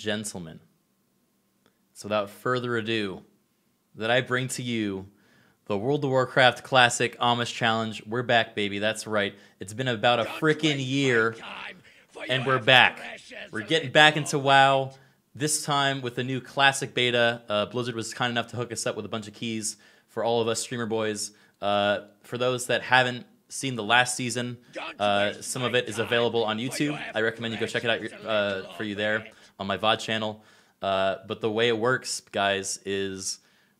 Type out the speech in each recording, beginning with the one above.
gentlemen, so without further ado, that I bring to you the World of Warcraft Classic Amish Challenge. We're back, baby. That's right. It's been about a freaking year, and we're back. We're getting back into WoW. This time with the new Classic Beta. Uh, Blizzard was kind enough to hook us up with a bunch of keys for all of us streamer boys. Uh, for those that haven't seen the last season, uh, some of it is available on YouTube. I recommend you go check it out uh, for you there on my VOD channel. Uh, but the way it works, guys, is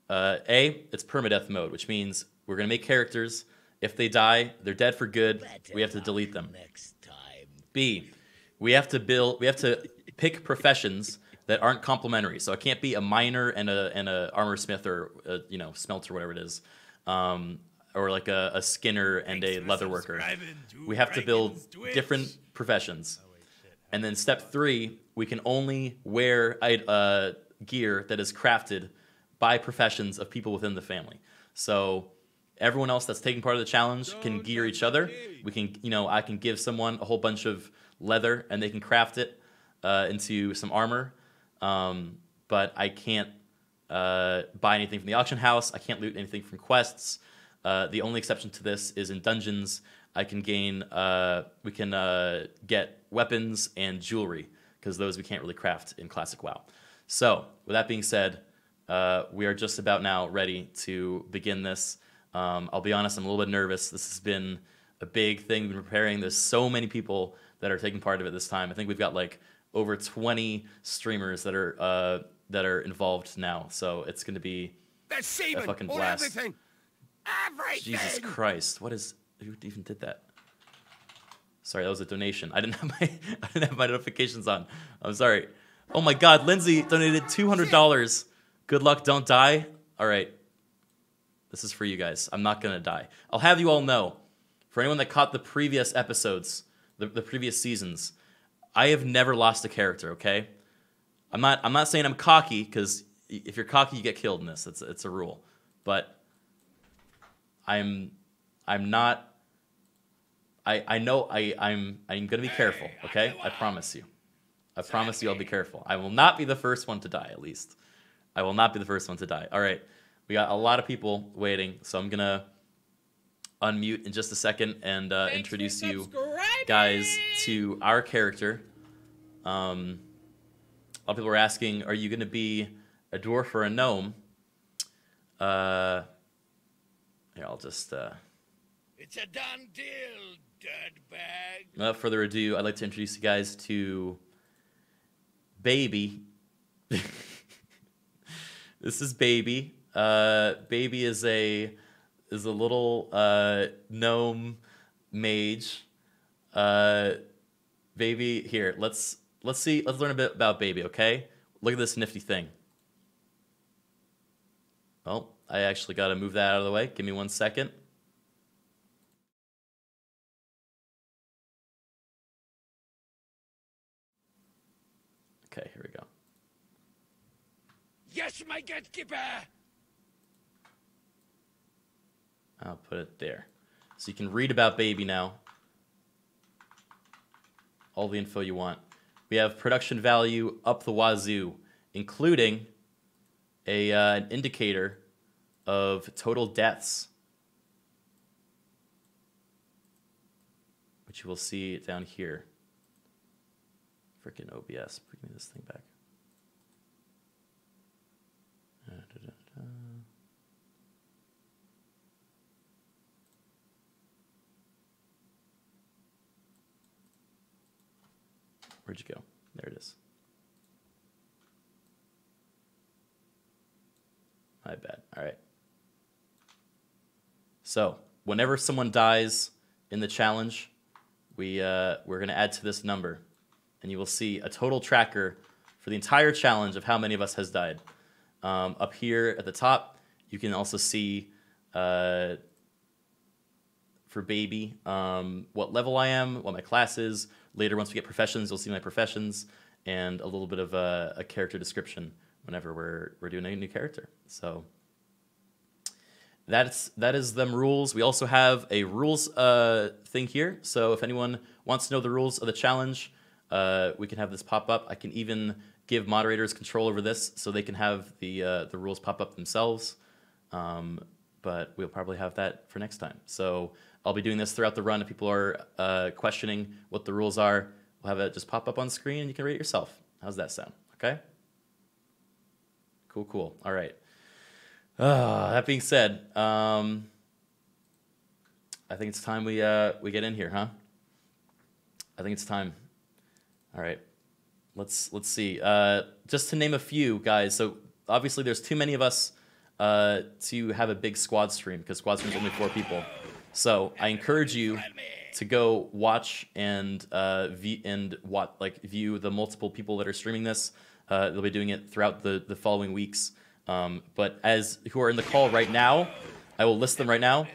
uh, A, it's permadeath mode, which means we're going to make characters. If they die, they're dead for good. We have to delete them. Next time. B, we have to build. We have to pick professions that aren't complementary. So it can't be a miner and a and a armor smith or a, you know smelter, whatever it is, um, or like a, a skinner and a leather worker. We have to build different professions. And then step three, we can only wear uh, gear that is crafted by professions of people within the family. So everyone else that's taking part of the challenge can gear each other. We can, you know, I can give someone a whole bunch of leather and they can craft it uh, into some armor. Um, but I can't uh, buy anything from the auction house. I can't loot anything from quests. Uh, the only exception to this is in dungeons. I can gain, uh, we can uh, get weapons and jewelry because those we can't really craft in classic WoW. So, with that being said, uh, we are just about now ready to begin this. Um, I'll be honest, I'm a little bit nervous. This has been a big thing we've been preparing. There's so many people that are taking part of it this time. I think we've got like over 20 streamers that are uh, that are involved now. So it's going to be a fucking blast. everything. Everything. Jesus Christ! What is who even did that? Sorry, that was a donation. I didn't have my I didn't have my notifications on. I'm sorry. Oh my God, Lindsay donated two hundred dollars. Good luck, don't die. All right, this is for you guys. I'm not gonna die. I'll have you all know. For anyone that caught the previous episodes, the, the previous seasons, I have never lost a character. Okay, I'm not. I'm not saying I'm cocky because if you're cocky, you get killed in this. It's it's a rule. But I'm I'm not I I know I I'm I'm going to be careful, okay? I promise you. I promise you I'll be careful. I will not be the first one to die at least. I will not be the first one to die. All right. We got a lot of people waiting, so I'm going to unmute in just a second and uh, introduce you guys to our character. Um a lot of people are asking, are you going to be a dwarf or a gnome? Uh here, I'll just uh It's a done deal. Without further ado, I'd like to introduce you guys to Baby. this is Baby. Uh, Baby is a is a little uh, gnome mage. Uh, Baby, here let's let's see let's learn a bit about Baby. Okay, look at this nifty thing. Oh, I actually got to move that out of the way. Give me one second. Okay, here we go. Yes, my gatekeeper. I'll put it there. So you can read about Baby now. all the info you want. We have production value up the wazoo, including a uh, an indicator of total deaths, which you will see down here. Freaking OBS, bring me this thing back. Uh, da, da, da. Where'd you go? There it is. My bad. All right. So, whenever someone dies in the challenge, we uh, we're gonna add to this number, and you will see a total tracker for the entire challenge of how many of us has died. Um, up here at the top, you can also see uh, for baby um, what level I am, what my class is. Later, once we get professions, you'll see my professions and a little bit of a, a character description whenever we're we're doing a new character. So that's that is them rules. We also have a rules uh, thing here. So if anyone wants to know the rules of the challenge, uh, we can have this pop up. I can even give moderators control over this, so they can have the uh, the rules pop up themselves. Um, but we'll probably have that for next time. So I'll be doing this throughout the run. If people are uh, questioning what the rules are, we'll have it just pop up on screen and you can read it yourself. How's that sound? Okay. Cool, cool. All right. Uh, that being said, um, I think it's time we uh, we get in here, huh? I think it's time. All right. Let's let's see. Uh, just to name a few guys. So obviously, there's too many of us uh, to have a big squad stream because squad stream is only four people. So I encourage you to go watch and uh, and what like view the multiple people that are streaming this. Uh, they'll be doing it throughout the the following weeks. Um, but as who are in the call right now, I will list them right now.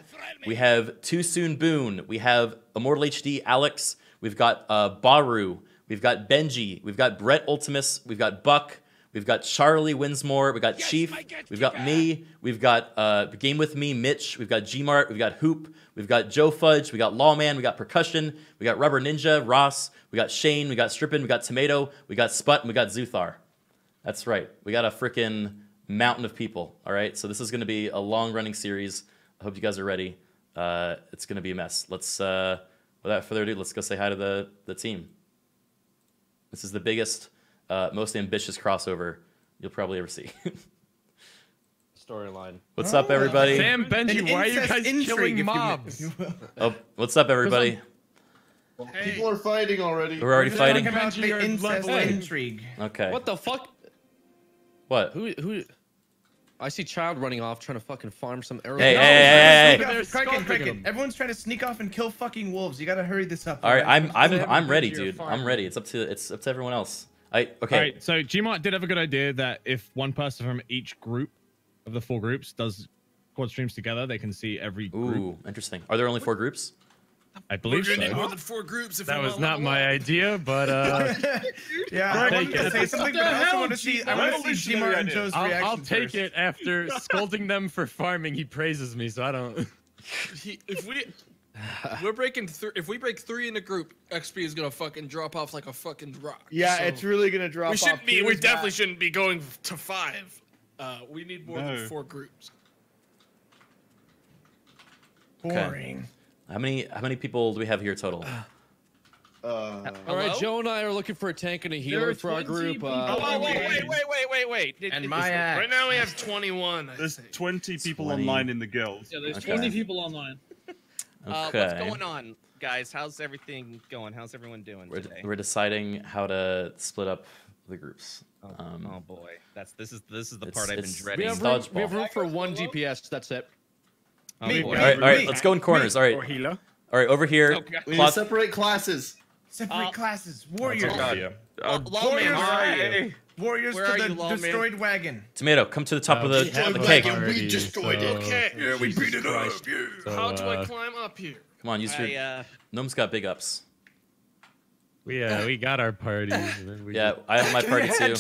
We have Too Soon Boone. We have Immortal HD Alex. We've got uh, Baru. We've got Benji. We've got Brett Ultimus. We've got Buck. We've got Charlie Winsmore. We've got Yes, Chief. We've got me. We've got uh, Game With Me, Mitch. We've got Gmart. We've got Hoop. We've got Joe Fudge. We got Lawman. We got Percussion. We got Rubber Ninja, Ross. We got Shane. We got Strippin. We got Tomato. We got Sput. And we got Zuthar. That's right. We got a freaking mountain of people. All right. So this is going to be a long running series. I hope you guys are ready. Uh, it's going to be a mess. Let's, uh, without further ado, let's go say hi to the, the team. This is the biggest, uh, most ambitious crossover you'll probably ever see. Storyline. what's up, everybody? Sam Benji, An why are you guys killing if mobs? if you will. Oh, what's up, everybody? People are fighting already. We're already We're fighting. talking about the incest level intrigue. Okay. What the fuck? What? Who? Who? I see child running off trying to fucking farm some arrows. Hey, No, hey, hey, hey, sneak hey. Criken, Criken. Everyone's trying to sneak off and kill fucking wolves. You gotta hurry this up. All right, I'm I'm I'm ready, dude. I'm ready. It's up to it's up to everyone else. I okay. All right, so Gmart did have a good idea that if one person from each group of the four groups does quad streams together, they can see every group. Ooh, interesting. Are there only four groups? I believe We're gonna need so. more than four groups if That was not my up. idea, but uh, yeah, I wanted to say something, but I also want to see. I want to see Gmar and Joe's I'll, reaction I'll take first. it after scolding them for farming. He praises me, so I don't. He, if we we're breaking th- if we break three in a group, XP is gonna fucking drop off like a fucking rock. Yeah, So it's really gonna drop we shouldn't be. He We definitely back. shouldn't be going to five. Uh, we need more No. than four groups. Boring. How many how many people do we have here total? Uh, All right, Hello? Joe and I are looking for a tank and a healer for our group. people. Uh, Oh, whoa, whoa, wait, wait, wait, wait, wait. It- And it- my ass. right now we have twenty-one. I there's think. 20 people 20. online in the guild. Yeah, there's Okay. 20 people online. Uh, Okay. what's going on, guys? How's everything going? How's everyone doing We're, today? we're deciding how to split up the groups. oh, Um, oh, boy, that's this is this is the part I've been it's- we dreading. have room, we have room for one DPS. That's it. Oh, Me, me, all right, all right. Let's go in corners. All right, all right, Over here, Okay. We need to separate classes. Separate Uh, classes. Warriors. Yeah. Law- Lawman, Warriors. Where are you? Warriors Where to the you, Lawman? destroyed wagon. tomato. Come to the top of the, we have the cake. party, we destroyed it. Okay. Yeah, we beat it up. So, How do I uh, climb up here? Come on, use your. I, uh, Gnome's got big ups. We uh, we got our parties. and then we Yeah, just- I have my party too.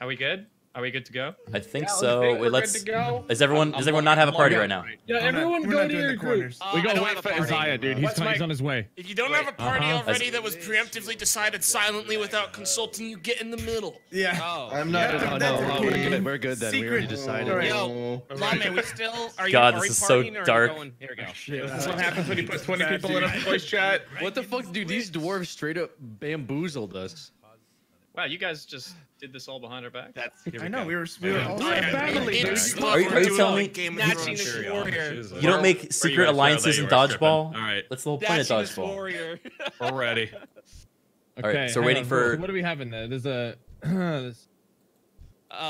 Are we good? Are we good to go? I think Yeah, so. okay, Wait, we're let's. good to go. Is everyone? I'm Does everyone not have a party I'm right now? logging Yeah, We're not- everyone go to your the corners. Uh, we I gotta don't wait for. Isaiah, dude. He's, coming, my- he's on his way. If you don't have a party Uh-huh. already that was preemptively decided silently without consulting, you get in the middle. Yeah. Oh. I'm not. Yeah, Oh, no, that's oh, we're good. We're good then. We already decided. Alright. Yo, Lawman, we still are you God, are this is so partying or are you dark. going- Here we go. That's what happens when you put 20 people in a voice chat. What the fuck, dude? These dwarves straight up bamboozled us. Wow, you guys just did this all behind our back. That's I know we were we were all Yeah, family. It's are you- We're you telling me- like Game of Snatching Thrones. this warrior. You don't make secret you alliances in there you dodgeball. All right, That's the whole point of dodgeball. warrior. we're ready. All right, Okay, so waiting on. for- What do we have in there? There's a. this-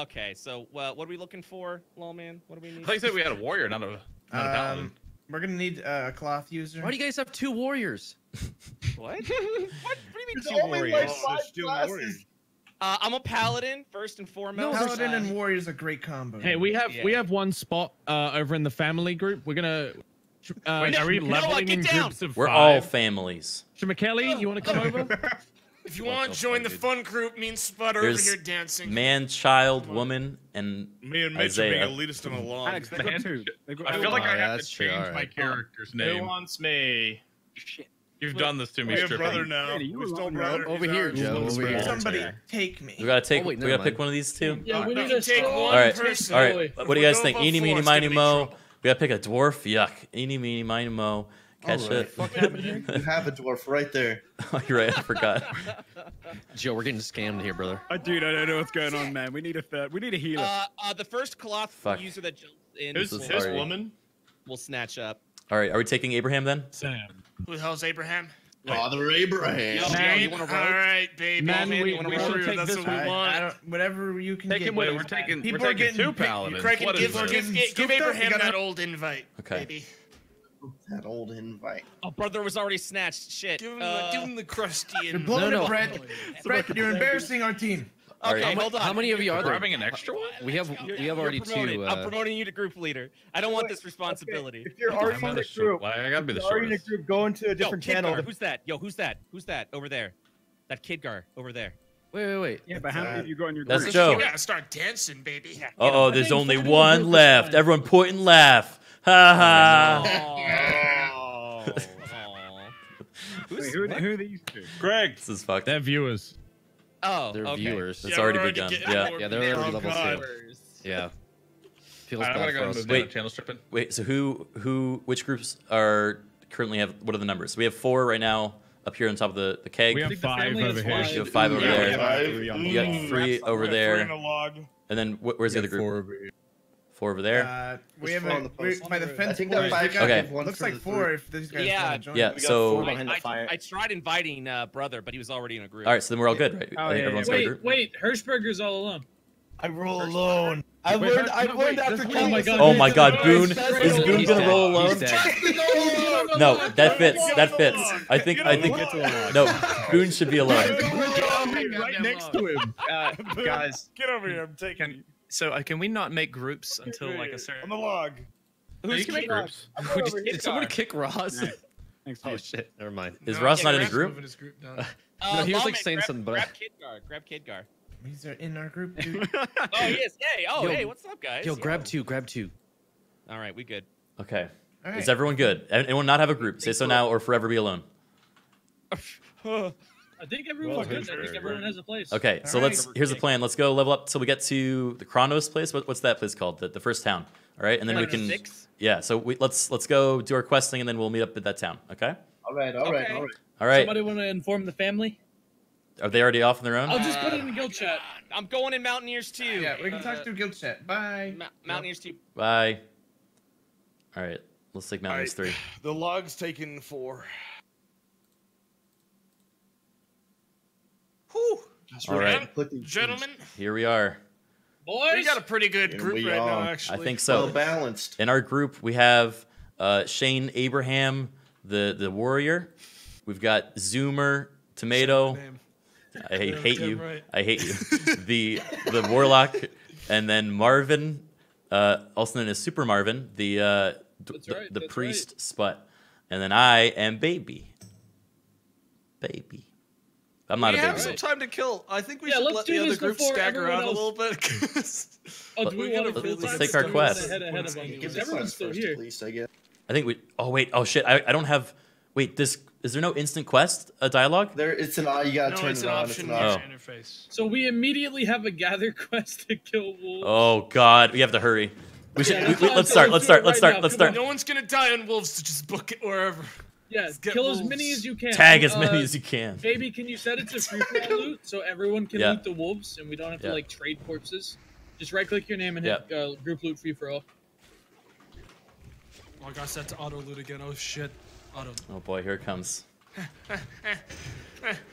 Okay, so well, what are we looking for, Lawman? What do we I need? thought you said we had a warrior, not a, not a paladin. Um, we're gonna need uh, a cloth user. Why do you guys have two warriors? What? what? What do you mean There's two only like warriors? five classes. Uh, I'm a paladin first and foremost. Paladin Uh, and warrior is a great combo. Hey, we have we have one spot uh, over in the family group. We're gonna. Uh, Wait, are we Noah, leveling get in down. groups of We're five? all families. Shmakelly, you want to come over? If you want to join the fun group, me and Sput are There's over here dancing. Man, child, woman, and Me and Mitch Isaiah. are being elitist on a log. I feel like Oh, I have that's to change alright. my character's name. Who name. wants me? You've done this to me, We have brother now. We still brother. Over He's here. Joe, over here. Somebody take me. we gotta take. Oh, wait, we gotta pick one of these two. Yeah, we You need to take one All right, person. all right. What do you guys think? above Eeny, four, meeny, miny, mo. We gotta pick a dwarf. Yuck. Eeny, meeny, miny, mo. Catch All it. You have a dwarf right there. Oh, You're right. I forgot. Joe, we're getting scammed here, brother. I dude, I don't know what's going on, man. We need a third. We need a healer. Uh, uh, the first cloth Fuck. user that jumps in Who's This is this already- woman? will snatch up. All right. Are we taking Abraham then? Sam. Who the hell's Abraham? Father Abraham. Yo, Man, you want to all rogue? baby. Man, Man, we- you wanna we rogue? should take That's this what we want. I don't. Whatever you can Take get. him with. boys. We're taking. People we're are getting two big- paladins. Criken, What give, is People are give, this? give, give scooped up, we Abraham gotta- that old invite, Okay. baby. That old invite. Oh, brother was already snatched. Shit. Give him, the, Uh, give him the crusty You're invite. blowing No, no. it, Brett. Brett, you're embarrassing our team. All okay, right. hold on. How many of you are We're there? having an extra one? We have You're- we have already promoted. two. I'm Uh, promoting you to group leader. I don't want this responsibility. If you're I'm already in on the the short- group, Well, I gotta be the if you're already in a shortest. group, go into a Yo, different channel. Kidgar, who's that? Yo, who's that? Who's that over there? That Kidgar over there. wait, wait, wait. Yeah, but how many of you go in your group? That's? Joe. You gotta start dancing, baby. Uh oh. There's only one left. time. Everyone point and laugh. Ha ha. Oh. Wait, who, who are these two? Greg. This is fucked. They're viewers. Oh, They're okay. viewers. It's Yeah, already we're begun. Yeah. Yeah, they're already men. level God. two. Yeah. Feels Alright, I'm bad gonna for go us. Wait. channel stripping. Wait. So who who which groups are currently have what are the numbers? We have four right now up here on top of the the keg. We have five over is here. You have five over Yeah, there. Five. You got three over there, in a log. and then wh- where's the other group? Four over there. Uh, we have four a, the we, by the I think that five we got- Okay. one Looks like four if these guys Yeah. join. Yeah. So I, I. I tried inviting uh, brother, but he was already in a group. all right. So then we're all good, right? Oh, yeah, everyone's yeah. got Wait, group. wait, Hirschberger's all alone. I roll alone. I Wait, learned. no, I no, learned wait, after this- killing oh my God. Oh my God, Boone is second. Boone gonna dead. roll alone? No, that fits. That fits. I think. I think. No, Boone should be alone. right next to him. Guys, Get over here. I'm taking can so uh, can we not make groups until like a certain? on the log. Who's You can make groups. Who just- Did someone kick Ross? Thanks, Oh shit! Never mind. Is No, Ross yeah, not in a group? moving his group down. Uh, No, he was, like, Lawman, saying grab, something, but- Grab Kidgar. Grab Kidgar. These are in our group, dude. Oh, yes. Hey. Oh, Yo, hey. What's up, guys? Yo, grab two, grab two. All right, we good. Okay. All Is everyone good? Anyone not have a group? Say so now or forever be alone. I think everyone's good. I think everyone has a place. Okay, so All let's. Here's the plan. Let's go level up till we get to the Kharanos place. What, what's that place called? The, the first town. All right, and then we can. Six? Yeah. So we, let's let's go do our questing, and then we'll meet up at that town. Okay. All right. All right. Okay. All right. All right. Somebody want to inform the family? Are they already off on their own? I'll just put it in the guild chat. I'm going in Mountaineers too. yeah, we can Uh, talk through guild chat. Bye. Mou- Mountaineers two. Bye. All right. Let's take Mountains Alright. three. The log's taken four. Whew. All right. Put Gentlemen, Here we are. Boys, we got a pretty good Here group we right now, actually. I think so. well balanced. In our group, we have uh, Shane Abraham, the the warrior. We've got Zoomer, Tomato. I hate, hate you. right. I hate you. the the warlock, and then Marvin, uh, also known as Super Marvin, the uh, That's the, right, the that's priest Sput, and then I am Baby. Baby. I'm not we a big have some time to kill. I think we Yeah, should let's let do the other group stagger everyone out a little bit. 'cause Oh, do we're we gonna want to really full time take our quest. Ahead, ahead of Once them, again, because Give the everyone's quest still here. at least, I guess. I think we. Oh wait. Oh shit. I, I don't have. Wait. This is there no instant quest a dialogue? There, it's an you gotta No, turn it's it an on. option It's an your Oh. option. interface. So we immediately have a gather quest to kill wolves. Oh god. We have to hurry. We should. Yeah, we, we, let's start. Let's start. Let's start. Let's start. No one's gonna die on wolves, so just book it wherever. Yeah, get kill as many as you can. Tag as many Uh, as you can. Baby, can you set it to free for all loot so everyone can Yeah. loot the wolves and we don't have to Yeah. like trade corpses? Just right click your name and hit uh, group loot free for all. Oh, I got set to auto loot again. Oh shit. Auto. Oh boy. Here it comes.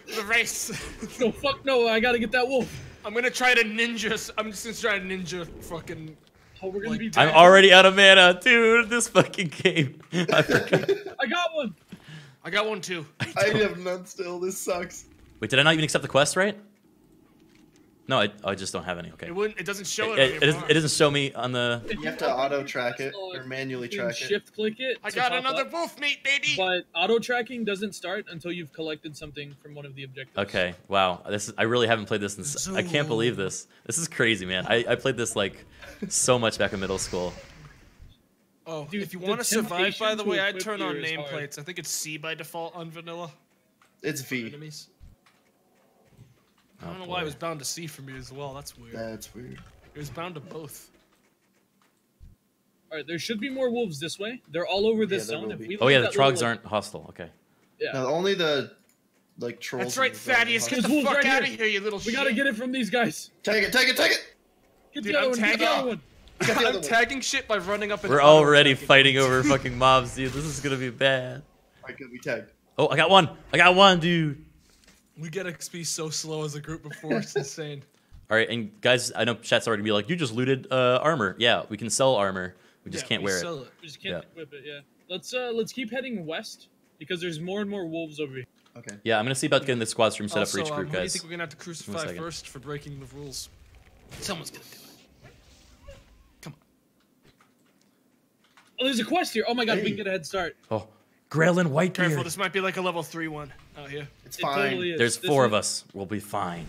The race. No, fuck no, I gotta get that wolf. I'm gonna try to ninja. I'm just gonna try to ninja fucking. Oh, we're gonna Like, be I'm already out of mana, dude. This fucking game. I forgot. I got one. I got one too. I have none still. This sucks. Wait, did I not even accept the quest right? No, I, I just don't have any. Okay. It wouldn't. It doesn't show It, it. it, it, doesn't, it doesn't show me on the. You have to auto track it or manually track it. shift click it. I got another up, wolf meat, baby. But auto tracking doesn't start until you've collected something from one of the objectives. Okay. Wow. This is. I really haven't played this since. I can't believe this. This is crazy, man. I, I played this like so much back in middle school. Oh, Dude, if you want to survive, by the way, I'd turn on here is hard. nameplates. I think it's C by default on vanilla It's V. enemies. I Oh, don't know why it was bound to C for me as well. That's weird. That's weird. It was bound to both. All right, there should be more wolves this way. They're all over this there zone. will If be. we Oh yeah, the that little, trogs aren't hostile. Okay. Yeah. No, only the like trolls. That's right, the zone are Thaddeus. Get the fuck right out of here. here, you little shit. We shit. gotta get it from these guys. Take it, take it, take it. Get Dude, the other I'm one. Get the other one. We got the other I'm one. tagging shit by running up and We're already fighting over fucking mobs, dude. This is gonna be bad. I good. We tagged. Oh, I got one. I got one, dude. We get XP so slow as a group before it's insane. All right, and guys, I know chat's already gonna be like, you just looted uh, armor. Yeah, we can sell armor. We just Yeah, can't we wear it. sell it. We just can't Yeah. equip it. Yeah. Let's uh let's keep heading west because there's more and more wolves over here. Okay. Yeah, I'm gonna see about getting the squad stream set up for Also, each um, group, who do you think we're gonna have to crucify first for breaking the rules? Someone's gonna do it. Oh, there's a quest here. Oh my god, we can get a head start. Oh, Grelin Careful, Whitebeard. this might be like a level three one out here. It's It fine. totally. There's This four is- of us. We'll be fine.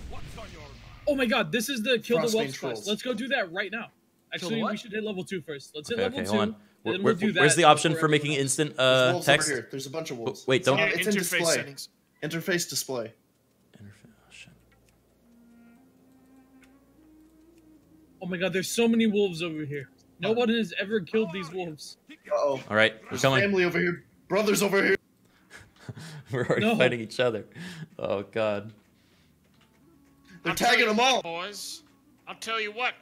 Oh my god, this is the kill the Frostbane wolves quest. Let's go do that right now. Actually, we should hit level two first. Let's Okay, hit level okay, two. hold on. Where, then where- we'll do where's the option for making everyone instant There's uh, wolves text? over here. There's a bunch of wolves. Wait, don't. Yeah, it's in interface display. settings. Interface display. Interfa- oh. Oh my god, there's so many wolves over here. No one has ever killed these wolves. Uh oh. All right, we're There's coming. family over here. Brothers over here. We're already No. fighting each other. Oh god. They're I'll tagging them all. boys. I'll tell you what.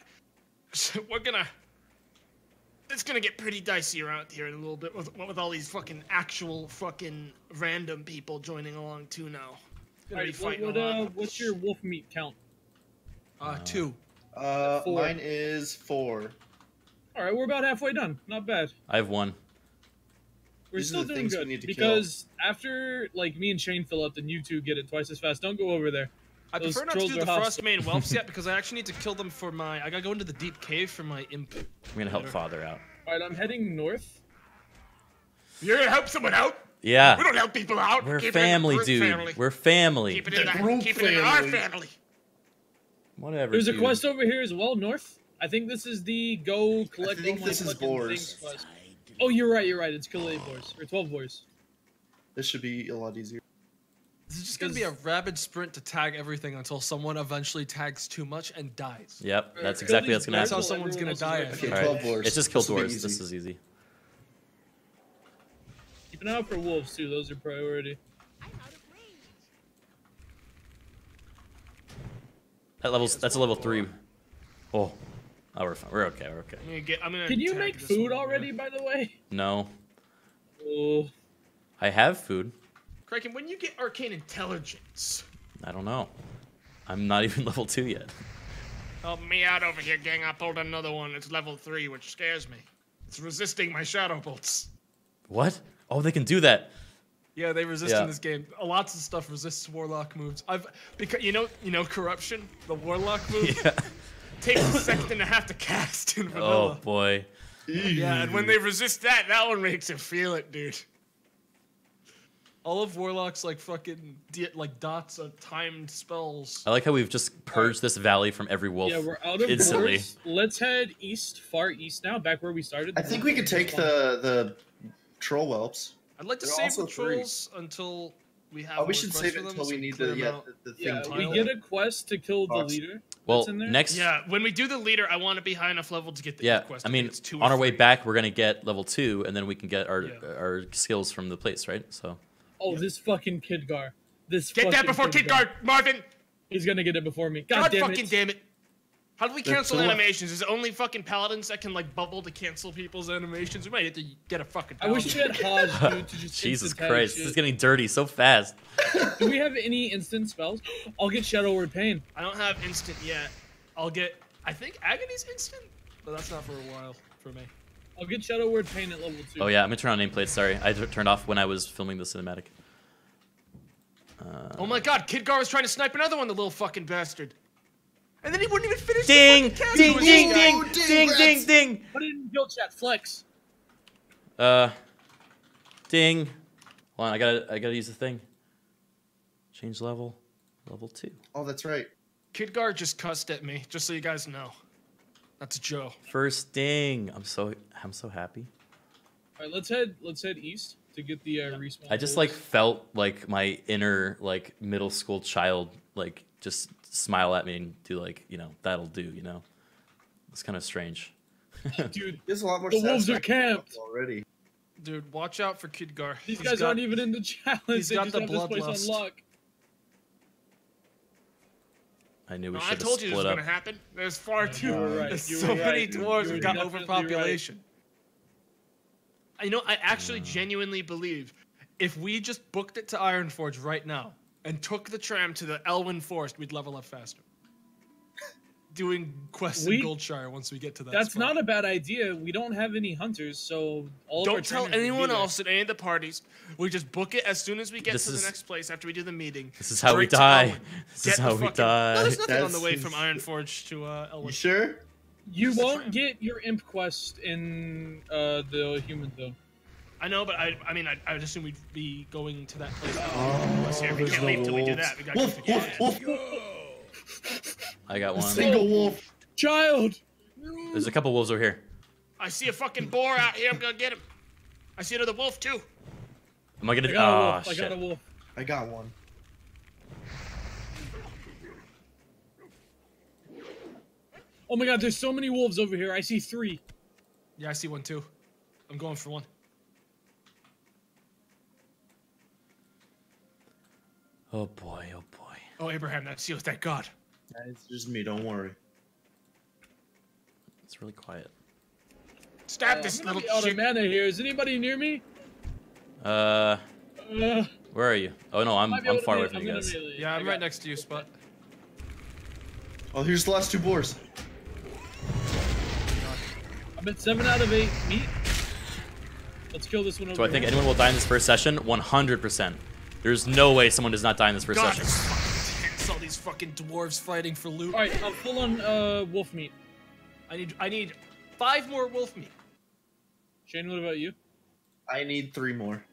We're gonna. It's gonna get pretty dicey around here in a little bit with, with all these fucking actual fucking random people joining along too now. It's gonna be what, fighting what, a lot. uh, what's your wolf meat count? Uh, two. Uh, Four. mine is four. All right, we're about halfway done. Not bad. I have one. We're These still doing good need to because after like me and Shane fill up, then you two get it twice as fast. Don't go over there. I Those prefer not to do the hostile. Frostmane whelps yet because I actually need to kill them for my. I gotta go into the deep cave for my imp. I'm gonna help father out. All right, I'm heading north. You're gonna help someone out? Yeah. We don't help people out. We're Keep it in family, dude. family. We're family. Keep it in, The the, group keep it in our family. family. Whatever. There's a quest over here as well, north. I think this is the go collect. think all my this is boars. things. Oh, you're right. You're right. It's kill eight boars or twelve boars. This should be a lot easier. This is just gonna be a rabid sprint to tag everything until someone eventually tags too much and dies. Yep, that's exactly what's gonna happen. That's how someone's gonna die, I waiting. Okay, All right. 12 boars. It's just kill This doors. This is easy. Keep an eye out for wolves too. Those are priority. That levels. That's a level three. Oh, oh, we're fine. We're okay. We're okay. I'm gonna get. I'm gonna. Can you make food one, already? By the way. No, Oh, I have food. Criken, when you get arcane intelligence, I don't know. I'm not even level two yet. help me out over here, gang. I pulled another one. It's level three, which scares me. It's resisting my shadow bolts. What? Oh, they can do that. Yeah, they resist Yeah. in this game. Uh, Lots of stuff resists warlock moves. I've because you know you know corruption, the warlock move Yeah. Takes a second and a half to cast in Oh boy. Yeah, and when they resist that, that one makes you feel it, dude. All of Warlock's like fucking like dots of timed spells. I like how we've just purged this valley from every wolf Yeah, we're out of instantly. wars. Let's head east, far east now, back where we started. I think we could take the the troll whelps. I'd like to There are save also the three. trolls until we have. Oh, we should save it until we need the yeah the, the thing. Yeah, to we get a quest to kill the leader. Well, that's in there. next, Yeah, when we do the leader, I want to be high enough level to get the yeah. quest. I mean, it's two on or our way back, we're gonna get level two, and then we can get our Yeah. our skills from the place, right? So Oh, this fucking Kidgar. This Get that fucking before Kidgar, Marvin. He's gonna get it before me. God, God, damn fucking it. damn it. How do we cancel still- animations? Is it only fucking paladins that can like bubble to cancel people's animations? We might have to get a fucking. I wish we had paladin. Hodge, dude, to just Jesus Christ, this is getting dirty so fast. Do we have any instant spells? I'll get Shadow Word Pain. I don't have instant yet. I'll get. I think agony's instant, but that's not for a while for me. I'll get Shadow Word Pain at level two. Oh yeah, I'm gonna turn on nameplates. Sorry, I turned off when I was filming the cinematic. Uh, Oh my god, Kidgar was trying to snipe another one, the little fucking bastard. And then he wouldn't even finish. Ding! the fucking cast. Ding! It was Ding! Ding! Oh, ding, Ding! Ding! Ding! Put it in guild chat. Flex. Uh, ding. Hold on, I gotta, I gotta use the thing. Change level, level two. Oh, that's right. Kidgar just cussed at me, just so you guys know. That's Joe. First ding. I'm so, I'm so happy. All right, let's head. Let's head east to get the uh, respawn. I just holes. like felt like my inner like middle school child like just smile at me and do like you know that'll do you know. It's kind of strange. dude. There's a lot more. The wolves are camped. already. Dude, watch out for Kidgar. These He's guys got- aren't even in the challenge. he's they got just the have this place bloodlust. I knew we No, should I told you this was gonna happen. There's far too. Right. There's You so were many dwarves. We've got definitely overpopulation. You know, I actually Hmm. genuinely believe if we just booked it to Ironforge right now and took the tram to the Elwynn Forest, we'd level up faster. Doing quests We- in Goldshire once we get to that. That's spot. not a bad idea. We don't have any hunters, so all Don't tell trainers will anyone else at any of the parties. We just book it as soon as we get This to is- the next place after we do the meeting. This is how we die. Elwynn. This Get is how we fucking- die. No, there's nothing on the way from Ironforge to uh, Elwynn. You sure? You won't get your imp quest in uh, the human though. I know, but I, I mean, I, I'd assume we'd be going to that place. Oh, Unless, we can't no leave till we do that. We gotta Wolf, keep wolf, wolf. I got A one. single wolf. Child. There's a couple wolves over here. I see a fucking boar out here. I'm gonna get him. I see another wolf too. Am I I gonna? got a Oh wolf. I got a wolf. I got one. Oh my god, there's so many wolves over here. I see three. Yeah, I see one too. I'm going for one. Oh boy! Oh boy! Oh, Abraham, that's you. Thank God. It's just me. Don't worry. It's really quiet. Stab Uh, this little be out of chick. mana here. Is anybody near me? Uh, Uh, where are you? Oh no, I'm I'm far away from you guys. melee. Yeah, I I'm right next to you, Spot. Oh, here's the last two boars. I'm at seven out of eight. Meat. Let's kill this one over So I think here. anyone will die in this first session. 100%. There's no way someone does not die in this first God, session. this fucking tense. All these fucking dwarves fighting for loot. All right, I'm full on uh, wolf meat. I need, I need five more wolf meat. Shane, what about you? I need three more.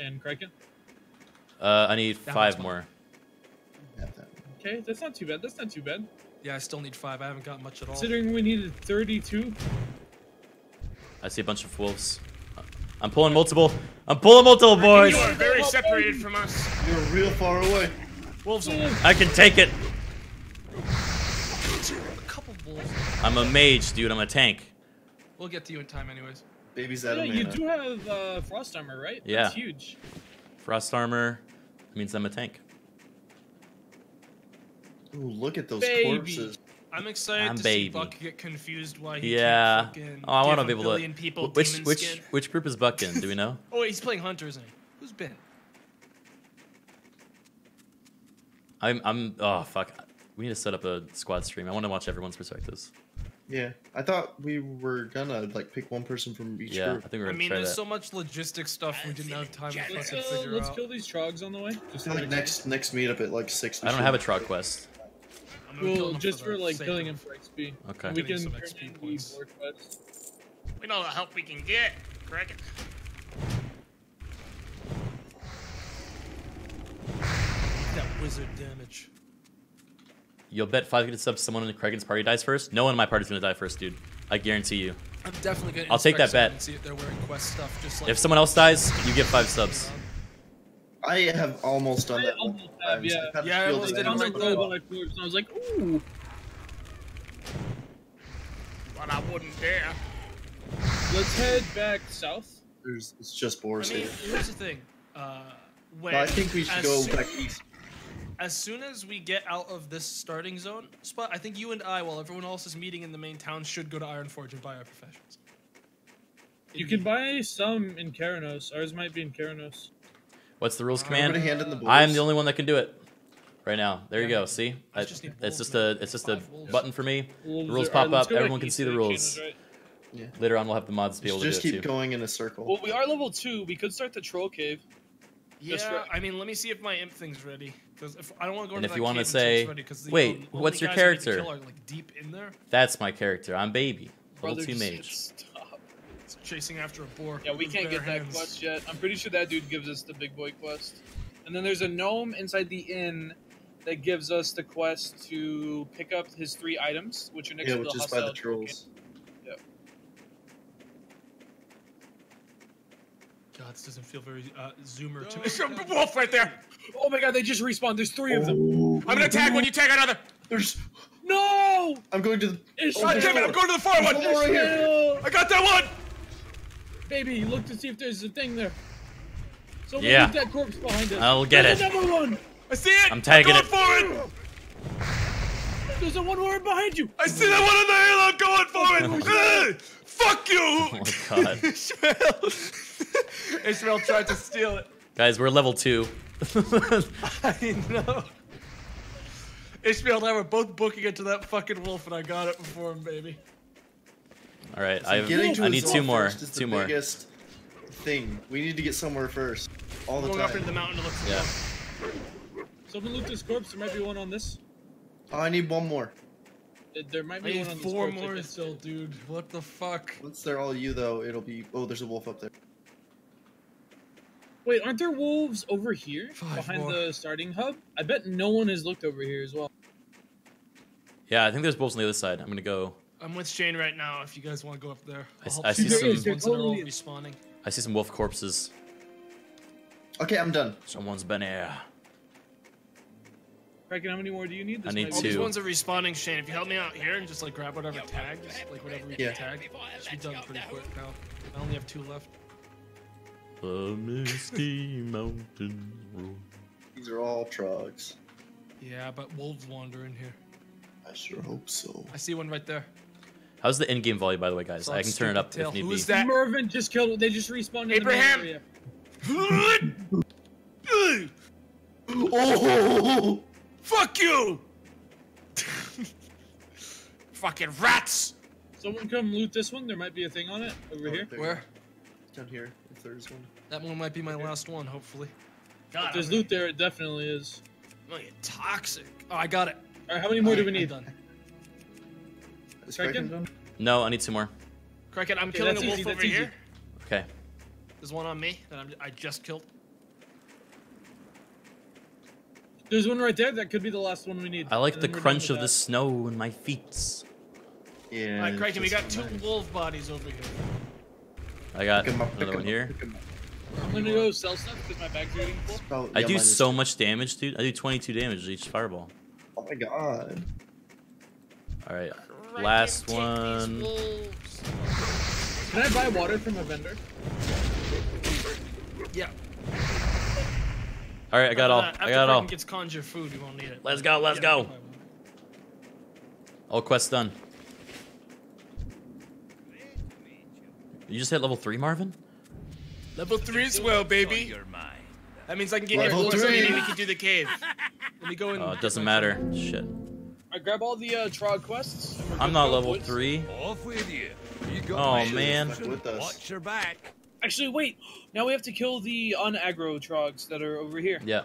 And Criken? Uh, I need That five more. Okay, that's not too bad. That's not too bad. Yeah, I still need five. I haven't got much at all. Considering we needed 32. I see a bunch of wolves. I'm pulling multiple. I'm pulling multiple boys. You are very separated from us. You're real far away. Wolves I can take it. a couple wolves. I'm a mage, dude. I'm a tank. We'll get to you in time, anyways. Baby's Yeah, out of you do have uh, frost armor, right? Yeah. That's huge. Frost armor means I'm a tank. Ooh, look at those Baby. corpses. I'm excited I'm to baby. see Buck get confused why he Yeah. can't fucking Oh, I want to give be a able billion to. people which demon which skin. which group is Buck in? Do we know? Oh, wait, he's playing Hunter, isn't he? Who's Ben? I'm I'm. Oh fuck. We need to set up a squad stream. I want to watch everyone's perspectives. Yeah, I thought we were gonna like pick one person from each Yeah, I think we're I gonna mean, try there's that. so much logistic stuff we didn't have time to Let's, fucking uh, figure let's out. kill these trogs on the way. Just feel for like next next meetup at like six. I don't should- have a trog quest. Well, just for, for like killing him for XP. Okay. We can some XP points. All the help we can get, Criken. That wizard damage. You'll bet five gets someone in the Criken's party dies first. No one in my party's gonna die first, dude. I guarantee you. I'm definitely gonna. I'll take that bet. see if quest stuff. Just like if someone else dies, you get five subs. I have almost done I that. almost multiple have, yeah. I've had Yeah, I almost did it it Sounds out. like the one I corpse, and I was like, ooh. But I wouldn't dare. Let's head back south. There's, it's just I mean, here. here's the thing. Uh, when No, I think we should go soon- back east. As soon as we get out of this starting zone spot, I think you and I, while everyone else is meeting in the main town, should go to Ironforge and buy our professions. You can buy some in Kharanos. Ours might be in Kharanos. What's the rules command? Put a hand in the I'm the only one that can do it. Right now. There you go. See? I I- just it's just a it's just a wolves. button for me. Wolves The rules are- pop up. Everyone can see the rules. Kharanos, right? Later on, we'll have the mods be able Just to do keep it too. going in a circle. Well, we are level two. We could start the troll cave. Yeah, for- I mean, let me see if my imp thing's ready. Because if I don't want to go And into if you want wanna say, ready, 'cause the "Wait, only what's your guys I need to character?" are, like deep in there. That's my character. I'm baby. Level Brother two just mage. Said stop. It's chasing after a boar. Yeah, we can't bare get that hands. quest yet. I'm pretty sure that dude gives us the big boy quest. And then there's a gnome inside the inn that gives us the quest to pick up his three items, which are next yeah, to which the is by the hostile troll trolls. God, this doesn't feel very uh, zoomer to me. There's a wolf right there. Oh my god, they just respawned. There's three of them. Oh, I'm gonna tag one. You tag another. There's. No! I'm going to the. It's Oh, God damn it! I'm going to the far one. There's right here. I got that one. Baby, look to see if there's a thing there. Someone Yeah. loot that corpse behind us. I'll get There's it. another one. I see it. I'm tagging going it. for it. There's a one more behind you. I see that one on the hill. I'm going for it. Oh, fuck you. Oh my god. Ishmael. Ishmael tried to steal it. Guys, we're level two. I know. Ishmael and I were both booking it to that fucking wolf, and I got it before him, baby. All right, So I getting to I need two more. first is the Two more. biggest thing. We need to get somewhere first. All the Going up into the time. mountain to look for Yeah. wolf. Someone loot this corpse. There might be one on this. Oh, I need one more. There might I be need one on this four corpse, more still, dude. What the fuck? Once they're all you, though, it'll be. Oh, there's a wolf up there. Wait, aren't there wolves over here Five behind more. the starting hub? I bet no one has looked over here as well. Yeah, I think there's wolves on the other side. I'm gonna go. I'm with Shane right now. If you guys want to go up there, I s- I'll help I see you some- those ones that are all Totally. respawning. I see some wolf corpses. Okay, I'm done. Someone's been here. Criken, how many more do you need? I need might All be- these ones are respawning, Shane. If you help me out here and just like grab whatever tags, like whatever we Yeah. can tag, it should be done pretty quick now. I only have two left. The misty mountain road. These are all trogs. Yeah, but wolves wander in here. I sure hope so. I see one right there. How's the in-game volume, by the way, guys? I can turn it up tail. if need Who be. is that? Mervin just killed. They just respawned in the Abraham! main area. Oh! Fuck you! Fucking rats! Someone come loot this one. There might be a thing on it over Oh, here. there. Where? Down here, if there's one. That one might be my last one, hopefully. God, If there's I'm loot there, it definitely is. gonna get toxic. Oh, I got it. All right, how many more do we I'm need? done. Is Criken? Criken done? No, I need two more. Criken, I'm Okay, killing a wolf easy, over that's easy. here. Okay. There's one on me that I'm, I just killed. There's one right there. That could be the last one we need. I like And the then we're done crunch with of the snow in my feet. Yeah. Alright, it's Criken, we just got two nice. wolf bodies over here. I got Pick 'em up, pick another 'em one up, here. pick 'em up. I'm gonna go sell stuff because my bag's getting full. Probably- I do so too. much damage, dude. I do 22 damage each fireball. Oh my god. All right, Criken, last one. Can I buy water from a vendor? Yeah. All right, I got all. After I after got all. Gets conjure food, we won't need it. Let's go, let's Yeah, go. we can buy one. All quests done. You just hit level three, Marvin. Level three as well, baby. That means I can get Level your horse and three. maybe we can do the cave. Let me go oh, and. Oh, it doesn't matter. Shit. I grab all the uh, Trog quests. and we're good I'm not level boys. three. Off with you. You got Oh man. With us. Watch your back. Actually, wait. Now we have to kill the unaggro Trogs that are over here. Yeah.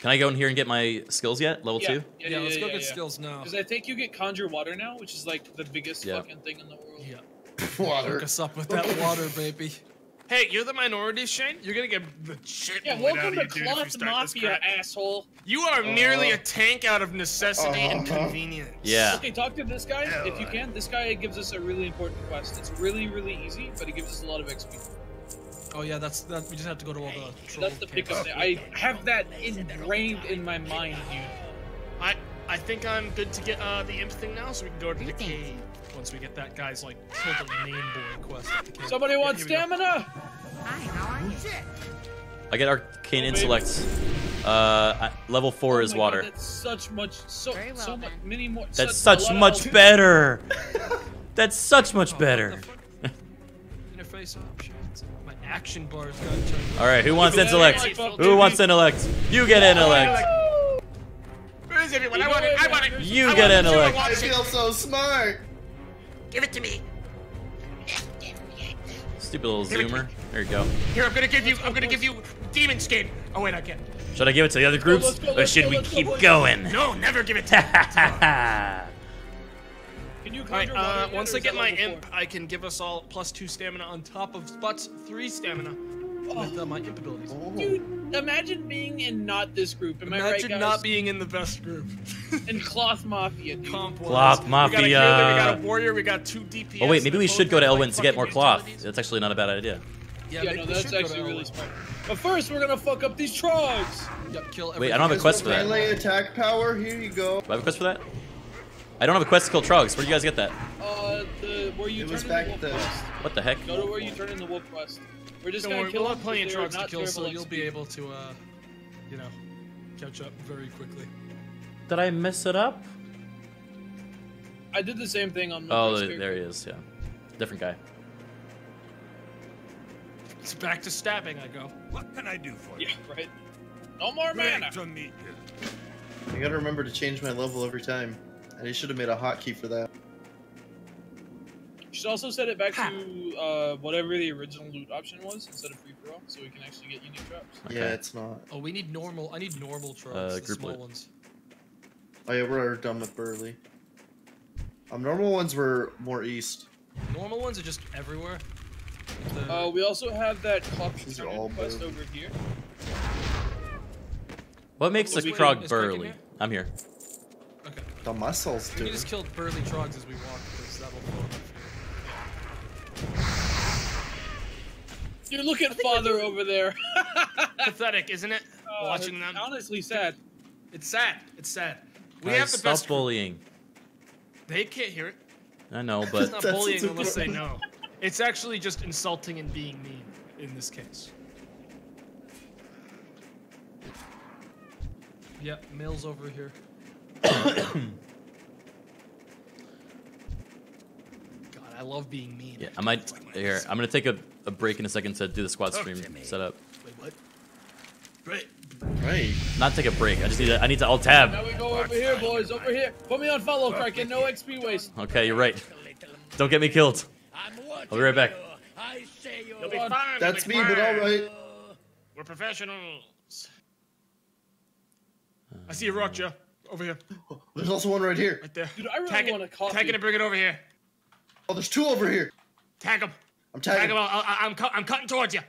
Can I go in here and get my skills yet? Level yeah. two. Yeah, Yeah, yeah, let's go yeah, get yeah. skills now. Because I think you get conjure water now, which is like the biggest Yeah. fucking thing in the world. Yeah. Water. Hook us up with that water, baby. Hey, you're the minority, Shane. You're gonna get the shit Yeah, out welcome of to you, dude, if you Cloth start this Mafia, crap. asshole. You are merely Uh, a tank out of necessity and uh-huh. convenience. Yeah. Okay, talk to this guy if you can. This guy gives us a really important quest. It's really, really easy, but it gives us a lot of XP. Oh yeah, that's that. We just have to go to all the. troll That's the pickup. there. I have that ingrained in my mind, dude. I I think I'm good to get uh, the imp thing now, so we can go to the cave once we get that guy's like tilted main boy quest. At the cave. Somebody Yeah, want here we go. stamina? I get arcane Oh, intellect. Uh, level four Oh is water. God, that's such much, so, so much, many more. That's such, such much health. better. That's such much Oh, better. Interface options. My action bar's got turned. All right, who wants intellect? yeah, yeah. Who wants intellect? You get intellect. Where is everyone? I want it. I want it. You I get intellect. I I want it. feel so smart. Give it to me. Stupid little zoomer. There you go. Here, I'm gonna give you. I'm gonna give you demon skin. Oh wait, I can't. Should I give it to the other groups, let's go, or let's should go, we let's go, keep boys. going? No, never give it to me. Can you All right, conjure water uh, again, once I get my imp, I can give us all plus two stamina on top of Sput's three stamina with uh, my imp abilities. four? Dude, imagine being in not this group. Am I right, Imagine guys? not being in the best group. in Cloth Mafia. Dude. Comp wise. Cloth We got a healer, we got Mafia. a warrior, we got two DPS. Oh wait, maybe that we both should go to have, like, Elwynn to get more cloth. utilities. That's actually not a bad idea. Yeah, Yeah, maybe no, that's should go to actually really smart. But first, we're gonna fuck up these trogs. Yep, kill Wait, I don't have a quest for that. Melee attack power. Here you go. Do I have a quest for that? I don't have a quest to kill Trogs. Where do you guys get that? Uh, the where you It turn was in back the wolf the- quest. What the heck? Go to where you turn in the wolf quest. We're just Don't gonna worry, kill we'll have plenty of because trogs to kill, so you'll XP. be able to, uh, you know, catch up very quickly. Did I mess it up? I did the same thing on the Oh, first there there he is. Yeah, different guy. It's back to stabbing. I go. What can I do for you? Yeah, right. No more mana. to meet you. I gotta remember to change my level every time. And I should have made a hotkey for that. You should also set it back to uh, whatever the original loot option was instead of free for all, so we can actually get unique traps. Okay. Yeah, it's not. Oh, we need normal. I need normal traps. Uh, the group small loot. ones. Oh yeah, we're done with Burley. Um, normal ones were more east. Normal ones are just everywhere. The- Uh, we also have that clock These are all quest blue. over here. What makes Was a Craig- Krog is Craig in burly? I'm here. okay. The muscles, We just killed burly trogs as we walk because that'll float up. Dude, look at father over there. Pathetic, isn't it? Oh, Watching them. Honestly, sad. It's sad. It's sad. We Guys, have the stop best. bullying. They can't hear it. I know, but It's not That's bullying what's unless they important. know. It's actually just insulting and being mean in this case. Yep, Mill's over here. God, I love being mean. yeah, I might. Here, I'm gonna take a, a break in a second to do the squad stream setup. Wait, what? Right. Right. Not take a break. I just need to. I need to alt tab. Now we go over here, boys. Over here. Put me on follow, Criken. No XP waste. Okay, you're right. Don't get me killed. I'll be right back. You'll be fine. That's me, but alright. We're professionals. I see a rock, Joe. Over here. There's also one right here. Right there. Dude, I really want a coffee. Tag it and bring it over here. Oh, there's two over here. Tag them. I'm Tag tagging. him. I, I, I'm, cu- I'm cutting towards you.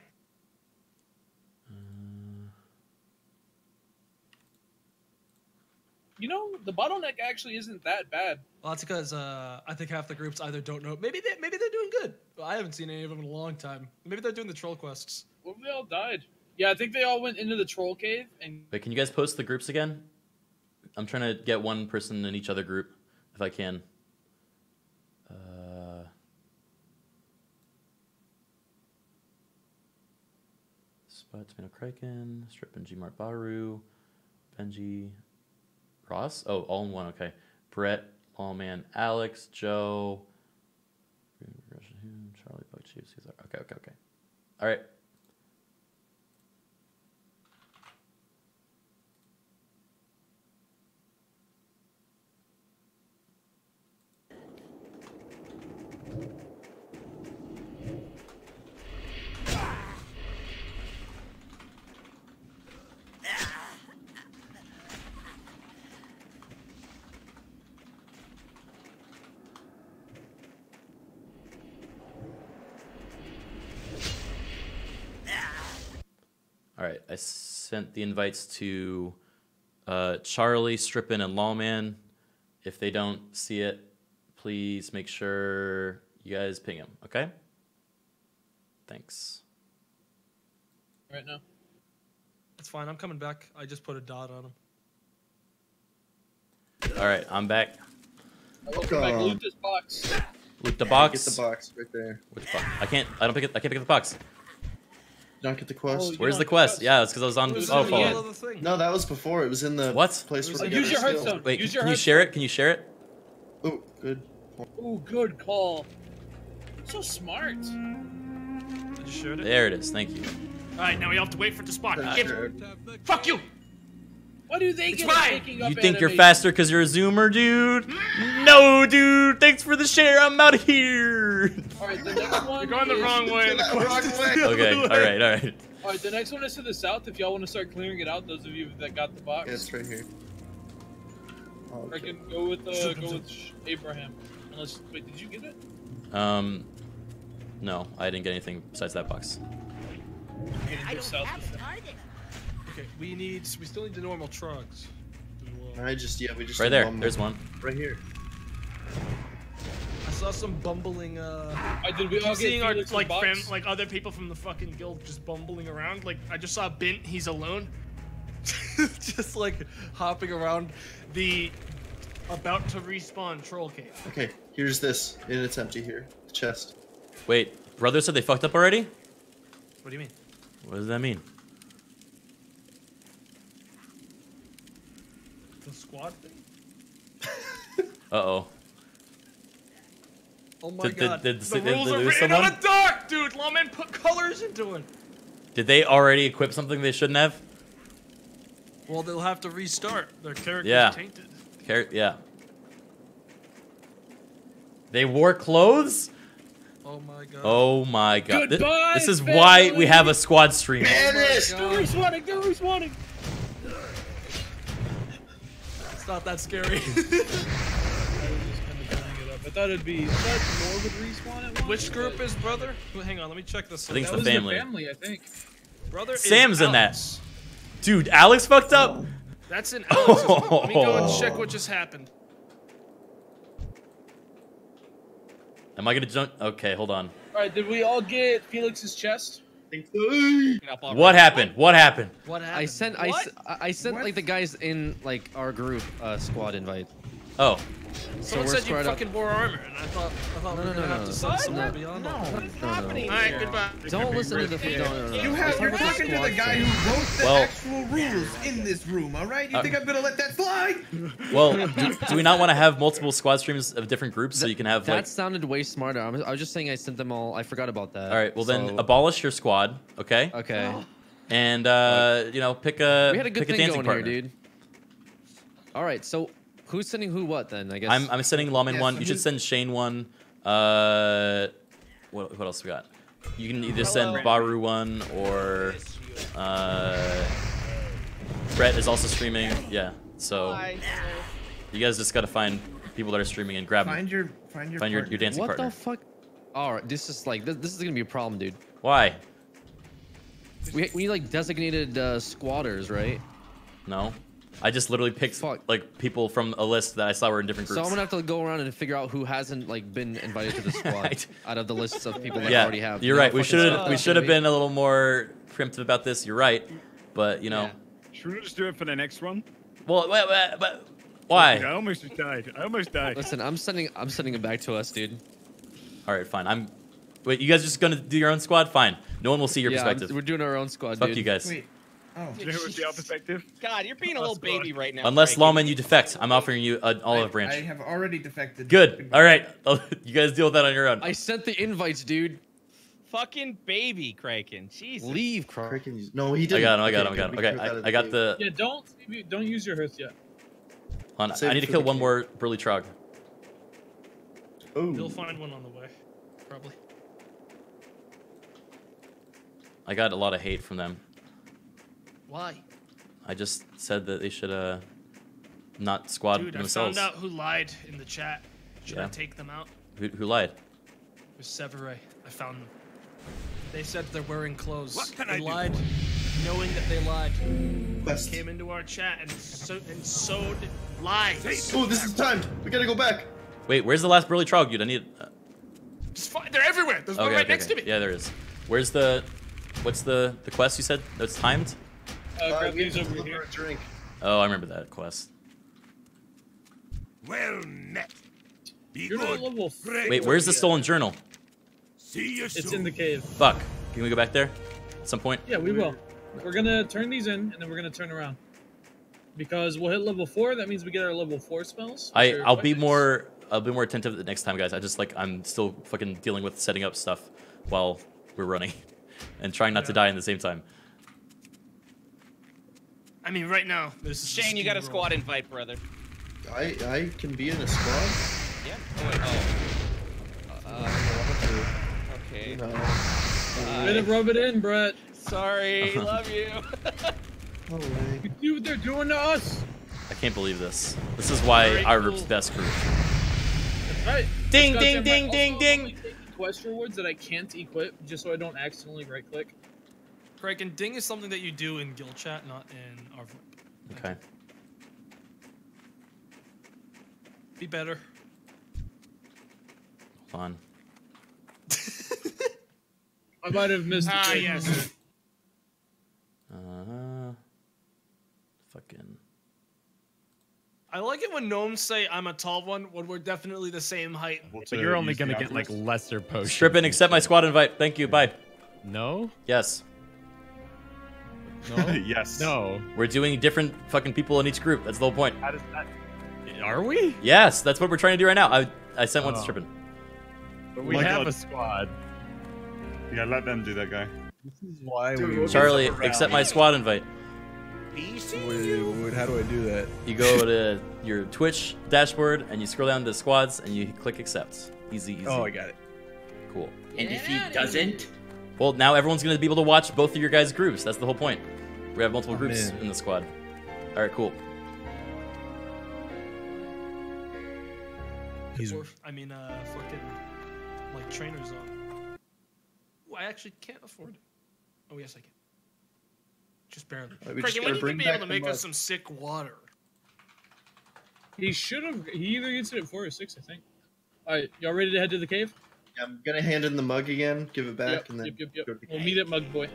You know, the bottleneck actually isn't that bad. Well, that's because uh, I think half the groups either don't know. Maybe they maybe they're doing good. But I haven't seen any of them in a long time. Maybe they're doing the troll quests. Well, they all died. Yeah, I think they all went into the troll cave and Wait, can you guys post the groups again? I'm trying to get one person in each other group, if I can. Uh, Sput Tomato Criken, Strip and Gmart Baru, Benji, Ross. Oh, all in one. Okay. Brett, Lawman, Alex, Joe, Charlie, Buck, Chief, Caesar. Okay, okay, okay. All right. Right, I sent the invites to uh, Charlie, Strippin, and Lawman. If they don't see it, please make sure you guys ping them. Okay. Thanks. Right now. That's fine. I'm coming back. I just put a dot on him. All right, I'm back. Welcome back. Loot this box. Loot the box. Get the box right there. Which box? I can't. I don't pick it. I can't pick up the box. Don't get the quest. Oh, Where's the the quest? quest. Yeah, it's because I was on It was auto in the middle follow. of the thing. No, that was before. It was in the What? place where in you Use your hearthstone. Wait, Use your can you share it? Can you share it? Oh, good. Oh, good call. So smart. I just shared it. There it is. Thank you. All right, now we have to wait for it to spawn. Uh, Give- Fuck you. Why do they It's get mine. picking up You think you're animation? faster because you're a zoomer, dude? No, dude. Thanks for the share. I'm out of here. All right, the next one. You're going the wrong way. The Wrong way. Okay. All right. All right. All right. the next one is to the south. If y'all want to start clearing it out, those of you that got the box, Yeah, it's right here. Oh, I can go with uh, go with Abraham. Unless, wait, did you get it? Um, no, I didn't get anything besides that box. I'm gonna go south with it. Okay, we need. We still need the normal trogs. To, I just yeah, we just Right there. more. There's one. right here. I saw some bumbling. Uh, I did. We all get seeing our Felix's like fam- like other people from the fucking guild just bumbling around. Like I just saw Bint. He's alone, just like hopping around the about to respawn troll cave. Okay, here's this, and it's empty here. The chest. Wait, brother said they fucked up already. What do you mean? What does that mean? The squad thing? Uh oh. Oh my Did- did- god! did- the did they rules are lose written on someone? the dark, dude. Lawman put colors into it. Did they already equip something they shouldn't have? Well, they'll have to restart. Their character's Yeah. tainted. Car- yeah. They wore clothes. Oh my god. Oh my god. Thi- Goodbye, this is why we have a squad stream. Banish! They're respawning. They're respawning. It's not that scary. I thought it'd be. I thought more would respawn at once. Which group is brother? Well, hang on, let me check this. I think That it's the was family. family, I think. brother. is Sam's in that. Dude, Alex fucked up. That's an Alex's one. Let me go and check what just happened. Am I gonna jump? Okay, hold on. All right, did we all get Felix's chest? What happened? What happened? What happened? I sent I, What? s- I- I sent like the guys in like our group uh, squad invite. Oh, Someone we're said you squared up. fucking wore armor, and I thought I thought No, we no, were gonna no, have to send What? someone No, beyond. no, all. no, no, All no. right, goodbye. Don't listen to the no, no, no. You have, you're about talking to the guy who wrote the Well- actual rules in this room, all right? You Uh, think I'm gonna let that slide? well, do, do we not want to have multiple squad streams of different groups so you can have That like? sounded way smarter. I was, I was just saying I sent them all. I forgot about that. All right, well then abolish your squad, okay? Okay. And uh, you know, pick a we had a good pick a thing dancing going partner. here, dude. All right, so who's sending who what then? I guess. I'm I'm sending Lawman Yes, one. so You should send Shane one. Uh, what what else we got? You can either send Baru one or uh, Brett is also streaming. Yeah, so you guys just gotta find people that are streaming and grab them. Find your find your Find your, your dancing what partner. the fuck? All right, this is like this, this is gonna be a problem, dude. Why? We we need like designated uh, squatters, right? No, I just literally picked like people from a list that I saw were in different groups. So. I'm gonna have to go around and figure out who hasn't like been invited to the squad out of the lists of people that yeah, already have. you're You know right. We should have we should have been a little more preemptive about this. You're right, but you know, Should we just do it for the next one? well, wait, wait, but why? I almost just died. I almost died. Listen, I'm sending I'm sending it back to us, dude. All right, fine. I'm. Wait, you guys just gonna do your own squad? Fine. No one will see your yeah, I'm- perspective. we're doing our own squad, Fuck dude. you guys. Wait. Oh. Do you the perspective? God, you're being a little baby right now. Unless Frankie. Lawman, you defect, I'm offering you an olive I branch. I have already defected. Good. All right. You guys deal with that on your own. I sent the invites, dude. Fucking baby Criken. Jesus. Leave, Criken. No, he didn't. got him. I got him. I got him. Okay, took that out of I, I got the. Yeah, don't don't use your hearth yet. Hold on, Save I need to kill one more burly trog. You'll Oh, find one on the way, probably. I got a lot of hate from them. Why? I just said that they should uh not squad Dude, I found out who lied in the chat. Should I take them out? Who, who lied? It was Severe. I found them. They said they're wearing clothes. What can they I do lied. knowing that they lied. Quest. Came into our chat and so and sowed lies. Oh, this is timed. We gotta go back. Wait, where's the last burly dude? I need. Uh, Just fi- they're everywhere. There's one right okay, next okay. to me. Yeah, there is. Where's the? What's the the quest you said? That's timed. Uh, Uh, grab these over here. a drink. Oh, I remember that quest. Well met. Be You're good. level Wait, where's the stolen journal? See you soon. It's in the cave. Fuck. Can we go back there? At some point. Yeah, we will. We're gonna turn these in, and then we're gonna turn around. Because we'll hit level four. That means we get our level four spells. I I'll be weapons. more I'll be more attentive the next time, guys. I just like I'm still fucking dealing with setting up stuff while we're running, and trying not to die in the same time. I mean, right now there's a Shane, you got a steamroll. squad invite, brother. I I can be in a squad. Yeah. Oh, wait, oh. Uh, okay. No. Way to rub it in, Brett. Sorry, love you. No way. You see what they're doing to us? I can't believe this. This is why Very our group's cool. best group. That's right. Ding, ding, ding, ding, ding. only taking Quest rewards that I can't equip, just so I don't accidentally right click. Craig, and ding is something that you do in guild chat, not in our VoIP. Okay. Be better. Hold on. I might have missed Ah, it. yes. Uh, fucking. I like it when gnomes say I'm a tall one when we're definitely the same height. But you're only gonna get like lesser potions. Strip in, accept my squad invite. Thank you. Bye. No. Yes. No. yes. No. We're doing different fucking people in each group. That's the whole point. How does that? Are we? Yes, that's what we're trying to do right now. I I sent one to Oh. Strippin. But we My have God. a squad. Yeah, let them do that guy. This is why Dude, we. Charlie, accept my squad invite. Wait, wait, how do I do that? You go to your Twitch dashboard and you scroll down to squads and you click accept. Easy, easy. Oh, I got it. Cool. And if he doesn't, Well, now everyone's going to be able to watch both of your guys' groups. That's the whole point. We have multiple I'm groups in. in the squad. All right, cool. He's Or, I mean, uh, fucking like trainer zone. Ooh, I actually can't afford it. Oh yes, I can. Just barely. Alright, we Craig, just when gotta you bring be able to make mud. us some sick water? He should have. He either gets it at four or six, I think. All right, y'all ready to head to the cave? I'm gonna hand in the mug again, give it back, yep, and then yep, yep, yep. go to We'll cave. meet at Mug Boy.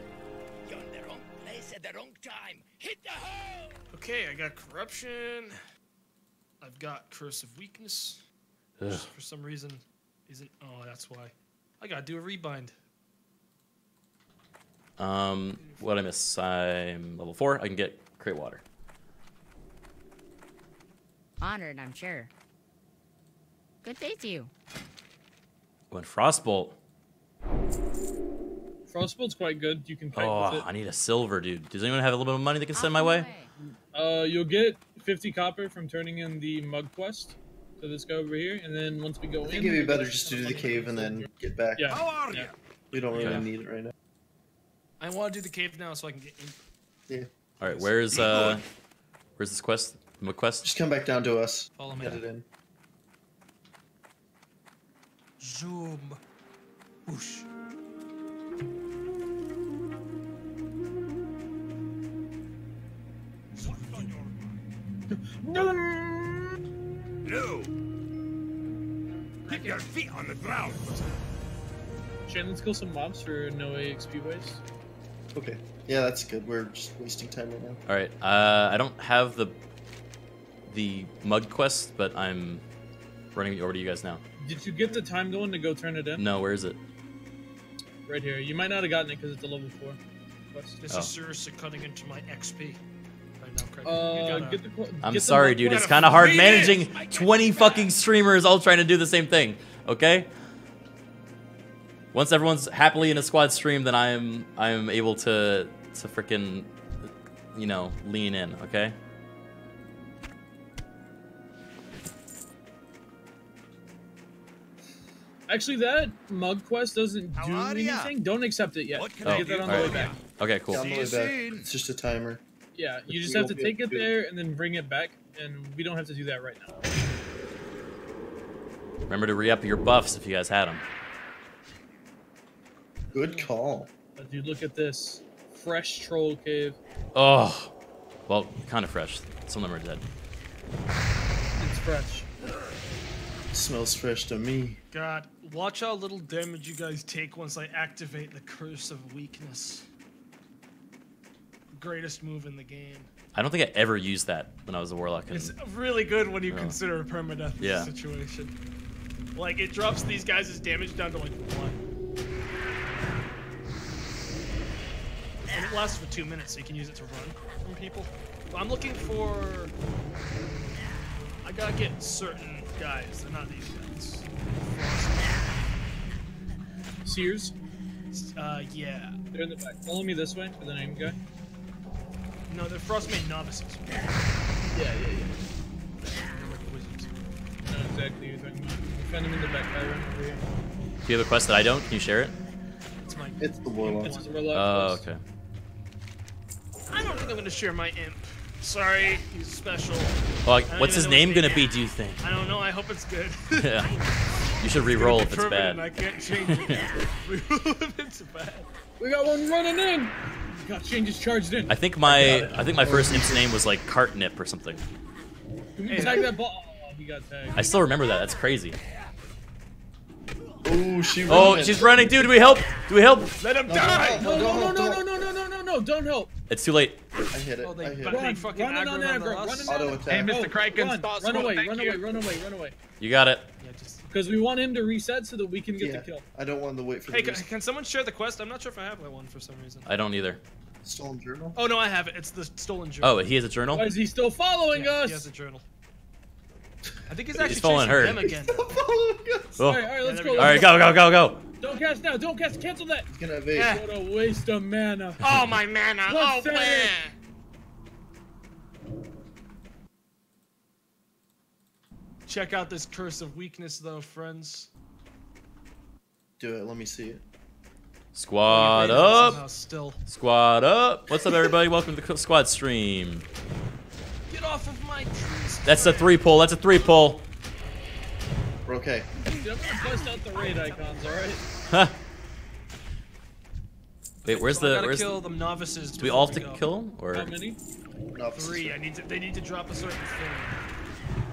You're in the wrong place at the wrong time. Hit the hole. Okay, I got corruption. I've got curse of weakness. Which for some reason isn't. Oh, that's why. I gotta do a rebind. Um, what I miss? I'm level four. I can get crate water. Honored, I'm sure. Good day to you. When frostbolt. Frostbolt's quite good. You can kite Oh, with I need a silver, dude. Does anyone have a little bit of money they can send my way? Uh, you'll get 50 copper from turning in the mug quest to this guy over here, and then once we go I in, think it'd be we'll better just to do the cave and then get back. Yeah. How are yeah. you? We don't really Okay. need it right now. I want to do the cave now so I can get in. Yeah. All right, where's uh, where's this quest? What quest? Just come back down to us. Follow me. Get it in. Zoom. Whoosh. No. Keep your feet on the ground. Shane, let's kill some mobs for no XP waste. Okay. Yeah, that's good. We're just wasting time right now. All right. Uh, I don't have the the mug quest, but I'm running it over to you guys now. Did you get the time going to go turn it in? No, where is it? Right here. You might not have gotten it because it's a level 4 quest. This Oh. is seriously cutting into my XP. Right now, Uh, gotta... the, I'm sorry, dude. It's kind of hard managing 20 fucking streamers all trying to do the same thing. Okay. Once everyone's happily in a squad stream, then I'm I'm able to to freaking you know lean in. Okay. Actually, that mug quest doesn't do anything. Don't accept it yet. What can oh, I Get that on for the way back. Okay. Cool. Yeah, on the way See you back. soon. It's just a timer. Yeah, you But just have to take it to do it. there and then bring it back, and we don't have to do that right now. Remember to re-up your buffs if you guys had them. Good call. But dude, look at this. fresh troll cave. Oh, well, kind of fresh. Some of them are dead. It's fresh. smells fresh to me. God, watch how little damage you guys take once I activate the Curse of Weakness. Greatest move in the game. I don't think I ever used that when I was a warlock. And, It's really good when you consider a permadeath Yeah. situation. Like, it drops these guys' damage down to like one. And it lasts for two minutes, so you can use it to run from people. But I'm looking for. I gotta get certain guys. They're not these guys. Sears. Uh, yeah. They're in the back. Follow me this way for the name guy. No, they're Frostmane novices. Yeah, yeah, yeah. I know exactly what you're talking about. Find him in the back. I run over here. do you have a quest that I don't? Can you share it? It's my. It's the warlock. It's a warlock Oh, quest. okay. I don't think I'm gonna share my imp. Sorry, he's special. Well, what's his name gonna be, do you think? I don't know, I hope it's good. yeah. You should re-roll if it's bad. I can't change it. roll if it's bad. We got one running in! We got changes charged in. I think my I, I think my first imp's name was like Cartnip or something. Hey, tag that ball? Oh, got tagged. I still remember that, that's crazy. Ooh, she Oh, she's running, dude, do we help? Do we help? Let him no, die! no, no, no, no, no, no, no. no, no no, don't help. It's too late. I hit it. Oh, they, I hit but it. Run, fucking run it on aggroed aggro, run us. Auto attack. Hey, Mr. Run, Criken, run, stop run smoke, away, run you. away, run away, run away. You got it. Yeah, just... Because we want him to reset so that we can get Yeah, the kill. I don't want to wait for Hey, the can, can someone share the quest? I'm not sure if I have that one for some reason. I don't either. stolen journal. Oh no, I have it. It's the stolen journal. Oh, he has a journal. Why is he still following yeah, us? He has a journal. I think he's He's actually following chasing her. them again. Oh. All right, all right, let's go. we All let's right, go, go, go, go. Don't cast now. Don't cast. Cancel that. He's gonna evade. Yeah. What a waste of mana. Oh my mana! Oh What's that man! Check out this curse of weakness, though, friends. Do it. Let me see it. Squad up. Still. Squad up. What's up, everybody? Welcome to the squad stream. Get off of my trees. That's a three pull. That's a three pull. We're okay. Dude, bust out the raid icons. All right. Huh. Wait, where's So I the gotta where's kill the, the novices. do we all have to go. kill or How many? No, Three. I need to. They need to drop a certain thing.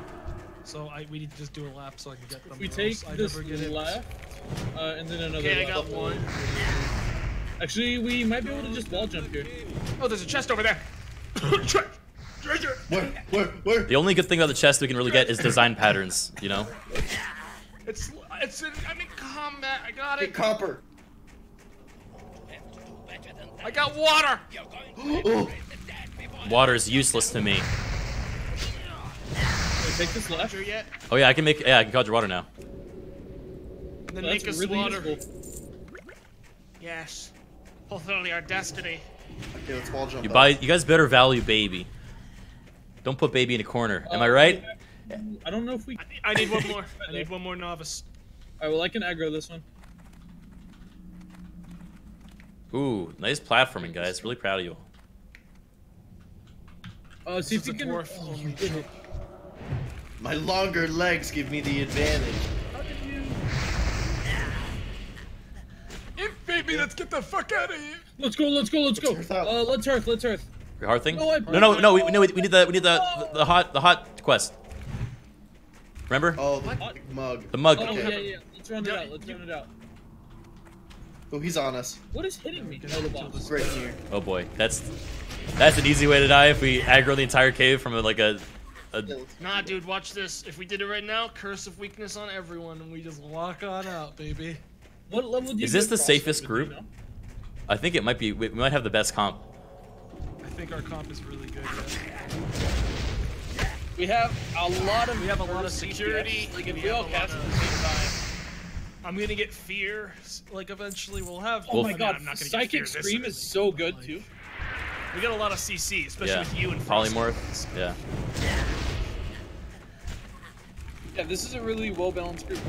So I we need to just do a lap so I can get them. If we take I this never get left, uh, and then another. Okay, I got one. Actually, we might be able to just wall jump here. Oh, there's a chest over there. Treasure. Where? Where? Where? the only good thing about the chest we can really get is design patterns, you know? It's it's in, I'm in combat. I got Get it. copper. I got water. Oh, Water is useless to me. So take this left. Treasure yet? Oh yeah, I can make yeah, I can cause water now. And then That's make us really water. useful. Yes. Fulfilling our destiny. okay, let's wall jump. You up. buy you guys better value baby. Don't put baby in a corner. Am I Uh, right? I don't know if we. I need, I need one more. I need one more novice. Alright, well, I can aggro this one. Ooh, nice platforming, guys. Really proud of you. Uh, see if you can. dwarf. Oh, you did it. My longer legs give me the advantage. you Imp baby, let's get the fuck out of here. Let's go. Let's go. Let's go. Let's earth out. Uh, let's earth. Let's earth. Your hard thing? No, I- No, no, no. We, no, we, we need the we need the, the the hot the hot quest. Remember? Oh, the mug. The mug. Oh Okay. yeah, yeah. Let's run it out. Let's run it out. Oh, he's on us. What is hitting me? Oh, the boss. Right here. Oh boy, that's that's an easy way to die if we aggro the entire cave from like a, a Nah, dude, watch this. If we did it right now, curse of weakness on everyone, and we just walk on out, baby. What level do you Is this the safest group? you know? I think it might be. We we might have the best comp. I think our comp is really good. Yeah. We have a lot of. We have a lot of security. Like if we we all have a lot cast at the same time. I'm gonna get fear. Like eventually, we'll have. Oh my Wolf- god, I'm not gonna Psychic get Scream is so good too. We got a lot of CC, especially Yeah. with you and Frost. Yeah. Yeah, this is a really well balanced group.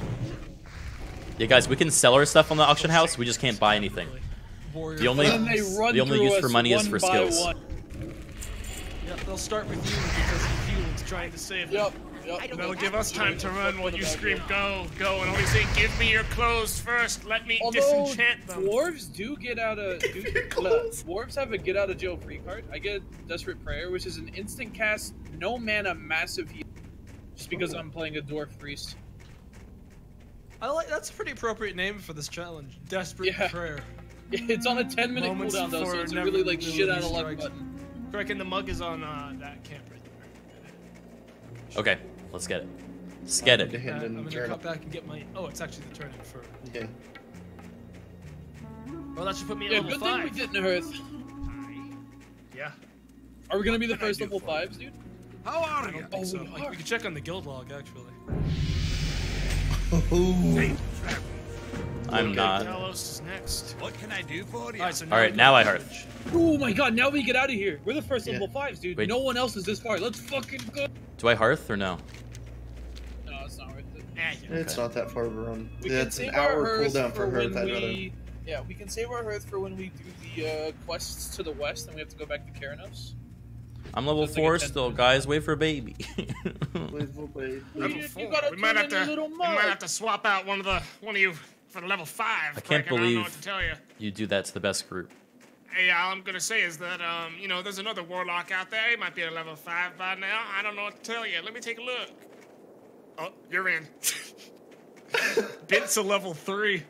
Yeah, guys, we can sell our stuff on the auction house. We just can't buy anything. The only And then they run the only use for money is for skills. one. Yeah, they'll start with you because of Fuel's trying to save them. Yep. yep. That'll give us time to run while you scream go, go, and only say, give me your clothes first. Let me Although disenchant them. dwarves do get out of do, look, dwarves have a get out of jail free card. I get desperate prayer, which is an instant cast, no mana, massive heal. Just because I'm playing a dwarf priest. I like that's a pretty appropriate name for this challenge. Desperate Yeah. prayer. It's on a 10 minute Moments cooldown though, so it's a really like shit out of luck strikes. Button. Reckon the mug is on uh, that camp right there. Okay, let's get it. Let's get it. hand Uh, I'm gonna cut back and get my. Oh, it's actually the turning for. Yeah. Well, that should put me at Yeah, level good thing we didn't Hearth. Yeah. Are we gonna be the first level fives, dude? How are I you? don't so. we Like, we can check on the guild log actually. I'm not. Talos is next. What can I do for you? All right, so All right, now I got heard. Oh my god, now we get out of here. We're the first Yeah. level fives, dude. Wait. No one else is this far. Let's fucking go. Do I hearth or no? No, it's not worth it. Yeah. It's not that far of a run. We Yeah, can it's an save our hour hearth cooldown for when Hearth, I'd rather. we. Yeah, we can save our hearth for when we do the uh, quests to the west, and we have to go back to Kharanos. I'm level That's four 10 still, guys. Wait for baby. Wait, wait, wait. Level You- you four. a we might have to. We might have to swap out one of the one of you for the level five. I can't Criken. I don't know believe- what to tell you. you do that to the best group. Hey, all I'm gonna say is that um, you know, there's another warlock out there. He might be at level five by now. I don't know what to tell you. Let me take a look. Oh, you're in. Bint's a level three.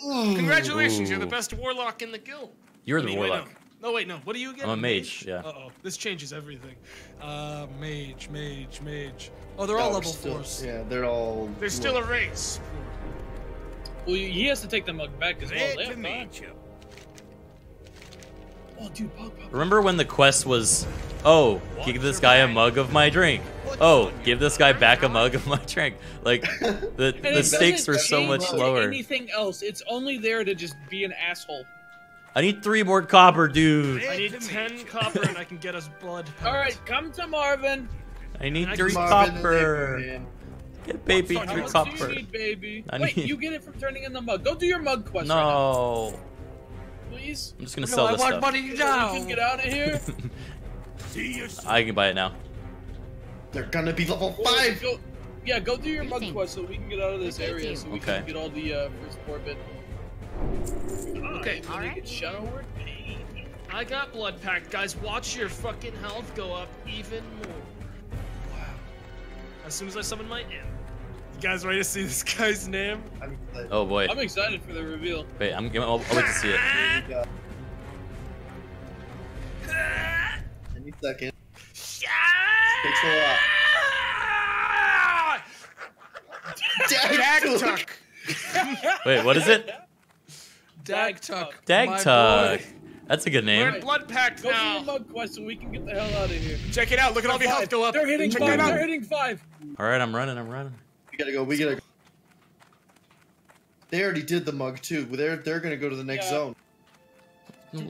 Congratulations, you're the best warlock in the guild. You're I the mean, wait, warlock. no. No, wait, no. What are you again? I'm a mage, yeah. Uh oh, this changes everything. Uh, mage, mage, mage. Oh, they're all No, level still- fours. Yeah, they're all. There's still a race. Well, he has to take the mug back as well. Great They to meet you. Oh, dude, pug, pug. Remember when the quest was, oh, give this guy a mug of my drink. Oh, give this guy back a mug of my drink. Like the the stakes doesn't were so much lower. Anything else? It's only there to just be an asshole. I need three more copper, dude. I need ten copper and I can get us blood. All right, come to Marvin. I need I three can- Marvin copper. Abraham. Get baby How three How do copper. you need, baby? I Wait, need- you get it from turning in the mug. Go do your mug quest right now, No, please. I'm just gonna No, sell I this want stuff. money So we now. can get out of here. See you soon. I can buy it now. They're gonna be level Well, five. Go, yeah, go do your mug quest so we can get out of this area so we Okay. can get all the uh, first orbit. Okay, Can we alright. get shadow work? I got Blood Pact. Guys, watch your fucking health go up even more. Wow. As soon as I summon my imp. You guys ready to see this guy's name? I'm Oh boy. I'm excited for the reveal. Wait, I'm. I'll, I'll wait to see it. here we go. Any second. Takes a lot. Dag Dag Tuck. Wait, what is it? Dag Tuck. my Dagtug. boy. That's a good name. We're in Blood Pact Go do your now. mug quest so we can get the hell out of here. Check it out. Look at all the health go up. They're hitting Check five. They're hitting five. All right, I'm running. I'm running. We gotta go. We gotta. go. They already did the mug too. They're they're gonna go to the next Yeah. zone.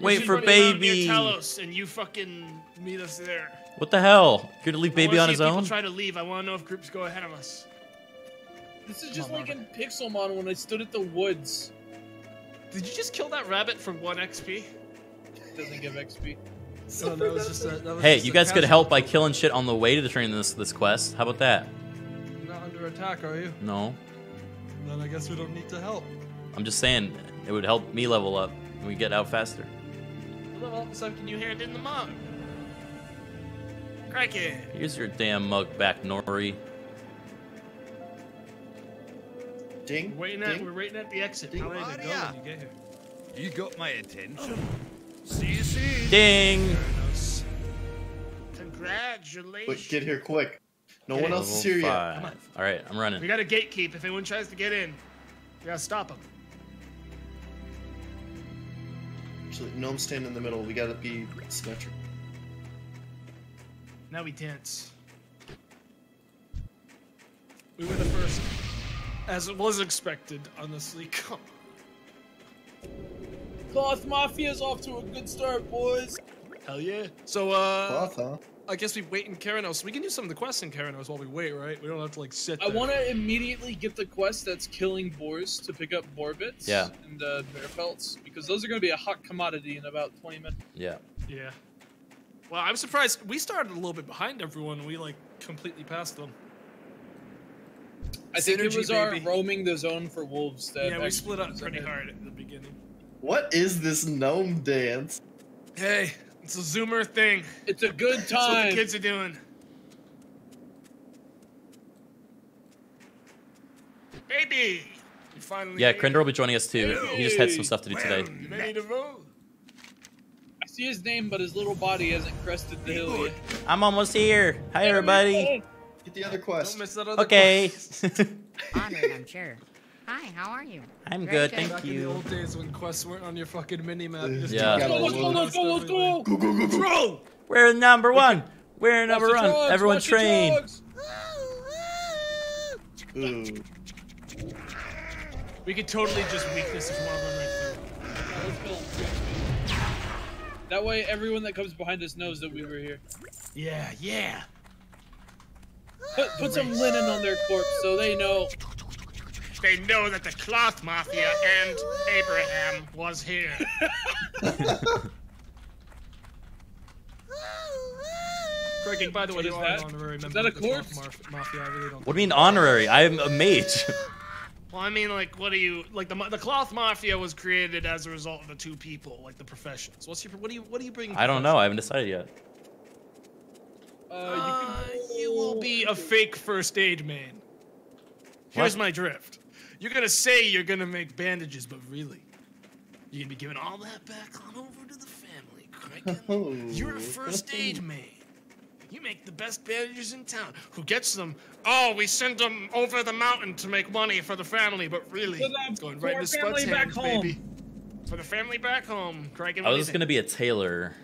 Wait for run around near baby. Talos and you fucking meet us there. What the hell? You're gonna leave baby on see his own? People try to leave. I want to know if groups go ahead of us. This is just on, like in Pixelmon when I stood at the woods. Did you just kill that rabbit for one XP? Doesn't give XP. No, that was just a, that was Hey, just you a guys could help by killing shit on the way to the train this this quest. How about that? You're not under attack, are you? No, Then I guess we don't need to help. I'm just saying it would help me level up and we get out faster. Well, so can you hand in the mug? Crikey. Here's your damn mug back, Nori. Ding. We're waiting at, ding. we're waiting at the exit. Ding. How ready to go Yeah. when you get here? You got my attention. Oh. See you soon. Ding! Congratulations. Quick, get here quick. No Get one in. else is here yet. five. All right, I'm running. We got a gatekeep. If anyone tries to get in, we gotta stop them. Actually, no, I'm standing in the middle. We gotta be symmetric. Now we dance. We were the first, as it was expected. Honestly, come. Cloth Mafia's off to a good start, boys. Hell yeah. So uh, Cloth, huh? I guess we wait in Kharanos. We can do some of the quests in Kharanos while we wait, right? We don't have to like sit. I want to immediately get the quest that's killing boars to pick up boar bits Yeah. and uh, bear pelts because those are going to be a hot commodity in about 20 minutes. Yeah. Yeah. Well, I'm surprised. We started a little bit behind everyone. We like completely passed them. I think it was our baby. roaming the zone for wolves that. Yeah, we split up pretty hard at the beginning. What is this gnome dance? Hey, it's a Zoomer thing. It's a good That's what the kids are doing. Baby, you finally. Yeah, made Krender will be joining us too. He just had some stuff to do today. made a vote. I see his name, but his little body hasn't crested the hill yet. I'm almost here. Hi, everybody. Get the other quest. Don't miss that other Okay. Honored, I'm sure. Hi, how are you? I'm Very good, thank Back in the old days when quests weren't on your fucking mini map. Yeah. took Let's all go, let's go, let's stuff go, let's everywhere. go. Throw! We're number one. We're number Watch one. drugs, Everyone watch train. We could totally just weakness if one of them right Yeah, let's. That way, everyone that comes behind us knows that we were here. Yeah, yeah. Put, put some linen on their corpse so they know. They know that the cloth mafia and Abraham was here. Craig, by the way, What you is are that? an honorary Is that a Cloth corpse? Maf- Mafia. I really don't. What do you mean honorary? I'm a mage. Well, I mean, like, what do you like? The the cloth mafia was created as a result of the two people, like the professions. What's your what do you what do you bring? I don't know. I haven't decided yet. Uh, Uh, you will be a fake first aid man. Here's What? my drift. You're gonna say you're gonna make bandages, but really, you're gonna be giving all that back on over to the family, Criken. You're a first aid man. You make the best bandages in town. Who gets them? Oh, we send them over the mountain to make money for the family, but really, For the it's going right poor into family Sput's back hands, home. baby. For the family back home, Criken. I what do you was think? gonna be a tailor,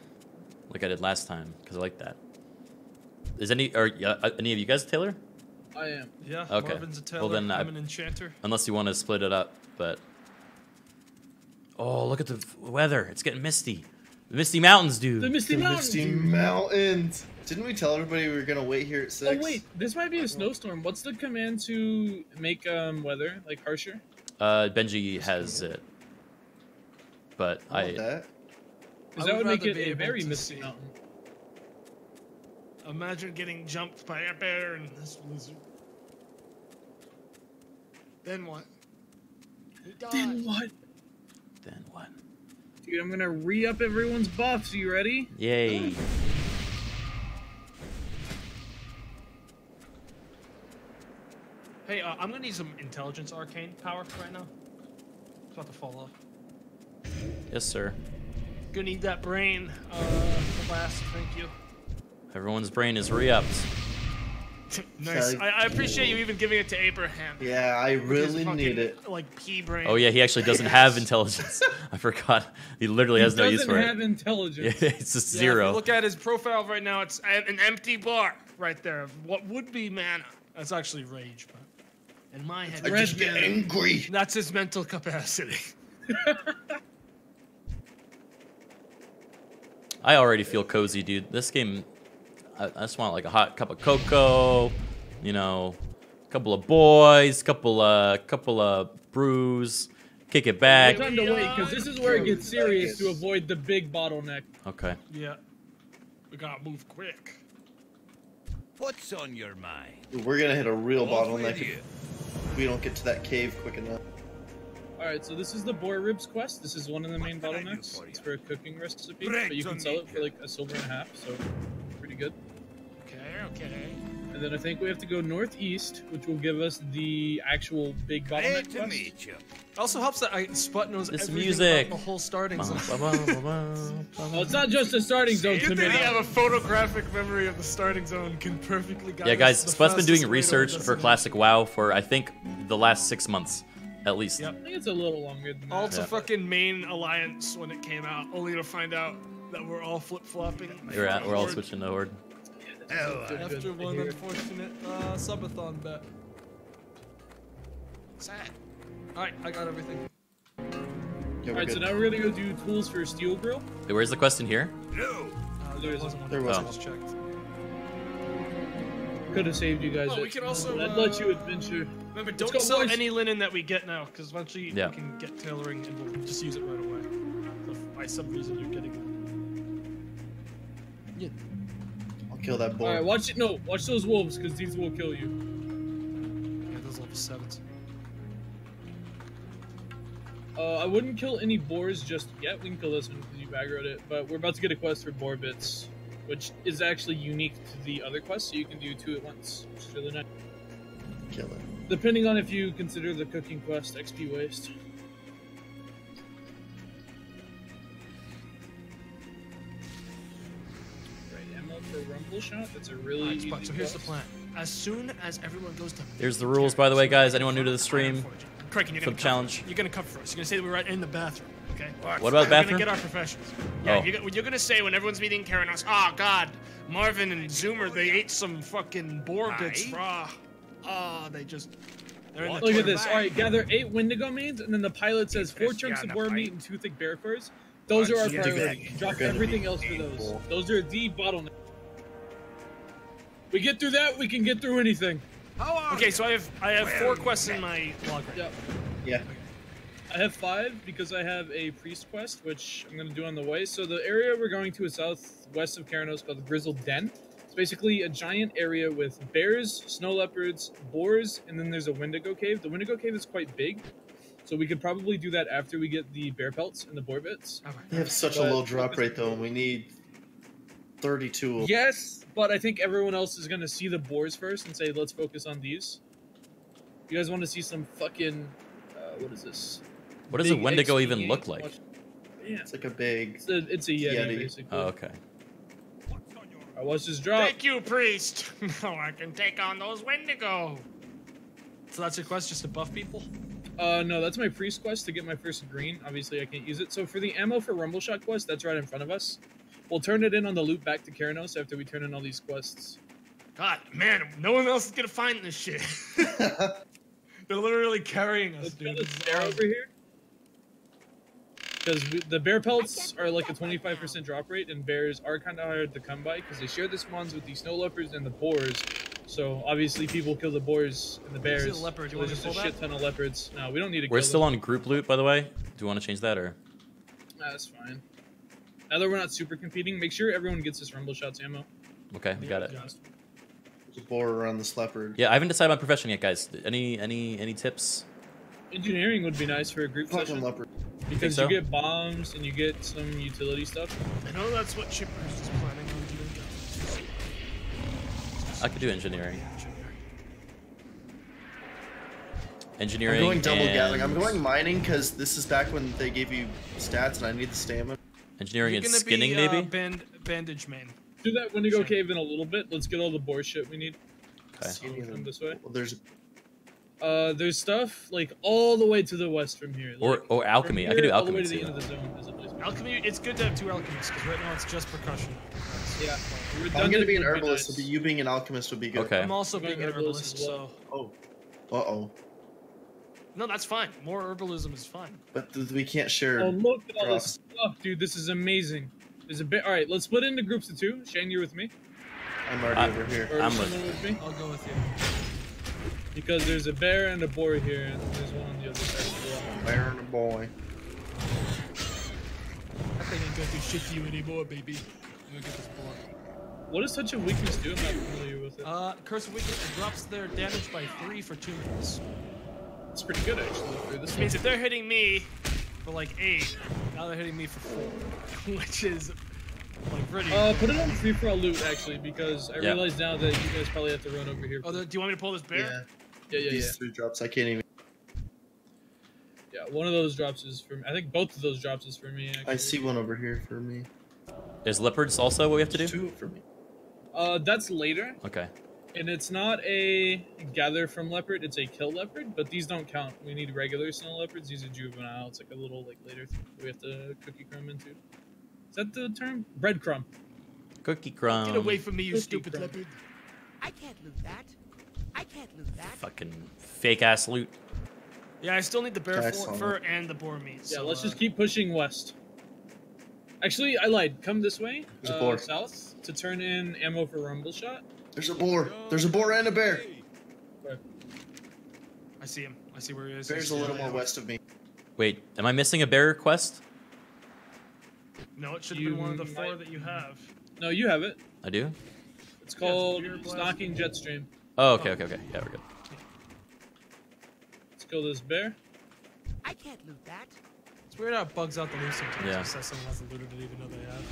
like I did last time, because I like that. Is any or yeah, uh, any of you guys a tailor? I am. Yeah, Okay. Marvin's a tailor. Well, then I- I'm an enchanter. Unless you want to split it up, but. Oh, look at the weather! It's getting misty. The misty mountains, dude. The Misty The Mountains. Misty Mountains. Didn't we tell everybody we were gonna wait here at Oh six? wait, this might be a snowstorm. What's the command to make um weather like harsher? Uh, Benji has it, but I I. that. Because that would would make it a very misty see. mountain. Imagine getting jumped by a bear and this lizard. Then what? Then what? Then what? Dude, I'm gonna re-up everyone's buffs. You ready? Yay! Hey, uh, I'm gonna need some intelligence arcane power right now. It's about to fall off. Yes, sir. Gonna need that brain. Uh, the last. Thank you. Everyone's brain is re-upped. nice. Okay. I, I appreciate you even giving it to Abraham. Yeah, I really fucking, need it. Like pea brain. Oh yeah, he actually doesn't have intelligence. I forgot. He literally has he no use for it. doesn't for have intelligence. Yeah, it's just Yeah, If zero. you look at his profile right now, it's an empty bar right there of what would be mana. That's actually rage, but In my head, I just get angry. that's his mental capacity. I already feel cozy, dude. This game, I, I just want like a hot cup of cocoa, you know, a couple of boys, couple uh, couple of brews, kick it No back. time to wait, because this is where it gets serious to avoid the big bottleneck. Okay. yeah, we gotta move quick. What's on your mind? We're gonna hit a real Off bottleneck if we don't get to that cave quick enough. Alright, so this is the boar ribs quest. This is one of the main What can I do bottlenecks. for It's for a cooking recipe, Bread but you can sell it for like a silver and a half, so pretty good. Okay, okay. And then I think we have to go northeast, which will give us the actual big bottleneck Glad to quest. meet you. It also helps that I, Sput knows This everything music. about the whole starting zone. Well, it's not just a starting zone, Good thing you have a photographic memory of the starting zone. Can perfectly guide Yeah, guys, to the Sput's been doing fastest way to our research for. Classic WoW for I think the last six months, at least. Yep. I think it's a little longer than that. Alta Yeah. fucking main alliance when it came out, only to find out that we're all flip flopping. We're at, we're all switching to Horde. Hell, After one hear it. unfortunate uh, subathon bet. Sad. Alright, I got everything. Yeah, Alright, so now we're gonna go do tools for Steelgrill. Hey, where's the quest in here? no. Uh, There there is- wasn't one. there I wasn't. just checked. Could have saved you guys. Well, we it. can also, I'd let uh, you adventure. Remember, don't go, sell any linen that we get now, because eventually Yeah. we can get tailoring and we'll just use it right away. If by some reason you're getting. I'll kill that All boar. right, watch it. No, watch those wolves, because these will kill you. Yeah, those level sevens. Uh, I wouldn't kill any boars just yet. We can kill this one because you aggroed it. But we're about to get a quest for boar bits, which is actually unique to the other quest, so you can do two at once, which is really nice. Kill it. Depending on if you consider the cooking quest XP waste. For Rumbleshot. That's a really Alright, easy Spot, so here's the plan. As soon as everyone goes to There's the rules, by the way, guys. Anyone new to the stream? Criken, you're gonna challenge. us. You're gonna cover for us. You're gonna say that we're right in the bathroom. Okay. What about the We're gonna get our professionals. Oh. Yeah, Oh. you're, gonna- you're gonna say when everyone's meeting Kharanos, oh ah, God, Marvin and Zoomer, they oh, ate some fucking boar bits raw. Oh, ah, they just. They're in the Look at toilet. this. All right, gather eight Wendigo meats, and then the pilot says four chunks of boar meat and two thick bear furs. Those are our Yeah. priority. Drop everything else for those. Those are the bottleneck. We get through that, we can get through anything. Okay, so I have I have four quests in my log right Yep. Yeah. I have five because I have a priest quest, which I'm going to do on the way. So the area we're going to is southwest of Kharanos called the Grizzled Den. It's basically a giant area with bears, snow leopards, boars, and then there's a Wendigo cave. The Wendigo cave is quite big, so we could probably do that after we get the bear pelts and the boar bits. They have such a low drop rate though, and we need 32. Yes, but I think everyone else is going to see the boars first and say, let's focus on these. You guys want to see some fucking. Uh, what is this? What does a Wendigo XP even look like? Watch- Yeah. It's like a big. It's a, it's a Yeti, Yeti. basically. Oh, okay. I watched this drop. Thank you, priest. Now I can take on those Wendigo. So that's your quest, just to buff people? Uh, no, that's my priest quest to get my first green. Obviously, I can't use it. So for the ammo for Rumbleshot quest, that's right in front of us. We'll turn it in on the loop back to Kharanos after we turn in all these quests. God, man, no one else is gonna find this shit. They're literally carrying us, dude. This bear over here. Because the bear pelts are like a 25% drop rate, and bears are kind of hard to come by because they share the spawns with the snow leopards and the boars. So obviously, people kill the boars and the bears. the leopard. You so want there's just a pull shit ton of leopards. No, we don't need to. We're kill still them. on group loot, by the way. Do you want to change that or? Nah, That's fine. Now that we're not super competing, make sure everyone gets this rumble shots ammo. Okay, we got it. There's a boar around this leopard. Yeah, I haven't decided my profession yet, guys. Any any any tips? Engineering would be nice for a group Fucking session leopard. because so? you get bombs and you get some utility stuff. I know that's what Chippers is planning on doing. I could do engineering. Engineering. I'm Engineering. going double and gathering. I'm going mining because this is back when they gave you stats and I need the stamina. Engineering You're and gonna skinning, be, uh, maybe. band- bandage main. Do that Wendigo Cave in a little bit. Let's get all the boar shit we need. Okay. So come this way. Well, there's Uh, there's stuff like all the way to the west from here. Or like, or from alchemy. I can do here all the alchemy way to the too. end of the zone. Is a place. Alchemy, it's good to have two alchemists because right now it's just percussion. Yeah. If I'm gonna be an herbalist. nice. so you being an alchemist would be good. Okay. I'm also I'm being an herbalist herbalist, as well. so Oh. Uh oh. no, that's fine. More herbalism is fine. But th- we can't share. Oh, look at all this stuff, dude. This is amazing. There's a bit. All right, let's split into groups of two. Shane, you're with me. I'm already I- over here. Or I'm with- someone with me. I'll go with you. Because there's a bear and a boar here, and there's one on the other side of the wall. Bear and a boy. That thing ain't gonna do shit to you anymore, baby. I'm gonna get this board. What does such a weakness do? I'm not familiar with it. Uh, Curse of Weakness drops their damage by three for two minutes. It's pretty good actually. This means if they're hitting me for like eight, now they're hitting me for four, which is like pretty. Uh, put it on free for all loot actually, because I Yeah. realize now that you guys probably have to run over here. oh, the, do you want me to pull this bear? Yeah. yeah, yeah, These yeah. three drops, I can't even. Yeah, one of those drops is for me. I think both of those drops is for me. Actually. I see one over here for me. There's leopards also. What we have to do? Two for me. Uh, that's later, Okay. And it's not a gather from leopard. It's a kill leopard, but these don't count. We need regular snow leopards. These are juvenile. It's like a little like later thing we have to cookie crumb into. Is that the term? Breadcrumb. Cookie crumb. Get away from me, you Cookie stupid crumb. leopard. I can't loot that. I can't loot that. Fucking fake ass loot. Yeah, I still need the bear I fur, fur and the boar meat. Yeah, so, let's uh, just keep pushing west. Actually, I lied. Come this way, uh, south, to turn in ammo for Rumbleshot. There's a boar. There's a boar and a bear. I see him. I see where he is. Bear's a little more west of me. Wait, am I missing a bear quest? No, it should have been one of the four that you have. No, you have it. I do. It's called Beer blast. Stalking Jetstream. Oh, okay, okay, okay. Yeah, we're good. Let's kill this bear. I can't loot that. It's weird how it bugs out the loot sometimes. Yeah. Yeah. Says someone hasn't looted it even though they have.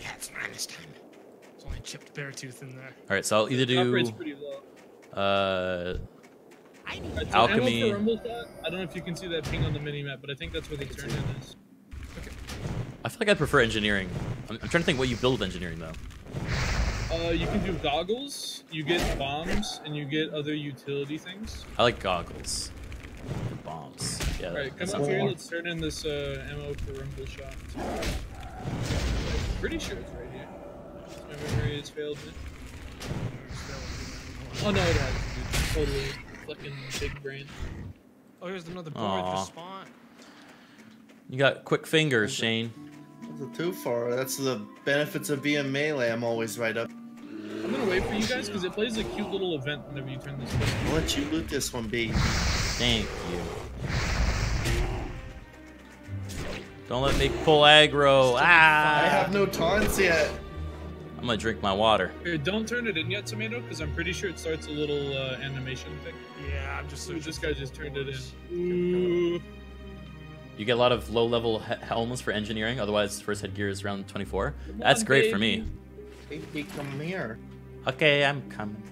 Yeah, it's mine this time. There's only chipped bear tooth in there. All right, so I'll either do uh, Alright, so alchemy. ammo for rumble shot, I don't know if you can see that ping on the mini map, but I think that's where the turn in is. I feel like I'd prefer engineering. I'm, I'm trying to think what you build with engineering though. Uh, you can do goggles, you get bombs, and you get other utility things. I like goggles. For bombs. Yeah. Alright, come that up sounds here, let's turn in this uh, ammo for Rumbleshot. Pretty sure it's right here. My memory has failed me. Oh no, it has. dude. Totally fucking big brain. Oh, here's another board Aw. for spawn. You got quick fingers, Shane. That's too far. That's the benefits of being melee. I'm always right up. I'm gonna wait for you guys because it plays a cute little event whenever you turn this. button. I'll let you loot this one, B. Thank you. Don't let me pull aggro. Ah! I have no taunts yet. I'm gonna drink my water. Here, don't turn it in yet, Tomato, because I'm pretty sure it starts a little uh, animation thing. Yeah, I'm just Ooh, this guy just turned it in. Ooh. You get a lot of low-level he- helmets for engineering. Otherwise, first headgear is around 24. Come That's on, great for me. baby. Baby, come here. Okay, I'm coming.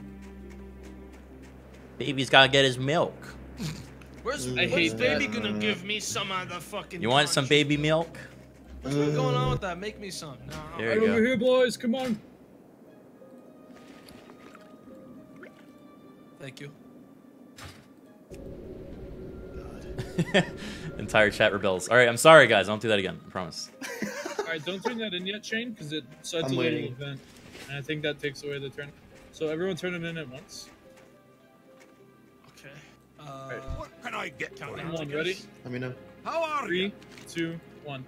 Baby's gotta get his milk. Where's, I where's hate baby that. gonna give me some of the fucking? You want some baby milk? What's been going on with that? Make me some. No. There Right over go. here, boys. Come on. Thank you. Entire chat rebels. All right, I'm sorry, guys. I don't do that again. I promise. All right, don't turn that in yet, Shane, because it starts I'm a little event, and I think that takes away the turn. So everyone turn it in at once. Okay. Uh, What can I get for Come you? on, ready? Let me know. How are you? Three, two, one.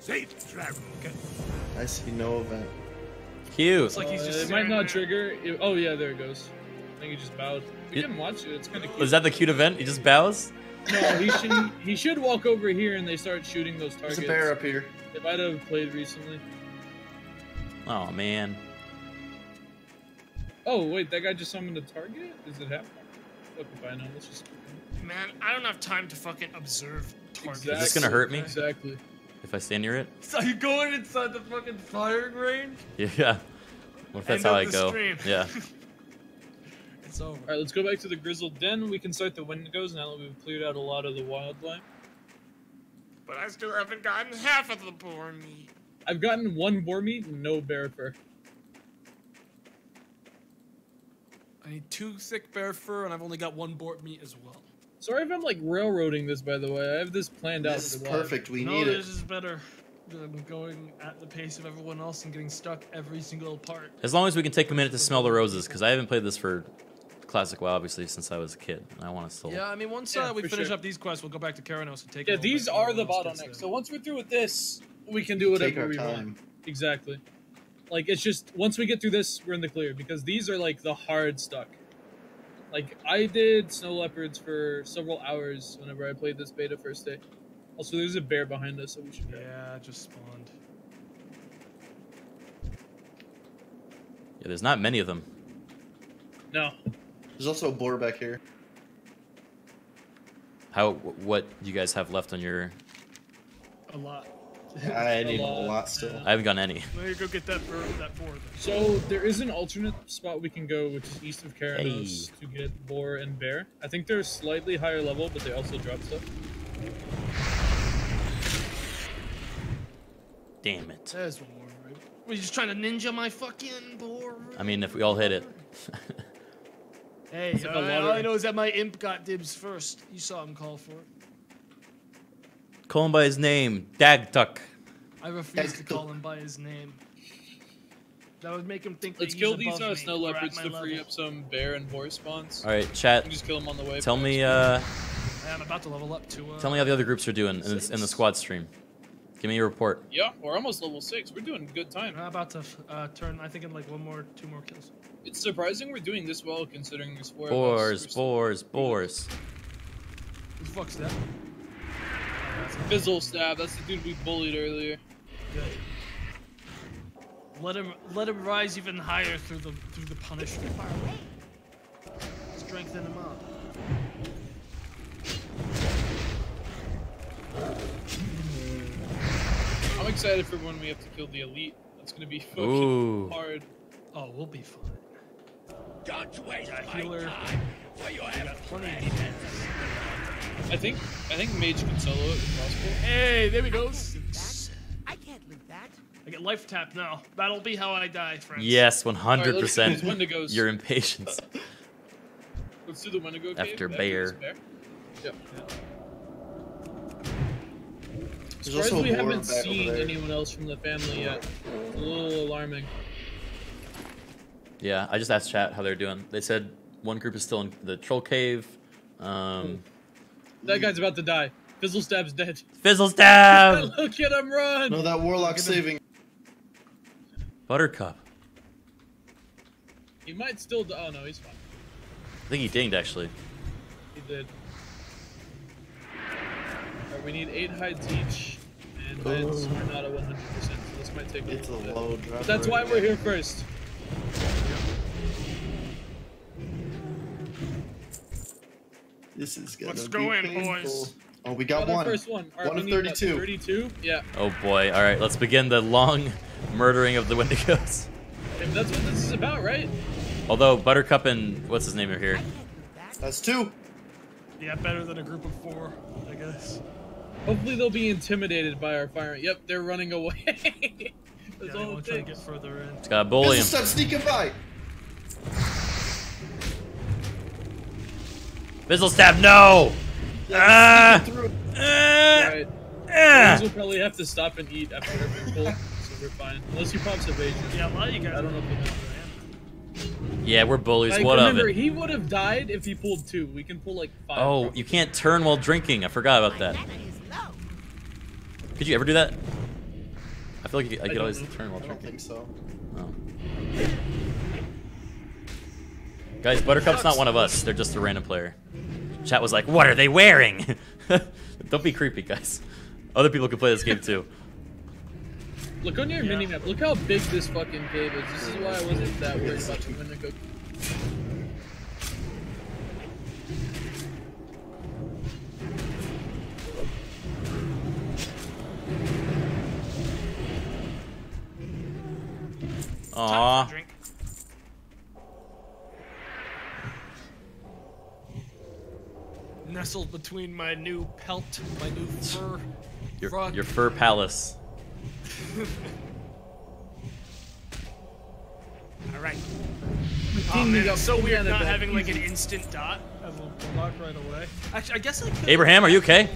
Safe travel. I see no event. Cute. It's like he's Uh, just it might not there. trigger. It- oh yeah, there it goes. I think he just bowed. You It- can watch it. It's kind of cute. Was that the cute event? He just bows? No, he should. He should walk over here and they start shooting those targets. There's targets. a bear up here. If I'd have played recently. Oh man. Oh wait, that guy just summoned a target. Is it happening? Look if I know. Let's just. Man, I don't have time to fucking observe targets. Exactly. this gonna hurt me? Exactly. If I stay near it? So you going inside the fucking firing range? Yeah. What if that's End how I go? stream. Yeah. It's over. All right, let's go back to the grizzled den. We can start the Wendigos now that we've cleared out a lot of the wildlife. But I still haven't gotten half of the boar meat. I've gotten one boar meat, no bear fur. I need two thick bear fur, and I've only got one boar meat as well. Sorry if I'm like railroading this, by the way. I have this planned out. This is for a perfect. We no, need it. this is better than going at the pace of everyone else and getting stuck every single part. As long as we can take a minute to smell the roses, because I haven't played this for classic WoW obviously since I was a kid, and I want to still. Yeah, I mean, once Yeah, uh, we finish sure. up these quests, we'll go back to Kharanos and take. Yeah, these are the bottlenecks. So once we're through with this, we can do whatever Take our we time. want. Exactly. Like it's just once we get through this, we're in the clear because these are like the hard stuck. Like I did snow leopards for several hours whenever I played this beta first day. Also, there's a bear behind us, so we should. Yeah, it just spawned. Yeah, there's not many of them. No. There's also a boar back here. How? What do you guys have left on your? A lot. I need a lot, lot still. I haven't gotten any. Let me go get that bird, that boar. So there is an alternate spot we can go, which is east of Kharanos, to get boar and bear. I think they're slightly higher level, but they also drop stuff. Damn it. There's one more. Right? Were you just trying to ninja my fucking boar? I mean, if we all hit it. Hey, It's uh, all I know is that my imp got dibs first. You saw him call for it. Call him by his name, Dagtuck. I refuse to call him by his name. That would make him think Let's that kill he's these above uh, snow or leopards my to free up some bear and boar spawns. All right, We chat. can just kill them on the way. Tell me, uh, Yeah, I'm about to level up to. Uh, tell me how the other groups are doing in, this, in the squad stream. Give me a report. Yeah, we're almost level six. We're doing good time. I'm about to uh, turn. I think in like one more, two more kills. It's surprising we're doing this well considering there's four of us. Boars, We're boars, boars. Who the fuck's that? Fizzle stab. That's the dude we bullied earlier. Good. Let him let him rise even higher through the through the punishment. strengthen him up. I'm excited for when we have to kill the elite. That's gonna be fucking Ooh. hard. Oh, we'll be fine. Don't waste Got my healer. time, for you have plenty of plenty defense. I think I think mage can solo it if possible. Hey, there we go. I can't loot that. I get life tap now. That'll be how I die, friends. Yes, Alright, let's do this 100%. Wendigos. Your impatience. Let's do the Wendigo cave After this bear. Yep. There's Surprised also we haven't war back over seen anyone else from the family yet. It's a little alarming. Yeah, I just asked chat how they're doing. They said one group is still in the troll cave. Um, That guy's about to die. Fizzle Stab's dead. Fizzle stab! Look at him run! No, that warlock saving. Buttercup. He might still die. Oh no, he's fine. I think he dinged actually. He did. Alright, we need eight hides each, and hides Oh. are not a 100%, so this might take a It's a little bit. low drop. But that's why we're here first. This is gonna Let's be go in, painful. boys. Oh, we got Got our one. first one. Alright, One of 32. 32? Yeah. Oh boy. All right, let's begin the long murdering of the Wendigos. If that's what this is about, right? Although Buttercup and what's his name are here. That's two. Yeah, better than a group of four, I guess. Hopefully they'll be intimidated by our firing. Yep, they're running away. that's Yeah, all it try to get takes. further in. It's got to bully him. Stop sneaking by. Fizzle stab, no! Ah! Through. Ah! Alright. Ah! We'll probably have to stop and eat after every pull, so we're fine. Unless he pops evasion. Yeah, a lot of you guys I don't know if he has Yeah, we're bullies. Like, what of remember, it? he would have died if he pulled two. We can pull like five. Oh, probably. you can't turn while drinking. I forgot about that. Could you ever do that? I feel like you, I could don't always know. turn while I don't drinking. think so. Oh. Guys, Buttercup's not one of us. They're just a random player. Chat was like, "What are they wearing?" Don't be creepy, guys. Other people can play this game too. Look on your mini map. Look how big this fucking cave is. This is why I wasn't that worried about the Wendigo. Aw. Nestled between my new pelt, my new fur. Your, Frog. your fur palace. All right. Oh, man, it's so weird not having like an instant dot as a block right away. Actually, I guess I could. Abraham, are you okay?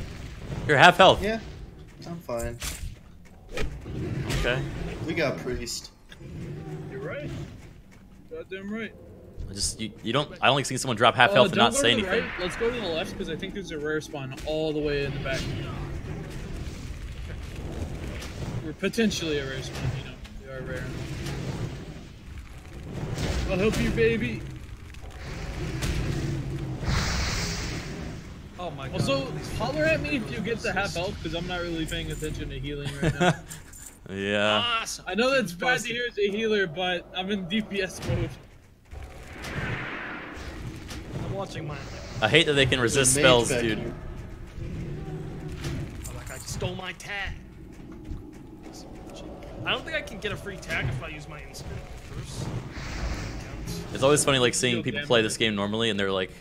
You're half health. Yeah, I'm fine. Okay. We got priest. You're right. Goddamn right. I just you, you don't. I only see someone drop half Uh, health and don't say anything. Right. Let's go to the left because I think there's a rare spawn all the way in the back. We're potentially a rare spawn, you know. we are rare. I'll help you, baby. Oh my god. Also, holler at me if you get to half health because I'm not really paying attention to healing right now. yeah. Awesome. I know that's bad to hear as a healer, but I'm in DPS mode. I'm watching. I hate that they can resist spells, dude. Like I stole my tag. I don't think I can get a free tag if I use my instinct first. It's always funny, like seeing people play this game normally, and they're like,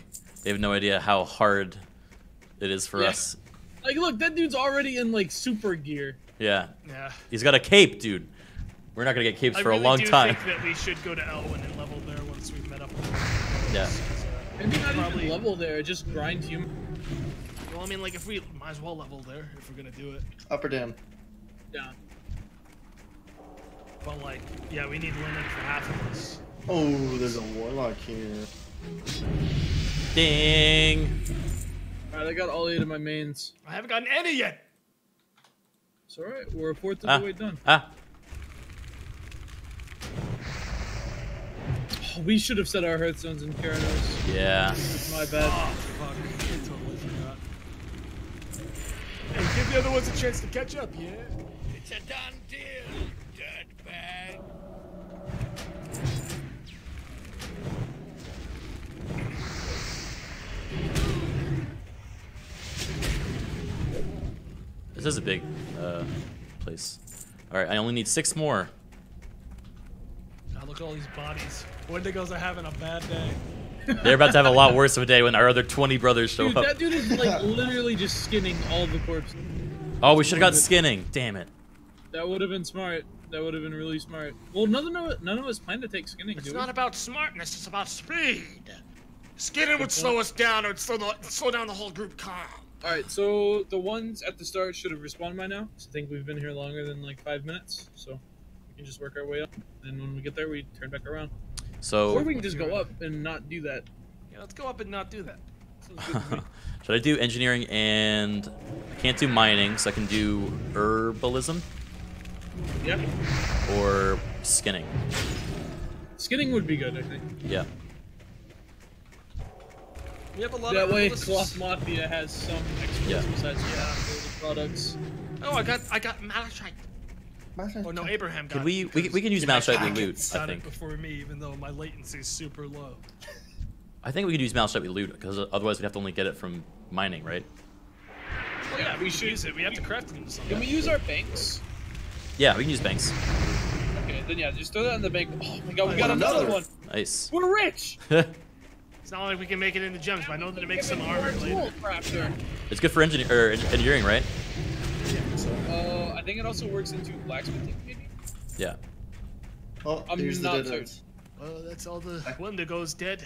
they have no idea how hard it is for yeah. us. Like, look, that dude's already in like super gear. Yeah. Yeah. He's got a cape, dude. We're not gonna get capes I for really a long time. I think that we should go to Elwynn and level 30. Yeah. 'Cause, Maybe not Probably- even level there, just grind human. Well, I mean, like if we might as well level there if we're gonna do it. Up or down? Down. But like, yeah, we need linen for half of us. Oh, there's a warlock here. Ding. Alright, I got all eight of my mains. I haven't gotten any yet. It's alright, we're a fourth of Ah. the way done. Ah. we should have set our Hearthstones in Kharanos. Yeah. It's my bad. Oh, hey, give the other ones a chance to catch up, yeah? It's a done deal, dirtbag. This is a big uh, place. All right, I only need six more. Now look at all these bodies. Wendigos are having a bad day. They're about to have a lot worse of a day when our other 20 brothers show Dude, up. that dude is like literally just skinning all the corpses. Oh, we should have got skinning. Damn it. That would have been smart. That would have been really smart. Well, none of none of us plan to take skinning. It's do not we? about smartness, it's about speed. Skinning would slow us down, or it'd slow, the, slow down the whole group calm. All right, so the ones at the start should have respawned by now. I think we've been here longer than like five minutes, so we can just work our way up. And when we get there, we turn back around. So- or we can just go up and not do that. Yeah, let's go up and not do that. Should I do engineering and I can't do mining, so I can do herbalism Yep. or skinning. Skinning would be good, I think. Yeah. We have a lot That of way, herbalists. Cloth Mafia has some extras Yeah. besides yeah, the products. Oh, I got I got malachite. Oh no, Abraham got Could we it we, we can use mouse malachite with loot, I think. before me, even though my latency is super low. I think we could use malachite with loot because otherwise we'd have to only get it from mining, right? Well, yeah, we should use it. We have to craft it into something. Can we use our banks? Yeah, we can use banks. Okay, then yeah, just throw that in the bank. Oh my god, we Oh, got another, another. one. Nice. We're rich. It's not like we can make it into gems, but I know that it makes some armor later. Tool it's good for engineer or en- engineering, right? Uh, I think it also works into blacksmithing, maybe. Yeah. Oh, I'm here's the not dead certain. ends. Well, that's all the Wendigos dead.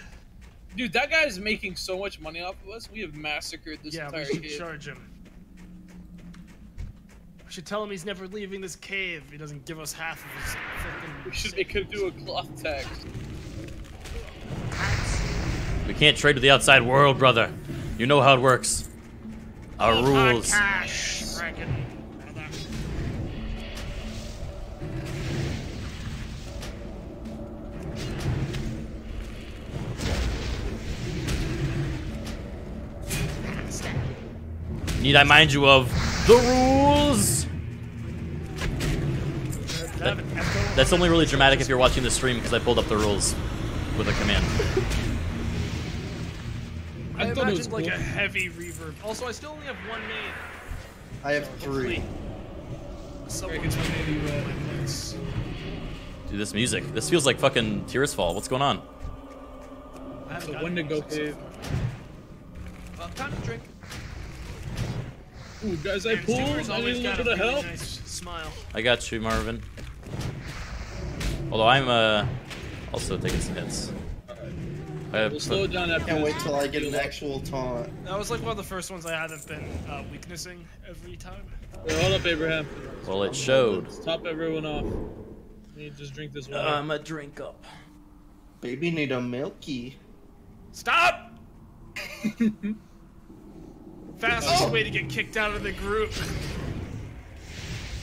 Dude, that guy's making so much money off of us. We have massacred this yeah, we should cave. charge him. We should tell him he's never leaving this cave. He doesn't give us half of his We freaking. should make him do a cloth tax. We can't trade with the outside world, brother. You know how it works. Our rules. Cash, Need I mind you of the rules? That- that's only really dramatic if you're watching the stream because I pulled up the rules with a command. I, I thought it was imagined like cool. a heavy reverb. Also, I still only have one main. I have three. Someone maybe roll. Dude, this music. This feels like fucking Tirisfal. What's going on? I haven't The gotten Wendigo so cave. far. Uh, time to drink. Ooh, guys, I And pulled. Zoomer's I need a little got bit of really help. nice smile. I got you, Marvin. Although I'm uh also taking some hits. I have, We'll slow down after Can't wait till I get an actual taunt. That was like one of the first ones I haven't been uh, weaknessing every time. Wait, hold up, Abraham. well, it showed. Let's top everyone off. Let me just drink this water. I'm a drink up. Baby need a milky. Stop! Fastest way to get kicked out of the group.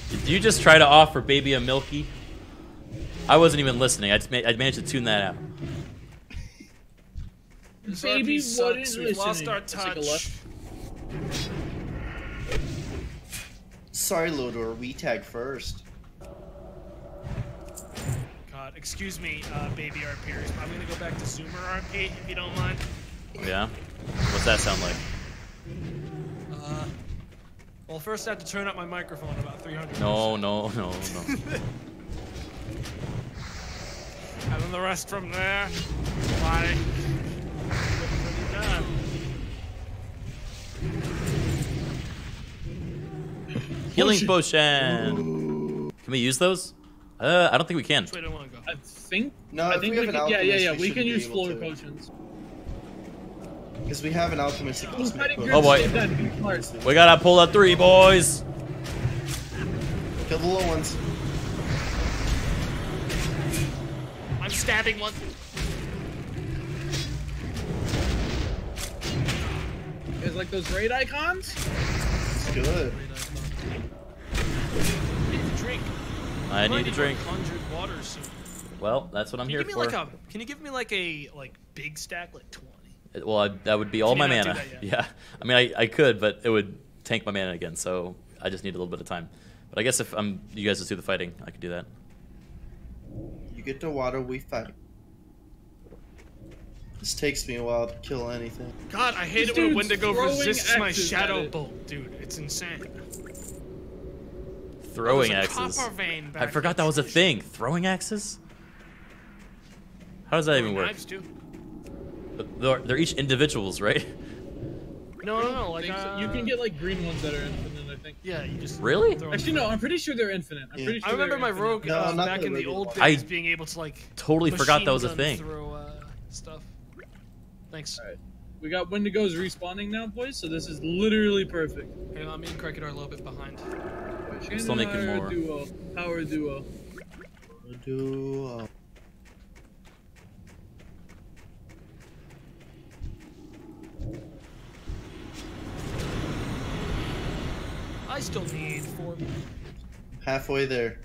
Did you just try to offer baby a milky? I wasn't even listening. I, just ma- I managed to tune that out. This Baby RP sucks. wasn't We've lost our Let's take a touch. look. Sorry, Lodor, we tag first. God, excuse me, uh, baby RPers. I'm gonna go back to Zoomer RP if you don't mind. Yeah? What's that sound like? Uh, well, first I have to turn up my microphone about 300. No, no, no, no. And then the rest from there. Bye. Done. Healing potion. Can we use those? Uh, I don't think we can. Which way do I want to go? I think. No, I think we we have an can, yeah, yeah, yeah. we We can use floor to. potions. Because we have an alchemist that can Who's just make fighting potions. Oh, boy. Grimstone then? Be smart. We gotta pull a three, boys. Kill the little ones. I'm stabbing one. You guys like those raid icons? It's good. Need drink. I need a drink. 100 water soon. Well, that's what I'm here for. like a? Can you give me like a like big stack, like 20? Uh, well, I, that would be all Can my you not do mana. Yeah. I mean, I, I could, but it would tank my mana again. So I just need a little bit of time. But I guess if I'm, you guys just do the fighting, I could do that. You get to water, we fight. This takes me a while to kill anything. God, I hate This it when a Wendigo throwing resists my shadow bolt, dude. It's insane. Throwing there's a axes. I forgot that was a thing. Throwing axes? How does that even work? Knives too. They're, they're each individuals, right? No, no, no. Like think so. uh, you can get like green ones that are infinite. I think. Yeah, you just Really? throw 'em Actually, no. I'm pretty sure they're infinite. I'm pretty sure. I remember my rogue No, uh, back the in the old one. days I being able to like totally forgot that was a thing. Throw uh, stuff. Thanks. Alright. We got Wendigos respawning now, boys. So this is literally perfect. Hang on, me and Cricket are a little bit behind. Shannon Still making and I are a more. Duo. Power duo. Do uh, I still need four. halfway there.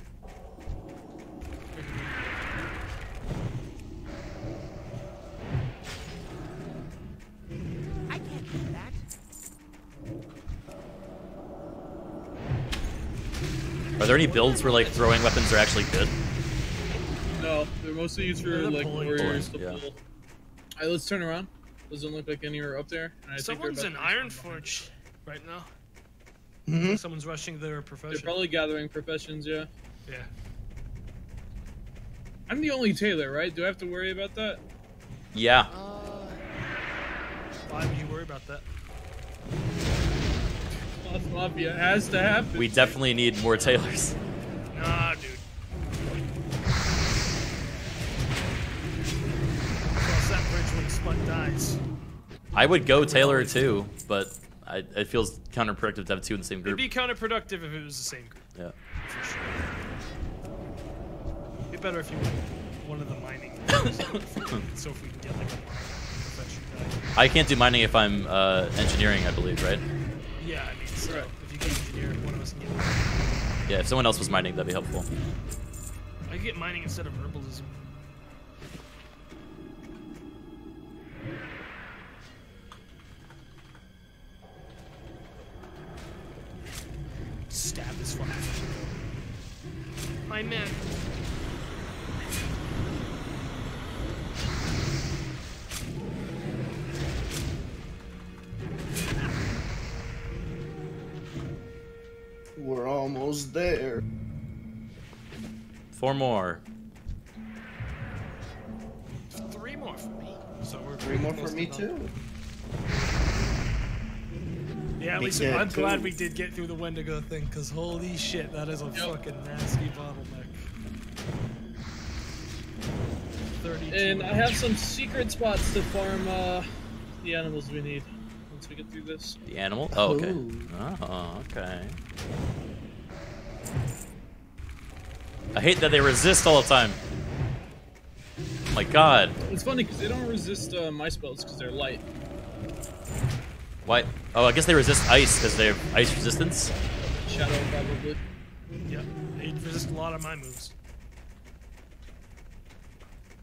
Are there any builds where like throwing weapons are actually good? No, they're mostly used for like warriors to yeah. pull. Alright, let's turn around. Doesn't look like anywhere up there. and I think they're Someone's in about Iron. Forge right now. Mhm. Someone's rushing their profession. They're probably gathering professions, yeah. Yeah. I'm the only tailor, right? Do I have to worry about that? Yeah. Uh, why would you worry about that? Cloth Mafia has to happen. We definitely need more tailors. Nah, dude. Cross that bridge when Sput dies. I would go tailor too, but I, it feels counterproductive to have two in the same group. It'd be counterproductive if it was the same group. Yeah. For sure. Be better if you went one of the mining. so if we can get like a profession guy. I can't do mining if I'm uh, engineering, I believe, right? Yeah, I mean, so if you get engineer, one of us can get. Yeah, if someone else was mining, that'd be helpful. I could get mining instead of herbalism. Stab this fucking thing. My man. We're almost there. Four more. Three more for me. So we're Three more for me done. too. Yeah, at Me least. I'm glad we did get through the Wendigo thing, because holy shit, that is a fucking nasty bottleneck. 32. And I have some secret spots to farm uh, the animals we need once we get through this. The animal? Oh, okay. Ooh. Oh, okay. I hate that they resist all the time. My god. It's funny because they don't resist uh, my spells because they're light. Why? Oh, I guess they resist ice because they have ice resistance. Shadow probably. Yeah, they resist a lot of my moves.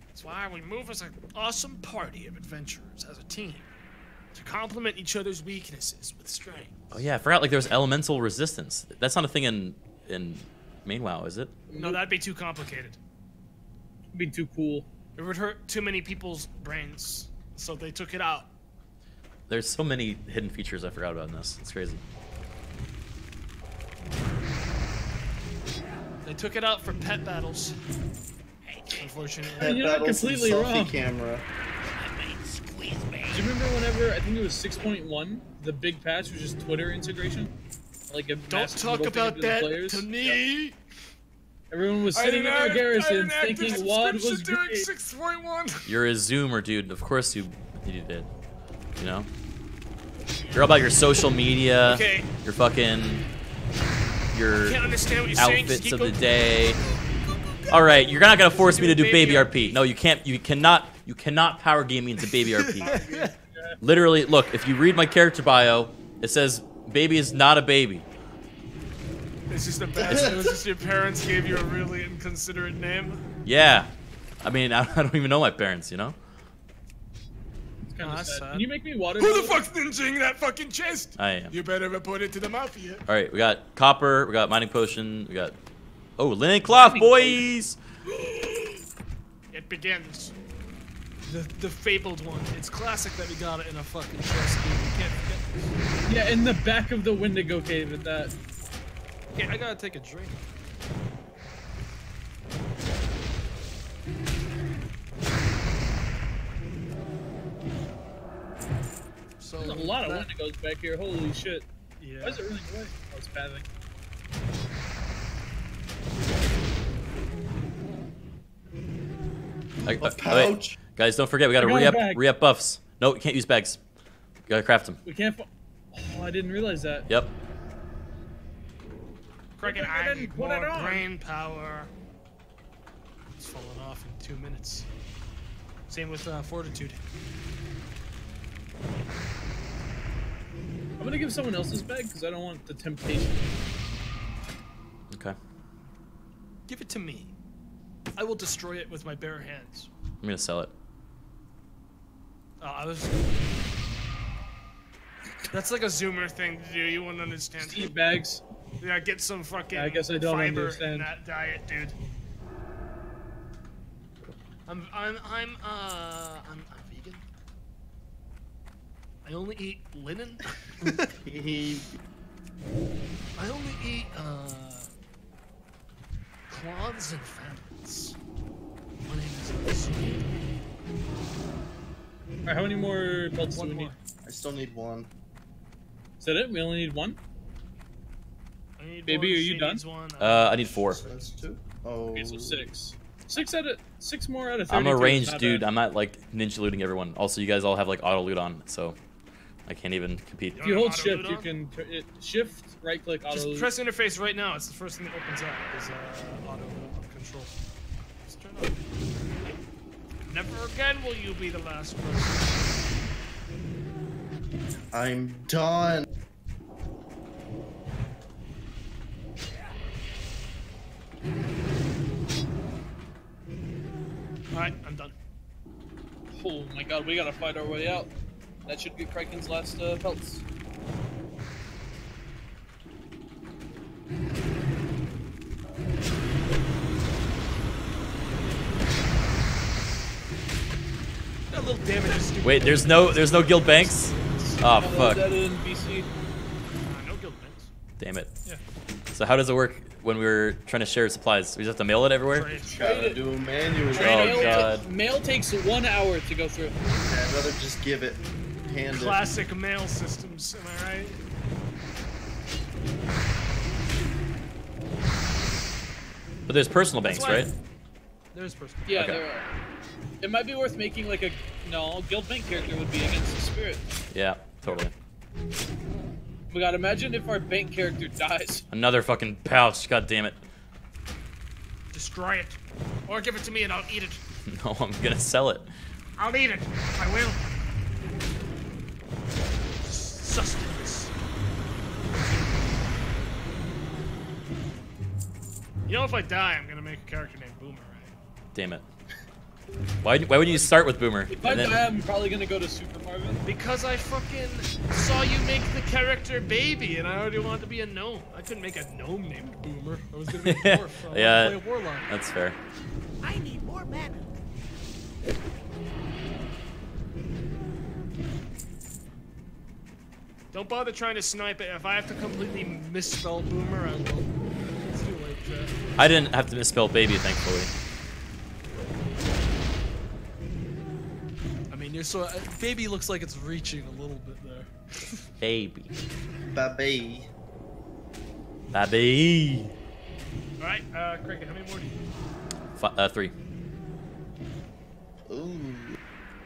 That's why we move as an awesome party of adventurers as a team to complement each other's weaknesses with strength. Oh yeah, I forgot like there was elemental resistance. That's not a thing in in main WoW, is it? No, that'd be too complicated. It'd be too cool. It would hurt too many people's brains, so they took it out. There's so many hidden features I forgot about in this. It's crazy. They took it out for pet battles. Unfortunately. Pet You're not battles and completely wrong. camera. Do you remember whenever I think it was 6.1, the big patch was just Twitter integration? Like a Don't talk about that players? to me. Yep. Everyone was sitting in didn't their have- I garrisons had an active thinking WoD was doing great. 6.1. You're a zoomer, dude. Of course you you did. You know? You're all about your social media, Okay. your fucking your I can't understand what you're saying. outfits of the day. All right, you're not gonna force me to do baby RP. No, you can't. You cannot. You cannot power game me into baby RP. Literally, look. If you read my character bio, it says baby is not a baby. It's just the best. it was just your parents gave you a really inconsiderate name. Yeah. I mean, I, I don't even know my parents. You know. Kinda Oh, that's sad. sad. Can you make me water? Who the fuck's ninjing that fucking chest? I am. You better report it to the mafia. All right, we got copper. We got mining potion. We got oh linen cloth, boys. It begins. The, the fabled one. It's classic that we got it in a fucking chest, dude. You can't forget. Yeah, in the back of the Wendigo cave at that. Okay, I gotta take a drink. So There's a lot of that- Wendigos back here. Holy shit. Yeah. Why is it running away? Oh, it's pathing. Like, A oh, wait. Pouch. Guys, don't forget we gotta I re-up re-up buffs. No, you can't use bags. You gotta craft them. We can't. Oh, I didn't realize that. Yep. Criken, Put I need put more it on. brain power. It's falling off in two minutes. Same with uh, fortitude. I'm gonna give someone else's bag because I don't want the temptation. Okay. Give it to me. I will destroy it with my bare hands. I'm gonna sell it. Uh, I was. That's like a zoomer thing to do. You wouldn't understand. Eat bags. Yeah, get some fucking I guess I don't fiber in understand. that diet, dude. I'm I'm I'm uh I'm, I'm vegan. I only eat linen. I only eat uh cloths and fabrics. My name is Sweet. Alright, how many more pelts do we more. need? I still need one. Is that it? We only need one? I need Baby, one, are you she done? One. Uh, I need four. So that's two. Oh. Okay, so six. Six out of six more out of I'm a ranged dude. bad. I'm not like ninja looting everyone. Also, you guys all have like auto loot on, so I can't even compete. If you hold shift, you can it, shift, right click, auto. Just loot. press interface right now. It's the first thing that opens up. Is uh, auto control. Just turn on. Never again will you be the last person. I'm done. All right, I'm done. Oh my god, we gotta fight our way out. That should be Criken's last uh, pelts. That little damage is stupid. Wait, there's no there's no guild banks. Oh fuck! Is that in BC? Uh, no guild banks. Damn it. So how does it work when we're trying to share supplies? We just have to mail it everywhere. Gotta do them manually. Oh, mail, God. mail takes one hour to go through. I'd rather just give it. Hand it. Classic mail systems. Am I right? But there's personal banks, right? There's personal. Yeah, Okay. there are. It might be worth making like a no guild bank character would be against the spirit. Yeah, totally. We gotta imagine if our bank character dies. Another fucking pouch. God damn it. Destroy it, or give it to me and I'll eat it. No, I'm gonna sell it. I'll eat it. I will. Sustenance. You know, if I die, I'm gonna make a character named Boomer, right? Damn it. Why, why wouldn't you start with Boomer? If I then... die, I'm probably gonna go to Super Marvin. Because I fucking saw you make the character baby, and I already wanted to be a gnome. I couldn't make a gnome named Boomer. I was gonna be a dwarf. I wanted yeah, to play a warlock. that's fair. I need more mana. Don't bother trying to snipe it. If I have to completely misspell Boomer, I will. It's too late, Jeff. I didn't have to misspell baby, thankfully. Mean, you're so uh, baby looks like it's reaching a little bit there. Baby. Baby. Baby. All right, uh, Cricket, how many more do you need? Fi uh, three. Ooh.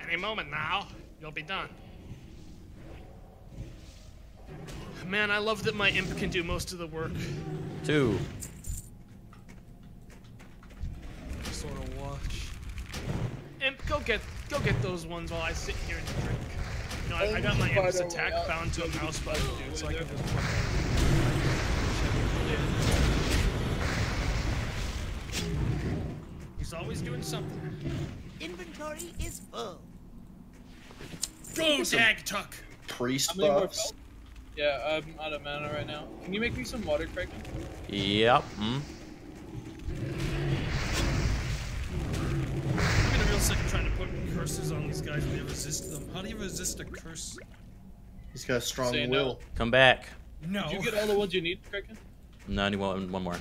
Any moment now, you'll be done. Man, I love that my imp can do most of the work. Two. Sort of watch. Imp, go get go get those ones while I sit here and drink. You know, I, I got my imp's attack bound to a mouse button, dude, so I can just. He's always doing something. Inventory is full. Go, Dag Tuck! Priest How buffs. Yeah, I'm out of mana right now. Can you make me some water, Craig? Yep. Mm. I'm getting real sick of trying to put curses on these guys and they resist them. How do you resist a curse? He's got a strong Say no. will. Come back. No. Did you get all the ones you need, Criken? No, I need one, one more.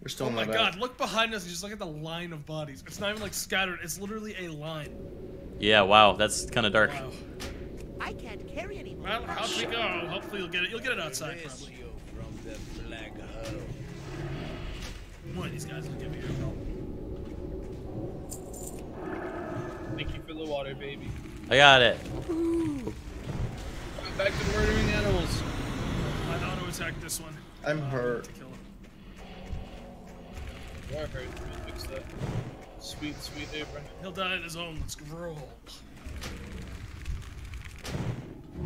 We're still Oh in my my god, look behind us and just look at the line of bodies. It's not even like scattered, it's literally a line. Yeah, wow, that's kind of dark. Wow. I can't carry anymore. Well, how'd we go? Hopefully you'll get it. You'll get it outside probably. One of these guys will give me your help. Thank you for the water, baby. I got it. I'm back to murdering animals. I auto attack this one. I'm uh, hurt. Kill him. You are hurt. Let me fix that. Sweet, sweet Abraham. He'll die on his own. Let's roll.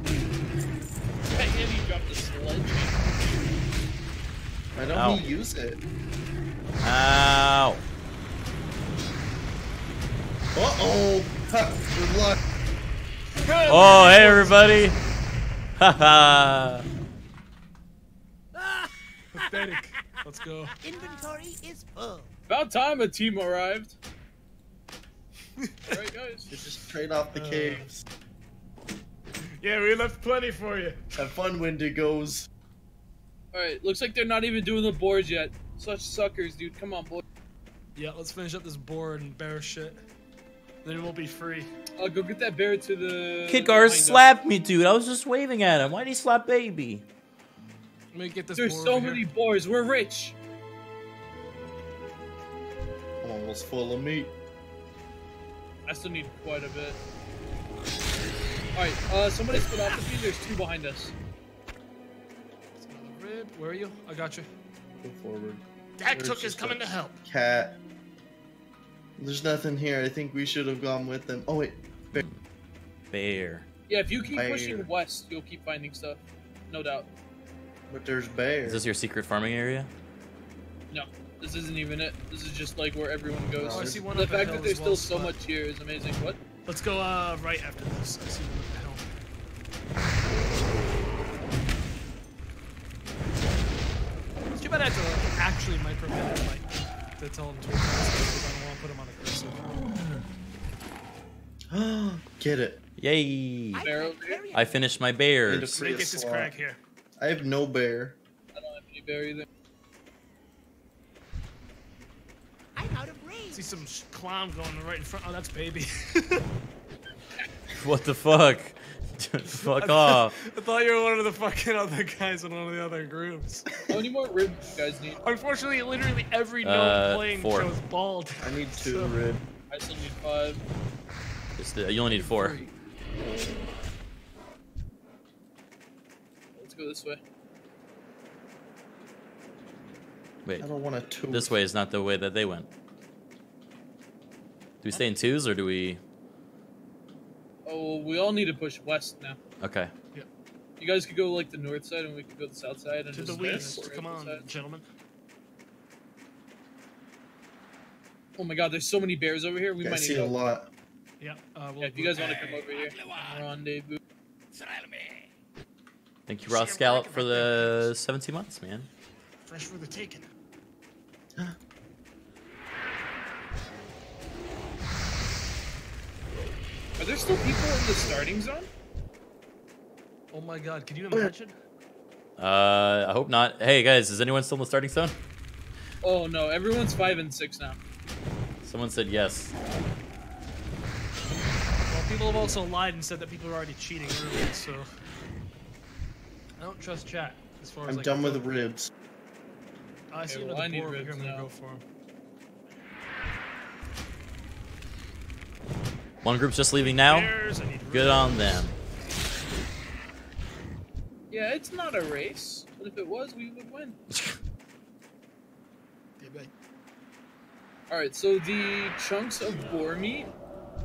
I hit you dropped the sledgehammer. Why don't Ow. we use it? Ow. Uh oh! Good luck. Oh, hey everybody. Haha. Pathetic. Let's go. Inventory is full. About time a team arrived. Alright, guys. You just trade off the Uh. caves. Yeah, we left plenty for you. Have fun, Wendigos. Alright, looks like they're not even doing the boards yet. Such suckers, dude. Come on, boy. Yeah, let's finish up this board and bear shit. Then it will be free. Uh, go get that bear to the. Kid behind slapped me, dude. I was just waving at him. Why'd he slap baby? Let me get this There's so over many here. boars. We're rich. I'm almost full of meat. I still need quite a bit. Alright, uh, somebody split off with me. There's two behind us. Rib, where are you? I got you. Go forward. Dak Took is coming to help. Cat. There's nothing here. I think we should have gone with them. Oh wait. Bear. Bear. Yeah, if you keep Bear. pushing west, you'll keep finding stuff. No doubt. But there's bear. Is this your secret farming area? No, this isn't even it. This is just like where everyone goes. Oh, I see one the fact hill that there's as well, still so spot. much here is amazing. What? Let's go uh, right after this. I see what the hell. It's too bad I have to like, actually micromanage like to tell him to because I don't want to put him on aggressive. Get it. Yay. Bear over here? I finished my Need to bears. create Make a it this crack here. I have no bear. I don't have any bear either. I'm out of range. See some sh- clown going right in front. Oh, that's baby. What the fuck? Fuck off. I thought you were one of the fucking other guys in one of the other groups. How many more ribs you guys need? Unfortunately, literally every known Uh, playing four. chose bald. I need two So- rib. I still need five. Just, uh, you only need four. Let's go this way. Wait, I don't want a two. this way is not the way that they went. Do we stay in twos or do we? Oh, we all need to push west now. Okay. Yeah. You guys could go like the north side, and we could go the south side. And To the west. right Come on, side. gentlemen. Oh my god, there's so many bears over here. We I might see need a help. lot. Yeah. Uh, we'll, Yeah, if you guys want to come over here, rendezvous. Thank you, Ross Scallop, for the 17 months, man. fresh for the taking. Are there still people in the starting zone? Oh my god, can you imagine? Uh, I hope not. Hey guys, is anyone still in the starting zone? Oh no, everyone's five and six now. Someone said yes. Well, people have also lied and said that people are already cheating early, so I don't trust chat as far as I'm like, done with the ribs. I see Okay, well, another I need boar over here. I'm gonna now. go for him. One group's just leaving now. Bears, I need Good on them. Yeah, it's not a race, but if it was, we would win. All right, so the chunks of boar meat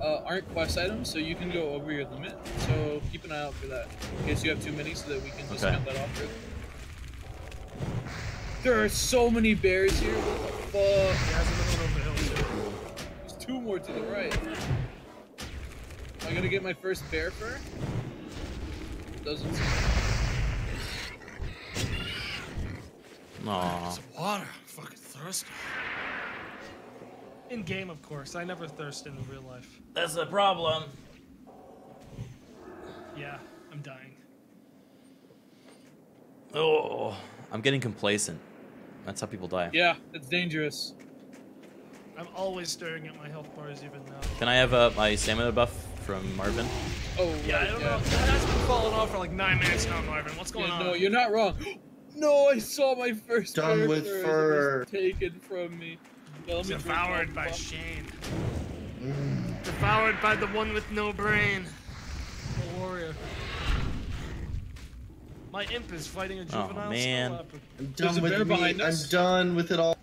uh, aren't quest items, so you can go over your limit. So keep an eye out for that, in case you have too many, so that we can just Okay. count that off. There are so many bears here. What the fuck? Yeah, there's another one over the hill too. There's two more to the right. Am I gonna get my first bear fur? Doesn't seem. Aw. Some water. I'm fucking thirsty. In game, of course. I never thirst in real life. That's the problem. Yeah, I'm dying. Oh, I'm getting complacent. That's how people die. Yeah, it's dangerous. I'm always staring at my health bars even now. Can I have uh, my stamina buff from Marvin? Oh, Yeah, I don't yeah. know. That has been falling off for like nine minutes now, Marvin. What's going Yeah, on? no, you're not wrong. No, I saw my first Done with fur. It fur. was taken from me. Yeah, let me Devoured by cup. Shane. Mm. Devoured by the one with no brain. The warrior. My imp is fighting a juvenile snow man. I'm done with bear me. I'm done with it all.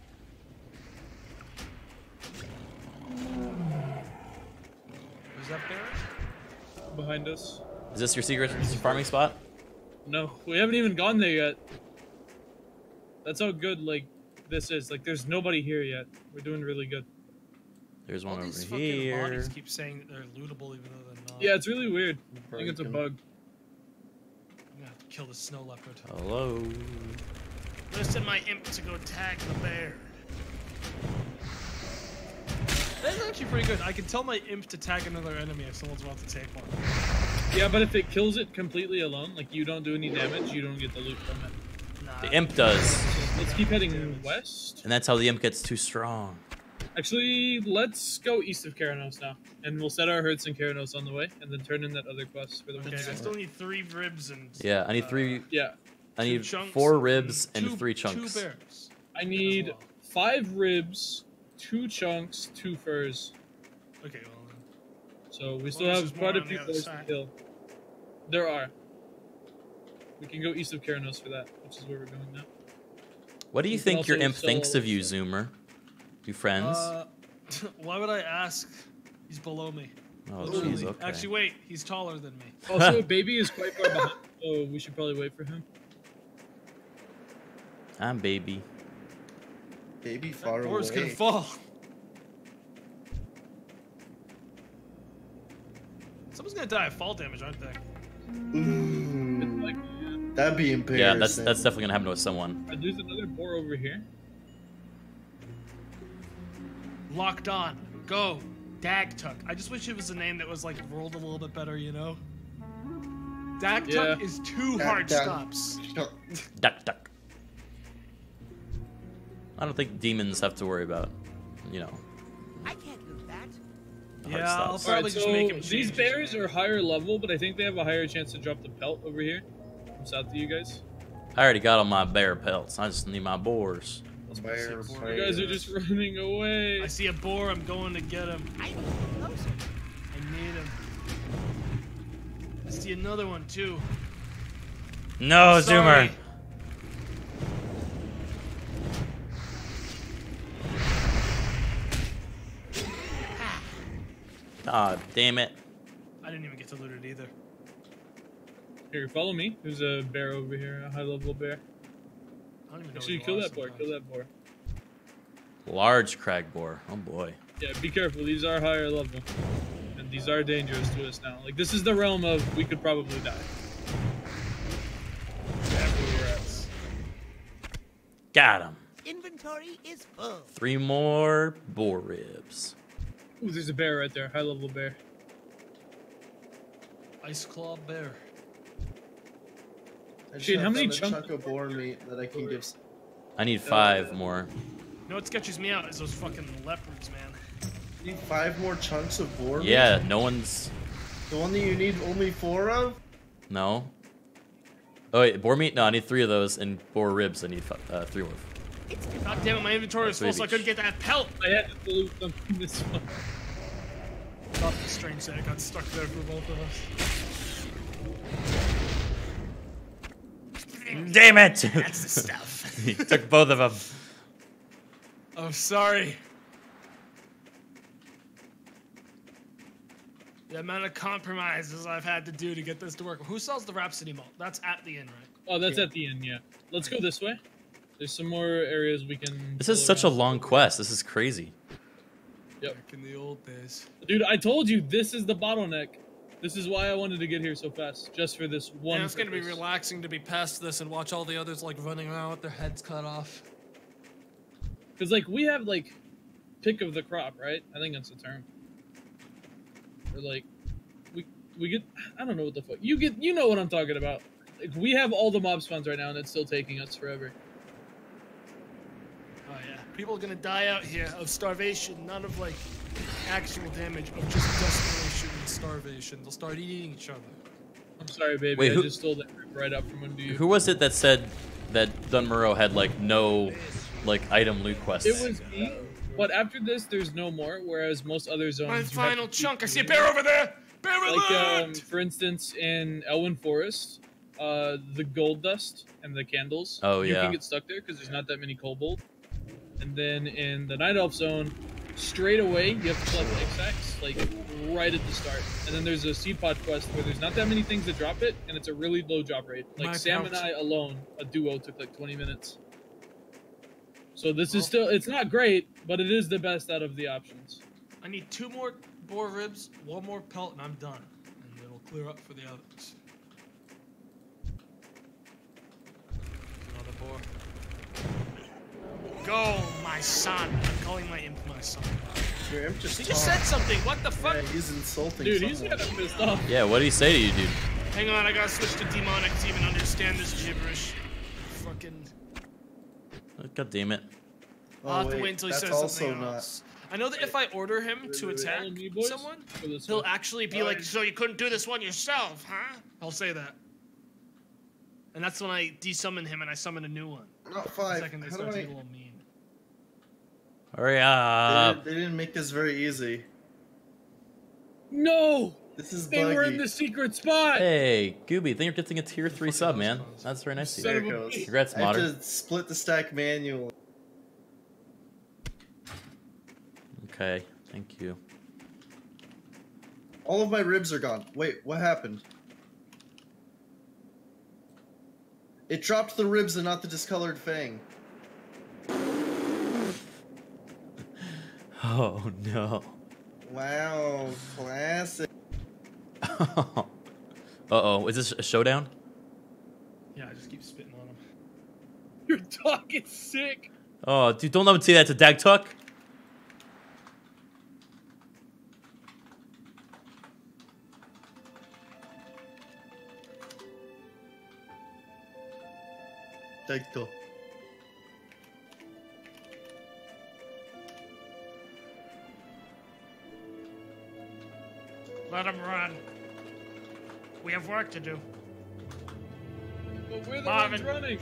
Is that bear? behind us. Is this your secret farming spot? No, we haven't even gone there yet. That's how good like this is. Like, there's nobody here yet. We're doing really good. There's one All over these fucking here. bodies keep saying that they're lootable even though they're not. Yeah, it's really weird. I think it's a bug. I'm gonna have to kill the snow leopard. Hello. I'm send my imp to go tag the bear. That's actually pretty good. I can tell my imp to tag another enemy if someone's about to take one. Yeah, but if it kills it completely alone, like you don't do any damage, you don't get the loot from it. Nah, The imp does. So let's keep heading west. And that's how the imp gets too strong. Actually, let's go east of Kharanos now, and we'll set our herds in Kharanos on the way, and then turn in that other quest for the Okay, monster. I still need three ribs and. Yeah, I need uh, three. Yeah, I need chunks four and ribs and two- three chunks. Two bears. I need well. five ribs, two chunks, two furs. Okay, well then. So we As still have quite a few other furs to kill. There are. We can go east of Kharanos for that, which is where we're going now. What do you You can think your imp thinks of you, Zoomer? You friends? Uh, why would I ask? He's below me. oh, jeez. Okay. Actually, wait. He's taller than me. Also, baby is quite far behind, so we should probably wait for him. I'm baby. Baby far Boar's away. gonna fall. Someone's gonna die of fall damage, aren't they? Ooh, Like, that'd be embarrassing. Yeah, that's that's definitely gonna happen to someone. uh, there's another boar over here. Locked on. Go. Dagtuck. I just wish it was a name that was like rolled a little bit better, you know? Dagtuck Yeah. is two hard stops. Duck, duck. I don't think demons have to worry about, you know. I can't do that. the hard Yeah, I'll stops. probably Alright, just so make him these change bears are higher level, but I think they have a higher chance to drop the pelt over here from south of you guys. I already got all my bear pelts. I just need my boars. Bear, You guys are just running away. I see a boar, I'm going to get him. I'm closer. I need him. I see another one too. No, Sorry. Zoomer. Ah, damn it. I didn't even get to loot it either. Here, follow me. There's a bear over here, a high level bear. I don't even know Actually, kill you are that boar. Kill that boar. Large crag boar. Oh boy. Yeah, be careful. These are higher level, and these are dangerous to us now. Like this is the realm of we could probably die. Everywhere. Got him. Inventory is full. Three more boar ribs. Ooh, there's a bear right there. High level bear. Ice claw bear. I just Shane, have how many a chunk- chunk of boar meat that I can give? s- I need five more. You know what sketches me out is those fucking leopards, man. You need five more chunks of boar meat? Yeah, no one's. The one that you need only four of? No. Oh wait, boar meat? No, I need three of those, and boar ribs. I need fi- uh, three more. God damn it, my inventory was Three full, so I couldn't get that pelt. I had to loot them from this one. Thought the strange that I got stuck there for both of us. Damn it! That's the stuff. he took both of them. I'm oh, sorry. The amount of compromises I've had to do to get this to work. Who sells the Rhapsody malt? That's at the inn, right? Oh, that's at the end. Yeah. Let's go this way. There's some more areas we can. This is pull such a long quest. This is crazy. Yep. Back in the old days. Dude, I told you this is the bottleneck. This is why I wanted to get here so fast, just for this one. Yeah, it's gonna be relaxing to be past this and watch all the others like running around with their heads cut off. Cause like we have like pick of the crop, right? I think that's the term. Or like we we get I don't know what the fuck you get. You know what I'm talking about. Like, we have all the mob spawns right now, and it's still taking us forever. Yeah, people are gonna die out here of starvation, not of like actual damage, of just desperation and starvation. They'll start eating each other. I'm sorry, baby. Wait, I just stole that right up from under you. Who was it that said that Dun Morogh had like no like item loot quests? It was me, but after this, there's no more. Whereas most other zones, My you have final chunk. I see a doing bear it. over there. Bear Like, alert! um, for instance, in Elwynn Forest, uh, the gold dust and the candles. Oh, yeah. you can get stuck there because there's not that many kobold. And then in the night elf zone, straight away you have to collect X like right at the start. And then there's a seed pod quest where there's not that many things that drop it, and it's a really low drop rate. Like My Sam and. I alone, a duo took like 20 minutes. So this is still it's not great, but it is the best out of the options. I need two more boar ribs, one more pelt, and I'm done. And it'll clear up for the others. Another boar. Go, my son. I'm calling my imp my son. Your imp just He just said something. What the fuck? Yeah, he's insulting Dude, he's someone. kind of pissed off. Yeah, what did he say to you, dude? Hang on, I gotta switch to demonic to even understand this gibberish. Fucking. God damn it. Oh, I'll have Oh, to wait, wait until he that's says also something not- else. I know that if I order him to attack someone, he'll actually be like, "So you couldn't do this one yourself, huh?" I'll say that, and that's when I desummon him and I summon a new one. Not The five. second they How start to I- get a little mean. Hurry They up. didn't, they didn't make this very easy. No! This is They were in the secret spot! Hey, Gooby, think you're getting a tier 3 sub, man. That's very nice of There it you. goes. Congrats, I have to split the stack manually. Okay, thank you. All of my ribs are gone. Wait, what happened? It dropped the ribs and not the discolored fang. Oh, no. Wow, classic. Uh oh, is this a showdown? Yeah, I just keep spitting on him. Your dog is sick! Oh, dude, don't let him say that to Dag Tuck. Dagto. Let him run. We have work to do. But we're the Marvin. ones running!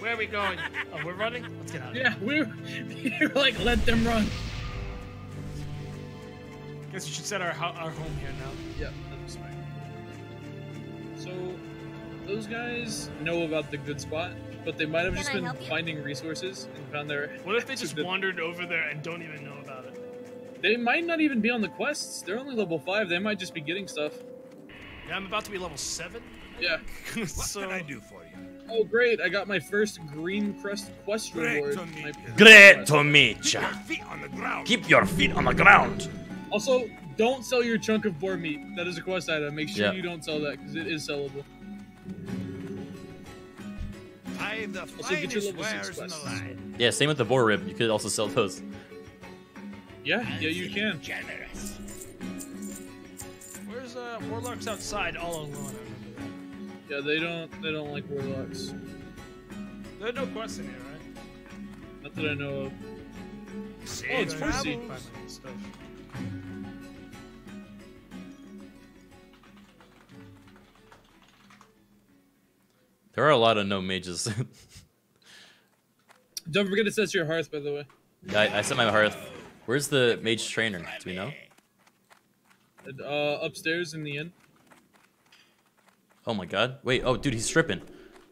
Where are we going? Oh, we're running. Let's get out. Of here. Yeah, we're you're like let them run. Guess we should set our our home here now. Yeah, that's smart. So those guys know about the good spot, but they might have just been finding resources and found their. What if they just wandered over there and don't even know about it? They might not even be on the quests. They're only level five. They might just be getting stuff. Yeah, I'm about to be level seven. Yeah. what so, can I do for you? Oh great! I got my first green crest quest Great reward. to meet My- Great to meet ya. Feet on the ground. Keep your feet on the ground. Also, don't sell your chunk of boar meat. That is a quest item. Make sure Yeah. you don't sell that because it is sellable. I'm the Also, get your finest level six wares in the quests. land. Yeah, same with the boar rib. You could also sell those. Yeah, yeah, you can. Generous. Where's uh warlocks outside all alone? Yeah, they don't. They don't like warlocks. that. There are no quests in here, right? Not that I know of. Safe Oh, it's travels. Percy. Stuff. There are a lot of no mages. Don't forget to set your hearth, by the way. I, I set my hearth. Where's the mage trainer? Do we know? Uh, upstairs in the inn. Oh my god. Wait, oh dude, he's stripping.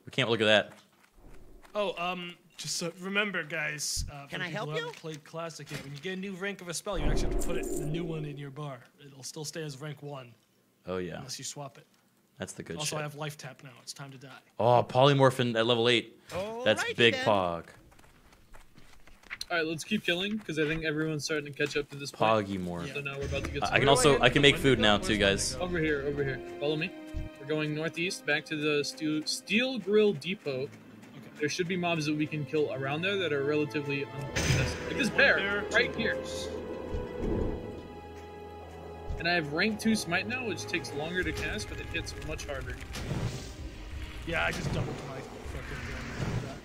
We can't look at that. Oh, um, just so, remember, guys. Uh, Can I help who you? haven't Played classic yet. When you get a new rank of a spell, you actually have to put it the new one in your bar. It'll still stay as rank one Oh yeah. unless you swap it. That's the good also, shit. I have life tap now. It's time to die. Oh, polymorphin at level 8. That's Alrighty big then. pog. All right, let's keep killing because I think everyone's starting to catch up to this point. Poggy more. So now we're about to get. I I can also I can make food now too, guys. Over here, over here. Follow me. We're going northeast back to the steel, Steelgrill Depot. Okay. There should be mobs that we can kill around there that are relatively uncontested. Like this bear right here. And I have rank 2 smite now, which takes longer to cast, but it hits much harder. Yeah, I just doubled my fucking gun with that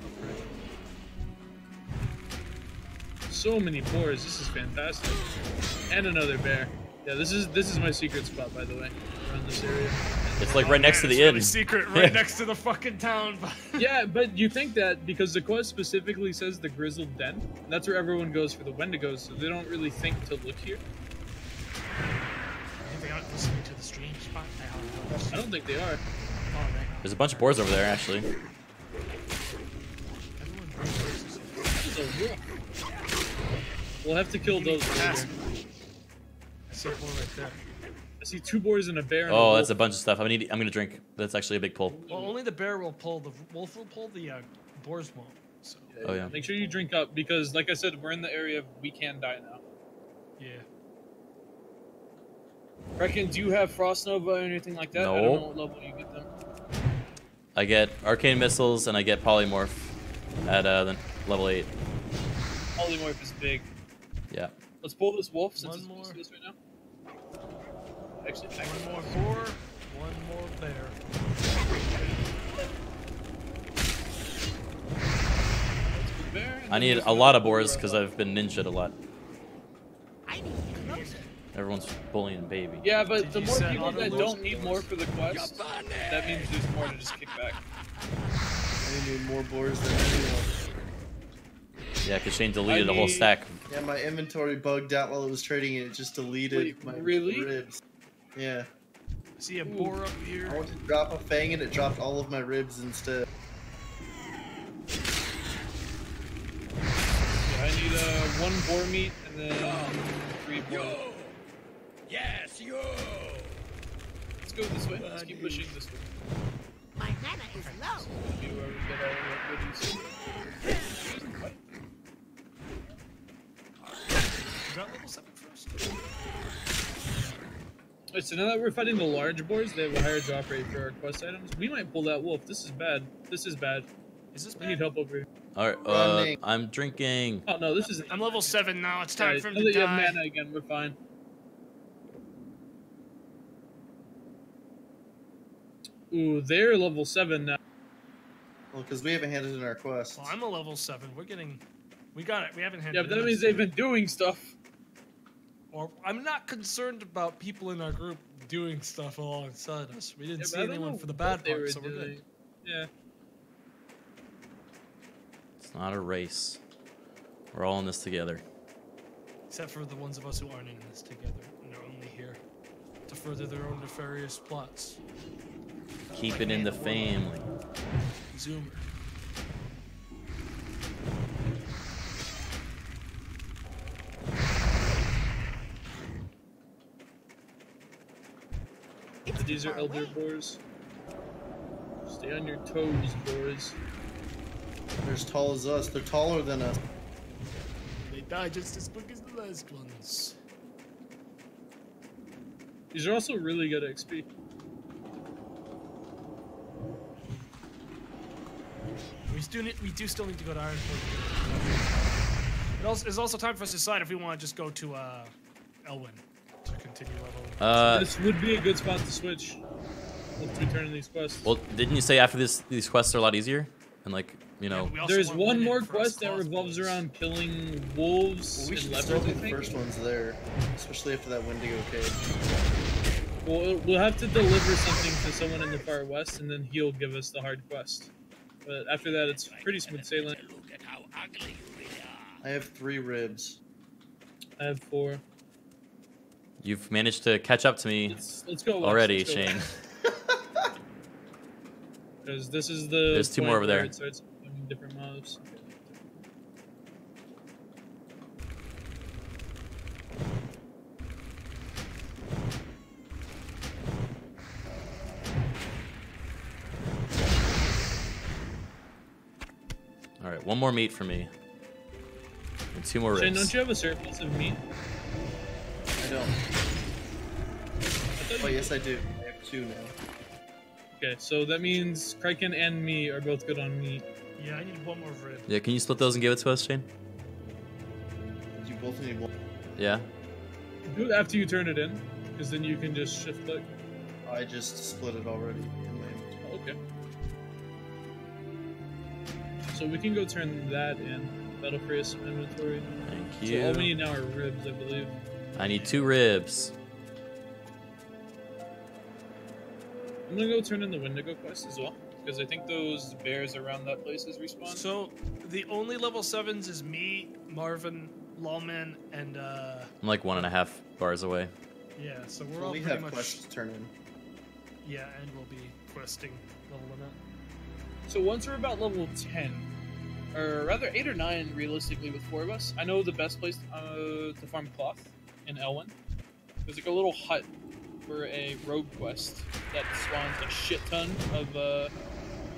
upgrade. So many boars. This is fantastic. And another bear. Yeah, this is this is my secret spot, by the way, around this area. It's like right next to the It's really inn. secret, right next to the fucking town. yeah, but you think that because the quest specifically says the Grizzled Den, and that's where everyone goes for the Wendigos, so they don't really think to look here. I they aren't listening to the stream spot. I don't. I don't think they are. Oh, There's a bunch of boars over there, actually. We'll have to kill those. Pass. I see one right there. I see two boars and a bear. And Oh, a that's a bunch of stuff. I'm gonna, need, I'm gonna drink. That's actually a big pull. Well, only the bear will pull. The wolf will pull. The uh, boars won't. So Oh yeah. Make sure you drink up because, like I said, we're in the area of we can die now. yeah. Reckon, do you have Frost Nova or anything like that? I don't No. know what level you get them. I get arcane missiles and I get polymorph at uh, the level eight. Polymorph is big. Yeah. Let's pull this wolf since One it's more. close to this right now. Actually, One more boar. One more bear. bear. I need a lot of boars because I've been ninja'd a lot. Everyone's bullying baby. Yeah, but Did the more people that don't need more for the quest, that means there's more to just kick back. I need more boars than anyone. Yeah, because Shane deleted I a whole stack. Yeah, my inventory bugged out while it was trading and it just deleted Wait, my really? ribs. Yeah. See a boar up here. I went to drop a fang and it dropped all of my ribs instead. Yeah, I need uh, one boar meat and then three boar. Yes, you. Let's go this way. Let's keep pushing this way. My mana is low. Maybe where we get all the goodies. Got level seven first. Alright, so now that we're fighting the large boars, they have a higher drop rate for our quest items. We might pull that wolf. This is bad. This is bad. Is this We bad? need help over here. All right, uh, Running. I'm drinking. Oh no, this is. I'm level seven now. It's time Alright, for him now to that you have die. mana again, we're fine. Ooh, they're level seven now. Well, because we haven't handed in our quest. Well, I'm a level seven. We're getting. We got it. We haven't handed. Yeah, but it that means they've been doing stuff. Or I'm not concerned about people in our group doing stuff alongside us. We didn't Yeah, see but I don't anyone for the bad they were part, so we're doing. good. Yeah. It's not a race. We're all in this together. Except for the ones of us who aren't in this together and are only here to further their own nefarious plots. Keep it in the family. Zoomer. These are elder boars. Stay on your toes, boys. They're as tall as us. They're taller than us. They die just as quick as the last ones. These are also really good XP. We still need, we do still need to go to Ironforge. It also, it's also time for us to decide if we want to just go to uh, Elwynn to continue leveling. Uh, this would be a good spot to switch. Once we turn in these quests. well, didn't you say after this these quests are a lot easier? And like, you know, we also There's one more quest that revolves boys. around killing wolves Well, we and should lepers, start I with the first ones there, especially after that Wendigo cave. Well, we'll have to deliver something to someone in the far west, and then he'll give us the hard quest. But after that, it's pretty smooth sailing. Look at how ugly you really are. I have three ribs. I have four. you've managed to catch up to me Let's, let's go. West. already, let's go Shane. Because this is the. There's two more over there. It starts different mobs. Right, one more meat for me. And two more Shane, ribs. don't you have a surplus of meat? I don't. thought Oh you- yes, I do. I have two now. Okay, so that means Criken and me are both good on meat. Yeah, I need one more rib. Yeah, can you split those and give it to us, Shane? You both need one. Yeah. Do it after you turn it in, because then you can just shift click. I just split it already. in my inventory. Okay. So we can go turn that in. That'll free us some inventory. Thank you. So all you. we need now are ribs, I believe. I need two ribs. I'm gonna go turn in the Wendigo quest as well. Because I think those bears around that place is respawn. So the only level sevens is me, Marvin, Lawman, and uh I'm like one and a half bars away. yeah. So we're Well, all we pretty have much quests to turn in. yeah, and we'll be questing level limit. So once we're about level 10, or rather 8 or 9 realistically with four of us, I know the best place uh, to farm cloth in Elwynn. There's like a little hut for a rogue quest that spawns a shit ton of uh,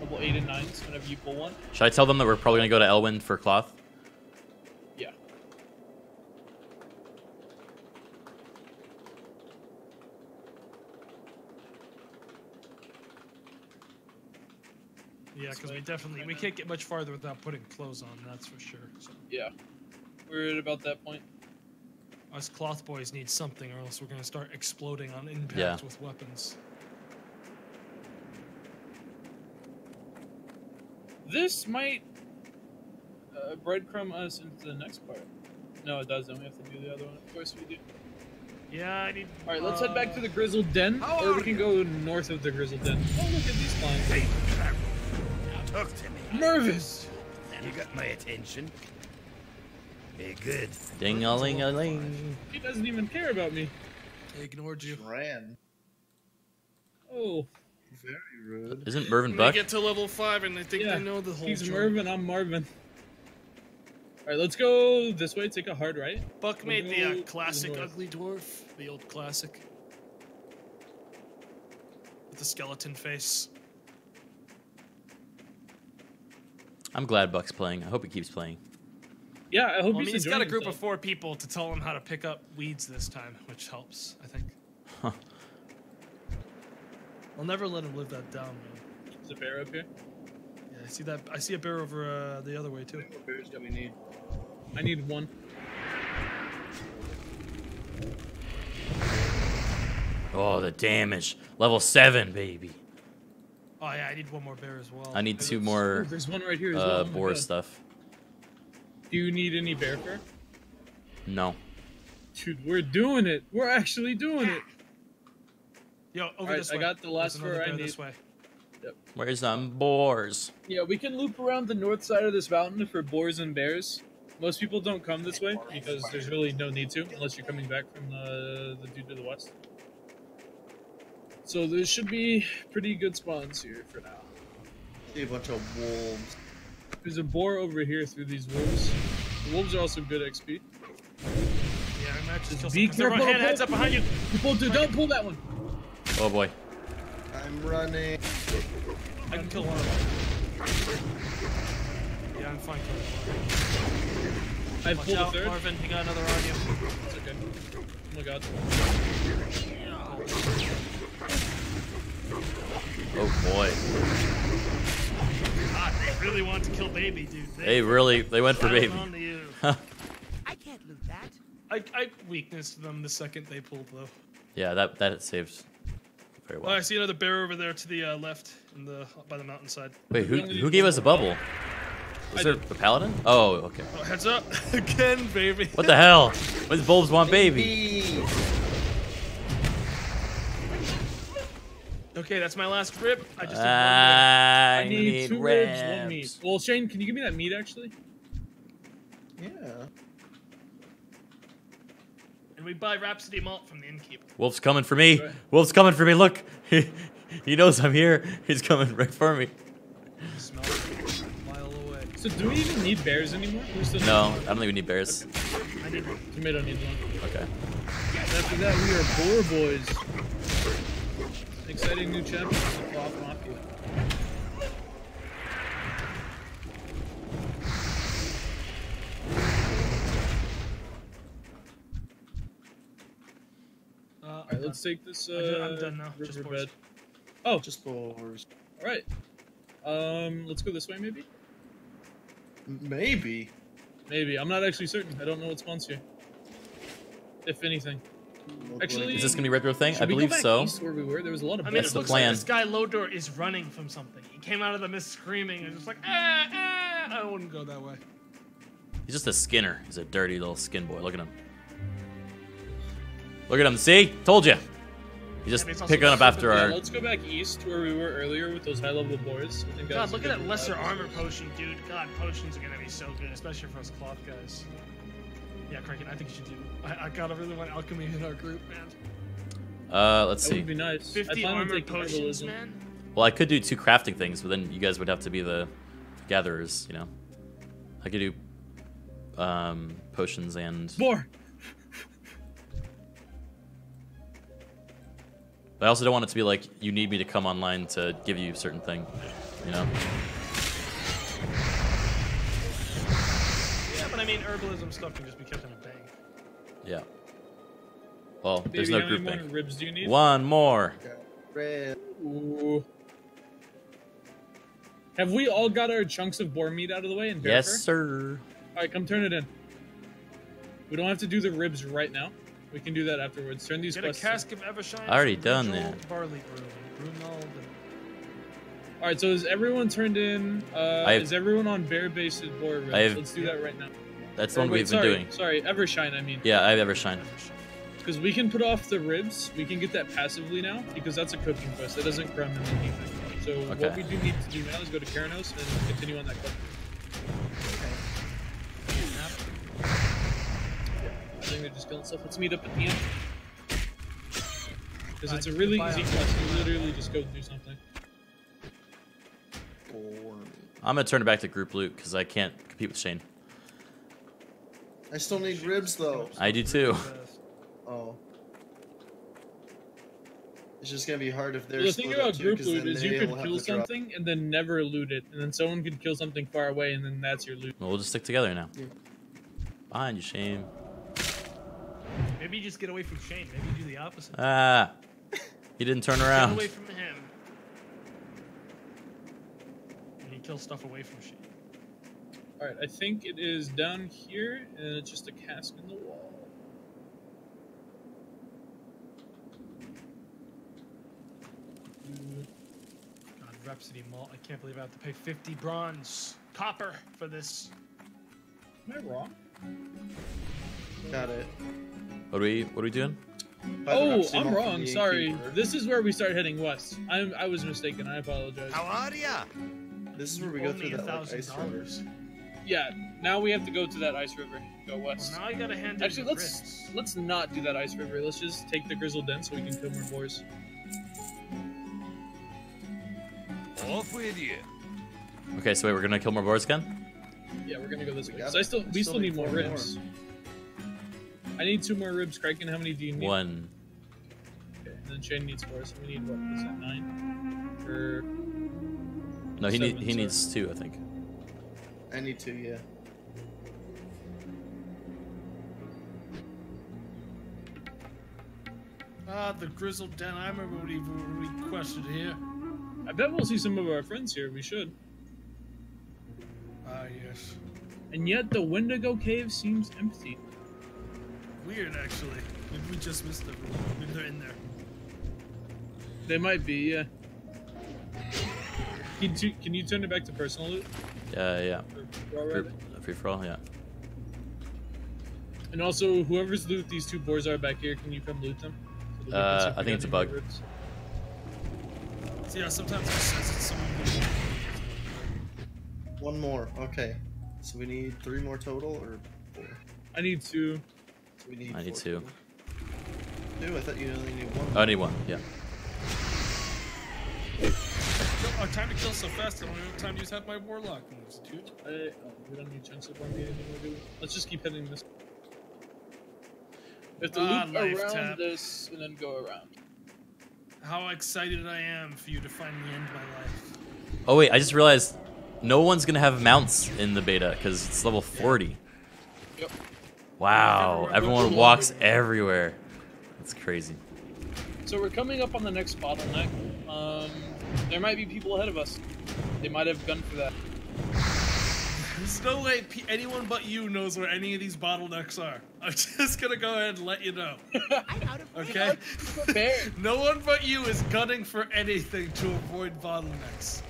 level 8 and 9s whenever you pull one. Should I tell them that we're probably gonna go to Elwynn for cloth? Yeah, because we definitely we can't get much farther without putting clothes on. That's for sure. So Yeah. We're at about that point. us cloth boys need something, or else we're gonna start exploding on impact Yeah. with weapons. This might uh, breadcrumb us into the next part. No, it doesn't. We have to do the other one. Of course we do. Yeah, I need. All right, let's head back uh, to the Grizzled Den, or we can go north of the Grizzled Den. Oh, look at these lines. Now talk to me. Mervis! You got my attention. Very good. Ding a ling a ling. He doesn't even care about me. I ignored you. Ran. Oh, Very rude. Isn't Mervin They Buck? get to level five and they think yeah. they know the whole. He's joke. Mervin, I'm Marvin. All right, let's go this way. Take a hard right. Buck We'll made go the uh, classic north. ugly dwarf, the old classic, with the skeleton face. I'm glad Buck's playing. I hope he keeps playing. Yeah, I hope Well, I he's mean, he's got a enjoying group of four people to tell him how to pick up weeds this time, which helps, I think. Huh. I'll never let him live that down, man. There's a bear up here. Yeah, I see that. I see a bear over uh, the other way too. What bears do we need? I need one. Oh, the damage. Level seven, baby. Oh yeah, I need one more bear as well. I need two Ooh, more there's one right here as uh, well. Boar God. stuff. Do you need any bear fur? No. Dude, we're doing it. We're actually doing it. Yo, over Alright, this I got the last fur I need. This way. Where's them boars? Yeah, we can loop around the north side of this mountain for boars and bears. Most people don't come this way because there's really no need to unless you're coming back from the, the dude to the west. So there should be pretty good spawns here for now. See a bunch of wolves. There's a boar over here through these wolves. The wolves are also good XP. Yeah, I might just kill Be some- Everyone, careful, hand, pull- heads up behind you. Pull, dude, don't pull that one. Oh boy. I'm running. I can kill one of them. Yeah, I'm fine killing one. I Watch pulled a out, third. Marvin. He got another on you. It's okay. Oh my god. Oh boy. God, they really want to kill baby, dude. They really they went for baby. I can't loot that. I, I weakness them the second they pulled though. yeah, that that saves very Oh, well. I see another bear over there to the uh, left, in the by the mountainside. Wait, who who gave us a bubble? Was there a paladin? Oh, okay. Oh, heads up again, baby. What the hell? What's bulbs want baby? Okay, that's my last rib. I just did one rib. I, I need, need two ribs, one meat. Well, Shane, can you give me that meat actually? Yeah. And we buy Rhapsody malt from the innkeeper. Wolf's coming for me. Right. Wolf's coming for me. Look, he, he knows I'm here. He's coming right for me. Smell it a mile away. So do we even need bears anymore? We need No, I don't think we need bears. I need one. Tomato needs one. Okay. After that, we are boar boys. Exciting new champion, the Cloth Mafia. Uh, All right, let's take this. Uh, I'm done now, just boars. Oh, Just boars. all right. Um, let's go this way, maybe. Maybe. Maybe. I'm not actually certain. I don't know what spawns here. If anything. Actually, Is this gonna be retro thing? I believe back so. East where we were, there was a lot of. I mean, it the looks plan. like this guy Lodor is running from something. He came out of the mist screaming and just like ah ah. I wouldn't go that way. He's just a skinner. He's a dirty little skin boy. Look at him. Look at him. See? Told you. He's just Yeah, but picking up after Yeah, our. let's go back east to where we were earlier with those high level boars. I think God, look at that lesser armor potion, dude. God, potions are gonna be so good, especially for us cloth guys. Yeah, Criken, I think you should do. I, I gotta really want alchemy in our group, man. Uh, let's That see. would be nice. 50 armor taking potions, man. Well, I could do two crafting things, but then you guys would have to be the gatherers, you know. I could do um, potions and. More. But I also don't want it to be like you need me to come online to give you a certain thing, you know. Yeah, but I mean, herbalism stuff can just be kept in a bank. Yeah. Well, there's no how many group bank. ribs do you need? One more. Ooh. Have we all got our chunks of boar meat out of the way? And Yes, sir. All right, come turn it in. We don't have to do the ribs right now. We can do that afterwards. Turn these Get a quests in. cask of Evershine. I already done that. Barley brew, Brunald, All right, so is everyone turned in? Uh, I have- is everyone on bear-based boar ribs? I have- Let's do that right now. That's the Or one wait, we've been doing. Sorry, Evershine. I mean. Yeah, I've ever shined. Because we can put off the ribs. We can get that passively now because that's a cooking quest. It doesn't crumb in anything. So Okay. what we do need to do now is go to Kharanos and continue on that quest. Okay. I think they're just killing stuff. Let's meet up at the end. Because it's a really easy quest. You literally just go do something. I'm gonna turn it back to group loot because I can't compete with Shane. I still need ribs though. I do too. Oh. It's just gonna be hard if they're Well, the thing about too, group 'cause loot is you they'll could kill to drop- something and then never loot it, and then someone could kill something far away, and then that's your loot. Well, we'll just stick together now. Behind you, Shane. maybe you just get away from Shane. Maybe you do the opposite. Ah, he didn't turn around. Get around. away from him. And he kills stuff away from Shane. All right, I think it is down here, and it's just a cask in the wall. God, Rhapsody Malt. I can't believe I have to pay 50 bronze copper for this. Am I wrong? Got it. What are we? What are we doing? Oh, I'm wrong. Sorry. This is where we start heading west. I'm, I was mistaken. I apologize. How are ya? This is where we go Only through a that like, ice river. dollars. Yeah. Now we have to go to that ice river. Go west. Well, now I gotta hand Actually, let's ribs. let's not do that ice river. Let's just take the grizzled den so we can kill more boars. Off with you. Okay, so wait, we're gonna kill more boars again. Yeah, we're gonna go this way. got 'cause I still it. we Still still need need more four ribs. I need two more ribs. Criken, how many do you need? One. Okay, and then Shane needs four, so we need what? Is that nine? Or No, he need, he needs two, I think. I need to, yeah. Ah, the grizzled den. I remember when we requested here. I bet we'll see some of our friends here. We should. Ah, yes. And yet the Wendigo cave seems empty. Weird, actually. Maybe we just missed them. Maybe they're in there. They might be, yeah. Can you, can you turn it back to personal loot? Yeah, yeah. Raw Free, free for all, yeah. And also, whoever's loot these two boars are back here, can you come loot them? So that we can Uh, I think it's a bug. ribs. So yeah, sometimes it says it's someone One more. Okay. So we need three more total or four? I need two. So we need I need two. total. Two? I thought you only need one. Oh, I need one. Yeah. Our time to kill so fast, I don't have time to use half my warlock moves, dude. I, oh, we don't need chunks of bomb meat anymore, do? Let's just keep heading this. We have to Ah, loop life around tap. this and then go around. How excited I am for you to finally end my life. Oh wait, I just realized no one's gonna have mounts in the beta because it's level 40. Yep. Wow, Everywhere. everyone Everywhere. walks everywhere. That's crazy. So we're coming up on the next bottleneck. Um, there might be people ahead of us. They might have gone for that. There's no way pe- anyone but you knows where any of these bottlenecks are. I'm just gonna go ahead and let you know. okay? no one but you is gunning for anything to avoid bottlenecks.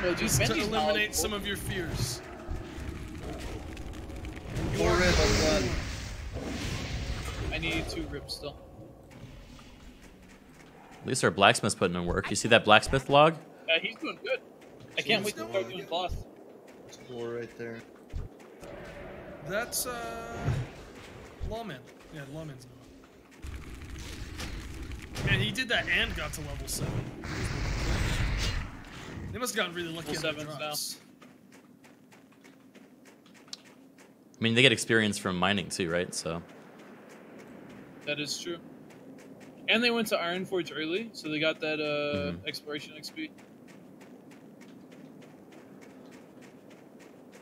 No, dude, Just to eliminate some of your fears. Four rib, I'm done. I need two ribs still. At least our blacksmith's putting in work. You see that blacksmith log? Uh, he's doing good. I can't wait to start doing cloth. Four right there. That's uh, lawman. Yeah, lawman's new. Man, he did that and got to level seven. They must have gotten really lucky Level on the sevens drops. I mean, they get experience from mining too, right? So That is true. And they went to Ironforge early, so they got that uh, Mhm. exploration XP.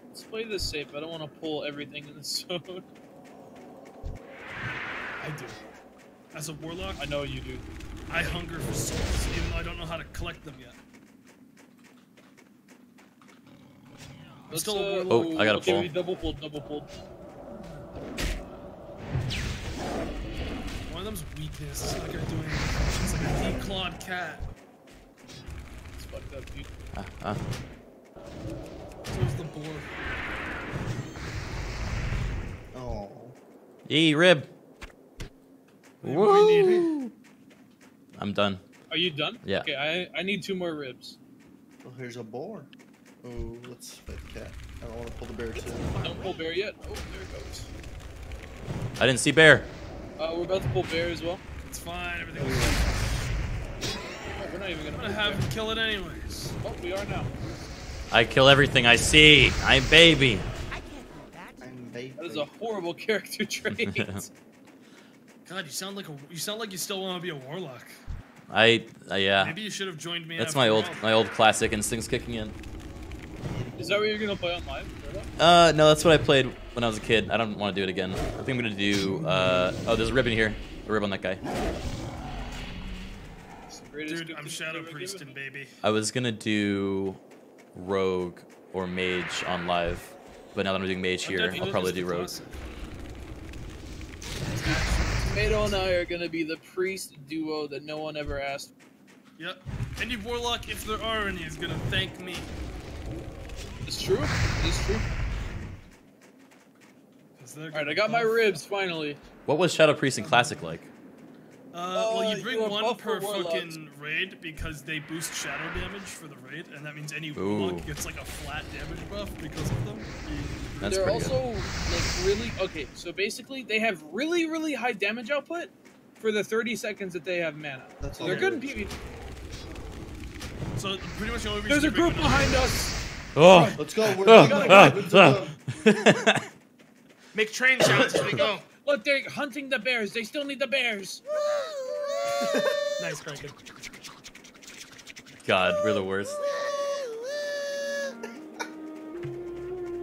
Let's play this safe. I don't want to pull everything in this zone. I do. As a warlock, I know you do. I hunger for souls, even though I don't know how to collect them yet. Let's, still uh. Oh, I got a okay, pull. we double pulled, double pulled. One of them's weakness. It's like a doing. It's like a declawed cat. It's fucked up, dude. ah, ah. So is the boar. Oh. Yee, rib. Maybe we need- Woo! I'm done. Are you done? Yeah. Okay, I, I need two more ribs. Oh, here's a boar. Oh, let's fight the cat. I don't want to pull the bear too. Don't pull bear yet. Oh, there it goes. I didn't see bear. Uh, we're about to pull bear as well. It's fine. Everything's fine. Oh, we're not even I'm gonna gonna have him kill it anyways. Oh, we are now. I kill everything I see. I'm baby. I that. I'm baby. That is a horrible character trait. God, you sound like a. You sound like you still want to be a warlock. I, uh, yeah. Maybe you should have joined me. That's my old all. my old classic instincts kicking in. Is that what you're gonna play on live? Uh, no, that's what I played when I was a kid. I don't want to do it again. I think I'm gonna do. Uh, oh, there's a rib in here. A rib on that guy. Dude, I'm Shadow Priesting, baby. I was gonna do rogue or mage on live, but now that I'm doing mage here, I'll probably do rogue. Tomato and I are gonna be the priest duo that no one ever asked. Yep. Any warlock, if there are any, is gonna thank me. It's true. It's true. All right, I got my ribs finally. What was Shadow Priest in Classic like? Uh, well, Uh, you bring you're one per fucking raid because they boost shadow damage for the raid, and that means any Ooh. warlock gets like a flat damage buff because of them. That's They're pretty good. also like really okay. So basically, they have really really high damage output for the 30 seconds that they have mana. That's So all they're good in is. PvP. So pretty much the only reason There's a group behind us. Oh. Let's go. We're Oh, done. ah, We're done. ah. Make train sounds as we go. Look, they're hunting the bears. They still need the bears. nice, Criken. God, we're the worst.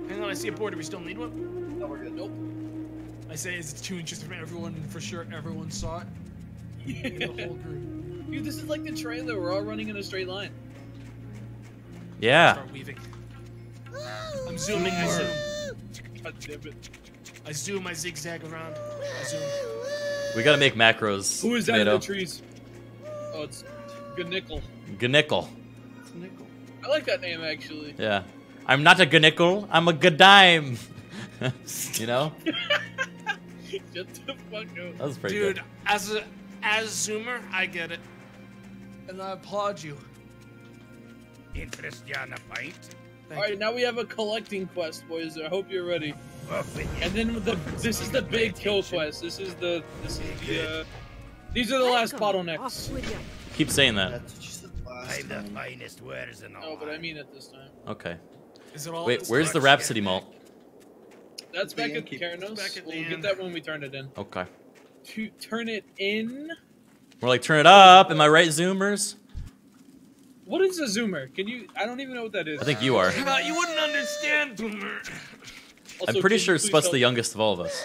Hang on, I see a board. Do we still need one? No, we're good. Nope. I say it's two inches from everyone, and for sure everyone saw it. In the whole group. Dude, this is like the trailer. We're all running in a straight line. Yeah. Start weaving. I'm zooming. I zoom. God damn it. I zoom. I zigzag around. I zoom. We gotta make macros. Who is that in the trees? Oh, it's Gnickel. Gnickel. I like that name actually. Yeah. I'm not a gnickel. I'm a gadime. you know? Shut the fuck up. That was pretty Dude, good. as a as zoomer, I get it, and I applaud you. Interest you on a fight? All right, now we have a collecting quest, boys. I hope you're ready. And then the this is the big kill quest. This is the this is the uh, these are the last bottlenecks. Keep saying that. That's what you said last I'm the finest wares in the No, but I mean it this time. Okay. Is it all? Wait, where's the Rhapsody malt? That's back at innkeep. Kharanos. Back at the We'll get that when we turn it in. Okay. To turn it in. We're like, turn it up. Am I right, Zoomers? What is a zoomer? Can you? I don't even know what that is. I think you are. Uh, you wouldn't understand, boomer. Also, I'm pretty sure you please Sput's help- the youngest of all of us.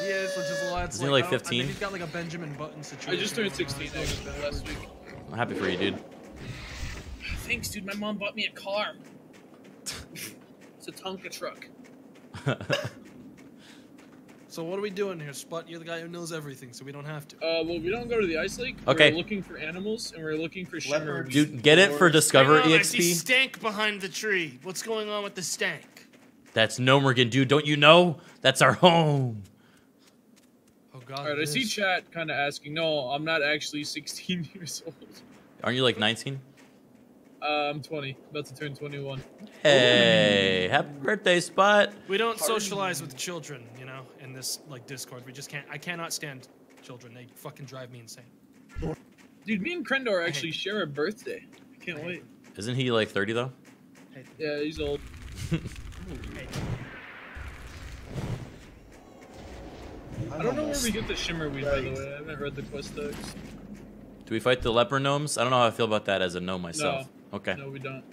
He is, which is a lot. Isn't he like I don't- I 15? think he's got like a Benjamin Button situation. I situation. just turned 16 actually, last week. I'm happy for you, dude. Thanks, dude. My mom bought me a car. it's a Tonka truck. So what are we doing here, Sput? You're the guy who knows everything, so we don't have to. Uh, well, we don't go to the ice lake. Okay. We're looking for animals and we're looking for shimmer. Leopards. Dude, get it for Discover Hang on, I see stank behind the tree. What's going on with the stank? That's Gnomeregan, dude. Don't you know? That's our home. Oh God. All right, I it see chat kind of asking. No, I'm not actually 16 years old. Aren't you like 19? Uh, I'm 20, about to turn 21. Hey, happy birthday, Sput. We don't socialize with children, you know, in this like Discord. We just can't. I cannot stand children. They fucking drive me insane. Dude, me and Krendor actually share a birthday. I can't wait. Isn't he like 30 though? Yeah, he's old. I don't know where we get the shimmer weed, by the way. I haven't read the quest docs. Do we fight the leper gnomes? I don't know how I feel about that as a gnome myself. Okay. No, we don't.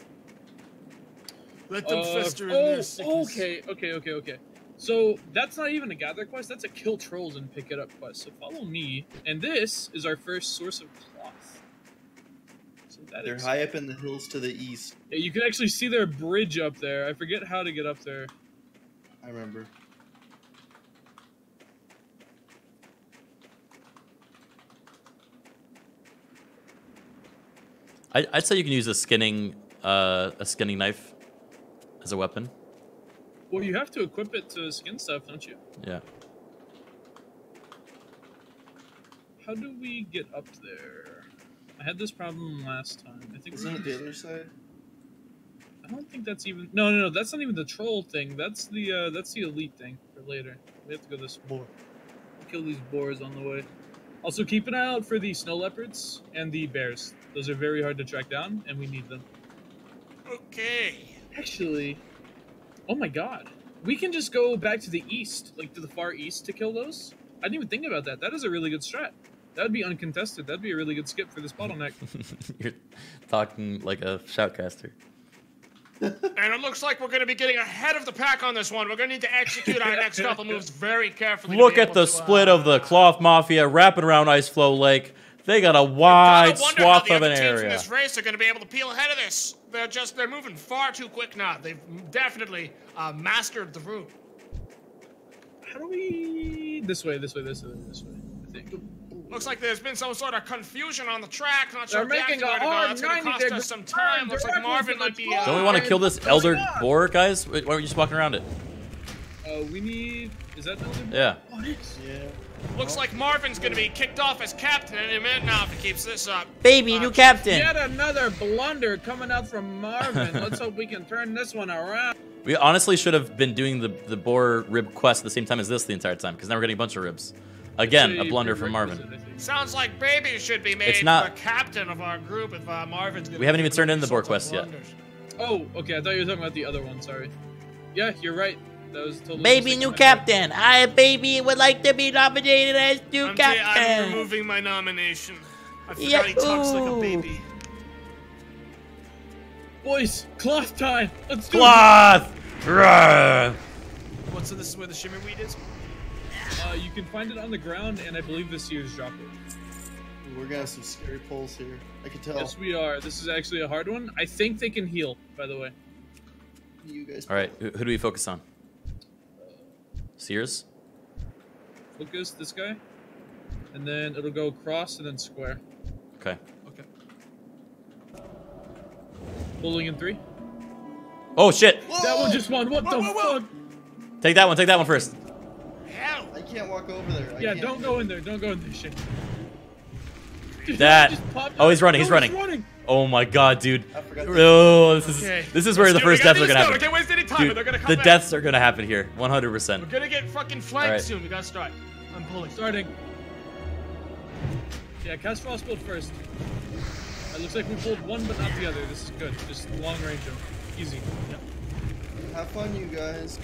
Let them Uh, fester in oh, their sickness. okay, okay, okay, okay. So that's not even a gather quest. That's a kill trolls and pick it up quest. So follow me, and this is our first source of cloth. So that They're is- high up in the hills to the east. Yeah, you can actually see their bridge up there. I forget how to get up there. I remember. I, I'd say you can use a skinning, uh, a skinning knife as a weapon. Well, you have to equip it to skin stuff, don't you? Yeah. How do we get up there? I had this problem last time. I think. Isn't it the other side? I don't think that's even. No, no, no. That's not even the troll thing. That's the uh, that's the elite thing for later. We have to go this boar. Kill these boars on the way. Also, keep an eye out for the snow leopards and the bears. Those are very hard to track down, and we need them. Okay. Actually, oh my god, we can just go back to the east, like to the far east, to kill those. I didn't even think about that. That is a really good strat. That would be uncontested. That'd be a really good skip for this bottleneck. You're talking like a shoutcaster. And it looks like we're going to be getting ahead of the pack on this one. We're going to need to execute our next couple moves very carefully. Look at the to, uh, split of the Cloth Mafia wrapping around Iceflow Lake. They got a wide wonder swath how of the an other teams in area. this race are going to be able to peel ahead of this. They're just they're moving far too quick now. They've definitely uh, mastered the route. How do we? This way, this way, this way, this way. I think. Looks like there's been some sort of confusion on the track. Not sure They're exactly making a where to go. hard That's going to cost us some time. Looks like Marvin might be. Uh, Don't we want to kill this elder boar, guys? Why aren't we just walking around it? Uh, we need. Is that the Yeah. Yeah. Looks like Marvin's going to be kicked off as captain any minute now if he keeps this up. Baby, new captain. Yet another blunder coming out from Marvin. Let's hope we can turn this one around. We honestly should have been doing the the boar rib quest at the same time as this the entire time, because now we're getting a bunch of ribs. Again, a blunder from Marvin. Sounds like Baby should be made It's not- the captain of our group if uh, Marvin's going We haven't even turned in the boar quest yet. Oh, okay. I thought you were talking about the other one. Sorry. Yeah, you're right. That was totally. Baby, new on my part. captain. I, baby, would like to be nominated as new I'm, ta- I'm captain. removing my nomination. I forgot Yeah, he talks like a ooh. baby. Boys, cloth time. Let's do Cloth. Rawr. What? So this is where the shimmer weed is? Uh, you can find it on the ground, and I believe this year's dropped it. We're gonna have some scary pulls here. I can tell. Yes, we are. This is actually a hard one. I think they can heal. By the way. You guys. All right, who, who do we focus on? Seers. Focus this guy, and then it'll go across and then square. Okay. Okay. Pulling in three. Oh shit! That one just won. What the fuck? Take that one. Take that one first. Hell! I can't walk over there. I Yeah, can't. don't go in there. Don't go in there. Shit. Dude, That. Oh, he's running. He's running. running. Oh my god, dude. I forgot. Oh, this is Okay. this is where Let's the first deaths are gonna happen. Can't waste any time, Dude, they're gonna come the back. deaths are gonna happen here, 100%. We're gonna get fucking flanked Alright. soon. We gotta start. I'm pulling. Starting. Yeah, cast frostbolt first. It looks like we pulled one but not the other. This is good. Just long range them. Easy. Have fun, you guys.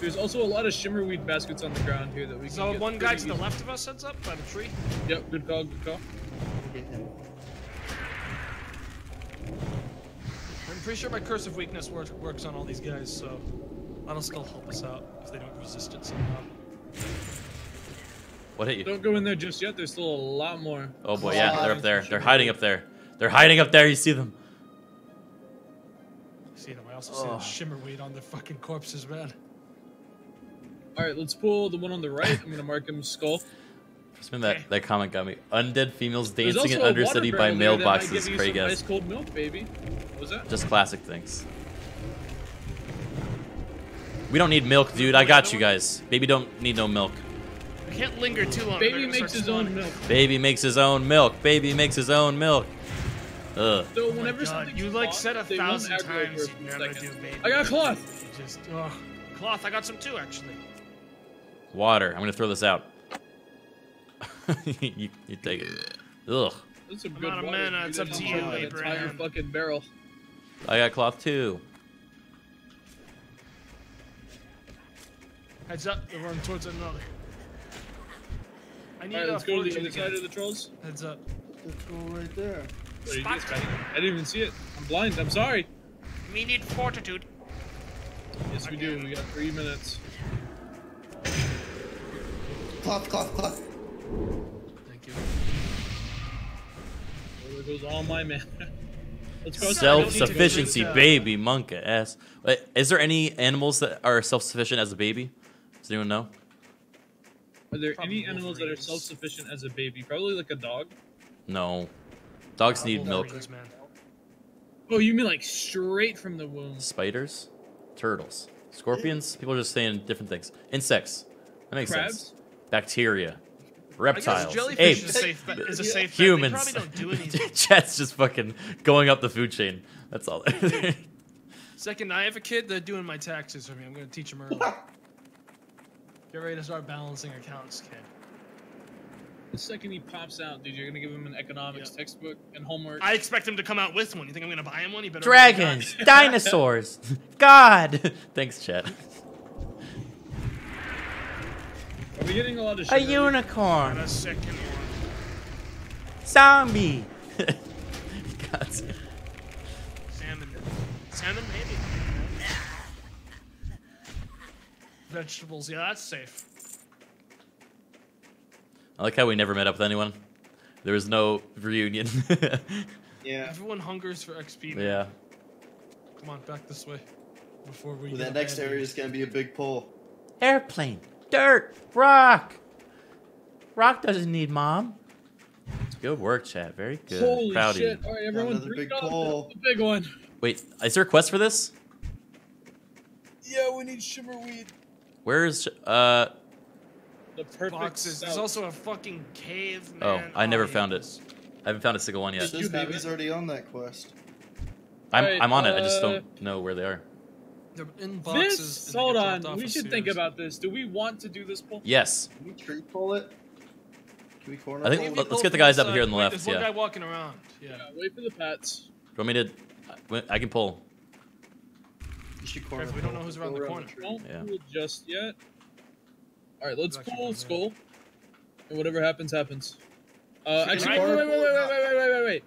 There's also a lot of shimmerweed baskets on the ground here that we can So get one guy pretty to the left of us heads up by the tree. Yep, good call, good call. Get him. I'm pretty sure my curse of weakness works works on all these guys, so that'll still help us out if they don't resist it somehow. What hit you? Don't go in there just yet. There's still a lot more. Oh boy, yeah, they're up there. They're hiding up there. They're hiding up there. You see them? See them. I also see the shimmer weed on their fucking corpses, man. All right, let's pull the one on the right. I'm gonna mark him skull. Just that, that comment got me. Undead females There's dancing in also a water Undercity by barrel there that might give mailboxes. you Craig some guys. Ice cold milk, baby. What was that? Just classic things. We don't need milk, dude. I got you guys. Baby don't need no milk. I can't linger too long. Baby makes start his own milk. Baby makes his own milk. Baby makes his own milk. Ugh. So Oh whenever my God, you like said a thousand times you'd never do baby. I got cloth. You just ugh. cloth. I got some too actually. Water. I'm gonna throw this out. you, you take it. Ugh. That's some I'm good out of water. mana, it's up That's to all you, an entire Abraham. fucking barrel. I got cloth too. Heads up. They're running towards another. I need All right, a let's go to the other side of the trolls. Heads up. Let's go right there. What, you just? I didn't even see it. I'm blind. I'm sorry. We need fortitude. Yes, we do. We got three minutes. Cloth, cloth, cloth. Thank you. There goes all my mana. Self-sufficiency, uh, baby, monka ass. Wait, Is there any animals that are self-sufficient as a baby? Does anyone know? Are there any animals that are self-sufficient as a baby? Probably like a dog. No. Dogs need milk. Wolverines, man. Oh, you mean like straight from the womb? Spiders, turtles, scorpions. People are just saying different things. Insects. That makes Crabs? sense. Bacteria, reptiles, jellyfish apes, is a safe bet- is a safe bet. Humans. probably don't do anything. Chat's just fucking going up the food chain. That's all. Second, I have a kid that's doing my taxes for me. I'm gonna teach him early. Get ready to start balancing accounts, kid. The second he pops out, dude, you're gonna give him an economics textbook and homework. I expect him to come out with one. You think I'm gonna buy him one? You better. Dragons, dinosaurs, God. Thanks, chat. Are getting a lot of A unicorn. And a second one. Zombie. God. Salmon. Salmon, maybe. Vegetables, yeah, that's safe. I like how we never met up with anyone. There was no reunion. Yeah. Everyone hungers for XP. Man. yeah. Come on, back this way. Before we. Well, get that next area is gonna be a big pull. Airplane, dirt, rock. Rock doesn't need mom. Good work, chat. Very good. Holy Proud shit! of you. All right, everyone, Another big dollars. pull. The big one. Wait, is there a quest for this? Yeah, we need shimmerweed. Where's uh? The perfect boxes. There's also a fucking cave, Oh. I never hate found this. it. I haven't found a single one yet. This baby's already on that quest. I'm Alright, I'm on it. I just uh, don't know where they are. They're in boxes. This, and hold on. We should think about this. Do we want to do this poll? Yes. Can we tree pull it? Can we corner I think- pull it? let- let's get the guys up here on the Wait, left. There's one Yeah. guy walking around. Yeah. Yeah, wait for the pets. Do you want me to? I- I can pull. You should corner Careful, we don't know who's around the corner. Don't Yeah. pull just yet. All right, let's pull one there. skull, and whatever happens, happens. Uh, actually, wait, wait, wait, wait, pull wait, it? wait, wait, wait, wait, wait.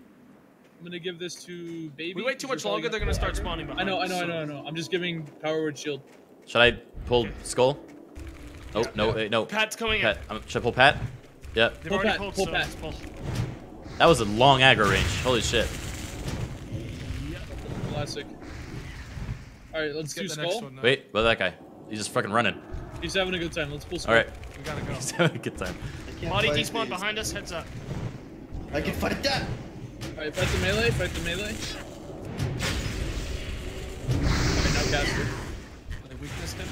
I'm gonna give this to baby. We wait too much longer, they're gonna start aggro. spawning I know, I us, know, I know, I know. I'm just giving power word shield. Should I pull skull? Oh no, wait, no. Pat's coming Pat. in. Should I pull Pat? Yep. They've Pull Pat, pulled, pull so Pat. pull. That was a long aggro range. Holy shit. Yep. Classic. All right, let's Let's do get the skull. one. Wait, what that guy? He's just fucking running. He's having a good time. Let's pull skull. All right. We gotta go. He's having a good time. I Body despawn behind us, heads up. I can fight that. All right, fight the melee. Fight the melee. All right, now caster. Are they weakness him?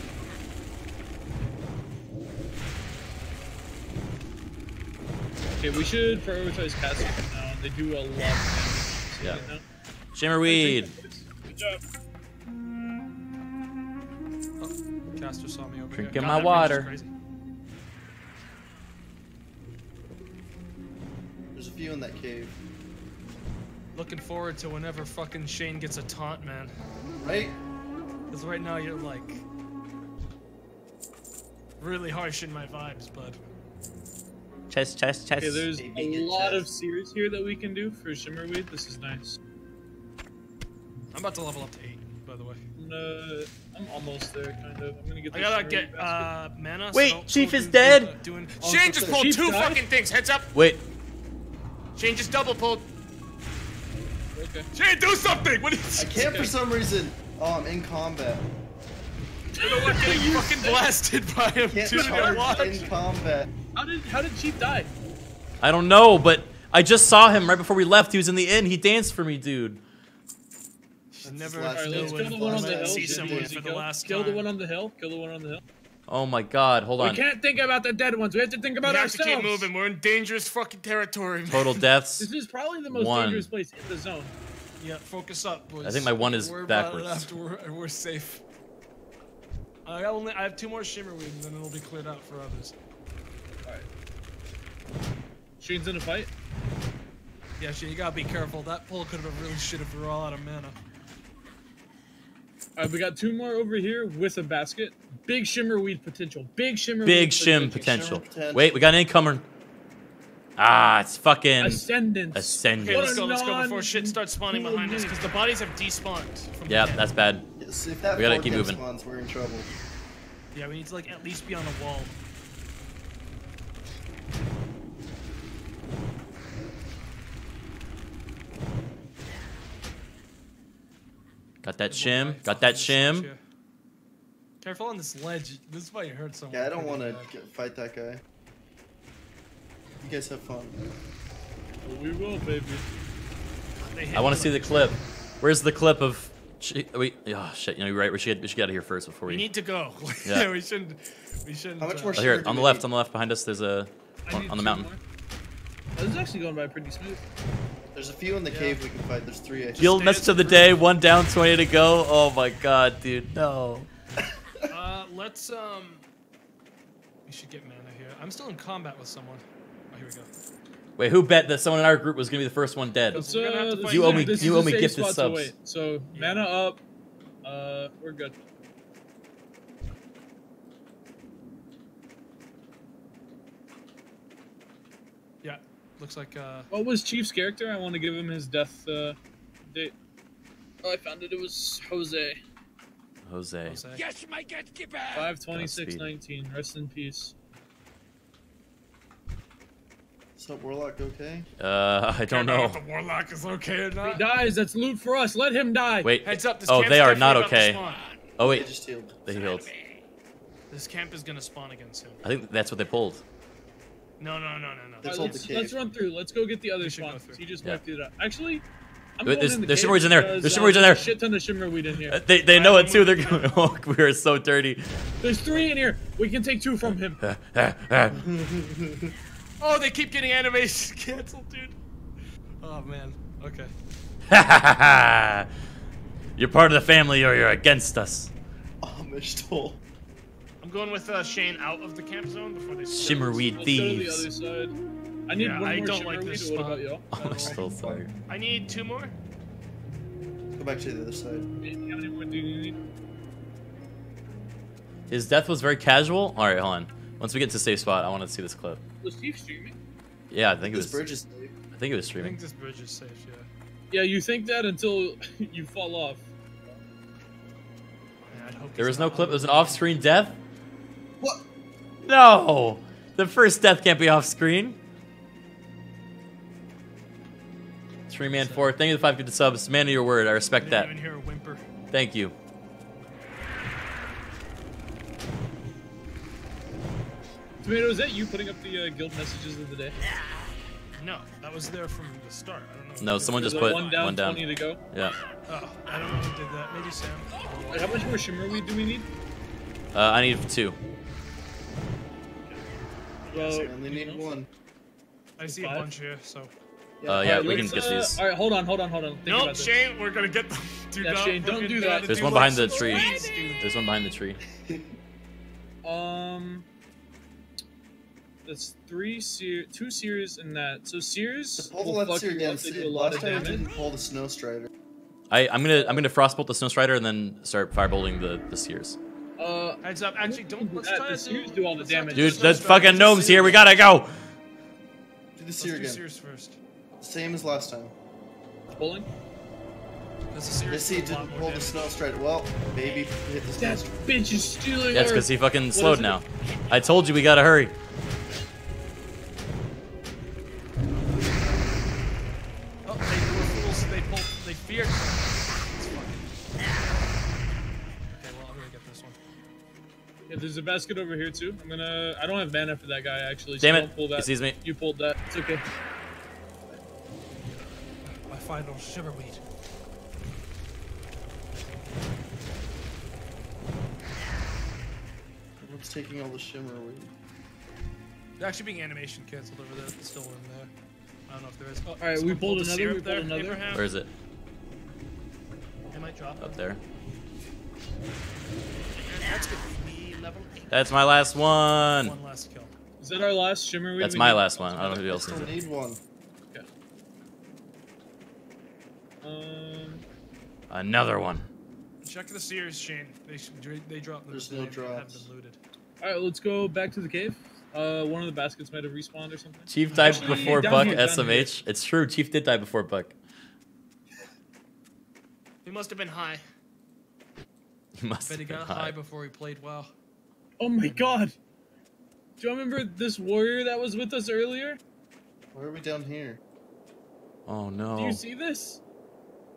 Okay, we should prioritize casting right now. They do a lot of damage. Yeah. You know? Shimmerweed. Good job. Oh, caster saw me over Drinking here. God, my that water. There's a few in that cave. Looking forward to whenever fucking Shane gets a taunt, man. Right? Because right now you're like really harsh in my vibes, bud. Chest, chest, chest. Okay, there's Maybe a get lot of chest. series here that we can do for Shimmerweed. This is nice. I'm about to level up to eight, by the way. I'm, uh, I'm almost there, kind of. I'm gonna get. I gotta get basket. uh mana. Wait, so Chief is do- dead? Doing... Oh, Shane just pulled Chief two died? fucking things. Heads up. Wait. Shane just double pulled. Okay. Shane, do something. What is? I can't for some reason. Oh, I'm in combat. Good luck getting fucking blasted by him, Can't dude. charge in combat. How did how did Chief die? I don't know, but I just saw him right before we left. He was in the inn. He danced for me, dude. Never last Alright, know let's kill the one on the hill. see someone for the kill. last Kill the one on the hill. Kill the one on the hill. Oh my god, hold on. We can't think about the dead ones. We have to think about we have ourselves. to keep moving. We're in dangerous fucking territory. man. Total deaths. This is probably the most One. dangerous place in the zone. Yeah, focus up, boys. I think my one is Don't worry about it backwards. After we're, we're safe. I only I have two more shimmer weeds, and then it'll be cleared out for others. Alright. Sheen's in a fight. Yeah, shit, you gotta be careful. That pull could have been really shit if we were all out of mana. Alright, we got two more over here with a basket. Big shimmer weed potential. Big shimmer Big weed shim potential. potential. Wait, we got an incomer. Ah, it's fucking Ascendance. ascendant. Okay, let's go, let's go before shit starts spawning behind us, because the bodies have despawned. From Yeah, the that's bad. Yes, if that We gotta keep moving. spawns, we're in trouble. Yeah, we need to like at least be on a wall. Got that shim. Got that shim. Careful on this ledge. This is why you hurt someone. Yeah, I don't want to fight that guy. You guys have fun. We will, baby. I want to see the clip. Where's the clip of? Sh- Wait, oh shit! You know, you're right. We should we should get out of here first before We we. need to go. Yeah. yeah, we shouldn't. We shouldn't. How much uh, more Oh, here, on the left, need? on the left behind us. There's a on, on the mountain. more. Oh, this is actually going by pretty smooth. There's a few in the cave we can fight. There's three. I think. Guild message of the day. One down, twenty to go. Oh my god, dude, no. Uh, let's um. We should get mana here. I'm still in combat with someone. Oh, here we go. Wait, who bet that someone in our group was gonna be the first one dead? Let's, We're gonna have uh, to You owe me- this you is owe me safe gifted spot subs. wait. So mana up. Uh, we're good. Yeah, looks like uh. What was Chief's character? I want to give him his death uh, date. Oh, I found it. It was Jose. Jose. Jose. Yes, my gatekeeper! Five twenty-six nineteen. Rest in peace. What's up, Warlock? Okay. Uh, I don't know. if the warlock is okay or If he dies, that's loot for us. Let him die. Wait. Heads up, this Oh, they are not okay. spawn. Oh They wait, just healed. they healed. This camp is gonna spawn again soon. I think that's what they pulled. No, no, no, no, no. They Alright, told let's, let's run through. Let's go get the other We should go spawns. He just Yeah. wiped it out. Actually, I'm Wait, going there's- in the there's cave shimmeries in there. There's uh, shimmeries in there. a Shit ton of shimmer weed in here. Uh, They they know it too. They're I'm going. Oh, we are so dirty. There's three in here. We can take two from him. Oh, they keep getting animations canceled, dude. Oh man. Okay. you're part of the family, or you're against us. Amish toll. I'm going with uh, Shane out of the camp zone before they. Shimmerweed Let's go to thieves. Other side. I need Yeah, one I more don't like weed. this What spot. about y'all? Oh, I'm still sorry. I need two more. Go back to the other side. How many more do you need? His death was very casual. All right, hold on. Once we get to safe spot, I want to see this clip. Was Steve streaming? Yeah, I think it This was. bridge is safe. I think it was streaming. I think this bridge is safe. Yeah. Yeah, you think that until you fall off. Yeah, hope There was no clip. on It was an off-screen death. What? No, the first death can't be off-screen. Three man four. Thank you for the five good subs. Man of your word. I I respect didn't that. even hear a whimper. Thank you. Tomato, is that you putting up the uh, guild messages of the day? No, that was there from the start. I don't know. No, someone just put one down, one down. 20 to go. Yeah. Oh, I don't know who did that. Maybe Sam. Wait, how much more shimmer weed do we need? Uh, I need two. Well, I only need one. I see a bunch here, so. Uh, yeah, Alright, we can get uh, these. All right, hold on, hold on, hold on. Think Nope. Shane, we're gonna get them. Do Yeah, not Shane, don't fucking do try that. to There's one behind the some tree. There's one behind the tree. Um, that's three seer, two seers in that. So seers Pull the will left fuck seer you again. up. They do a lot last of time I damage. didn't pull the snow strider. I, I'm gonna I'm gonna frostbolt the snow strider and then start firebolting the the seers. Uh, Heads up. Actually, don't. Let's that, try the to seers do. do all the damage. Dude, snow the fucking just gnomes here. We gotta go. Do the Let's seer do again. Seers first. Same as last time. Pulling. Because the Seers Yes, he a lot didn't more pull the damage. snow strider. Well, maybe hit the snow That strider. bitch is stealing That's because he fucking What slowed now. I told you we gotta hurry. Oh, they were fools. They pulled. They feared. It's fucking. Okay, well, I'm gonna get this one. Yeah, there's a basket over here too. I'm gonna. I don't have mana for that guy actually. Damn so it. Don't pull that. He sees me. You pulled that. It's okay. My final shiverweed. Everyone's taking all the shimmer away. There's actually being animation canceled over there. It's still in there. I don't know if there is. Oh, All right, we someone pulled another, syrup we pulled there, another. Abraham. Where is it? It might drop. Up there. That's gonna be level eight. That's my last one. One last kill. Is that our last shimmer? That's my last one. I don't know who else Still needs it. need one. Um, Another one. Check the Seers chain. They they dropped them. There's They no haven't drops. been looted. all right, let's go back to the cave. Uh, one of the baskets might have respawned or something. Chief died Actually, before Buck here, down SMH. It's true. Chief did die before Buck. He must have been high. He must Bet he have been got high high. before he played well. Oh my god! Do you remember this warrior that was with us earlier? Why are we down here? Oh no. Do you see this?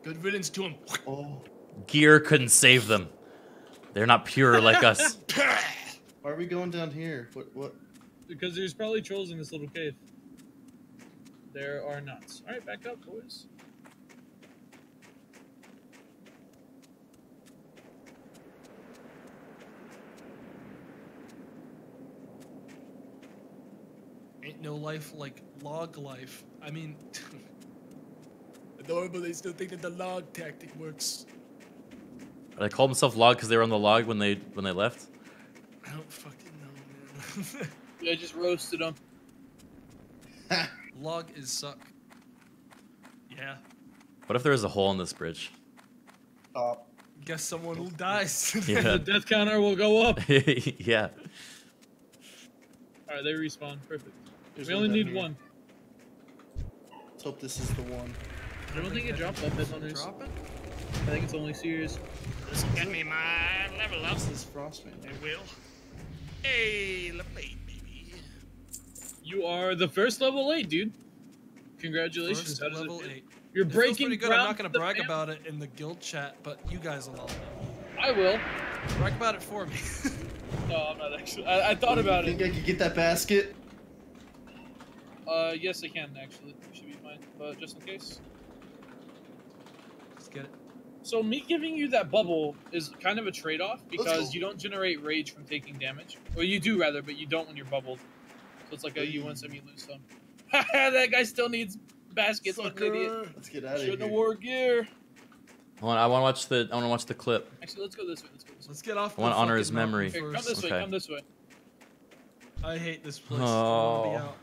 Good riddance to him. Oh. Gear couldn't save them. They're not pure like us. Why are we going down here? What? What? Because there's probably trolls in this little cave. There are nuts. All right, back up, boys. Ain't no life like log life. I mean, adorable. They still think that the log tactic works. They called themselves log because they were on the log when they when they left. I don't fucking know, man. Yeah, I just roasted them. log is suck. Yeah. What if there is a hole in this bridge? Top. Guess someone who dies. Yeah. the death counter will go up. yeah. All right, they respawn. Perfect. There's we only need here. one. Let's hope this is the one. I don't think it dropped off this hunters. Drop it? I think it's only serious. This will get me my level up. This is Frostmane. It will. Hey, level 8, baby. You are the first level eight, dude. Congratulations. First How does it level eight. You're It breaking pretty good. I'm not gonna brag fam- about it in the guild chat, but you guys will all know. I will. Brag about it for me. No, I'm not actually. I, I thought about Think it. I could get that basket? Uh, yes, I can actually. Should be fine. But just in case. Let's get it. So me giving you that bubble is kind of a trade-off because you don't generate rage from taking damage, Well, you do rather, but you don't when you're bubbled. So it's like a you win some, you lose some. that guy still needs baskets. What an idiot! Let's get out of Shouldn't have wore gear. Hold on, I want to watch the. I want to watch the clip. Actually, let's go this way. Let's go this way. Let's get off. I wanna honor his memory. Here, come first. this way. Come this way. I hate this place. I wanna be Oh.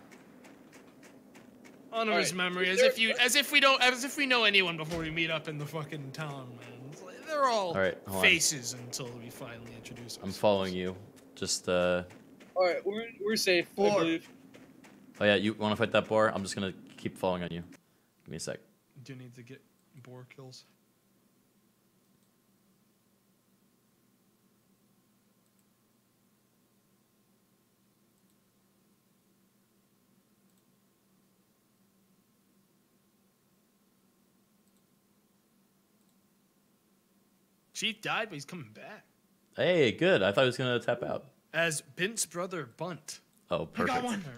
Out. Honor All his right, memory, as if you, as if we don't, as if we know anyone before we meet up in the fucking town, man. They're all, All right, hold on. faces until we finally introduce. I'm following you. Just uh. All right, we're we're safe. I Four. believe. Oh yeah, you want to fight that boar? I'm just gonna keep following on you. Give me a sec. Do you need to get boar kills? Chief died, but he's coming back. Hey, good. I thought he was gonna tap out. As Bint's brother Bunt. Oh, perfect. Apparently.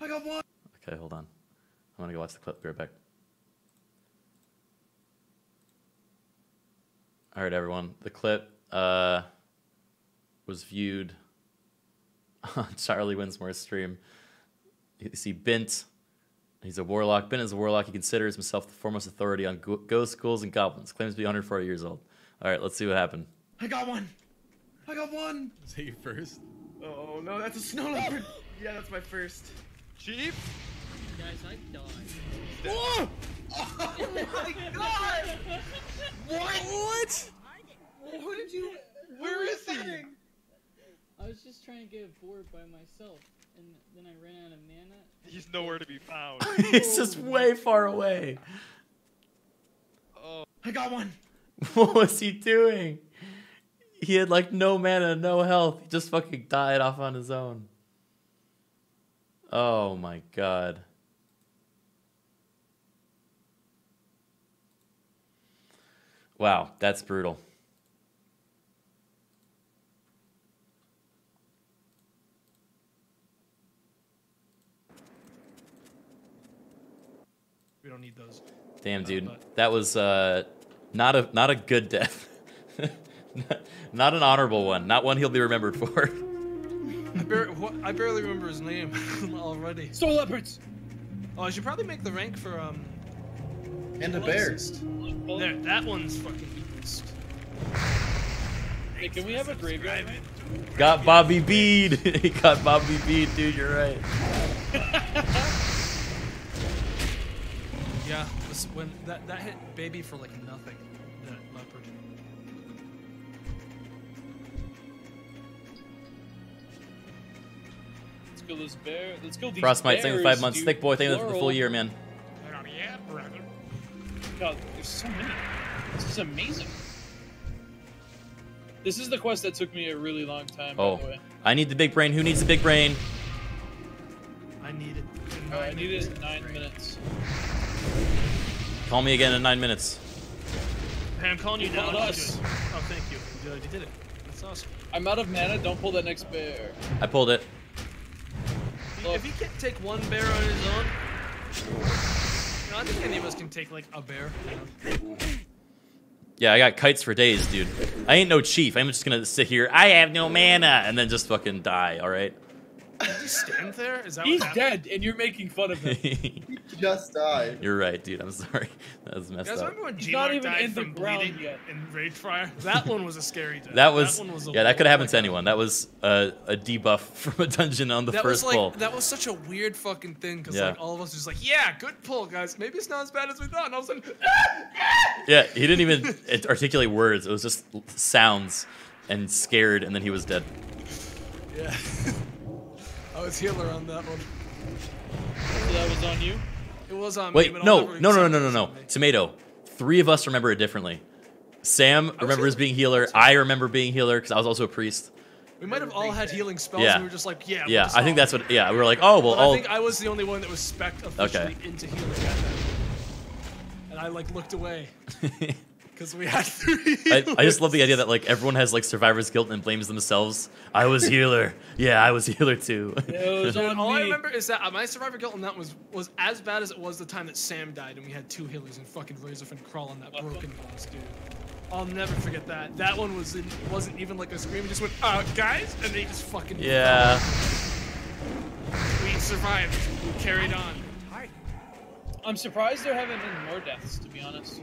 I got one. Okay, hold on. I'm gonna go watch the clip. Be right back. All right, everyone. The clip uh, was viewed on Charlie Winsmore's stream. You see Bint. He's a warlock. Bint is a warlock. He considers himself the foremost authority on go- ghosts, ghouls, and goblins. Claims to be 140 years old. All right, let's see what happened. I got one. I got one. Is that your first? Oh no, that's a snow leopard. yeah, that's my first. Chief? Guys, I died. Oh! oh my god! What? What? What did you? Where is he? I was just trying to get bored by myself, and then I ran out of mana. He's nowhere to be found. He's just way far away. Oh. I got one. what was he doing? He had like no mana, no health. He just fucking died off on his own. Oh my god. Wow, that's brutal. We don't need those. Damn, uh, dude. Uh, that was uh not a not a good death. not an honorable one. Not one he'll be remembered for. I, bar- what, I barely remember his name already. Soul leopards. Oh, I should probably make the rank for um. And a bear. closest. There, that one's fucking beast. Hey, can we have a graveyard? got Bobby Bead. he got Bobby Bead, dude. You're right. Yeah, when that that hit baby for like nothing. That leopard. Let's kill this bear. Let's kill these Frostmite, thank you for five months. dude. Thick boy, thank you for the full year, man. Yeah, brother. God, there's so many. This is amazing. This is the quest that took me a really long time. Oh, by the way. I need the big brain. Who needs the big brain? I need it. in Oh, I need it in nine minutes. Call me again in nine minutes. Hey, I'm calling you You now. us. Oh, thank you. You did- it. That's awesome. I'm out of mana. Don't pull that next bear. I pulled it. If he can't take one bear on his own, you know, I think any of us can take like a bear. You know? Yeah, I got kites for days, dude. I ain't no chief. I'm just gonna sit here. I have no mana, and then just fucking die. All right. Did you stand there? Is that He's what dead, and you're making fun of him. He just died. You're right, dude. I'm sorry. That was You messed guys up. remember when He's G not even died in the from ground bleeding yet. in Ragefire? That one was a scary death. That was, one was a yeah, that could oh happen to anyone. That was a, a debuff from a dungeon on the that first was like pull. that was such a weird fucking thing because Yeah. like all of us were just like, yeah, good pull, guys. Maybe it's not as bad as we thought. And all of a sudden, Yeah, he didn't even articulate words. It was just sounds and scared, and then he was dead. yeah, I was healer on that one. So that was on you. It was on me. Wait, but no, no, no, no, no, no. Tomato. Three of us remember it differently. Sam remembers being healer. I remember being healer because I was also a priest. We might have all had healing spells, Yeah. and we were just like, yeah. Yeah, I think that's what. Yeah, we were like, oh well, But I oh. think I was the only one that was spec officially Okay. into healing at that. And I like looked away because we had three. I, I just love the idea that like everyone has like survivor's guilt and blames themselves. I was healer. Yeah, I was healer too. It was on all I remember is that uh, my survivor guilt on that was was as bad as it was the time that Sam died and we had two healers and fucking Razorfen Kraul on that broken boss, dude. I'll never forget that. That one was in, wasn't even like a scream. It just went, uh, guys, and they just fucking. yeah. We survived. We carried on. I'm surprised there haven't been more deaths, to be honest.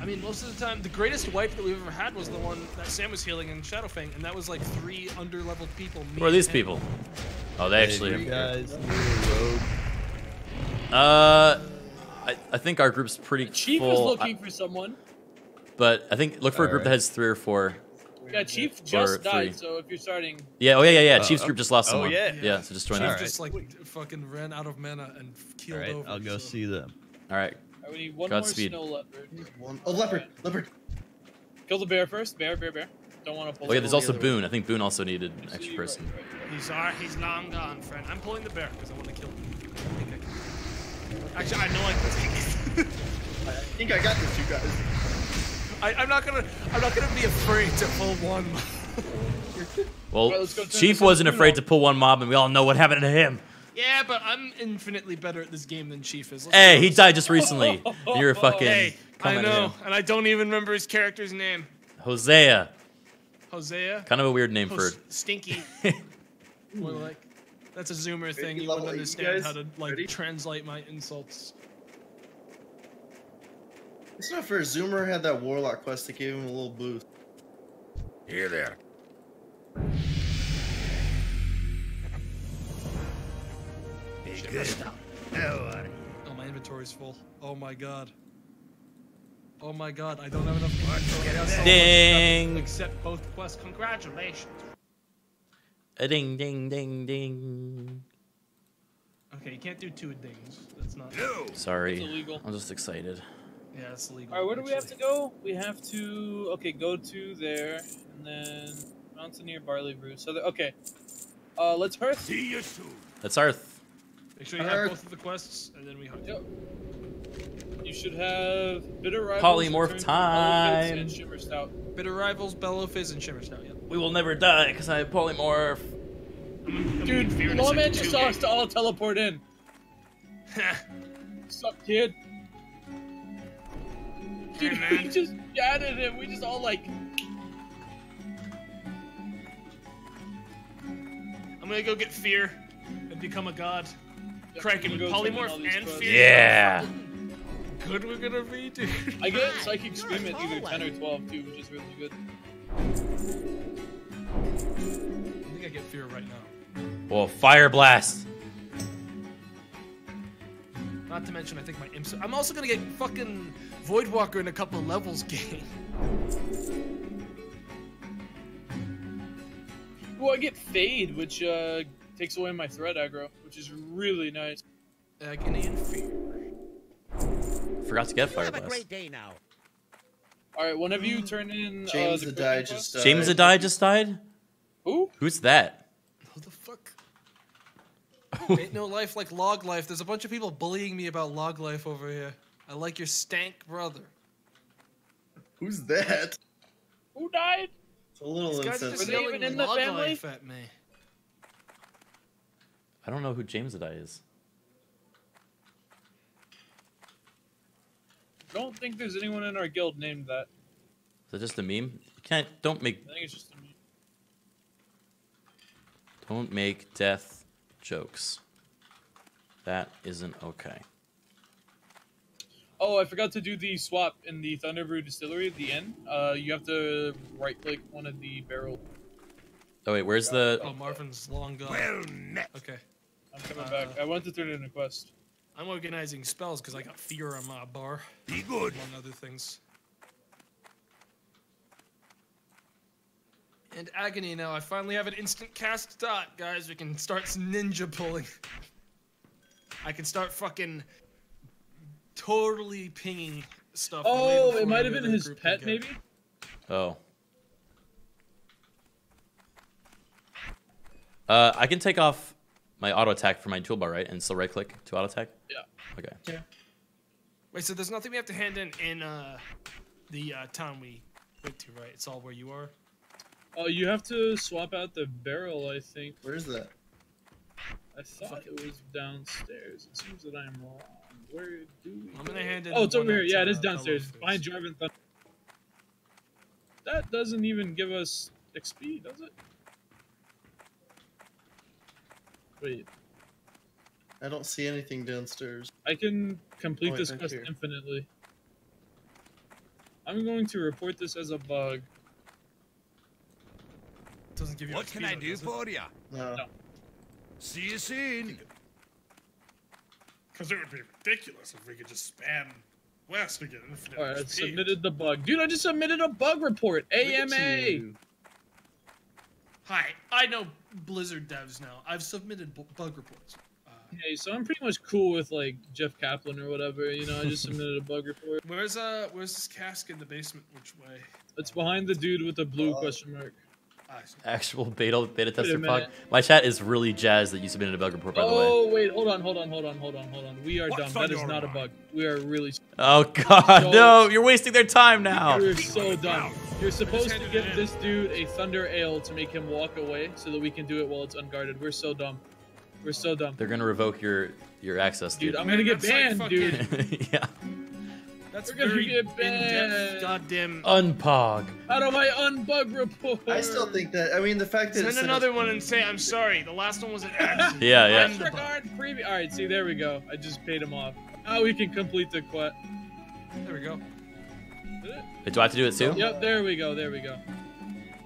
I mean, most of the time, the greatest wipe that we've ever had was the one that Sam was healing in Shadowfang, and that was like three under-leveled people. me Who are these him. people? Oh, they actually. you guys need a rogue. Uh, I, I think our group's pretty Chief full. was I- looking for someone. but I think look for a group that has three or four. Yeah, Chief just died, three. so if you're starting, Yeah. Oh yeah, yeah, yeah. Oh, Chief's group just lost oh, someone. yeah. Yeah. So just join Chief them. Alright. just like fucking ran out of mana and killed All right, over. I'll go so- see them. All right. Alright, we need one Godspeed. more snow leopard. One, oh, leopard, leopard. Kill the bear first. Bear, bear, bear. Don't want to pull. Oh yeah, it there's the also other way. Boone. I think Boone also needed an extra person. right, right. He's uh, he's long gone, friend. I'm pulling the bear because I want to kill him. I think I can. Actually, I know I can take it. I think I got this, you guys. I, I'm not gonna. I'm not gonna be afraid to pull one. Well, Alright, let's go turn Chief wasn't afraid to pull one mob, and we all know what happened to him. Yeah, but I'm infinitely better at this game than Chief is. Let's Hey, be he honest. died just recently. You're a fucking. Hey, I know, and I don't even remember his character's name. Hosea. Hosea. Kind of a weird name for. Hos- Stinky. More like that's a Zoomer thing. You level wouldn't understand guys. how to like Ready? translate my insults. It's not fair. Zoomer had that warlock quest that gave him a little boost. Here there. Hey, good. How are you? Oh, my inventory's full. Oh my god. Oh my god, I don't have enough inventory. I got so much Ding. stuff Except both quests. Congratulations. A ding, ding, ding, ding. Okay, you can't do two dings. That's not. No. Sorry. It's illegal. I'm just excited. Yeah, it's illegal. All right, where do we have to go? We have to okay, go to there, and then Mountaineer Barley Brew. So the, okay, uh, let's hearth. See you soon. That's Arth. Make sure you have both of the quests, and then we hunt. Yep. You should have bitter rivals. Polymorph time. And Shimmer Stout. Bitter rivals, Bellow Fizz, and Shimmer Stout. Yep. We will never die because I have polymorph. Dude, Lawman just saw us to all teleport in. What's up, kid? Dude, man. we just gathered him. We just all like. I'm gonna go get fear and become a god. Cracking with I'm gonna go polymorph turn in all and fear. Yeah. Good we're gonna be, dude. I get psychic scream at either 10 or 12 too, which is really good. I think I get fear right now. Well, fire blast. Not to mention, I think my imps. I'm also gonna get fucking Voidwalker in a couple of levels game. Well, I get fade, which uh, takes away my threat aggro, which is really nice. Agony and fear. Forgot to get fire Have a blast. great day now. All right, whenever you turn in James uh, the the Die just quest- James the Die just died. Who? Who's that? Who the fuck? Ain't no life like log life. There's a bunch of people bullying me about log life over here. I like your stank brother. Who's that? Who died? It's a little These are insensitive. Were they yelling even in the family? life at me. I don't know who James the Die is. don't think there's anyone in our guild named that. Is that just a meme? You can't. Don't make. I think it's just a meme. Don't make death jokes. That isn't okay. Oh, I forgot to do the swap in the Thunderbrew Distillery at the end. Uh, you have to right click one of the barrels. Oh wait, where's the? Oh, Marvin's long gone. Well met. Okay. I'm coming Uh, back. I want to turn in a quest. I'm organizing spells because I got fear on my bar, Be good. among other things. And agony now. I finally have an instant cast dot, guys. We can start some ninja pulling. I can start fucking totally pinging stuff. Oh, it might have been his pet, get maybe. Oh. Uh, I can take off my auto attack for my toolbar, right? And still right click to auto attack. Yeah. Okay. Yeah. Wait, so there's nothing we have to hand in in uh, the uh, town we went to, right? It's all where you are. Oh, you have to swap out the barrel, I think. Where's that? I thought it was downstairs. It seems that I'm wrong. Where do we? I'm gonna go? hand in Oh, it's over here. Yeah, it at, is uh, downstairs. Bellows Behind Jarven Thunder. That doesn't even give us XP, does it? Wait, I don't see anything downstairs. I can complete Oh, wait, this quest here. infinitely. I'm going to report this as a bug. Doesn't give you. What can I do does it? for you? No. See you soon. Because it would be ridiculous if we could just spam west to get infinite Alright, I submitted the bug. Dude, I just submitted a bug report. AMA! Hi, I know Blizzard devs now. I've submitted bu- bug reports. Uh, Hey, so I'm pretty much cool with like Jeff Kaplan or whatever. You know, I just submitted a bug report. where's uh, where's this cask in the basement? Which way? It's behind the dude with the blue Uh, question mark. I see. Actual beta beta tester pug. minute. My chat is really jazzed that you submitted a bug report, by the way. Oh wait, hold on, hold on, hold on, hold on, hold on. We are What's dumb. That is your not a bug. We are really. Oh god, So- no! You're wasting their time now. We're so dumb. You're supposed to give this dude a thunder ale to make him walk away so that we can do it while it's unguarded. We're so dumb. We're so dumb. They're gonna revoke your your access, Dude, dude. I'm gonna get That's like banned, dude. yeah. That's We're gonna very get in-depth, banned. goddamn. Unpog. Out of my unbug report? I still think that. I mean, the fact that it Send said another one and say I'm sorry. The last one was an accident. Yeah, yeah. The bug. Disregard previous. All right, see, there we go. I just paid him off. Now we can complete the quest. There we go. Wait, do I have to do it too? Yep, there we go. There we go.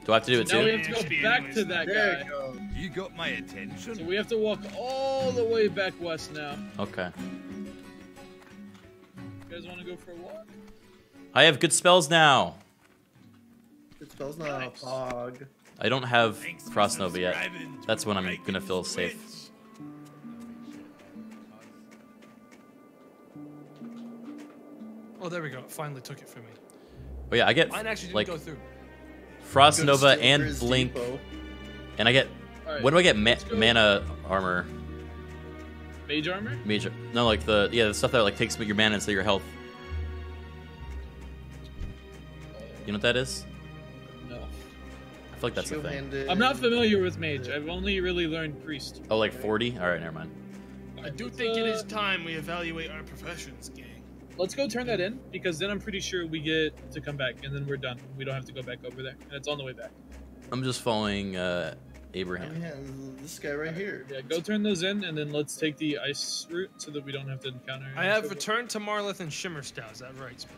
Do I have to do it now now we have to go back to that There guy. you go. You got my attention. So we have to walk all the way back west now. Okay. You guys want to go for a walk? I have good spells now. It spells not a pog. I don't have Thanks for Frost Nova yet. That's when I'm gonna feel safe. Oh, there we go. It finally took it for me. Oh yeah, I get Mine actually didn't like go through. Frost Nova and Blink, Depot. and I get. All right. When do I get ma- mana armor? Mage armor? Major. No, like the yeah, the stuff that like takes your mana instead of your health. You know what that is? No. I feel like that's a thing. I'm not familiar with mage. I've only really learned priest. Oh, like 40? All right, never mind. I do let's, think it is uh, time we evaluate our professions, gang. Let's go turn that in because then I'm pretty sure we get to come back and then we're done. We don't have to go back over there, and it's on the way back. I'm just following uh, Oh, Abraham. this guy right here. Yeah, go turn those in, and then let's take the ice route so that we don't have to encounter. I have trouble. returned to Marleth and Shimmer Stout. Is that right, Sput?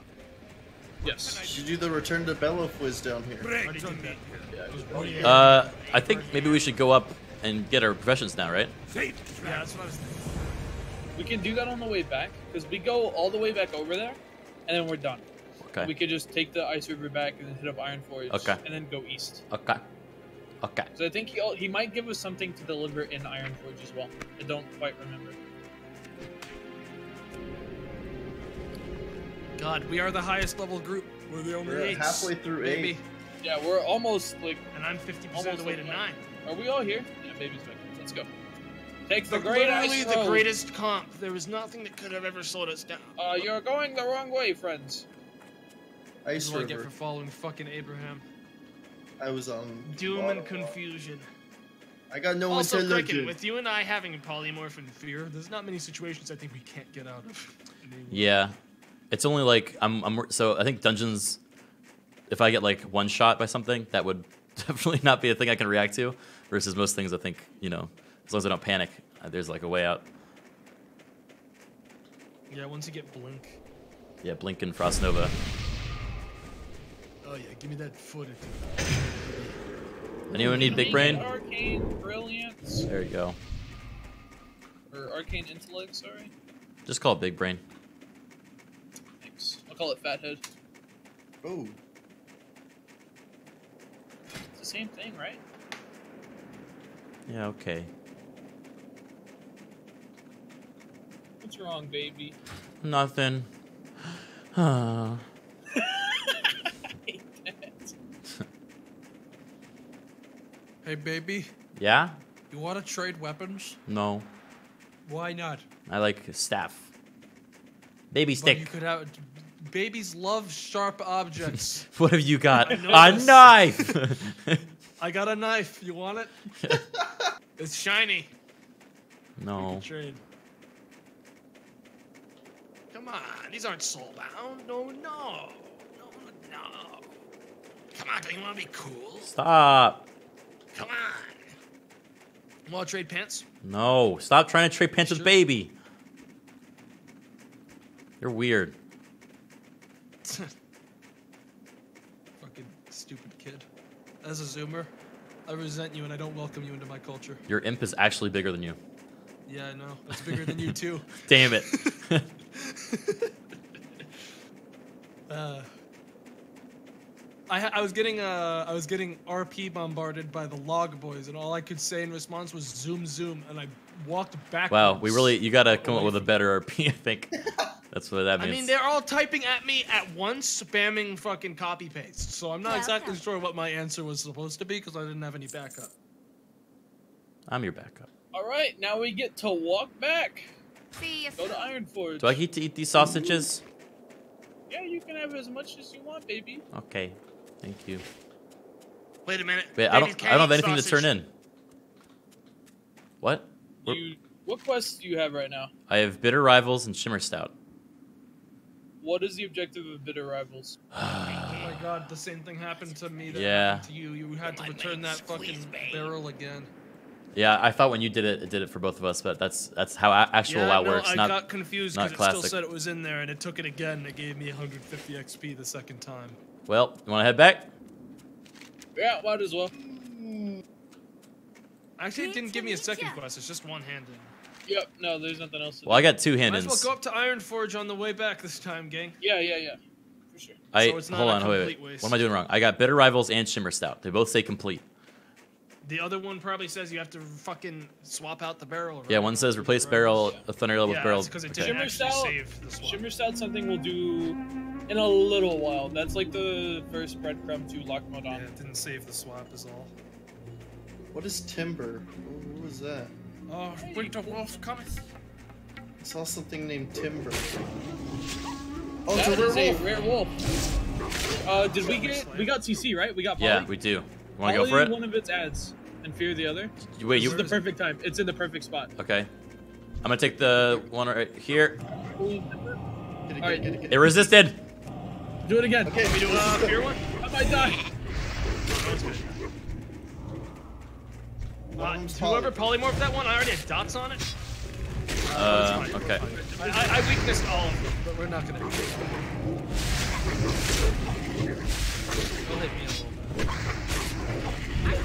Yes. You do the return to Bellowfiz down here. Already did that. Yeah, Uh, I think maybe we should go up and get our professions now, right? Yeah, that's what I was thinking. We can do that on the way back because we go all the way back over there, and then we're done. Okay. We could just take the ice river back and then hit up Ironforge. Okay. And then go east. Okay. Okay. So I think he he might give us something to deliver in Ironforge as well. I don't quite remember. God, we are the highest level group. We're the only We're halfway through baby. eight. Yeah, we're almost like. And I'm 50% of the way to like- nine. Are we all here? Yeah, baby's back. Let's go. Take the, The great literally the road. greatest comp. There was nothing that could have ever slowed us down. Uh, you're going the wrong way, friends. This is what I get River. for following fucking Abraham. I was on. Doom and confusion. I got no also, Cricket, intelligence. with you and I having a polymorph and fear, there's not many situations I think we can't get out of. Yeah, it's only like I'm. I'm so I think dungeons. If I get like one shot by something, that would definitely not be a thing I can react to. Versus most things, I think you know, as long as I don't panic, uh, there's like a way out. Yeah, once you get blink. Yeah, Blink and Frost Nova. Oh yeah, give me that foot. Anyone need big brain? Arcane brilliance There you go. or arcane intellect. Sorry. Just call it big brain. Thanks. I'll call it fathead. Oh. It's the same thing, right? Yeah, okay. What's wrong, baby? Nothing. Ah. Hey, baby, yeah? you want to trade weapons? No. Why not? I like staff. Baby But stick. you could have. Babies love sharp objects. What have you got? A this. knife! I got a knife. You want it? it's shiny. no. Trade. Come on, these aren't soulbound. No, no, no, no. Come on, don't you want to be cool? Stop. Come on. Want to trade pants? No. Stop trying to trade pants with baby. You're weird. Fucking stupid kid. As a zoomer, I resent you and I don't welcome you into my culture. Your imp is actually bigger than you. Yeah, I know. It's bigger than you too. Damn it. Uh, I, I was getting uh I was getting RP bombarded by the log boys and all I could say in response was zoom zoom and I walked back. wow, we really you gotta come up with a better RP, I think. That's what that means. I mean, they're all typing at me at once, spamming fucking copy paste. So I'm not exactly sure what my answer was supposed to be because I didn't have any backup. I'm your backup. All right, now we get to walk back. See you Go to Ironforge. Do I get to eat these sausages? Yeah, you can have as much as you want, baby. Okay. Thank you. Wait a minute. Wait, I don't I don't have eat anything to turn in. What? You, what quests do you have right now? I have bitter rivals and shimmer stout. What is the objective of Bitter Rivals? oh my god, the same thing happened to me that Yeah. happened to you. You had to return that fucking barrel again. Yeah, I thought when you did it, it did it for both of us, but that's that's how actual yeah, WoW no, works. I not got confused because it still said it was in there, and it took it again. and It gave me 150 XP the second time. Well, you want to head back? Yeah, might as well. Actually, it didn't give me a second quest. It's just one handed. Yep, no, there's nothing else. To Well, I got two Might as hand-ins. well go up to Ironforge on the way back this time, gang. Yeah, yeah, yeah. For sure. I so it's not hold a on, wait, wait. waste. What am I doing wrong? I got bitter rivals and shimmer stout. They both say complete. The other one probably says you have to fucking swap out the barrel. Yeah, one says replace barrel of Thunder Ale with Yeah, barrel. that's 'cause it okay. didn't Shimmer actually Stout. save the swap. Shimmer Stout something we'll do in a little while. That's like the first breadcrumb to Loch Modan. Yeah, it didn't save the swap, is all. What is timber? What was that? Oh, Winter Wolf cometh. I saw something named timber. Oh, That it's a is a rare rare wolf. Uh, did we get? We got CC right? We got. Yeah, we do. Want to go for it? One of its ads, and fear the other. You- Wait, this you is the perfect time. It's in the perfect spot. okay? I'm gonna take the one right here. Alright, It resisted. do it again. Okay, We do uh, fear one. I might die. Uh, whoever polymorphed that one, I already had dots on it. Uh, okay. I, I, I weaknessed all of them, but we're not gonna. They'll hit me a little bit.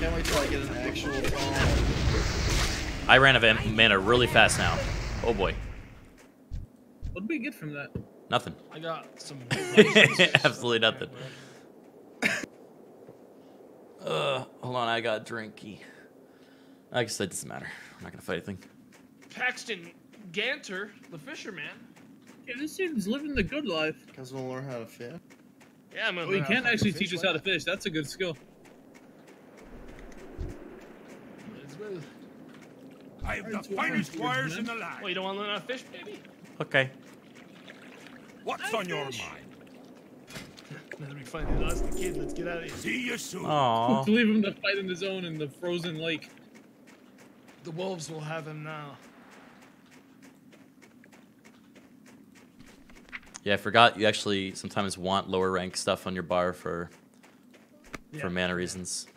Can't wait till I get an actual bomb. I ran out of mana really fast now. Oh boy. What did we get from that? Nothing. I got some. Absolutely nothing. Uh, hold on, I got drinky. I guess that doesn't matter. I'm not gonna fight anything. Paxton Ganter, the fisherman. Yeah, this dude's living the good life. Guys want to learn how to fish? Yeah, I'm gonna. Well, he learn how can't to actually fucking teach us how to fish. That's a good skill. Might as well. I have the finest wires in the land. Well, you don't want to learn how to fish, baby? Okay. What's on your mind? Now that we finally lost the kid, let's get out of here. See you soon. Aww. Leave him to fight in his own in the frozen lake. The wolves will have him now. Yeah, I forgot you actually sometimes want lower rank stuff on your bar for Yeah. for mana reasons.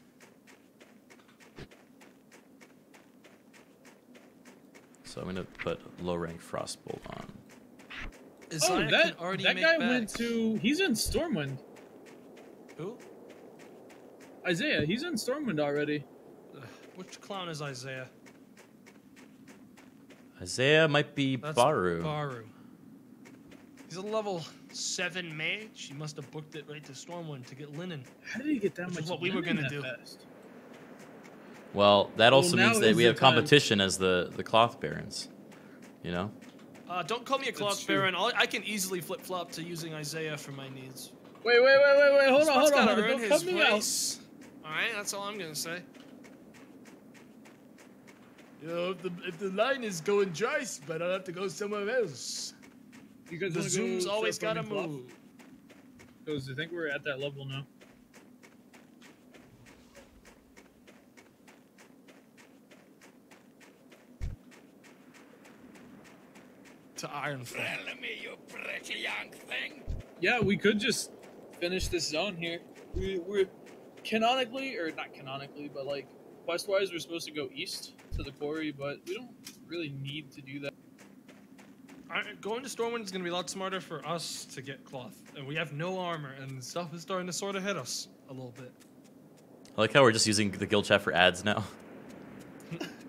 So I'm gonna put low rank frostbolt on. Oh, that already that make guy went to. He's in Stormwind. Who? Isaiah, he's in Stormwind already. Which clown is Isaiah? Isaiah might be That's Baru. Baru. He's a level seven mage. He must have booked it right to Stormwind to get linen. How did he get that Which is much? what we were gonna do. fast? Well, that also now means that is we the have time. competition as the the cloth barons. You know. Uh, don't call me a cloth baron. I'll, I can easily flip flop to using Isaiah for my needs. Wait, wait, wait, wait, wait. Hold on, Spot's hold on. hold on. Don't his cut me out. All right, that's all I'm gonna say. You know, if the if the line is going dry, but I'll have to go somewhere else. You guys The zoom's always gotta move. Because I think we're at that level now. To Ironfall. Tell me, you pretty young thing. Yeah, we could just finish this zone here. We, we're canonically, or not canonically, but like quest wise, we're supposed to go east to the quarry, but we don't really need to do that. Alright, Going to Stormwind is gonna be a lot smarter for us to get cloth, and we have no armor, and stuff is starting to sort of hit us a little bit. I like how we're just using the guild chat for ads now.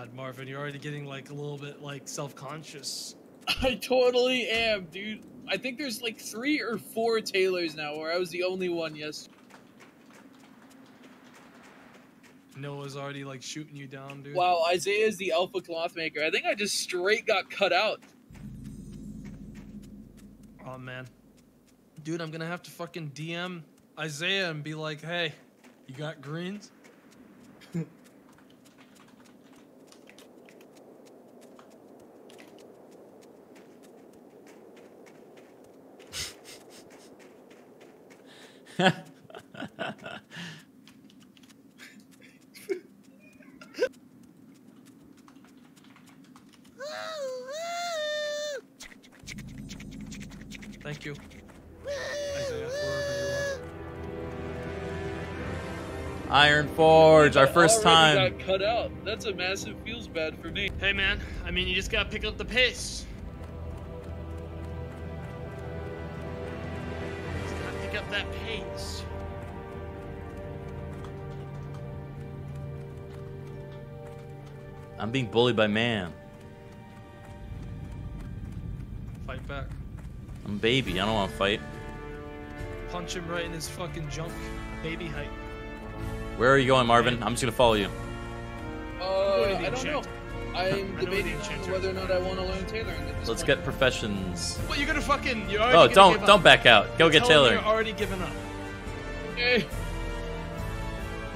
God, Marvin, you're already getting like a little bit like self-conscious. I totally am, dude. I think there's like three or four tailors now, where I was the only one. Yes. Noah's already like shooting you down, dude. Wow, Isaiah is the alpha cloth maker. I think I just straight got cut out. Oh man, dude, I'm gonna have to fucking DM Isaiah and be like, "Hey, you got greens?" Thank you, Isaiah, wherever you are. Ironforge, our first time. Got cut out. That's a massive feels bad for me. Hey man, I mean, you just gotta pick up the pace. Gotta pick up that pace. I'm being bullied by man. Fight back. I'm baby. I don't want to fight. Punch him right in his fucking junk. Baby height. Where are you going, Marvin? I'm just gonna follow you. Uh, going to the I don't know. Enchanter. I'm I know the debating on whether or not I want to learn tailoring. Let's point. get professions. What you're gonna fucking? You're already Oh, gonna don't give don't up. back out. Go You're get telling me Taylor. You're already giving up. Hey,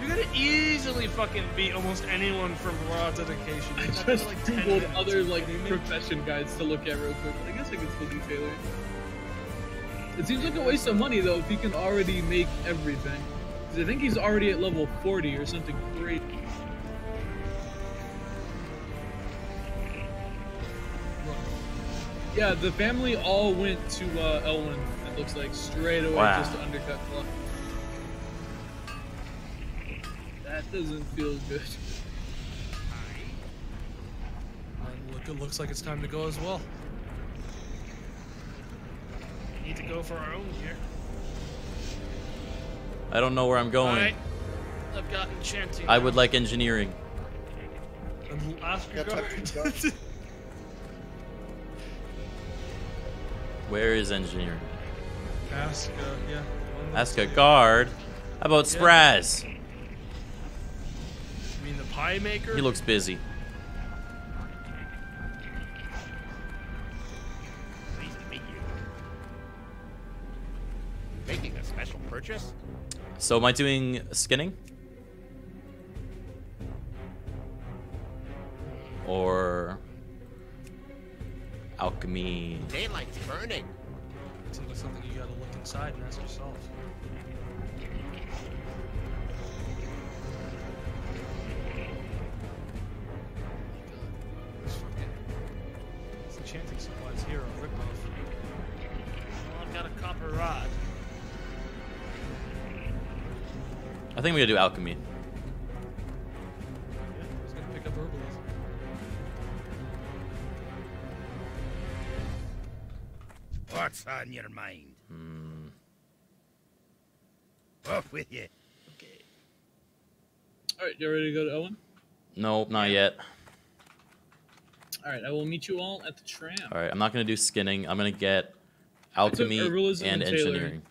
You're gonna easily fucking beat almost anyone from raw dedication. I just like, googled other like profession guides to look at real quick. But I guess I can still do tailoring. It seems like a waste of money though if he can already make everything. 'Cause I think he's already at level 40 or something great. Yeah, the family all went to uh, Elwynn. It looks like straight away Wow. just to undercut Fluff. That doesn't feel good. And look, it looks like it's time to go as well. Need to go for our own here. I don't know where I'm going. Alright. I've got enchanting. I would like engineering. And Where is engineering? Ask, uh, yeah. Ask a guard. How about Yeah. Spraz? You mean the pie maker? He looks busy. Pleased to meet you. Making a special purchase? So am I doing skinning? Or alchemy? Daylight's burning. Seems like something you gotta look inside and ask yourself. This fucking- enchanting supplies here are ripoff. Well, I've got a copper rod. I think we gotta do alchemy. What's on your mind? Hmm. Off with you. Okay. Alright, you ready to go to Elwynn? Nope, not yet. Alright, I will meet you all at the tram. All right, I'm not gonna do skinning. I'm gonna get alchemy and and tailoring. engineering.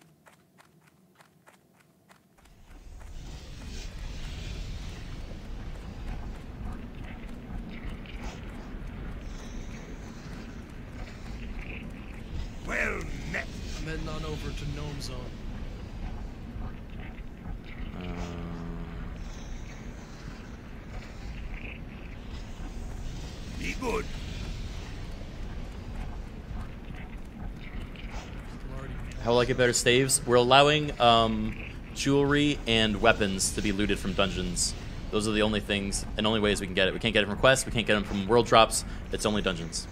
Well met. I'm heading on over to Gnome Zone. Um, Be good. How will I get better staves? We're allowing um, jewelry and weapons to be looted from dungeons. Those are the only things and only ways we can get it. We can't get it from quests. We can't get them from world drops. It's only dungeons.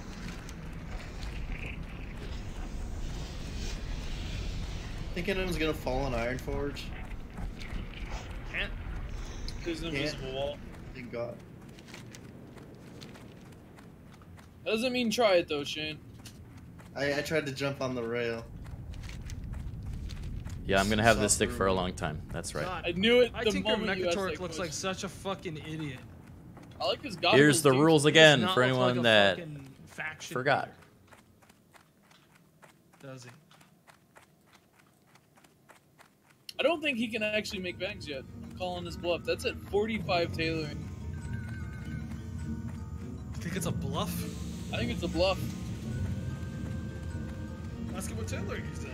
Think anyone's gonna fall on Ironforge? Can't. There's an Yeah. invisible wall. Thank God. That doesn't mean try it though, Shane. I, I tried to jump on the rail. Yeah, I'm gonna have this Soft stick for a long time. That's right. God, I knew it I the think your moment you Mekkatorque that looks like such a fucking idiot. I like his goggles. Here's the dude. rules again for look like anyone that forgot. Does he? I don't think he can actually make bangs yet. I'm calling his bluff. That's at 45 tailoring. You think it's a bluff? I think it's a bluff. Ask him what tailoring he's at.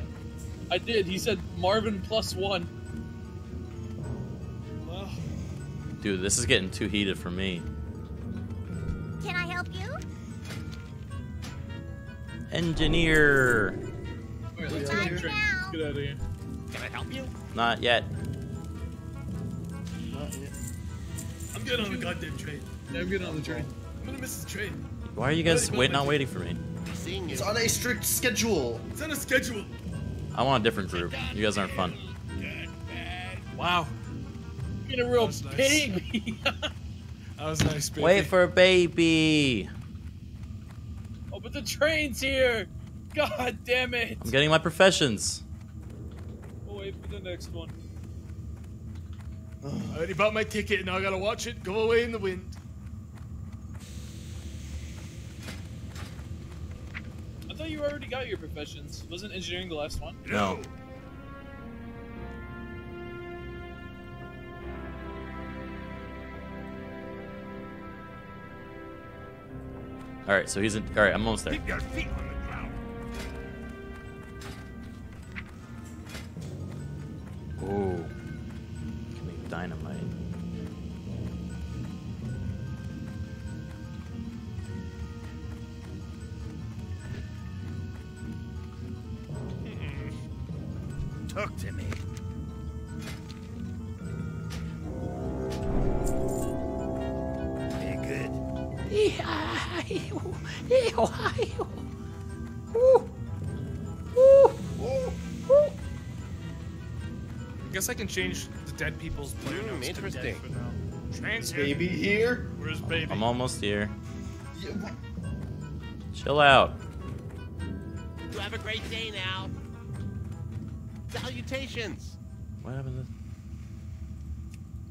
I did. He said Marvin plus one. Well, Dude, this is getting too heated for me. Can I help you? Engineer. Alright, let's Time get on the train. now. Get out of here. Can I help you? Not yet. Not yet. I'm getting on the goddamn train. Yeah, I'm getting on the train. I'm gonna miss the train. Why are you guys wait, not waiting for me? Seeing you. It's on a strict schedule. It's on a schedule. I want a different group. You guys aren't fun. Wow. Being a real That's nice. baby. That was nice, baby. Wait for a baby. oh, but the train's here. God damn it. I'm getting my professions. We'll wait for the next one. I already bought my ticket and now I gotta watch it go away in the wind. I thought you already got your professions. Wasn't engineering the last one? No. All right, so he's in. All right, I'm almost there. Keep your feet on Whoa. Can make dynamite. Talk to me. Be good. Yeah. Guess I can change the dead people's player Hmm, notes to dead interesting. for now. Train's here. Baby here. Where's baby? I'm almost here. Chill out. You have a great day now. Salutations. What happened? To...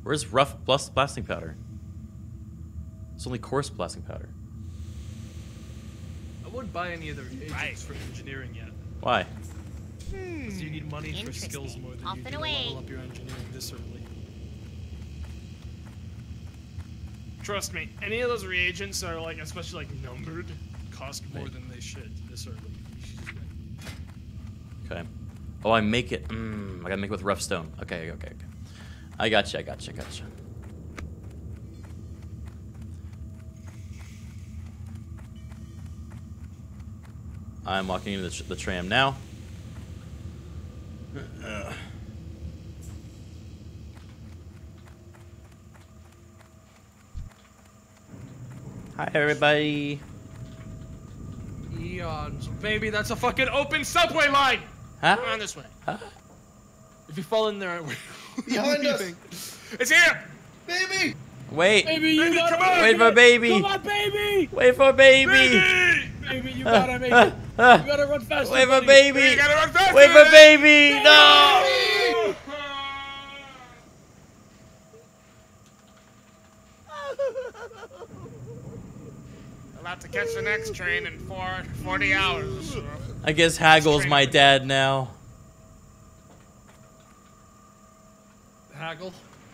Where's rough blast blasting powder? It's only coarse blasting powder. I wouldn't buy any of their agents for engineering yet. Why? Because you need money for skills more than Off you and do to away. level up your engineering this early. Trust me, any of those reagents are like, especially like numbered, cost more than they should this early. You should just wait. Okay. Oh, I make it. Mm, I gotta make it with rough stone. Okay, okay, okay. I got you. I got you. I got you. I'm walking into the, tr- the tram now. Uh, Hi, everybody. Eons, baby, that's a fucking open subway line. Huh? Come on this way. Huh? If you fall in there, Behind what do you us. think? It's here. Baby. Wait. Baby, you Baby, gotta come on. Wait for baby. Come on, baby. Wait for baby. Baby. Baby, you gotta make it. You gotta run faster. Wait for buddy. baby. You gotta run faster. Wait for baby. No. About to catch the next train in four, 40 hours. I guess Haggle's my dad now. Haggle,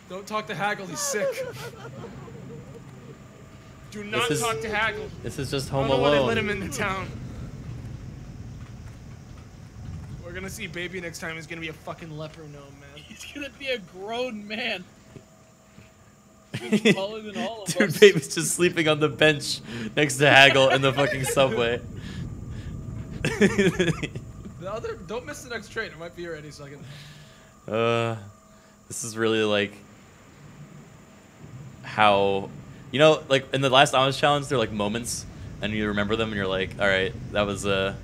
don't talk to Haggle. He's sick. Do not This is- talk to Haggle. This is just Home I Home don't know why they let him in the town. We're gonna see baby next time. He's gonna be a fucking leper gnome, man. He's gonna be a grown man. He's taller than all of Dude, us. baby's just sleeping on the bench next to Haggle in the fucking subway. The other, don't miss the next train. It might be here any second. uh, this is really like how you know, like in the last Amish challenge, they're like moments, and you remember them, and you're like, all right, that was a,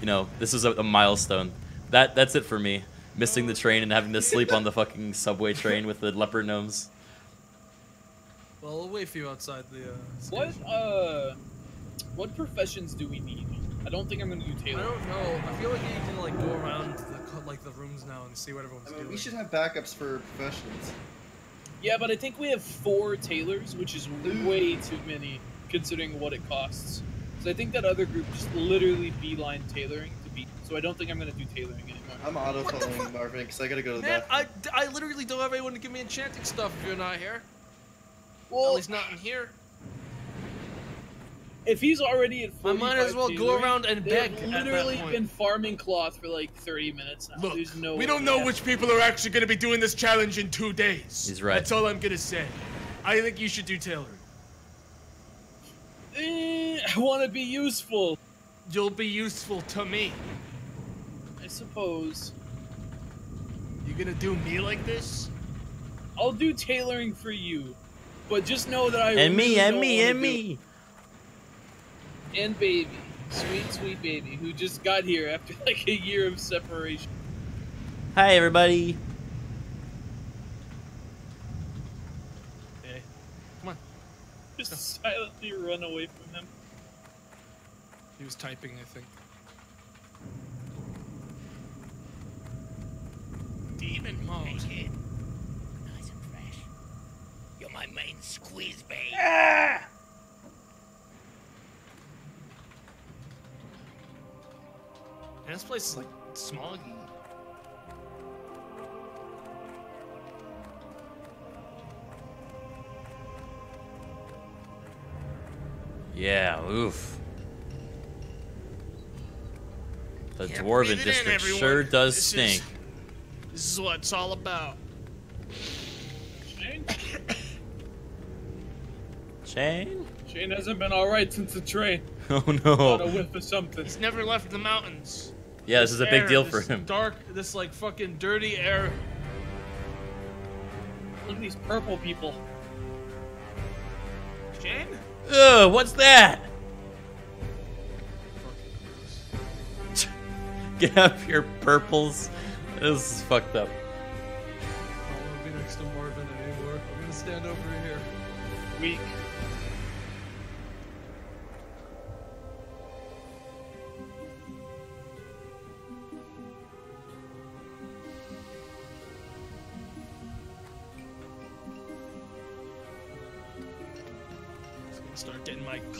you know, this is a, a milestone. That that's it for me. Missing the train and having to sleep on the fucking subway train with the leopard gnomes. Well, we'll wait for you outside the. Uh, What uh, what professions do we need? I don't think I'm gonna do I don't know. I feel like you can like go around the like the rooms now and see what everyone's I mean, doing. we should have backups for professions. Yeah, but I think we have four tailors, which is way too many considering what it costs. So I think that other group just literally beeline tailoring to beat. So I don't think I'm gonna do tailoring anymore. I'm auto following Marvin because I gotta go to the Man, bathroom. I, I literally don't have anyone to give me enchanting stuff if you're not here. Well, At least not in here. If he's already at I might as well go around and they've beg at that literally point. been farming cloth for like 30 minutes now. Look, There's no we don't know which people are actually going to be doing this challenge in two days. He's right. That's all I'm going to say. I think you should do tailoring. Eh, I want to be useful. You'll be useful to me. I suppose. You gonna do me like this? I'll do tailoring for you, but just know that I And me, really and me, and me. and baby, sweet, sweet baby, who just got here after like a year of separation. Hi, everybody. Hey, come on. Just silently run away from him. He was typing, I think. Demon mode. Hey, kid. Nice and fresh. You're my main squeeze, babe. Ah! Man, this place is like smoggy. Yeah, oof. The Yeah, dwarven breathe it in, district sure does This is- stink. This is what it's all about. Shane? Shane? Shane hasn't been alright since the train. Oh Got a no. whiff of something. He's never left the mountains. Yeah, this is a big Air, deal for this him. Dark, this like fucking dirty air. Look at these purple people. Shane? Ugh, what's that? Get up your purples. This is fucked up. I don't want to be next to Marvin anymore. I'm gonna stand over here. Weak.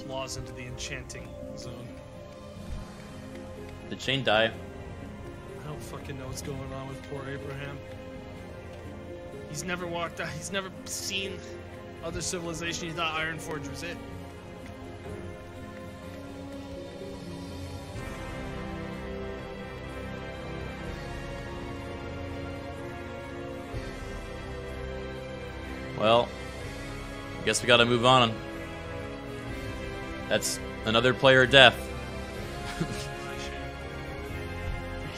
Claws into the enchanting zone. Did Shane die? I don't fucking know what's going on with poor Abraham. He's never walked out. He's never seen other civilization. He thought Ironforge was it. Well, I guess we gotta move on. That's another player death.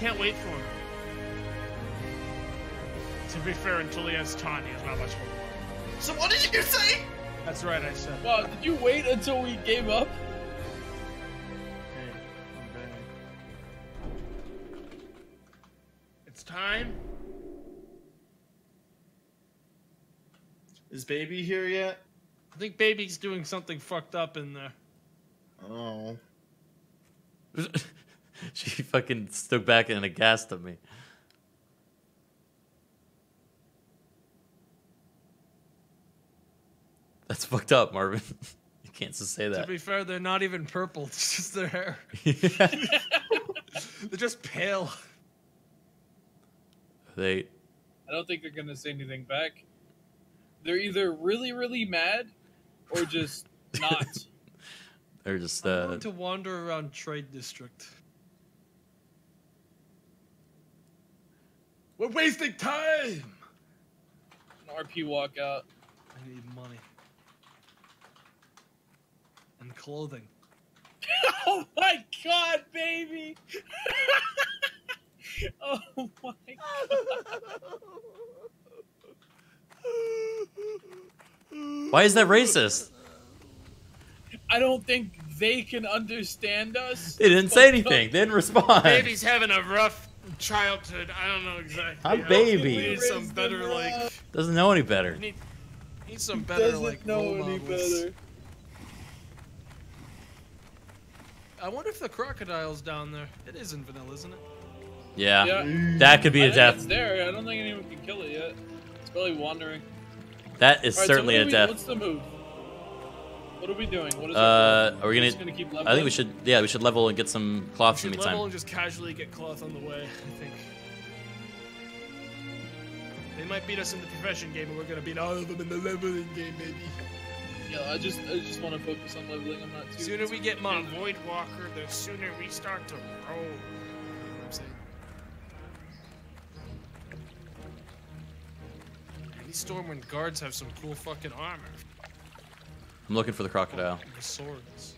We can't wait for him. To be fair, until he has time, he has not much more. So what did you say? That's right, I said. Wow, did you wait until we gave up? It's time. Is baby here yet? I think baby's doing something fucked up in there. Oh. she fucking stood back and aghast at me. That's fucked up, Marvin. you can't just say that. To be fair, they're not even purple. It's just their hair. they're just pale. They I don't think they're gonna say anything back. They're either really, really mad or just not. They're just I'm uh to wander around Trade District. We're wasting time. An RP walkout. I need money and clothing. oh my god, baby! oh my god. Why is that racist? I don't think they can understand us. They didn't say anything. They didn't respond. Baby's having a rough childhood. I don't know exactly. I'm how. baby. We need some better like. Doesn't know any better. Need, Need some better Doesn't like know any models. better. I wonder if the crocodile's down there. It is in vanilla, isn't it? Yeah. Yeah. That could be I a think death. It's there. I don't think anyone can kill it yet. It's probably wandering. That is Alright, so certainly what a we- death. What's the move? What are we doing? What is Uh, are we gonna? Gonna keep I think we should. Yeah, we should level and get some cloth in Should the level meantime. and just casually get cloth on the way. I think. They might beat us in the profession game, and we're gonna beat all of them in the leveling game, baby. Yeah, I just I just want to focus on leveling. I'm not too. Sooner we get My money. Void Walker, the sooner we start to roll. You know what I'm saying? These Stormwind guards have some cool fucking armor. I'm looking for the crocodile. The swords.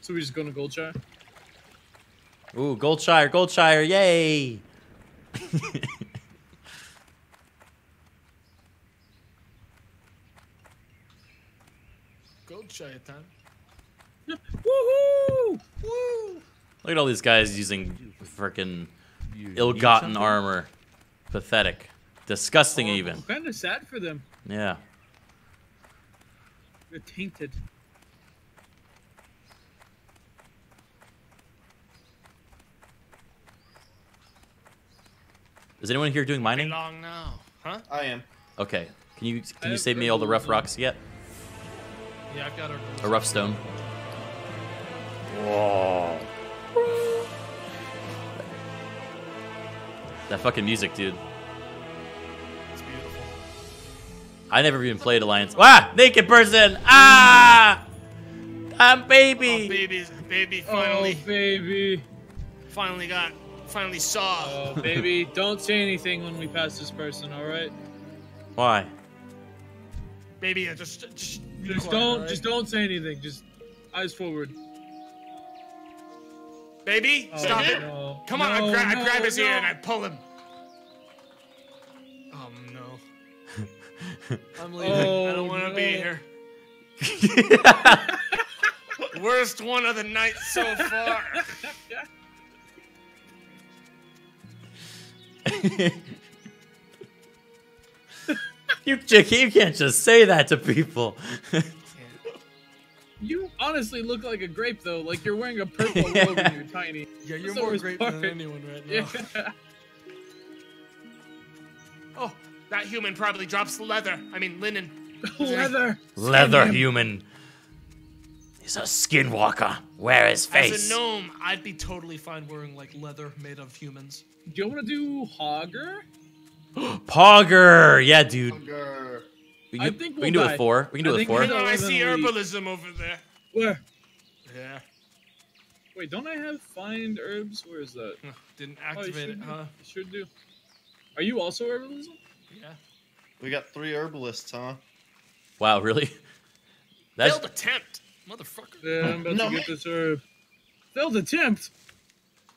So we just go to Goldshire. Ooh, Goldshire, Goldshire, yay! Goldshire time. Woohoo! Woo! Look at all these guys using freaking ill-gotten armor. Pathetic. Disgusting, oh, even. Kind of sad for them. Yeah. They're tainted. Is anyone here doing mining? Long now, huh? I am. Okay. Can you I can you save me all the rough purple. rocks yet? Yeah, I've got our. A rough stone. Whoa. That fucking music, dude. I never even played Alliance. Ah! Naked person! Ah! I'm baby! Oh, baby, baby, finally, Oh, baby. finally got, finally saw. Oh, baby. Don't say anything when we pass this person, all right? Why? Baby, I just, just, Just quiet, don't, alright? just don't say anything. Just eyes forward. Baby, Oh, stop it! Come on, I, No, I grab his ear and I pull him. I'm leaving. Oh, I Oh, don't want to be here. Worst one of the night so far. you, Chicky, you can't just say that to people. You honestly look like a grape though. Like you're wearing a purple robe and you're tiny. Yeah, you're the more worst great part. than anyone right now. Yeah. Oh, that human probably drops leather. I mean linen. Leather. Leather him. human. He's a skinwalker. Wear his face. As a gnome, I'd be totally fine wearing like leather made of humans. Do you want to do Hogger? Pogger. Yeah, dude. We I can, think we can we'll do die. it four. We can do I it think four. we're Hang oh, on, I see herbalism over there. Where? Yeah. Wait, don't I have find herbs? Where is that? Didn't Oh, activate should it, do. huh? Should do. Are you also herbalism? Yeah. We got three herbalists, huh? Wow, really? That's Failed attempt, motherfucker. Yeah, I'm about No, to get this herb. Failed attempt.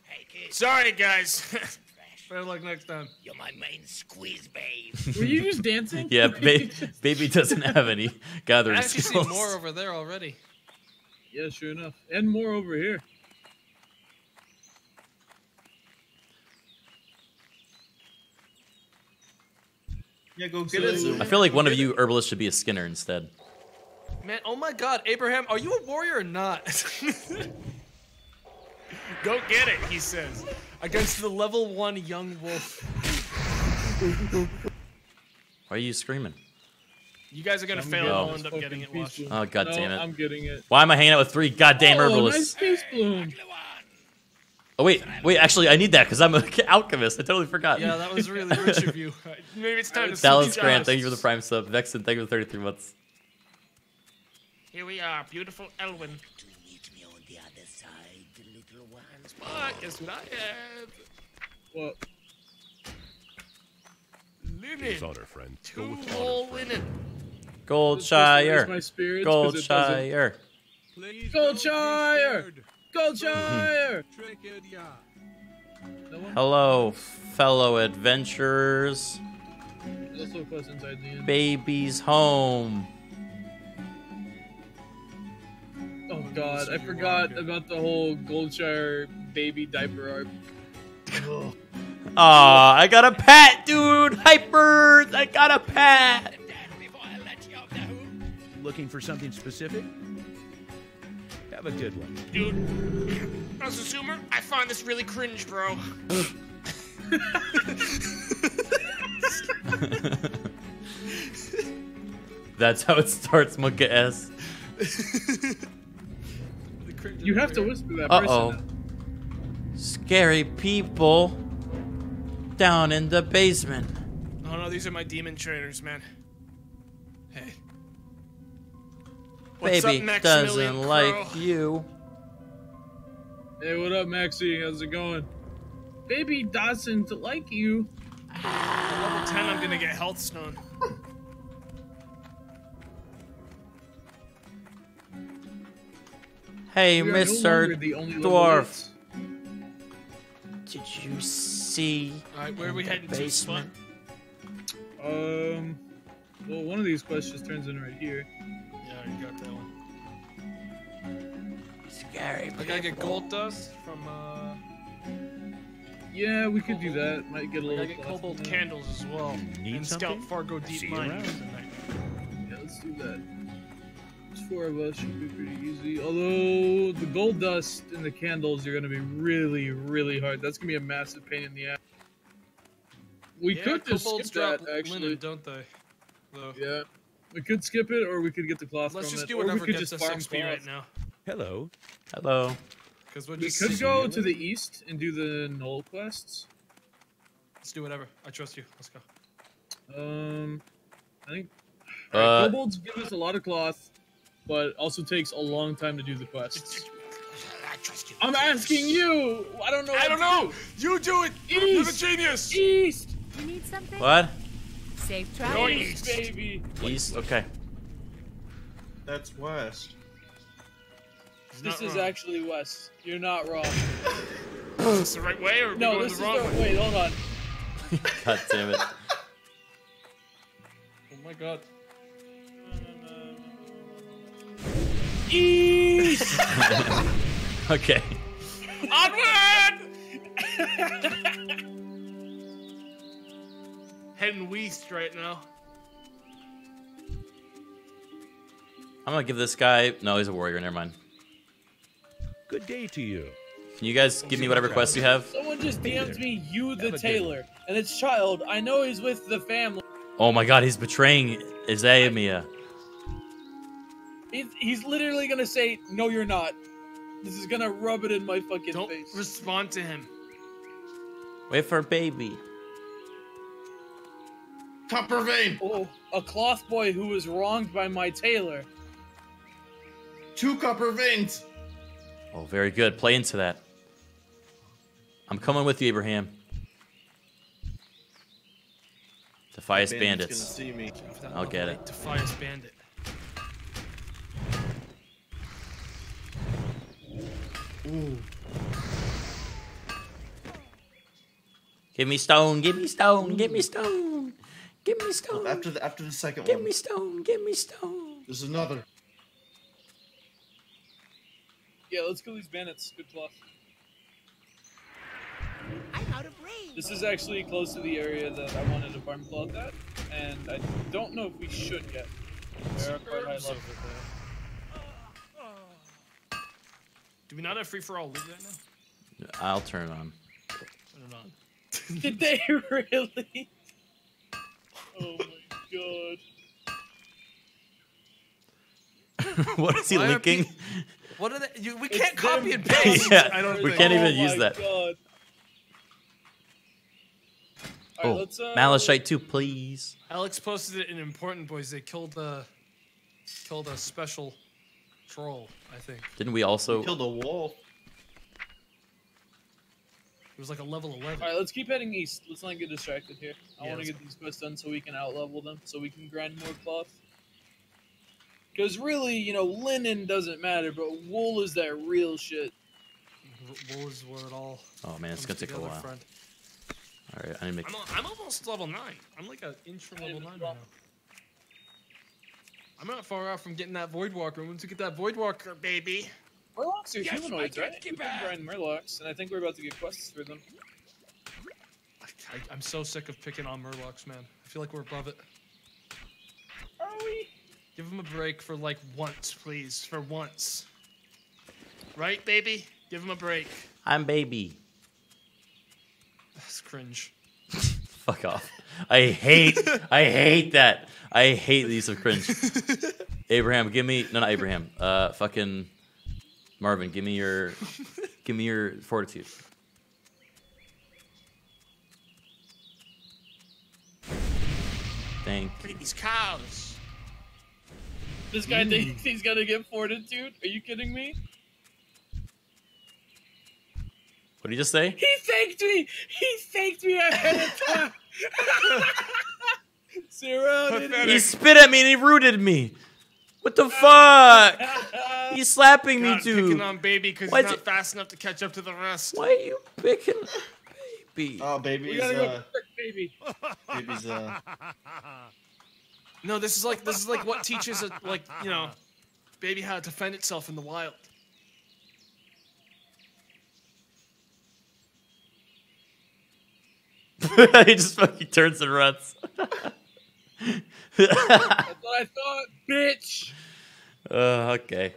Hey, kid. Sorry, guys. Better luck next time. You're my main squeeze, babe. Were you just dancing? yeah. Ba- baby doesn't have any gathering I gathering actually see skills. more over there already. Yeah, sure enough. And more over here. Yeah, go get it. Zoom. I feel like one of you herbalists should be a Skinner instead. Man, oh my god, Abraham, are you a warrior or not? Go get it, he says. Against the level one young wolf. Why are you screaming? You guys are gonna I'm fail and I'll end up getting it. peace Oh god no, damn it! I'm getting it. Why am I hanging out with three goddamn oh, herbalists? nice Peacebloom. Oh wait, wait. Actually, I need that because I'm an alchemist. I totally forgot. Yeah, that was really rich of you. Maybe it's time to Dallas Grant, thank you for the prime sub. Vexen, thank you for the 33 months. Here we are, beautiful Elwynn. To meet me on the other side, little ones. But guess what I have? What? Linen. honor, friend. Two whole linen. Goldshire. my spirits 'cause it doesn't- Goldshire. Goldshire! Goldshire! Hello, fellow adventurers. There's also a quest inside the inn. Baby's home. Oh god, I forgot about the whole Goldshire baby diaper arc. Aw, I got a pet, dude. Hypers, I got a pet. Looking for something specific? Have a good one. Dude, as a zoomer, I find this really cringe, bro. That's how it starts, monkaS. You have to whisper that Uh person. oh. Scary people down in the basement. Oh no, these are my demon trainers, man. What's Baby up, doesn't Crow? like you. Hey, what up, Maxie? How's it going? Baby doesn't like you. At level 10, I'm gonna get healthstone. Hey, We are no Mr. the only Dwarf. Did you see Alright, where are we the heading to, basement? Um, well, one of these questions turns in right here. Yeah, you got that one. Scary I gotta get gold dust from, uh. Yeah, we could do that. Might get a little. gotta get cloth cobalt candles as well. Need and something? scout Fargodeep you Mine. around. Yeah, let's do that. There's four of us should be pretty easy. Although the gold dust and the candles are gonna be really, really hard. That's gonna be a massive pain in the ass. We yeah, could just kobolds skip that, drop actually. linen, don't they? Though. Yeah, we could skip it, or we could get the cloth Let's from just it, do or we whatever could gets just us farm XP right now. Hello. Hello. Because we're We could go to the east and do the null quests. Let's do whatever. I trust you. Let's go. Um, I think Uh, Alright, kobolds give us a lot of cloth, but also takes a long time to do the quests. I trust you. I'm asking you. I don't know. I don't know! do. You do it! East. You're the genius! East, You need something? What? Safe Go east. baby. East? Okay. That's west. He's This not is wrong. actually west. You're not wrong. Is this the right way or No, going this the is wrong the way? wait. Hold on. God damn it. Oh my god. East. okay. Onward! Heading west right now. I'm gonna give this guy. No, he's a warrior. Never mind. Good day to you. Can you guys give me whatever quests you have? Someone just DM'd me, you the tailor, and it's child. I know he's with the family. Oh my god, he's betraying Izayamia. He's, he's literally gonna say, "No, you're not." This is gonna rub it in my fucking Don't face. respond to him. Wait for baby. Copper vein. Oh, a cloth boy who was wronged by my tailor. Two copper veins. Oh, very good. Play into that. I'm coming with you, Abraham. Defias Bandit's bandits. gonna see me. I'll get it. Defias bandit. Ooh. Give me stone. Give me stone. Give me stone. Give me oh, stone. After the after the second Give one. Give me stone. Give me stone. There's another. Yeah, let's kill these bandits. Good cloth. I'm out of range. This is actually close to the area that I wanted to farm cloth at, and I don't know if we should get. They're quite high Herbs level. over Do we not have free for all loot right now? I'll turn it on. Turn it on. Did they really? Oh my god. what is he Why are linking? What are they? You, we It's can't copy them and paste. Yeah, I don't we think. can't even oh use my that. God. Oh, Alright, let's, uh, Malachite too, please. Alex posted it in Important Boys. They killed a killed a special troll. I think Didn't we also? Killed a wolf. It was like a level eleven. Alright, let's keep heading east. Let's not get distracted here. I Yeah, want to get these quests done so we can outlevel them, so we can grind more cloth. Because really, you know, linen doesn't matter, but wool is that real shit. Wool is where it all. Oh man, it's gonna take a while. friend. All right, I need to make. I'm, al- I'm almost level nine. I'm like an inch from level nine now. I'm not far off from getting that Voidwalker. I'm get that Voidwalker, baby. Murlocs are Yes, humanoids, I right? get We can grind Murlocs, and I think we're about to get quests for them. I, I'm so sick of picking on Murlocs, man. I feel like we're above it. Are we? Give him a break for like once, please. For once. Right, baby? Give him a break. I'm baby. That's cringe. Fuck off. I hate. I hate that. I hate the use of cringe. Abraham, give me no, not Abraham. Uh, fucking Marvin, give me your, give me your fortitude. Thank. Look at these cows. This guy mm. thinks he's gonna get fortitude? Are you kidding me? What did you just say? He thanked me! He thanked me ahead of time! Zero. He spit at me and he rooted me. What the fuck? He's slapping me God, too. picking on baby because Why'd he's not you- fast enough to catch up to the rest. Why are you picking on baby? Oh, baby We go uh, quick, baby. baby's uh. No, this is like this is like what teaches a like you know, baby how to defend itself in the wild. he just fucking turns and runs. That's what I thought, bitch! uh, okay.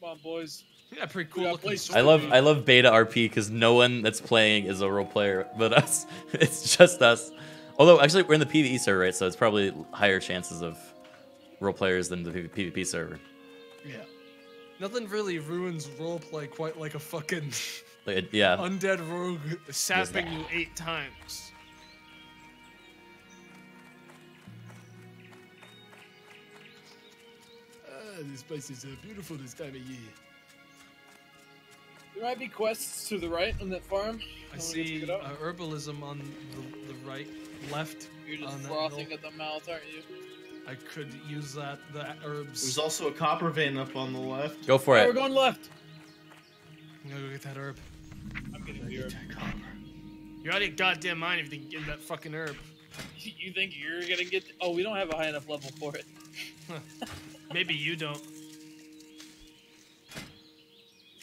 Come on, boys. Yeah, pretty cool got looking. I love. I love beta RP because no one that's playing is a role player but us. It's just us. Although actually we're in the PvE server, right? So it's probably higher chances of role players than the PvP server. Yeah. Nothing really ruins roleplay quite like a fucking Like, yeah. undead rogue sapping you eight times. Ah, these places are beautiful this time of year. There might be quests to the right on that farm. I wanna see check it out. uh, herbalism on the, the right, left. You're just on frothing at the mouth, aren't you? I could use that. The herbs. There's also a copper vein up on the left. Go for Alright, it. we're going left. I'm gonna go get that herb. I'm getting the herb. Copper. You're out of your goddamn mind if you can get that fucking herb. You think you're gonna get? Oh, we don't have a high enough level for it. Maybe you don't.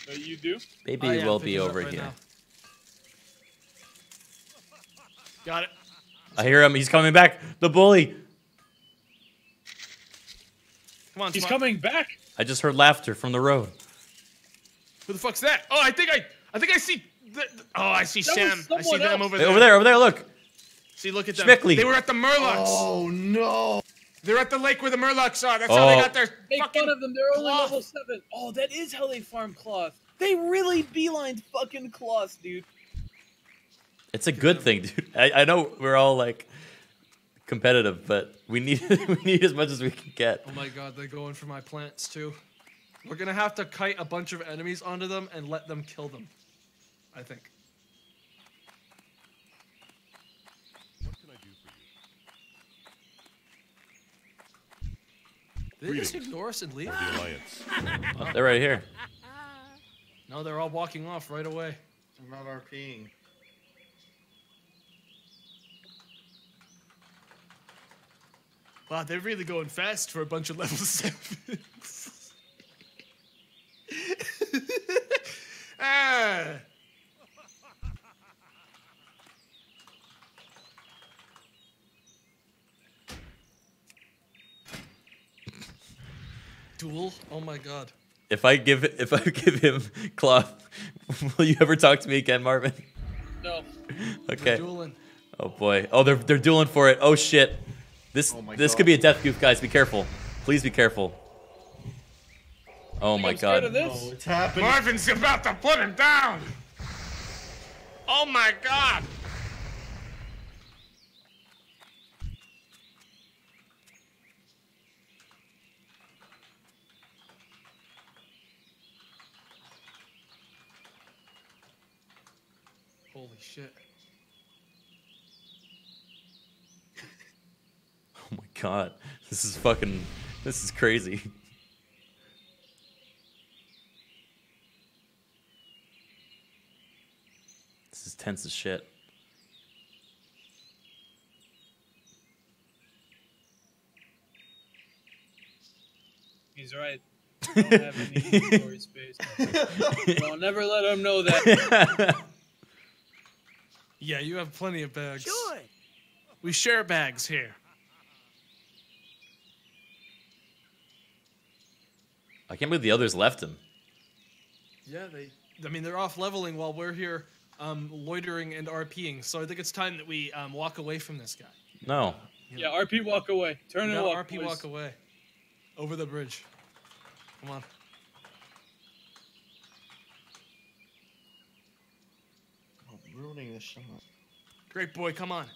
But you do. Maybe Oh, it yeah, will be picking it up over right here. now. Got it. I hear him. He's coming back. The bully. Come on, He's Smart. coming back. I just heard laughter from the road. Who the fuck's that? Oh, I think I, I think I see. The, the- oh, I see That Sam. I see someone them over there. over there, over there. Look. See, look at them. Schmickley. They were at the Murlocs. Oh no! They're at the lake where the Murlocs are. That's how they Oh. got their Make fucking. fun of them. They're only cloth. level seven. Oh, that is how they farm cloth. They really beelined fucking cloth, dude. It's a good thing, dude. I, I know we're all like competitive, but we need we need as much as we can get. Oh my god, they're going for my plants too. We're gonna have to kite a bunch of enemies onto them and let them kill them. I think. Did they just ignore us and leave? the Alliance. Oh, they're right here. No, they're all walking off right away. I'm not RPing. Wow, they're really going fast for a bunch of level sevens. ah. Duel? Oh my god. If I give if I give him cloth, will you ever talk to me again, Marvin? No. Okay. dueling. Oh boy. Oh, they're they're dueling for it. Oh shit. This Oh this God. could be a death goof, guys. Be careful. Please be careful. Oh my I'm scared of god. this. Oh, it's happening. Marvin's about to put him down! Oh my god! Holy shit. Oh my god. This is fucking this is crazy. This is tense as shit. He's right. I don't have any inventory space. I'll never let him know that. Yeah, you have plenty of bags. Sure. We share bags here. I can't believe the others left him. Yeah, they. I mean, they're off leveling while we're here, um, loitering and RPing. So I think it's time that we um, walk away from this guy. No. Yeah, RP walk away. Turn and No, walk. RP boys. walk away. Over the bridge. Come on. I'm ruining the shot. Great boy, come on.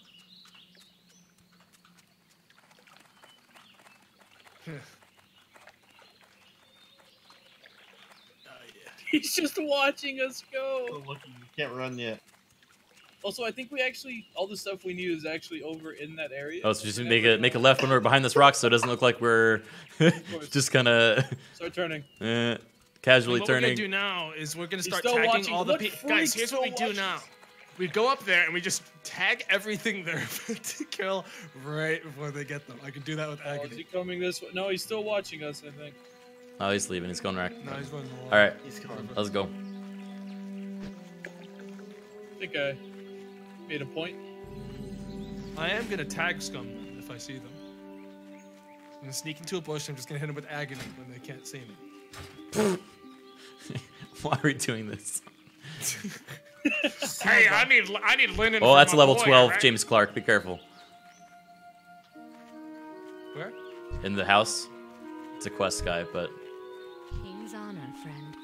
He's just watching us go. Oh, look, you can't run yet. Also, I think we actually all the stuff we need is actually over in that area. Oh, so just make a make a left when we're behind this rock, so it doesn't look like we're just kind of Start turning. eh, casually turning. what we're gonna do now is we're gonna start tagging watching. all the people. Guys, here's what we still do now. We go up there and we just tag everything they're about to kill right before they get them. I can do that with Oh, is he coming this way? No, he's still watching us. I think. Oh, he's leaving. He's going back. No, he's running along. All right, He's coming. let's go. I think I made a point. I am gonna tag scum if I see them. I'm gonna sneak into a bush. I'm just gonna hit them with agony when they can't see me. Why are we doing this? hey, I need I need linen. Oh, that's a level boy, 12, alright? James Clark. Be careful. Where? In the house. It's a quest guy, but King's Honor, friend.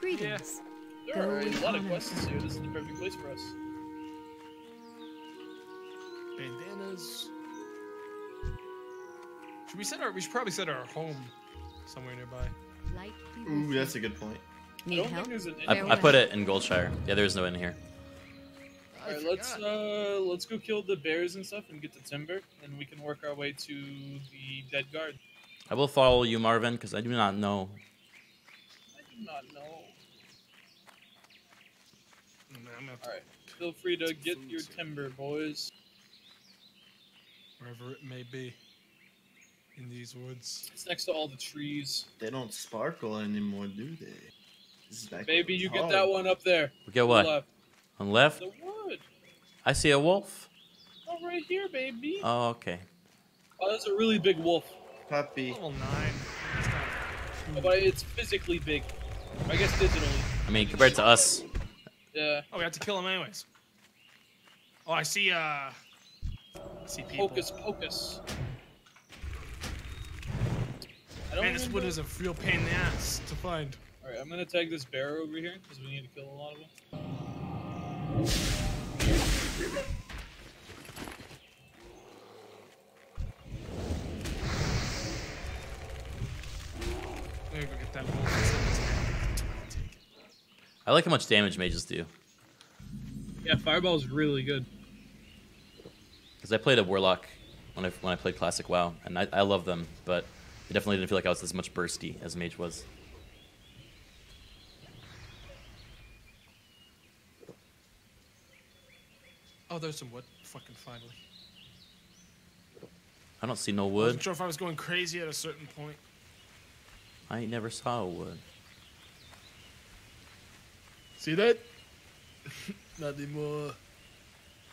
Greetings. There are a with lot of honor. quests here. This is the perfect place for us. Bandanas. Should we set our? We should probably set our home somewhere nearby. Light be with Ooh, that's a good point. I Need don't help? think there's an. I, I put it in Goldshire. Yeah, there's no in here. All right, let's uh let's go kill the bears and stuff and get the timber, and we can work our way to the dead guard. I will follow you, Marvin, because I do not know. I do not know. All right, feel free to get your timber, boys. Wherever it may be. In these woods. It's next to all the trees. They don't sparkle anymore, do they? This Maybe you get that one up there. We get to the what? left. On left? The wood. I see a wolf. Oh, right here, baby. Oh, okay. Oh, that's a really big wolf. Puppy. Level nine. Oh, but it's physically big. I guess digitally. I mean, compared to us, Yeah. Oh, we have to kill him anyways. Oh, I see. Uh, I see people. Hocus pocus. I don't Man, this wood remember- is a real pain in the ass to find. Alright, I'm gonna tag this bear over here because we need to kill a lot of them. There you go, get that wolf. I like how much damage mages do. Yeah, fireball's really good. Because I played a warlock when I when I played classic WoW, and I, I love them, but it definitely didn't feel like I was as much bursty as mage was. Oh, there's some wood. Fucking finally. I don't see no I wood. wasn't sure if I was going crazy at a certain point. I ain't never saw a wood. See that? Not anymore.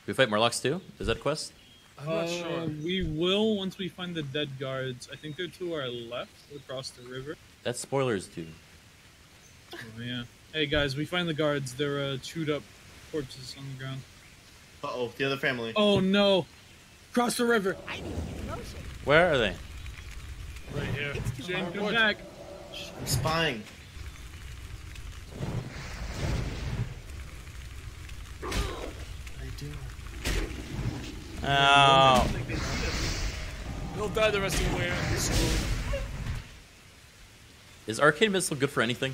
We fight Murlocs too? Is that a quest? I'm not Uh, sure. We will once we find the dead guards. I think they're to our left across the river. That's spoilers, dude. Oh, yeah. Hey guys, we find the guards. They're uh, chewed up corpses on the ground. Uh oh, the other family. Oh no! Cross the river. Where are they? Right here. Shane, Oh, come back. I'm spying. Do. Oh. He'll die the rest of the way around this road. Is arcane missile good for anything?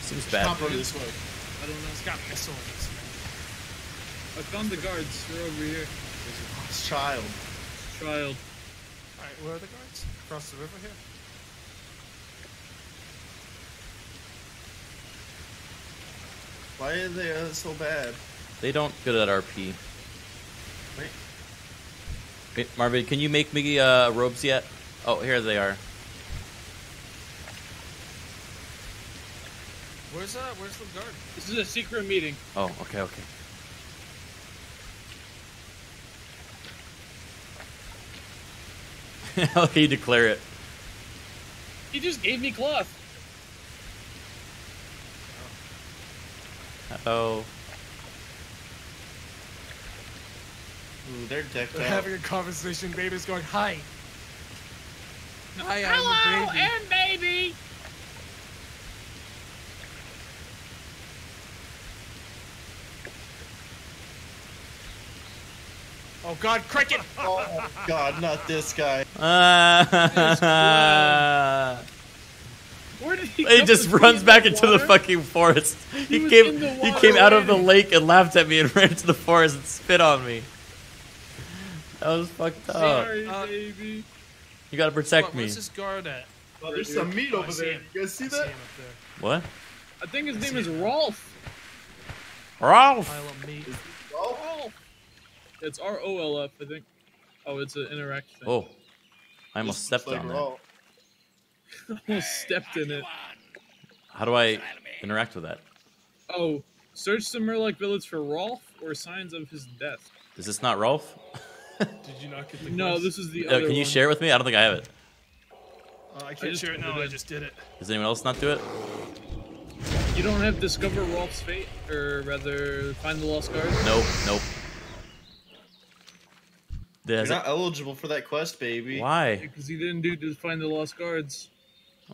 Seems bad. Hop over this way. I don't know. It's got missiles. I found the guards. They're over here. It's child. Child. Alright, where are the guards? Across the river here? Why are they uh, so bad? They don't good at RP. Wait. Wait, Marvin, can you make me uh, robes yet? Oh, here they are. Where's uh where's the guard? This is a secret meeting. Oh, okay, okay. How can you declare it? He just gave me cloth. Oh, Ooh, they're decked They're out. having a conversation. Baby's going, hi. Hi, I'm Hello, baby. and baby. Oh God, cricket! Oh God, not this guy. Ah. Where did he? he just runs back in into the fucking forest. He, was came. He came out of the lake and laughed at me and ran into the forest and spit on me. That was fucked up. Sorry, Uh, baby. You gotta protect What, me. where's this guard at? Oh, there's some meat Oh, I over there. him. You guys see I that? him up there. What? I think his name is Rolf. Ralph. Pile of meat. Rolf. It's R O L F, I think. Oh, it's an interact thing. Oh, I almost stepped Like on that. Raw. almost stepped in it. How do I interact with that? Oh, search the Murloc village for Rolf or signs of his death. Is this not Rolf? Did you not get the No, quest? this is the Uh, other can you one. share it with me? I don't think I have it. Uh, I can't just share it now. it I just did it. Does anyone else not do it? You don't have discover Rolf's fate, or rather, find the lost guard. Nope. Nope. You're not eligible for that quest, baby. Why? Because he didn't do to find the lost guards.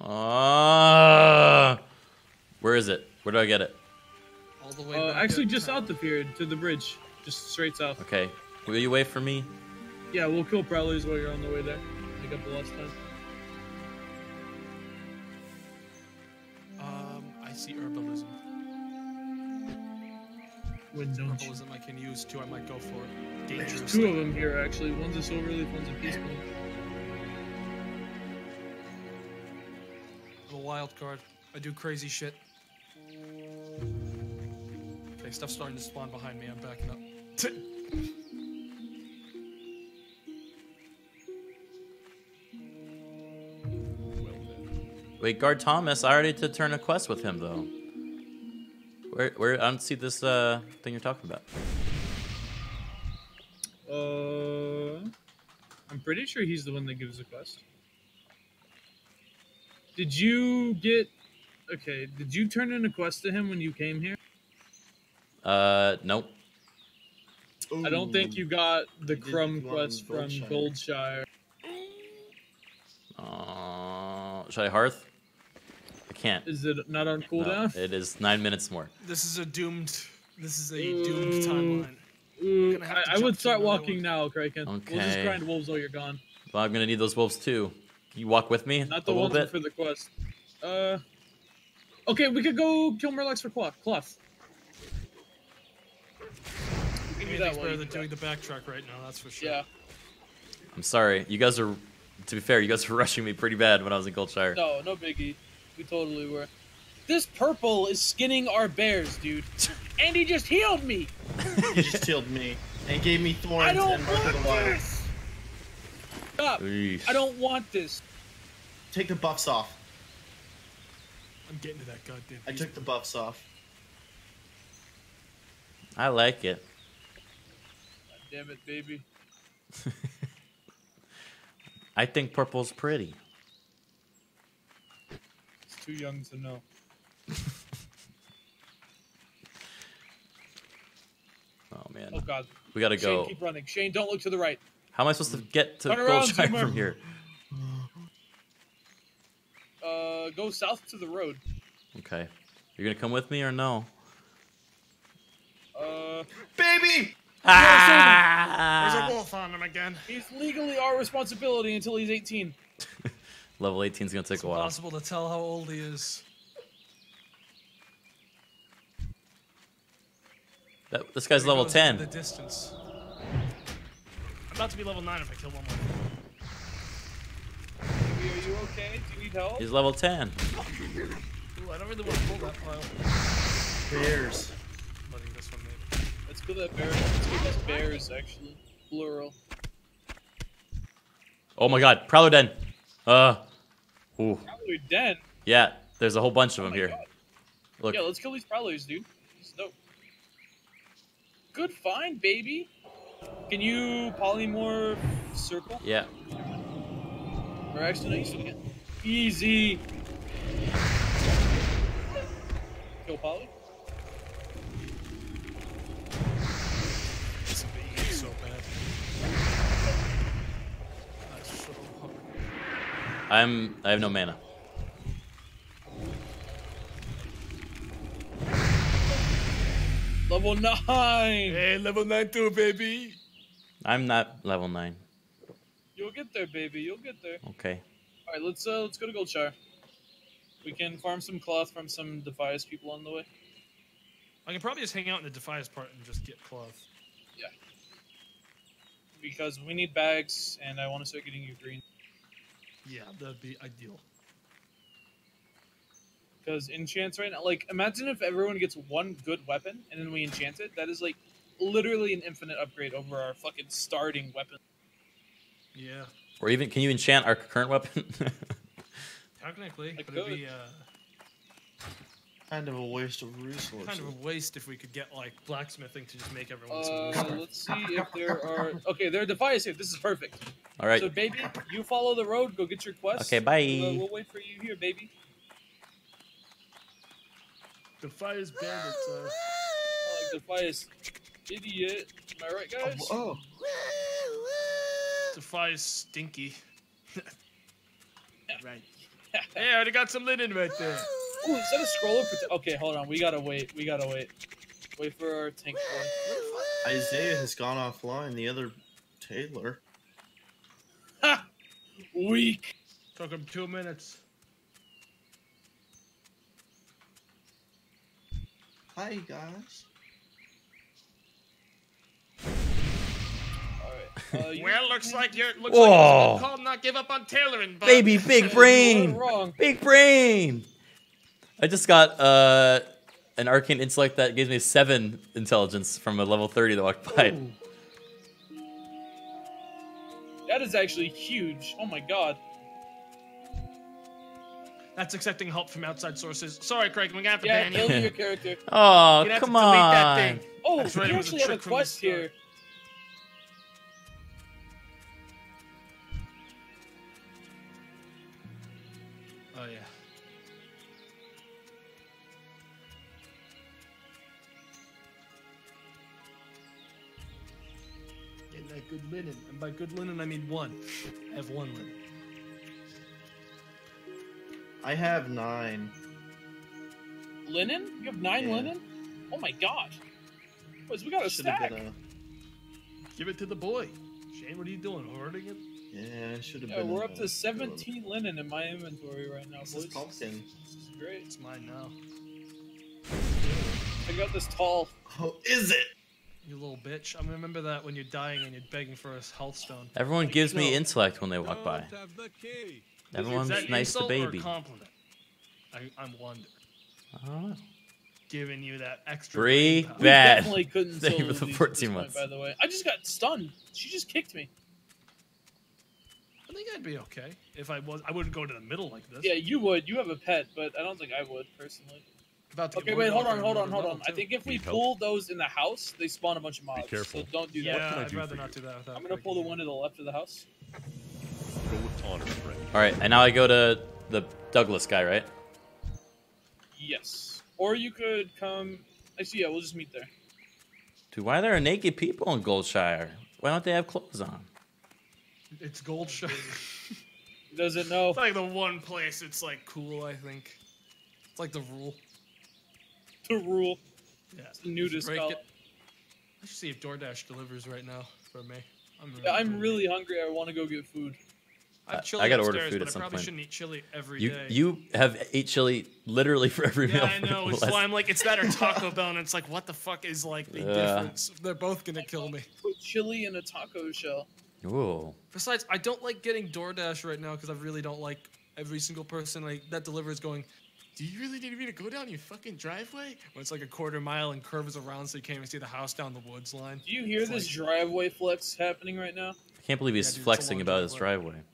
Ah. where is it? Where do I get it? All the way Uh, back actually, just town. out the pier to the bridge, just straight south. Okay. Will you wait for me? Yeah, we'll kill prowlers while you're on the way there. Make up the lost time. Um, I see herbalism. When don't you? Herbalism I can use too. I might go for it. There's Dangerous. two of them here actually. One's a Silverleaf, one's a peace the wild card. I do crazy shit. Okay, stuff's starting to spawn behind me. I'm backing up. Wait, guard Thomas. I already to turn a quest with him though. Where, where? I don't see this uh, thing you're talking about. Uh, I'm pretty sure he's the one that gives the quest. Did you get? Okay, did you turn in a quest to him when you came here? Uh, nope. I don't think you got the did crumb one quest from Goldshire. Goldshire. Uh, should I hearth? I can't. Is it not on No, cooldown? it is nine minutes more. This is a doomed. This is a doomed timeline. Ooh, gonna have to I, I would start another walking now, Criken. We'll just grind wolves while you're gone. Well, I'm gonna need those wolves too. Can you walk with me Not a the little ones bit? for the quest. Uh, okay, we could go kill Murlocs for cloth. Cloth. We can do that Anything's while better than doing the backtrack right now. That's for sure. Yeah. I'm sorry. You guys are. To be fair, you guys were rushing me pretty bad when I was in Goldshire. No, no biggie. We totally were. This purple is skinning our bears, dude. and he just healed me. He just healed me and gave me thorns I don't and Breath of the want Wild. this. Stop. Eesh. I don't want this. Take the buffs off. I'm getting to that goddamn. I took the buffs off. I like it. God damn it, baby. I think purple's pretty. It's too young to know. Oh man. Oh god. We gotta Shane, go. keep running. Shane, don't look to the right. How am I supposed to get to Turn around, Goldshire Zoomer. from here? Uh, go south to the road. Okay. You're gonna come with me or no? Uh, Baby! Ah! There's a wolf on him again. he's legally our responsibility until he's 18. Level 18 is gonna take It's a while. It's impossible to tell how old he is. That, this guy's level 10. The distance. I'm about to be level nine if I kill one more. Baby, are you okay? Do you need help? He's level 10. Ooh, I don't really want to pull that pile. Bears. Letting this one maybe. Let's kill that bear. Let's kill those bears, actually. Plural. Oh my god, Prowler Den. Uh. Ooh. Probably den. Yeah, there's a whole bunch of them here. God. Look. Yeah, let's kill these prowlers, dude. This dope. Good find, baby. Can you polymorph circle? Yeah. Or actually, no, you still can. Easy. Kill poly. This would be so bad. That's so hard. I'm. I have no mana. Level nine. Hey, level nine too, baby. I'm not level 9. You'll get there, baby. You'll get there. Okay. All right, let's uh, let's go to Goldshire. We can farm some cloth from some Defias people on the way. I can probably just hang out in the Defias part and just get cloth. Yeah. Because we need bags, and I want to start getting you green. Yeah, that'd be ideal. Because enchants right now, like, imagine if everyone gets one good weapon and then we enchant it. That is like literally an infinite upgrade over our fucking starting weapon. Yeah, Or even, can you enchant our current weapon? technically, I but it'd be uh, Kind of a waste of resources. kind of a waste if we could get like blacksmithing to just make everyone Uh, let's see if there are. Okay, there are Defias here. This is perfect. All right. So, baby, you follow the road. Go get your quest. Okay, bye. Uh, we'll wait for you here, baby. Defias bandits. Uh, I like Defias. Idiot. Am I right, guys? Oh, Defias stinky. right. hey, I already got some linen right there. Ooh, is that a scroller? Okay, hold on. We gotta wait. We gotta wait. Wait for our tank boy. Isaiah has gone offline. The other tailor. Ha! Weak. Took him two minutes. Hi guys. Alright. Uh, you- Well, looks like you're looks like it's Whoa. a good call not give up on tailoring, bud. Baby, big brain. wrong. Big brain. I just got uh, an arcane intellect that gives me seven intelligence from a level 30 that walked by. Ooh. That is actually huge. Oh my god. That's accepting help from outside sources. Sorry, Craig, we're gonna have to Yeah, ban kill you. your character. Oh, You're gonna have come delete that on. thing. Oh, That's right, we it a actually have a trick from the quest here. Oh yeah. Getting that good linen, and by good linen I mean one. I have one linen. I have nine. Linen? You have nine Yeah. linen? Oh my god. Boys, we got a Should have stack. been a. Give it to the boy. Shane, what are you doing? Hoarding it? Yeah, should have Yeah, been. we're a- up to 17 linen in my inventory right now, This is pumpkin. This is great. It's mine now. I got this tall. Oh, is it? You little bitch. I'm gonna remember that when you're dying and you're begging for a healthstone. Everyone gives me intellect when they walk by. Everyone's Is that nice to insult or baby. compliment? I, I'm wondering. I don't know. Giving you that extra. Bree, brain. We bad. definitely couldn't Thank you solo for the 14 this point, months. By the way, I just got stunned. She just kicked me. I think I'd be okay if I was. I wouldn't go to the middle like this. Yeah, you would. You have a pet, but I don't think I would personally. About to get Okay, wait, hold on, hold on, hold on. I think if we Need help? pull those in the house, they spawn a bunch of mobs. careful. So don't do Yeah, that. can I I'd do rather not you? do that. Without I'm gonna pull the one to the left of the house. Go with honor. All right, and now I go to the Douglas guy, right? Yes. Or you could come. Actually, yeah, we'll just meet there. Dude, why there are there naked people in Goldshire? Why don't they have clothes on? It's Goldshire. Doesn't know. It's like the one place it's like cool. I think. It's like the rule. The rule. Yeah. It's the nudist break call. it. I should see if DoorDash delivers right now for me. I'm really, Yeah, I'm really hungry. I want to go get food. I have I- chili I gotta order food but at some I probably point. shouldn't eat chili every day. You you have ate chili literally for every yeah, meal. I for know. the It's last- why I'm like, it's that or Taco Bell, and it's like, what the fuck is like the Yeah. difference? They're both gonna kill me. Put chili in a taco shell. Ooh. Besides, I don't like getting DoorDash right now because I really don't like every single person like that delivers going. Do you really need me to go down your fucking driveway? When it's like a quarter mile and curves around so you can't even see the house down the woods line. Do you hear It's this like- driveway flex happening right now? I can't believe he's Yeah, dude, it's a flexing long about his driveway. driveway.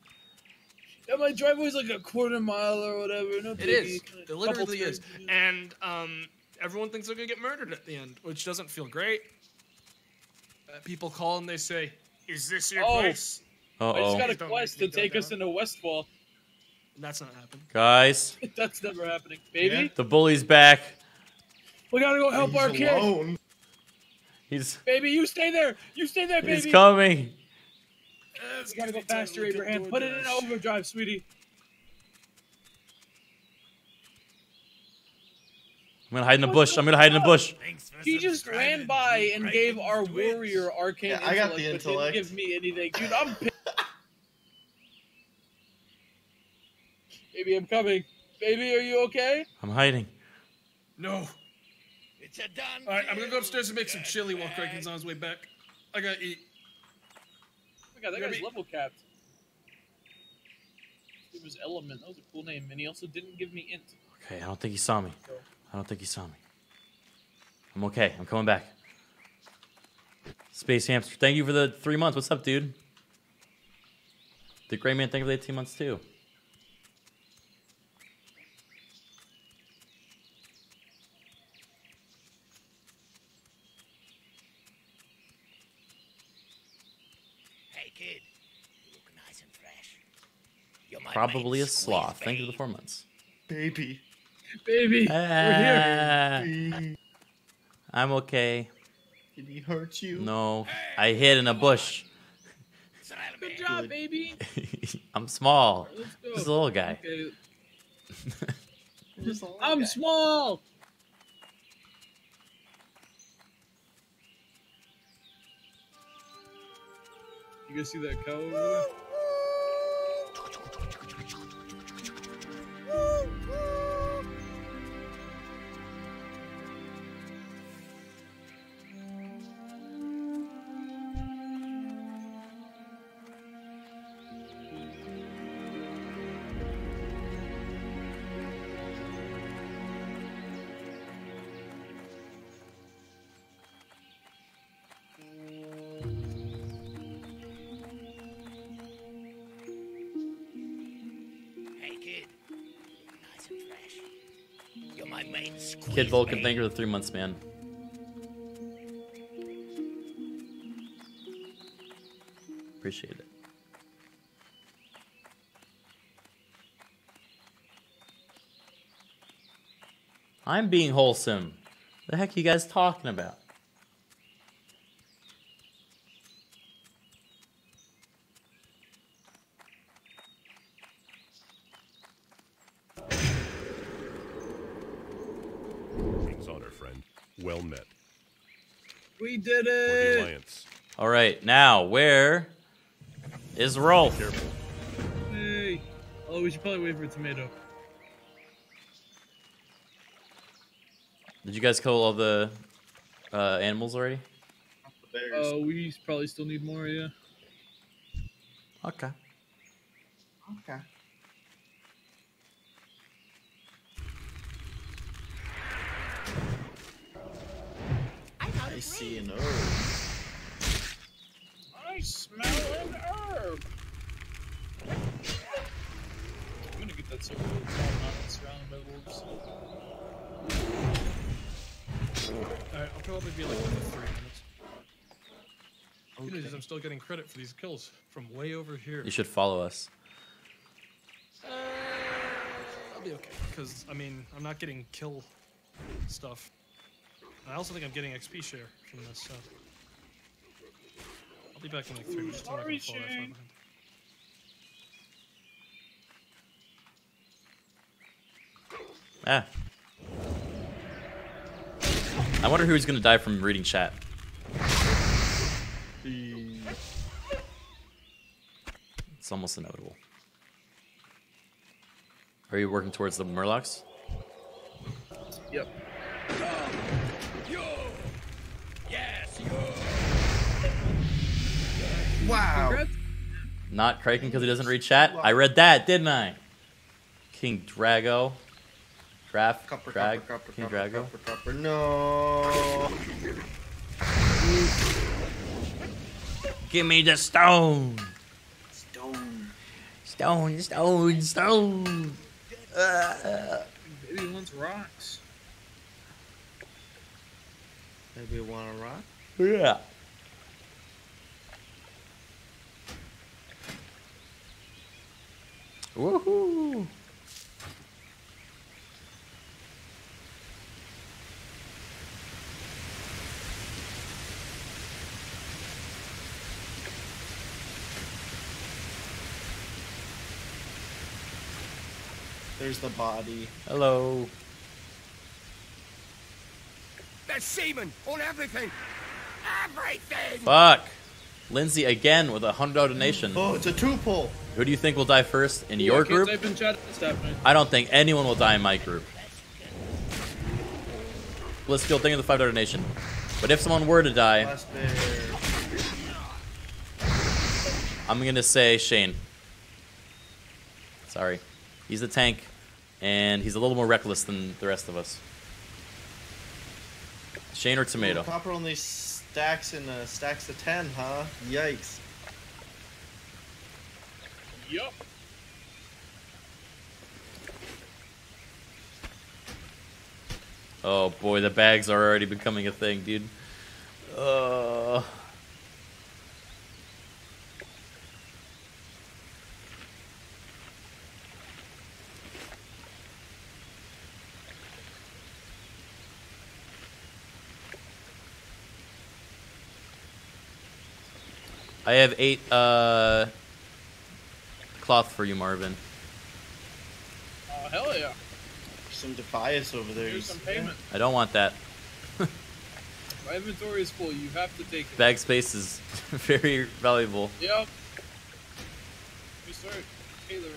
Yeah, my driveway's like a quarter mile or whatever. No It is. biggie. It literally is. And um, everyone thinks they're gonna get murdered at the end, which doesn't feel great. Uh, people call and they say, "Is this your Oh. place?" Uh I just oh. got a quest to me go take us down. into Westfall. And that's not happening. Guys, That's never happening, baby. the bully's back. We gotta go help He's our kid. alone. He's Baby, you stay there. You stay there, baby. he's coming. You gotta go faster, Abraham. Put it in overdrive, sweetie. I'm gonna hide in the bush. I'm gonna hide in the bush. He just ran by and gave our warrior arcane Yeah, I got intellect, the but intellect. didn't give me anything. Dude, I'm pissed. Baby, I'm coming. Baby, are you okay? I'm hiding. No. It's a done. All right, I'm gonna go upstairs and make some chili while Criken's on his way back. I gotta eat. Oh my god, that Gotta guy's be- level capped. It was Element. That was a cool name, and he also didn't give me int. Okay, I don't think he saw me. I don't think he saw me. I'm okay. I'm coming back. Space Hamster, thank you for the three months. What's up, dude? The Gray Man, thank you for the 18 months, too. Hey, kid. You look nice and fresh. You're my Probably a sloth. Thank you for the four months. Baby. Baby, Ah, Baby. I'm okay. Did he hurt you? No, I hid in a bush. Good job, baby. I'm small. Let's. Just a little guy. Okay. Just a little I'm guy. small. You guys see that cow there? Kid Vulcan, thank you for the three months, man. Appreciate it. I'm being wholesome. The heck you guys talking about? King's honor, friend. Well met. We did For the it. Alliance. All right, now where is Rolf? Hey. Oh, we should probably wait for a tomato. Did you guys kill all the uh, animals already? Uh, we probably still need more. Yeah. Okay. Okay. I see an herb. I smell an herb. I'm gonna get that silver wolf now that's surrounded by wolves. Alright, I'll probably be like three minutes. Good news I'm still getting credit for these kills from way over here. You should follow us. Uh, I'll be okay, because, I mean, I'm not getting kill stuff. I also think I'm getting XP share from this, so. I'll be back in like three minutes. I'm not gonna fall that far behind. Ah. I wonder who's gonna die from reading chat. It's almost inevitable. Are you working towards the Murlocs? Yep. Yes, Wow. Not Criken because he doesn't read chat? I read that, didn't I? King Drago. Draf. Copper, Drag. copper, copper, King copper, Drago. copper, copper. No. Give me the stone. Stone. Stone, stone, stone. Uh, Baby wants rocks. Maybe you want a rock? yeah. Woohoo! There's the body. Hello. There's semen on everything. Everything. Fuck. Lindsay again with a hundred dollar donation. Oh, it's a two pull. Who do you think will die first in Ooh, your group? Type in chat. I don't think anyone will die in my group. Blitzkill, thank you for the five dollar donation. But if someone were to die, I'm gonna say Shane. Sorry, he's the tank, and he's a little more reckless than the rest of us. Shane or Tomato? Ooh, copper only stacks in uh, stacks of ten, huh? Yikes. Yup. Oh boy, the bags are already becoming a thing, dude. Uh, I have eight uh, cloth for you, Marvin. Oh hell yeah. Some Defias over there. Here's some payment. I don't want that. My inventory is full. You have to take it. Bag space is very valuable. Yep. We start tailoring.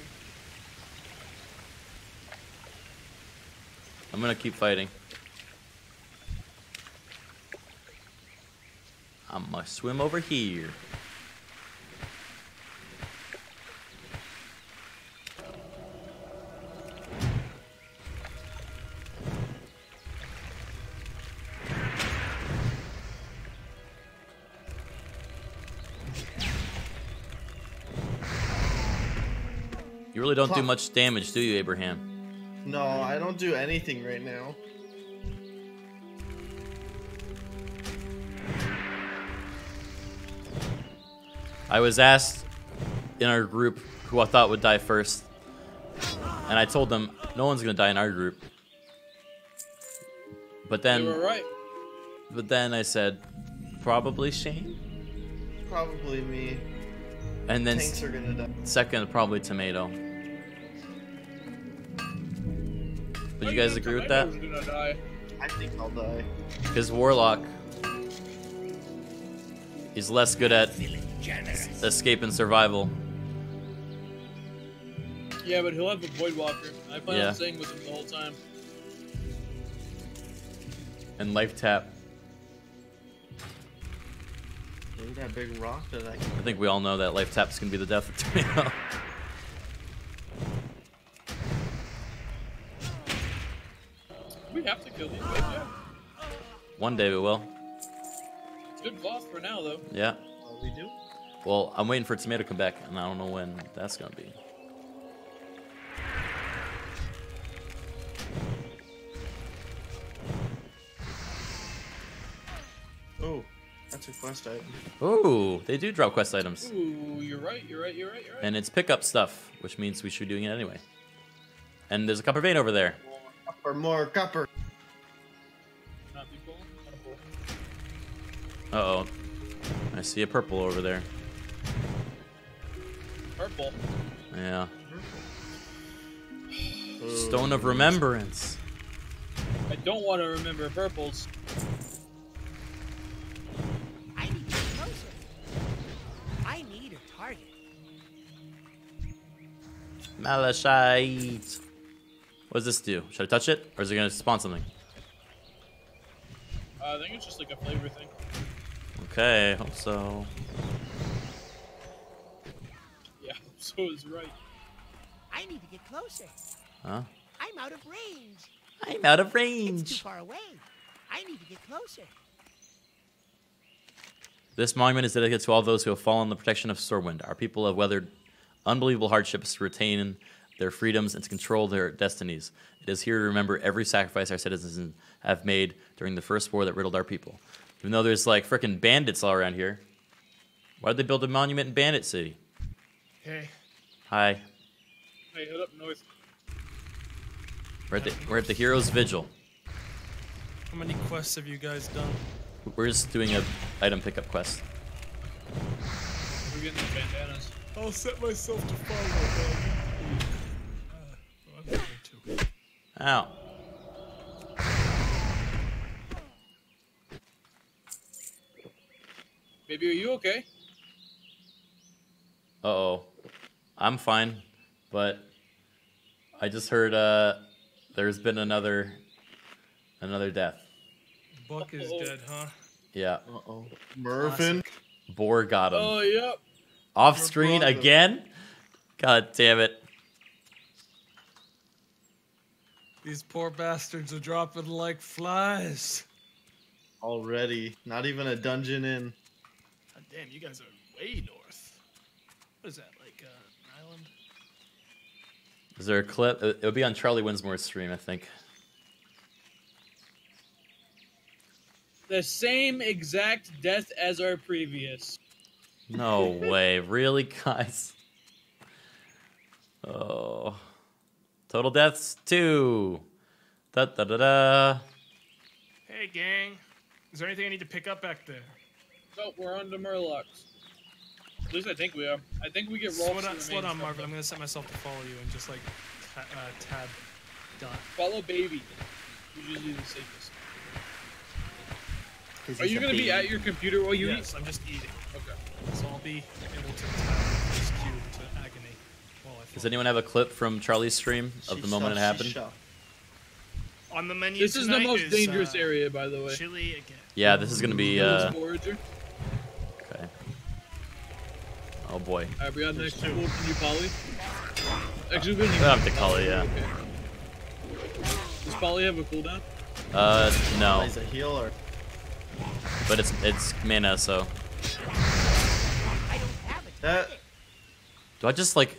I'm gonna keep fighting. I'm gonna swim over here. Really don't do much damage, do you, Abraham? No, I don't do anything right now. I was asked in our group who I thought would die first, and I told them no one's gonna die in our group. But then, right. but then I said probably Shane, Probably me. and then Tanks are gonna die. second probably Tomato. But you guys agree with that? Tomato's. I think I'll die. Because Warlock is less good at escape and survival. Yeah, but he'll have a Voidwalker. I plan Yeah. on staying with him the whole time. And life tap. Look at that big rock that I I think we all know that life tap's gonna be the death of Tomato. We have to kill these guys, yeah. One day we will. It's good cloth for now, though. Yeah. Oh, we do? Well, I'm waiting for Tomato to come back, and I don't know when that's gonna be. Oh, that's a quest item. Oh, they do drop quest items. Ooh, you're right, you're right, you're right, you're right. And it's pickup stuff, which means we should be doing it anyway. And there's a copper vein over there. Copper, more copper. Not be cool? Uh oh. I see a purple over there. Purple. Yeah. Stone of Remembrance. I don't want to remember purples. I need to get closer. I need a target. Malachite. What does this do? Should I touch it? Or is it going to spawn something? Uh, I think it's just like a flavor thing. Okay, hope so. Yeah, so is right. I need to get closer. Huh? I'm out of range. I'm out of range. It's too range. far away. I need to get closer. This monument is dedicated to all those who have fallen in the protection of Stormwind. Our people have weathered unbelievable hardships to retain their freedoms and to control their destinies. It is here to remember every sacrifice our citizens have made during the first war that riddled our people. Even though there's like frickin' bandits all around here. Why did they build a monument in Bandit City? Hey, Hi. Hey, head up north. We're at the, we're at the Heroes Vigil. how many quests have you guys done? We're just doing a item pickup quest. We're getting the bandanas. I'll set myself to follow. Uh, I'm going to. Ow. Baby, are you okay? Uh oh. I'm fine, but I just heard uh there's been another another death. Buck is dead, huh? Yeah. Uh oh. Mervin. Boar got him. Oh, yep. Off screen again? God damn it. These poor bastards are dropping like flies. Already. Not even a dungeon in. God damn, you guys are way north. What is that, like uh, an island? Is there a clip? It- It'll be on Charlie Winsmore's stream, I think. The same exact death as our previous. No way. Really, guys? Oh. Total deaths, two. Da da da da. Hey, gang. Is there anything I need to pick up back there? No, we're on to Murlocs. At least I think we are. I think we get Slow rolls. down, slow down, Marvin. I'm gonna set myself to follow you and just like ta- uh, tab dot. Follow baby. Usually the safest. 'Cause Are you gonna be at your computer while you yes, eat? I'm just eating. Okay. So I'll be able to tab this cube to agony while I Does anyone have a clip from Charlie's stream of the moment it happened? On the menu This is the tonight most dangerous uh, area, by the way. Chili again. Yeah, this is gonna be. Uh, Forager. okay. Oh boy. Alright, we got next. Cool. Can you poly? Actually, we I have to call it, yeah. Does poly have a cooldown? Uh, no. He's a healer. But it's it's mana, so. That Do I just like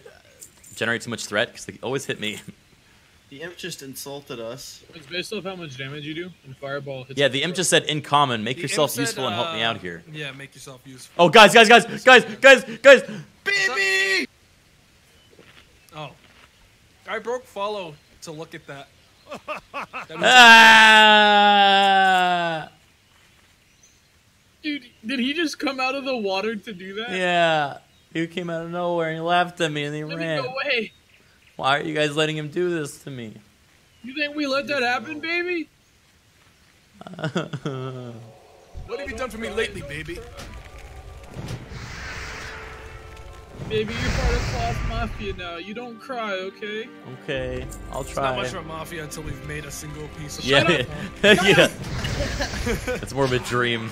generate too much threat? Because they always hit me. The imp just insulted us. It's based off how much damage you do, and fireball hits. Yeah, the imp just said in common, make The yourself said, useful and help me uh, out here. Yeah, make yourself useful. Oh, guys, guys, guys, guys, guys, guys! Baby! Oh. I broke follow to look at that. That was- Ah! Dude, did he just come out of the water to do that? Yeah, he came out of nowhere and he laughed at me and he Let me ran. go away. Why are you guys letting him do this to me? You think we let that happen, baby? What have you done for me lately, baby? Baby, you're part of Cloth Mafia now. You don't cry, okay? okay, I'll It's not much of a mafia until we've made a single piece of Yeah, shit. yeah. it's more of a dream.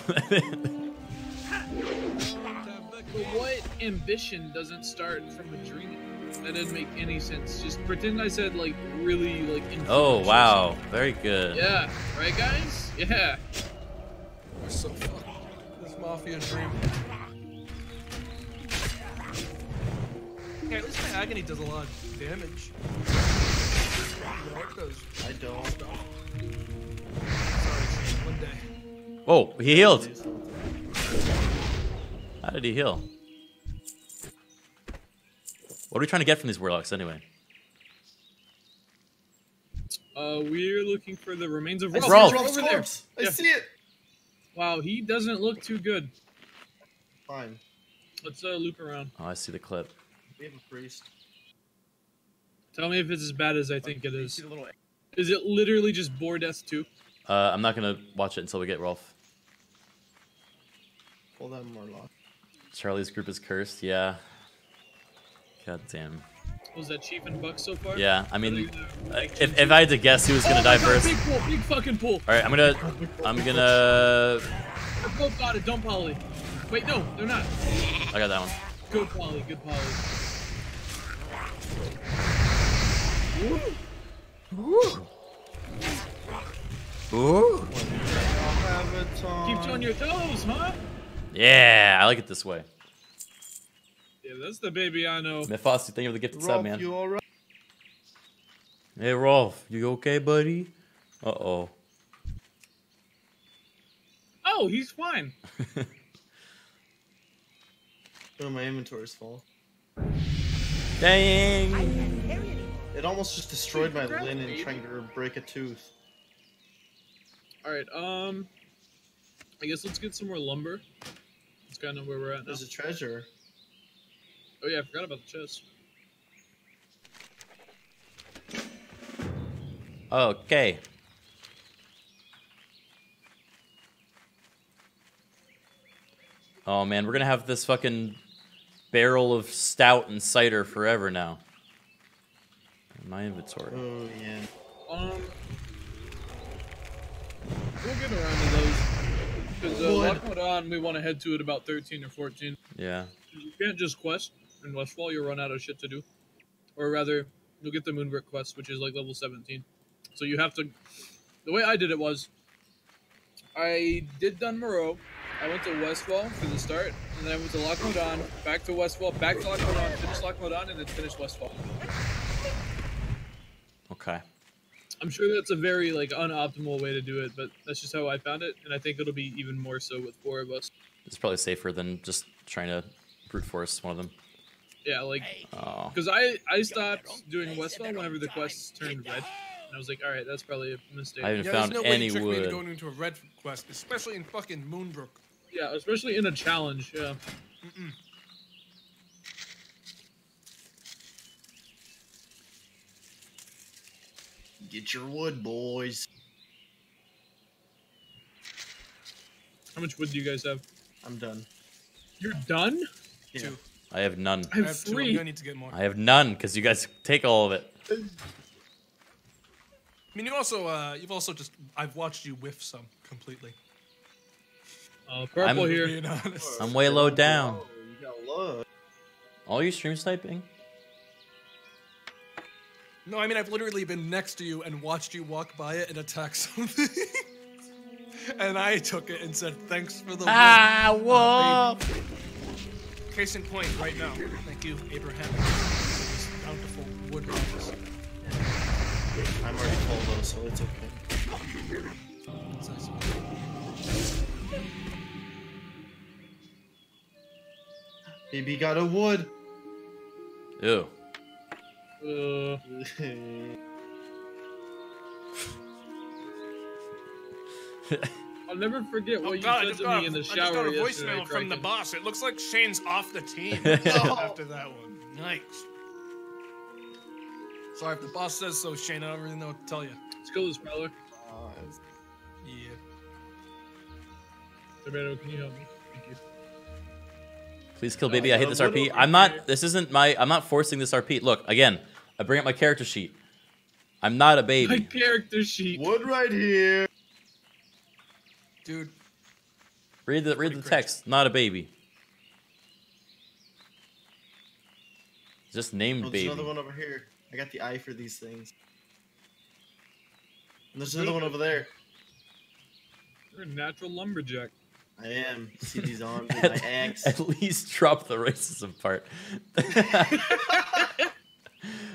But what ambition doesn't start from a dream? That didn't make any sense. Just pretend I said like really like. oh wow, very good. Yeah, right, guys? Yeah. We're so fucked. This mafia dream. Okay, at least my agony does a lot of damage. No, it does. I don't. Sorry, Shane, one day. Whoa, he healed. How did he heal? What are we trying to get from these warlocks anyway? Uh, we're looking for the remains of I Rolf. see Rolf. Rolf's over there. corpse. I Yeah. see it. Wow, he doesn't look too good. Fine. Let's uh, loop around. Oh, I see the clip. We have a priest. Tell me if it's as bad as I think it is. Is it literally just boar death too? Uh, I'm not gonna watch it until we get Rolf. Pull that Murloc. Charlie's group is cursed. Yeah. God damn. Was that Chief and Buck so far? Yeah, I mean, Are they gonna make if, if I had to guess who was gonna oh die God, first. Big pool, big fucking pool. All right, I'm gonna, I'm gonna. They're both got it. Don't poly. Wait, no, they're not. I got that one. Good poly. Good poly. Ooh. Keeps you on your toes, huh? Yeah, I like it this way. Yeah, that's the baby I know. Mythos, you think of the gifted sub, Rolf, man. you alright? Hey, Rolf, you okay, buddy? Uh oh. Oh, he's fine. Oh, my inventory's full. Dang. It almost just destroyed my linen me. trying to break a tooth. All right. Um, I guess let's get some more lumber. That's kind of where we're at now. There's a treasure. Oh yeah, I forgot about the chest. Okay. Oh man, we're gonna have this fucking barrel of stout and cider forever now. In my inventory. Oh yeah. Um, we'll get around to those. Because uh, Wood. Lockwood we want to head to at about 13 or 14. Yeah. You can't just quest in Westfall, you'll run out of shit to do. Or rather, you'll get the Moonbrook quest, which is like level 17. So you have to. The way I did it was I did Dun Morogh, I went to Westfall for the start, and then I went to Loch Modan, back to Westfall, back to Loch Modan, finished Loch Modan, and then finished Westfall. Okay. I'm sure that's a very like unoptimal way to do it, but that's just how I found it, and I think it'll be even more so with four of us. It's probably safer than just trying to brute force one of them. Yeah, like Oh. because I I stopped doing Westfall whenever the quests turned red, and I was like, all right, that's probably a mistake. I haven't Yeah, found there's no way any you tricked me into going into a red quest, especially in fucking Moonbrook. Yeah, especially in a challenge. Yeah. Mm-mm. Get your wood, boys. How much wood do you guys have? I'm done. You're done? Yeah. I have none. I have I have two. I'm gonna need to get more. I have none because you guys take all of it. I mean, you also, uh, you've also just, I've watched you whiff some completely. Uh, purple I'm- here. Being honest. I'm way low down. Oh, you got love. All you stream sniping? No, I mean, I've literally been next to you and watched you walk by it and attack something. and I took it and said, thanks for the Ah, wood, uh, whoa. Baby." Case in point, right now. Thank you, Abraham. this Bountiful wood box. I'm already full though, so it's okay. Baby got a wood. Ew. Uh, I'll never forget what Oh you god, said to me a, in the shower I just got a yesterday, voicemail from the boss. It looks like Shane's off the team after that one. Nice. Sorry if the boss says so, Shane. I don't really know what to tell you. Let's kill this fella. Yeah. Tomato, can you help me? Thank you. Please kill baby. Uh, I hate this RP. I'm not. This isn't my. I'm not forcing this RP. Look again. I bring up my character sheet. I'm not a baby. My character sheet. Wood right here. Dude, Read the read the text. Not a baby. Just named Oh, there's baby. another one over here. I got the eye for these things. And there's another one over there. You're a natural lumberjack. I am. See these arms and my At, axe. at least drop the racism part.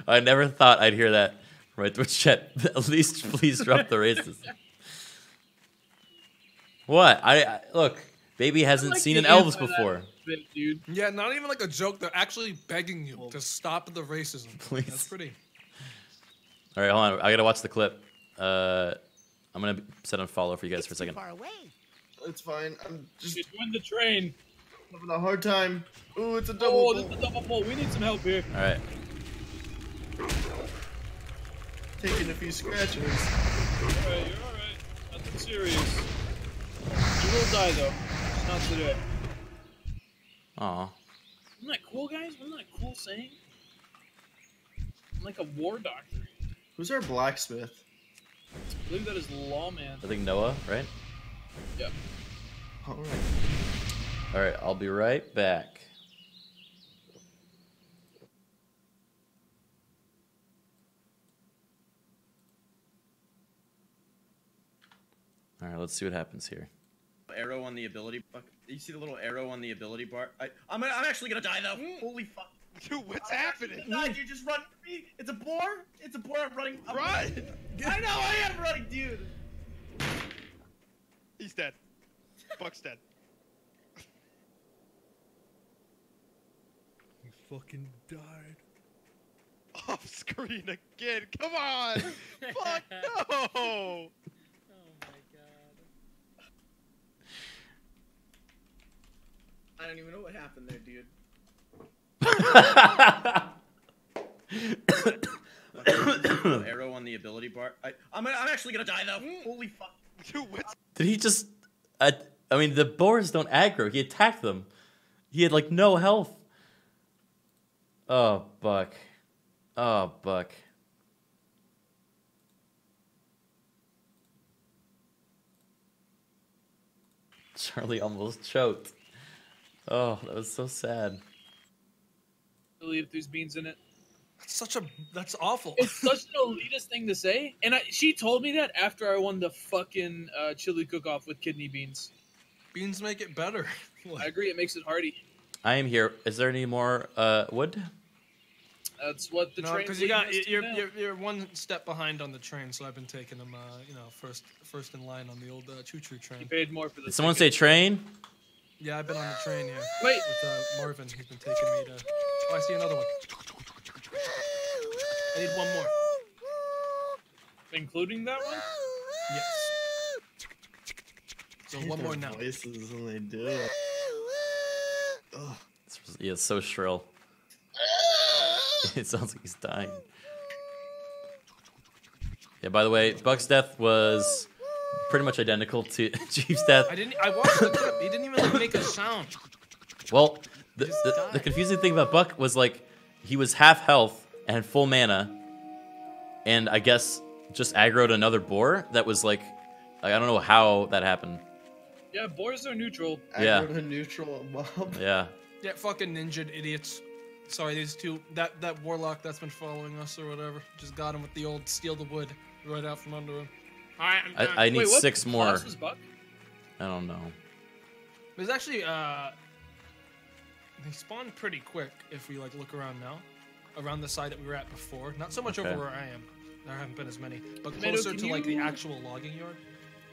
I never thought I'd hear that from my Twitch chat. At least please drop the racism. What? I, I look. Baby hasn't like seen an Elvis anti that before. dude. Yeah, not even like a joke. They're actually begging you to stop the racism. Please. That's pretty. All right, hold on. I gotta watch the clip. Uh, I'm gonna set on follow for you guys for a second. Far away. It's fine. I'm just Just win the train. having a hard time. Ooh, it's a double. Oh, this is a double pull. We need some help here. All right. Taking a few scratches. Alright, you're alright. Nothing serious. You will die though. Just not today. Aw. Isn't that cool, guys? Isn't that a cool saying? I'm like a war doctor. Who's our blacksmith? I believe that is lawman. I think Noah, right? Yep. All right. All right. I'll be right back. All right. Let's see what happens here. Arrow on the ability. Fuck. You see the little arrow on the ability bar? I, I'm, I'm actually gonna die though. Mm. Holy fuck. Dude, what's I'm happening? actually gonna die, dude, just run for me. It's a boar. It's a boar. I'm running. I'm Run! running. I know. I am running, dude. He's dead. Buck's dead. You fucking died. Off screen again. Come on. Fuck no. Oh my god. I don't even know what happened there, dude. Little arrow on the ability bar. I, I'm, I'm actually gonna die though. Holy fuck. Dude, what's Did he just? Uh, I mean, the boars don't aggro. He attacked them. He had like no health. Oh, Buck. Oh, Buck. Charlie almost choked. Oh, that was so sad. Really, if there's beans in it. That's such a that's awful. It's such an elitist thing to say, and I, she told me that after I won the fucking uh, chili cook-off with kidney beans. Beans make it better. I agree. It makes it hearty. I am here. Is there any more uh, wood? That's what the no, train. because you got leading us you're, you're you're one step behind on the train, so I've been taking them, uh, you know, first first in line on the old uh, choo choo train. You paid more for Did someone say train? Yeah, I've been on the train here. Wait. with uh, Marvin. He's been taking me to. Oh, I see another one. I need one more. including that one. Yes. So one more their now. Voices when they do it. Ugh. It's- Yeah, it's so shrill. it sounds like he's dying. Yeah, by the way, Buck's death was pretty much identical to Chief's death. I didn't. I watched the clip. He didn't even like make a sound. Well, the, the, the confusing thing about Buck was like he was half health and had full mana, and I guess just aggroed another boar that was like, I don't know how that happened. Yeah, boars are neutral. Yeah. Aggro to neutral mob. Yeah. Yeah, fucking ninja idiots. Sorry, these two. That that warlock that's been following us or whatever just got him with the old steal the wood right out from under him. All right, I'm done. I, I need Wait, what six more. is Buck? I don't know. There's actually uh, they spawn pretty quick if we like look around now, around the side that we were at before. Not so much Okay. over where I am. There haven't been as many, but Tomato, closer can to like the actual logging yard.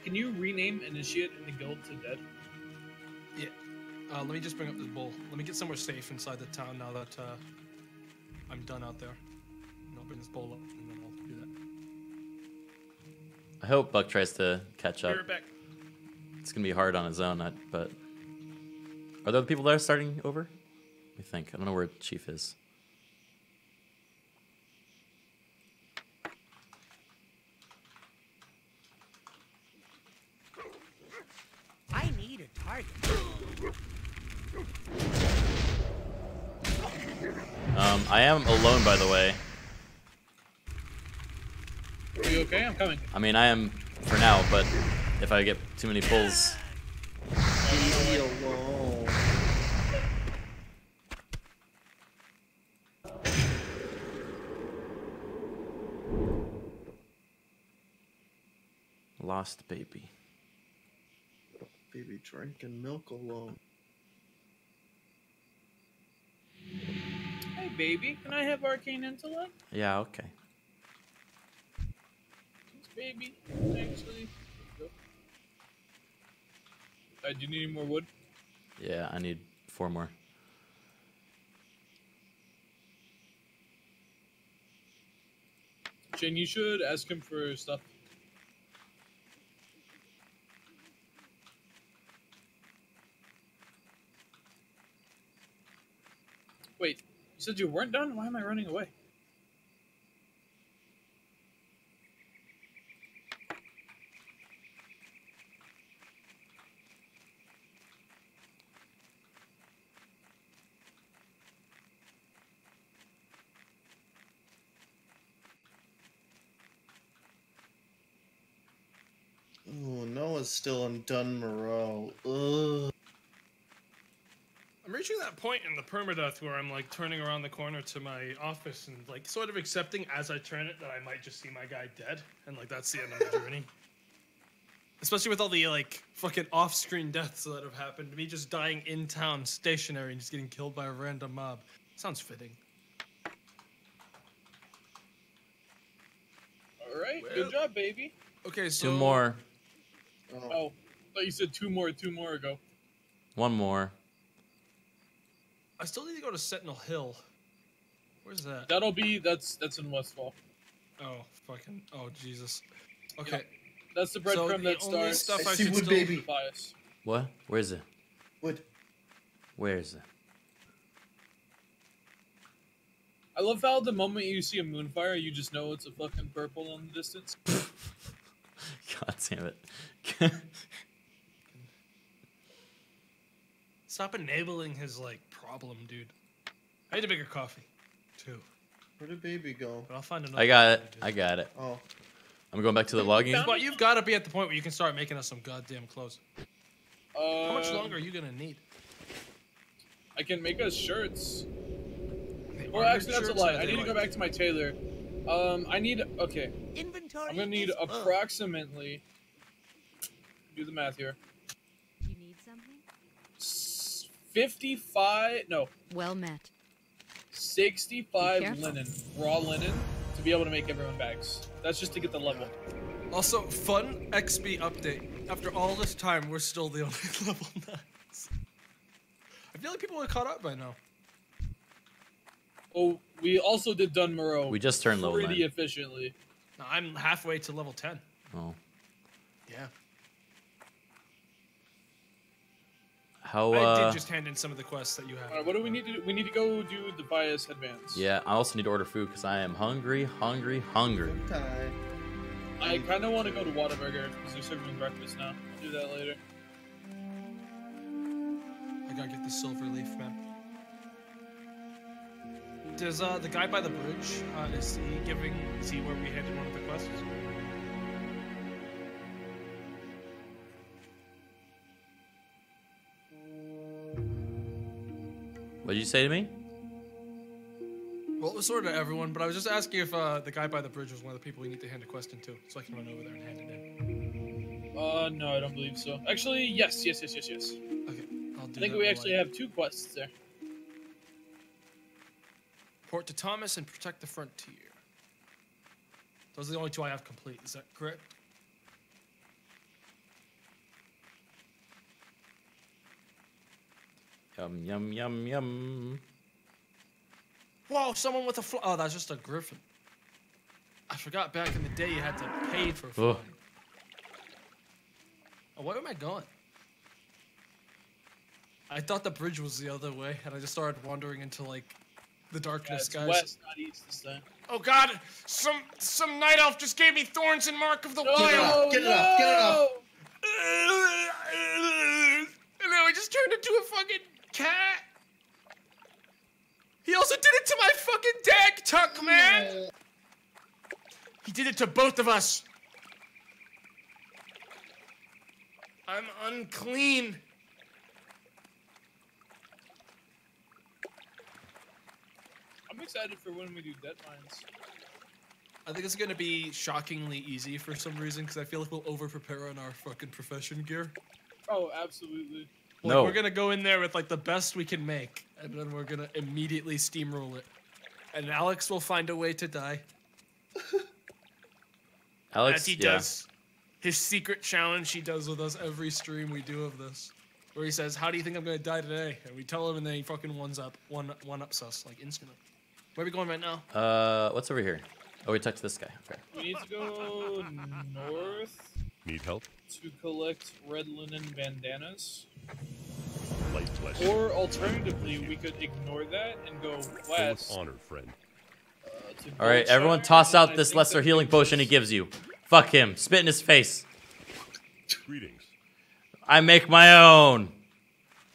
Can you rename initiate in the guild to dead? Yeah. Uh, let me just bring up this bowl. Let me get somewhere safe inside the town now that uh, I'm done out there. And I'll bring this bowl up I hope Buck tries to catch Be up. right back. It's gonna be hard on his own, I- but are there other people there starting over? Let me think. I don't know where Chief is. I need a target. Um, I am alone, by the way. Are you okay? I'm coming. I mean, I am for now, but if I get too many pulls, Leave me alone. lost baby. Baby drinking milk alone. Hey, baby, can I have arcane intellect? Yeah, okay. Baby. Actually. Uh, do you need any more wood? Yeah, I need four more. Shane, you should ask him for stuff. Wait, you said you weren't done? Why am I running away? Still in Dun Morogh. Ugh. I'm reaching that point in the permadeath where I'm like turning around the corner to my office and like sort of accepting as I turn it that I might just see my guy dead and like that's the end of my journey. Especially with all the like fucking off-screen deaths that have happened. Me just dying in town, stationary, and just getting killed by a random mob. Sounds fitting. All right, Well- good job, baby. Okay, so Two more. Oh. oh, I thought you said two more, two more ago. One more. I still need to go to Sentinel Hill. Where's that? That'll be that's that's in Westfall. Oh fucking! Oh Jesus. Okay. That's the So breadcrumb the that starts. stuff I I see should wood, baby. Bias. What? Where's it? Wood. Where is it? I love how the moment you see a moonfire, you just know it's a fucking purple in the distance. God damn it. Stop enabling his like problem, dude. I need a bigger coffee, too. Where did baby go? But I'll find another. I got it. I got it. Oh. I'm going back to the logging. But you've got to be at the point where you can start making us some goddamn clothes. Uh, How much longer are you gonna need? I can make us shirts. Well, actually, that's a lie. I need to go back to my tailor. Um, I need. Okay, Inventory. I'm gonna need is full. approximately. Do the math here. You need something? Fifty-five. No, Well met. sixty-five linen, raw linen, to be able to make everyone bags. That's just to get the level. Also, fun XP update. After all this time, we're still the only level nines. I feel like people are caught up by now. Oh, we also did Dun Morogh. We just turned level pretty nine. efficiently. No, I'm halfway to level 10. Oh. Yeah. How, I uh. did just hand in some of the quests that you have. All right, what do we need to do? We need to go do the bias headbands. Yeah, I also need to order food because I am hungry, hungry, hungry. Time. I kind of want to go to Whataburger because they're serving breakfast now. I'll do that later. I gotta get the Silverleaf, man. Does uh the guy by the bridge uh, is he giving? Is he where we handed one of the quests? What did you say to me? Well, it was sort of everyone, but I was just asking if uh, the guy by the bridge was one of the people we need to hand a question to, so I can run over there and hand it in. Uh, no, I don't believe so. Actually, yes, yes, yes, yes, yes. Okay, I'll do I think that we actually I- have two quests there. Port to Thomas and protect the frontier. Those are the only two I have complete. Is that correct? Yum yum yum yum. Whoa, someone with a fl- Oh, that's just a griffin. I forgot back in the day you had to pay for flying. Oh, where am I going? I thought the bridge was the other way, and I just started wandering into like the darkness, it's guys. west, not east this time. Oh God! Some some night elf just gave me thorns and mark of the No, wild. Get it up, get it up, And now he just turned into a fucking cat. He also did it to my fucking dag tuck, man. He did it to both of us. I'm unclean. Excited for when we do Deadmines. I think it's gonna be shockingly easy for some reason because I feel like we'll over prepare on our fucking profession gear. Oh, absolutely. Like, No. We're gonna go in there with like the best we can make, and then we're gonna immediately steamroll it. And Alex will find a way to die. Alex, As he yeah. does his secret challenge he does with us every stream we do of this. Where he says, How do you think I'm gonna die today? And we tell him and then he fucking ones up one one ups us like instantly. Where are we going right now? Uh, what's over here? Oh, we talked to this guy. Okay. We need to go north Need help? to collect red linen bandanas. Light flesh. Or alternatively, we could ignore that and go Go with west. honor, friend. to All right, everyone, toss out this lesser healing brings potion he gives you. Fuck him. Spit in his face. Greetings. I make my own.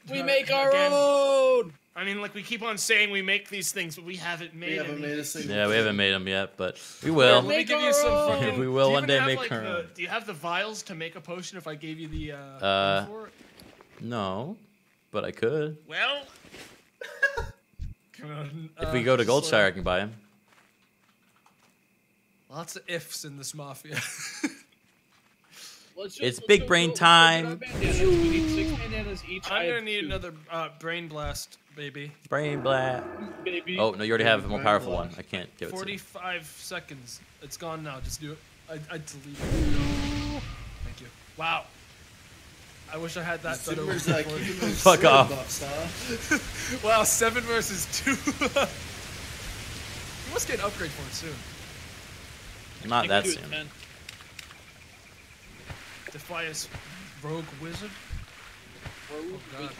We make our Again. own. I mean, like we keep on saying we make these things, but we haven't made. We haven't any. made a single. Yeah, we haven't made them yet, but we will. Let me give you some fucking. We will one day have, make like, our the- own. Do you have the vials to make a potion? If I gave you the. Uh, Uh, thing for it? No, but I could. Well. Come on, If uh, we go to just, Goldshire, I can buy him. Lots of ifs in this mafia. Let's just- It's let's big brain let's go time. Bandanas. We need six bandanas each. I I'm gonna need two. another uh, brain blast, baby. Brain blast. Baby. Oh no, you already have a more powerful one. I can't give it to you. 45 seconds. It's gone now. Just do it. I, I deleted it. Thank you. Wow. I wish I had that. Super done over Zack, before. keeping Fuck off. buffs, huh? wow, seven versus two. you must get an upgrade for it soon. Not that can do it, soon. man. Defias Rogue Wizard. Rogue Oh, God.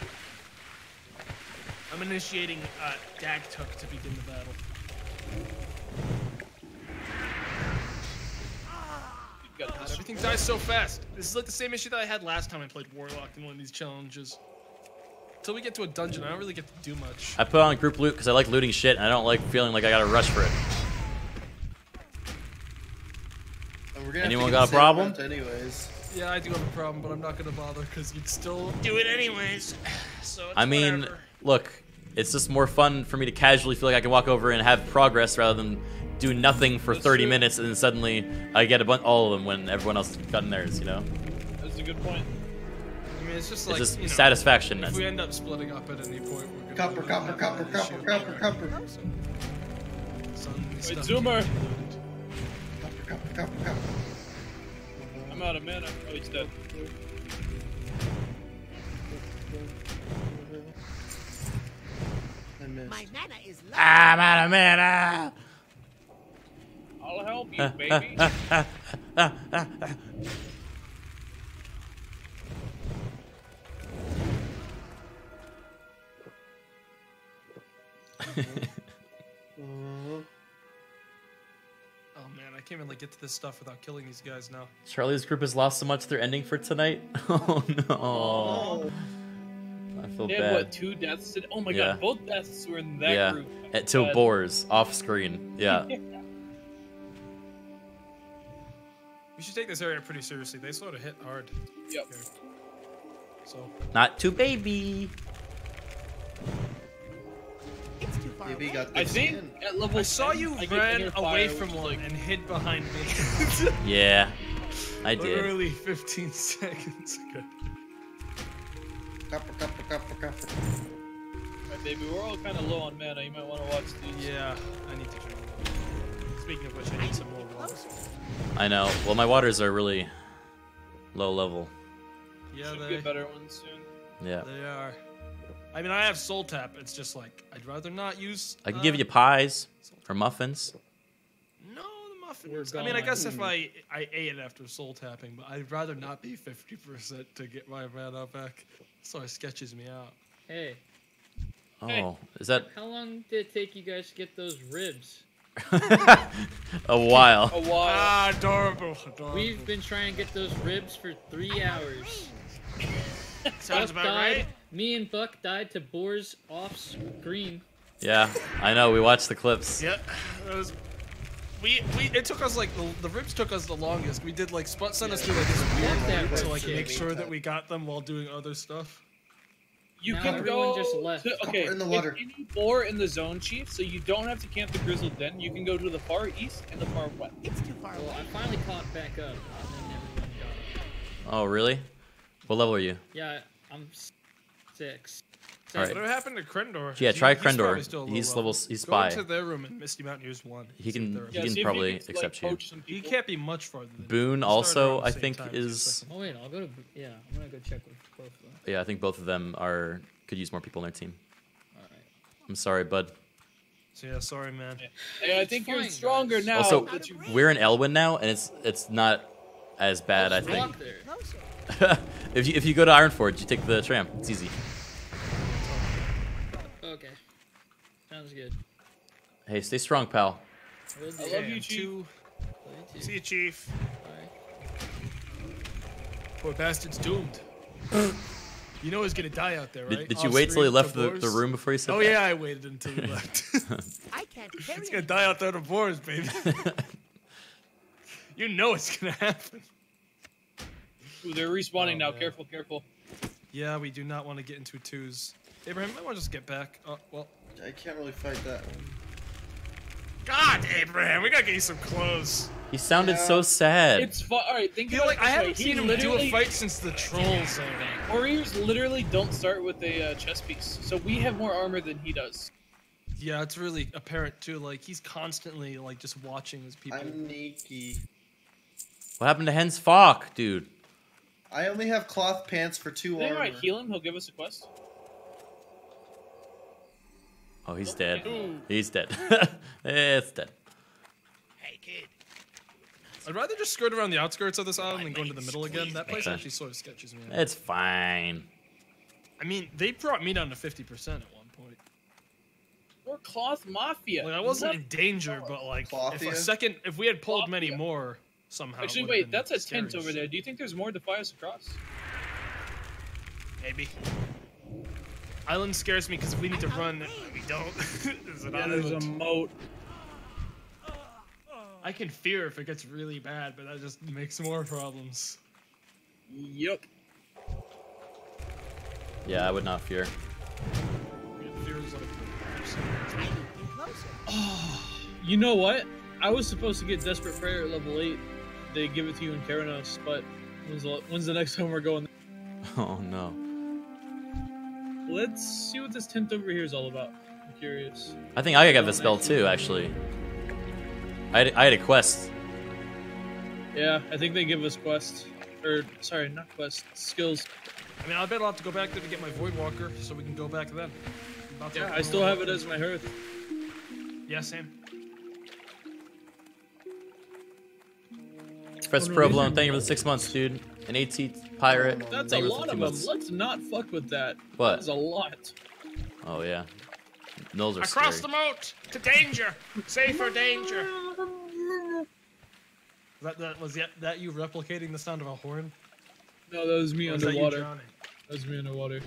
I'm initiating uh, Dagtuk to begin the battle. You God, everything dies so fast. This is like the same issue that I had last time I played Warlock in one of these challenges. Until we get to a dungeon, I don't really get to do much. I put on group loot because I like looting shit, and I don't like feeling like I gotta rush for it. And we're gonna have to Anyone got a problem? Anyways. Yeah, I do have a problem, but I'm not gonna bother because you'd still Do it anyways. So it's I mean, whatever. look, it's just more fun for me to casually feel like I can walk over and have progress rather than do nothing for That's 30 true. minutes and then suddenly I get a bunch all of them when everyone else has gotten theirs. You know, That's a good point. I mean, it's just it's like just you know, satisfaction. If That's we end up splitting up at any point, we're gonna Copper, copper, have copper, copper, copper, copper. Wait, stuff Zoomer. Copper, copper, copper, copper. I'm out of mana. Oh, he's dead. My mana is low. I'm out of mana. I'll help you, baby. can't even like get to this stuff without killing these guys now. Charlie's group has lost so much they're ending for tonight. Oh no. I feel They had bad. what two deaths? Today? Oh my Yeah. god, both deaths were in that yeah, group. Uh, at till Bad. boars off screen. Yeah. We should take this area pretty seriously. They sort of hit hard. Yep. here. So Not too baby. It's too far Maybe away. I this think in. at level I saw 10, you I ran away from one like- and hid behind me. Yeah, I did. Literally 15 seconds ago. Copper, copper, copper, copper. Right, baby, we're all kind of low on mana. You might want to watch these. Yeah, I need to drink. Speaking of which, I need some more walls. I know. Well, my waters are really low level. Yeah, Should they, get better ones soon. Yeah. they are. I mean, I have soul tap. It's just like I'd rather not use. I can uh, give you pies or muffins. No, the muffins. I mean, I guess if I I ate it after soul tapping, but I'd rather not be fifty percent to get my mana back. So it sketches me out. Hey, Oh, is that how long did it take you guys to get those ribs? a while? A while. Ah, adorable, adorable. We've been trying to get those ribs for three hours. Sounds about right. Me and Buck died to boars off screen. Yeah, I know. We watched the clips. Yeah, it was. We, we it took us like the, the ribs took us the longest. We did like Sput sent us through like this weird that route to like shit. make sure that we got them while doing other stuff. You Now can go just left. to- okay, in the if water. any boar in the zone, chief, so you don't have to camp the grizzled den. You can go to the far east and the far west. It's too far Well, away. I finally caught back up, and then everyone got up. Oh, really? What level are you? Yeah, I'm s- six. All right. Whatever happened to Krendor? Yeah, He- try he's still He's level. level- he's Go spy. into their room in Misty Mountaineers one. He can- they're- he Yeah, can see probably you can, accept like, you. He can't be much farther than. Boone We also, I think, time, so it's is. Oh wait, I'll go to. Yeah, I'm gonna go check with both of them. Yeah, I think both of them are could use more people on their team. All right. I'm sorry, bud. So yeah, sorry, man. Hey, I think you're stronger guys. now. Also, we're in Elwynn now, and it's it's not as bad. I think. if you if you go to Ironforge, you take the tram. It's easy. Okay. Sounds good. Hey, stay strong, pal. Will. I love you, chief. Love you too. See you, Chief. Bye. Poor bastard's doomed. you know he's gonna die out there, right? Did, did you Off wait till he left the, the room before you said Oh that? yeah, I waited until he left. I can't carry He's gonna die out there to boars, baby. you know it's gonna happen. Ooh, they're respawning Oh, now. man. Careful, careful. Yeah, we do not want to get into twos. Abraham, might want to just get back. Oh, well. I can't really fight that one. God, Abraham, we gotta get you some clothes. He sounded so sad. It's fun. All right, think You of know, it I haven't He seen him do a fight since the troll zone. Warriors literally don't start with a uh, chest piece, so we have more armor than he does. Yeah, it's really apparent too. Like he's constantly like just watching his people. I'm Nikki. What happened to Hen's Falk, dude? I only have cloth pants for two Think armor. I heal him, he'll give us a quest. Oh, he's dead. He's dead. it's dead. Hey, kid. I'd rather just skirt around the outskirts of this island than go into the middle again. That place actually sort of sketches me out. It's fine. I mean, they brought me down to fifty percent at one point. Or cloth mafia. Like I wasn't What? in danger, but like if a second, if we had pulled many Clothia. more somehow. Actually, wait, that's a scary tent over there. Do you think there's more to fly us across? Maybe. Island scares me because if we need to run, we don't. There's an Yeah, there's a moat. I can fear if it gets really bad, but that just makes more problems. Yup. Yeah, I would not fear. Fear is like. You know what? I was supposed to get Desperate Prayer at level 8. They give it to you in Kharanos, but when's the, when's the next time we're going? Oh no. Let's see what this tent over here is all about. I'm curious. I think I got the spell too, actually. I had, I had a quest. Yeah, I think they give us quests. Or, sorry, not quests, skills. I mean, I bet I'll have to go back there to get my Voidwalker, so we can go back then. About to Yeah, I still have it as my hearth. Yeah, same. Professor Oh, no, Provolone, these thank you for the six months, dude. An AT pirate. That's thank a lot of them. months. Let's not fuck with that. What? That's a lot. Oh yeah. Those are Across scary. the moat to danger. Safer danger. That, that was that, that you replicating the sound of a horn? No, that was me Or was that underwater. That was me underwater.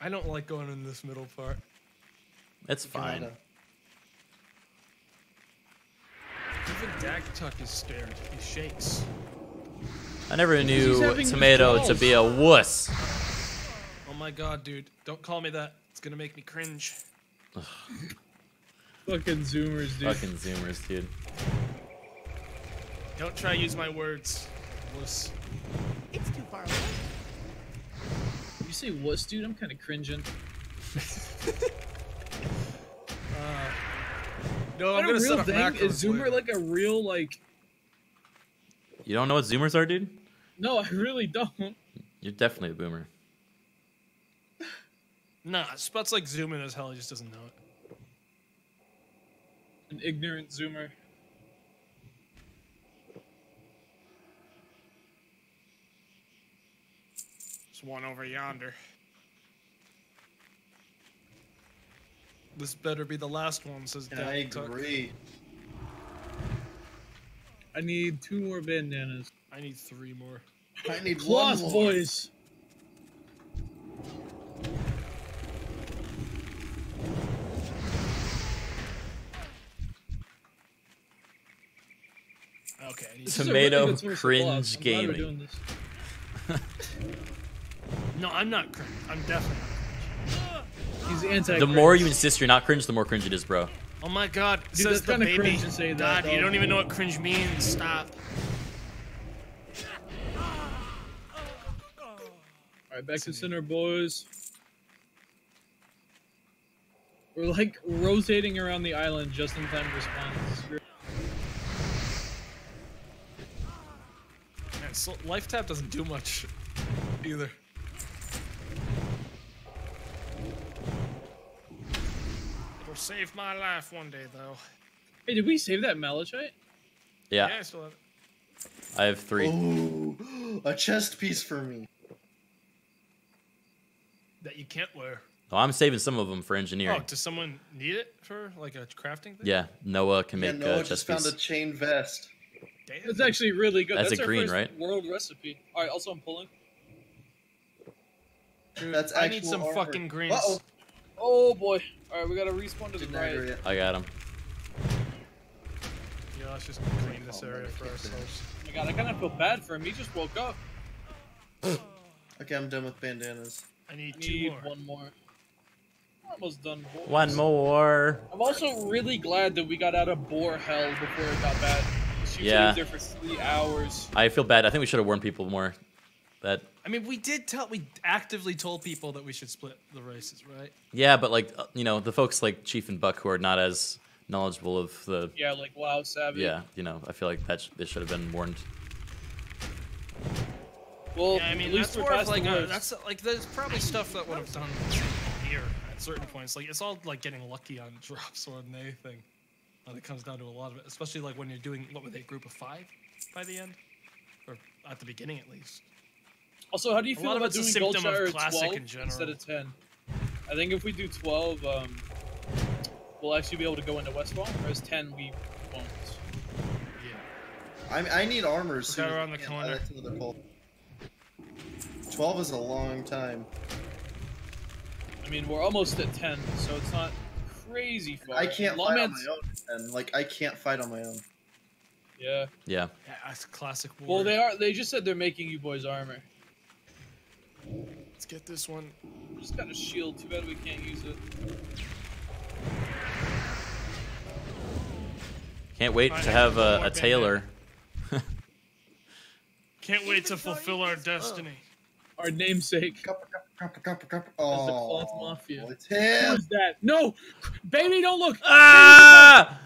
I don't like going in this middle part. It's fine. Even Dagtuck is scared. He shakes. I never knew Tomato to be a wuss. Oh my god, dude. Don't call me that. It's gonna make me cringe. Fucking zoomers, dude. Fucking zoomers, dude. Don't try to use my words. Wuss. It's too far away. You say wuss, dude? I'm kind of cringing. Uh, No, Is I'm a gonna set real up thing? Is Zoomer later. like a real like? You don't know what Zoomers are, dude? No, I really don't. You're definitely a boomer. Nah, Sput's like zooming as hell. He just doesn't know it. An ignorant Zoomer. There's one over yonder. This better be the last one, says And I Dagtuck. agree. I need two more bandanas. I need three more. I need Cloth one more. boys. Okay. I need This is a really Tomato good source of cringe cloth. I'm gaming. doing this. No, I'm not cringe. I'm definitely not. He's anti. The more you insist you're not cringe, the more cringe it is, bro. Oh my god, Dude, says that's the kinda baby. cringe to say that, God, you don't even know what cringe means. Stop. All right, back to center, boys. We're like rotating around the island just in time to respond. This is great. Man, so life tap doesn't do much either. It'll save my life one day, though. Hey, did we save that malachite? Yeah, I still have it. I have three. Ooh, a chest piece for me. That you can't wear. Oh, I'm saving some of them for engineering. Oh, engineering. does someone need it for like a crafting thing? Yeah, Noah can Yeah, make Noah uh, just chest found piece. a chain vest. Damn. That's actually really good. That's That's, a our green, first right? World recipe. All right. Also, I'm pulling. Dude, That's I need some armor. fucking greens. Uh-oh. Oh boy. All right, we gotta respawn to the Didn't right. I got him. Yeah, let's just clean this area for ourselves. Oh my god, I kind of feel bad for him. He just woke up. Okay, I'm done with bandanas. I need I two more. one more. We're almost done. boys. One more. I'm also really glad that we got out of boar hell before it got bad. She Yeah. was there for three hours. I feel bad. I think we should have warned people more. That I mean, we did tell, we actively told people that we should split the races, right? yeah, but like uh, you know the folks like Chief and Buck who are not as knowledgeable of the Yeah, like wow, savage. yeah you know I feel like that sh- they should have been warned. Well, yeah, I mean, at least that's we're more of past like the a, worst. that's like there's probably stuff that would have done here at certain points. Like it's all like getting lucky on drops or on anything. When it comes down to a lot of it, especially like when you're doing what were they group of five by the end, or at the beginning at least. Also, how do you feel about it's a doing symptom of Goldshire at 12 in instead of 10? I think if we do 12, um, we'll actually be able to go into Westfall, whereas 10 we won't. Yeah. I, I need armor. Look out around the corner. That's another. Twelve is a long time. I mean, we're almost at 10, so it's not crazy far. I can't fight on my own. And like I can't fight on my own. Yeah. Yeah. Yeah, that's classic war. Well, they are. They just said they're making you boys armor. Let's get this one. We Just got a shield. Too bad we can't use it. Can't wait I to have have a, more a tailor. Can't wait to fulfill our destiny. Our namesake. As the Cloth Mafia. It's him. is that? No, baby, don't look. Ah!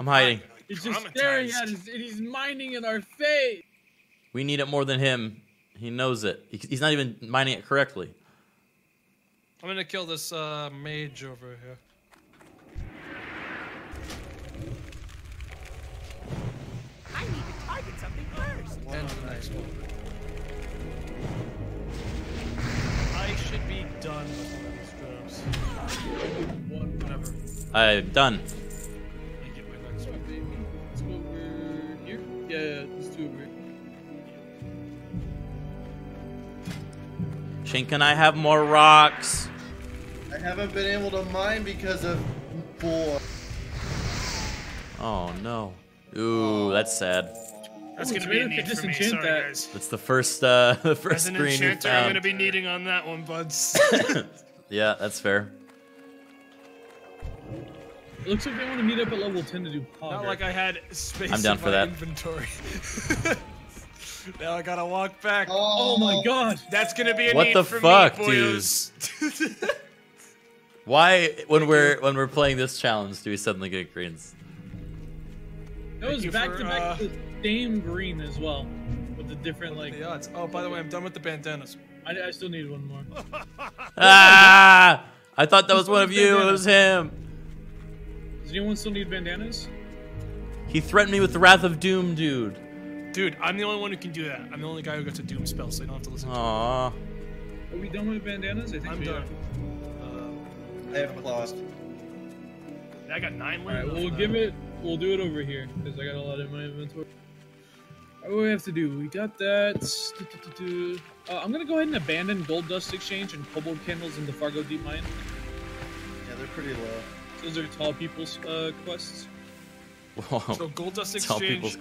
I'm hiding. He's just staring at us, and he's mining in our face. We need it more than him. He knows it. He- He's not even mining it correctly. I'm gonna kill this uh, mage over here. I need to target something first. And the next one. I should be done with one of these drops. Whatever. I'm done. Let yeah, let's do over here. Shane, can I have more rocks? I haven't been able to mine because of boy. Oh no. Ooh, that's sad. That's Ooh, gonna be a need for me. Sorry, that. guys. That's the first uh the As first an screen we enchanter, I'm gonna be needing on that one, buds. yeah, that's fair. It looks like they want to meet up at level 10 to do Hogger. Not like I had space I'm down in for my that. inventory. now I gotta walk back. Oh my god! That's gonna be a What need the for fuck, me, dude? boyos. Why, when we're when we're playing this challenge, do we suddenly get greens? That was back for, to back uh, the same green as well, with the different like. The odds. Oh, by the way, I'm done with the bandanas. I, I still need one more. Ah! I thought that was one of you. It was him. Does anyone still need bandanas? He threatened me with the Wrath of Doom, dude. Dude, I'm the only one who can do that. I'm the only guy who gets a doom spell, so you don't have to listen Aww. Are we done with bandanas? I think I'm we done. are. I have claws. to. I got nine left. All right, we'll Uh, give it. We'll do it over here because I got a lot in my inventory. All right, what do we have to do? We got that. Uh, I'm gonna go ahead and abandon Gold Dust Exchange and Cobalt Candles in the Fargodeep Mine. Yeah, they're pretty low. Those are tall people's uh, quests. Whoa. So gold dust Tell exchange people's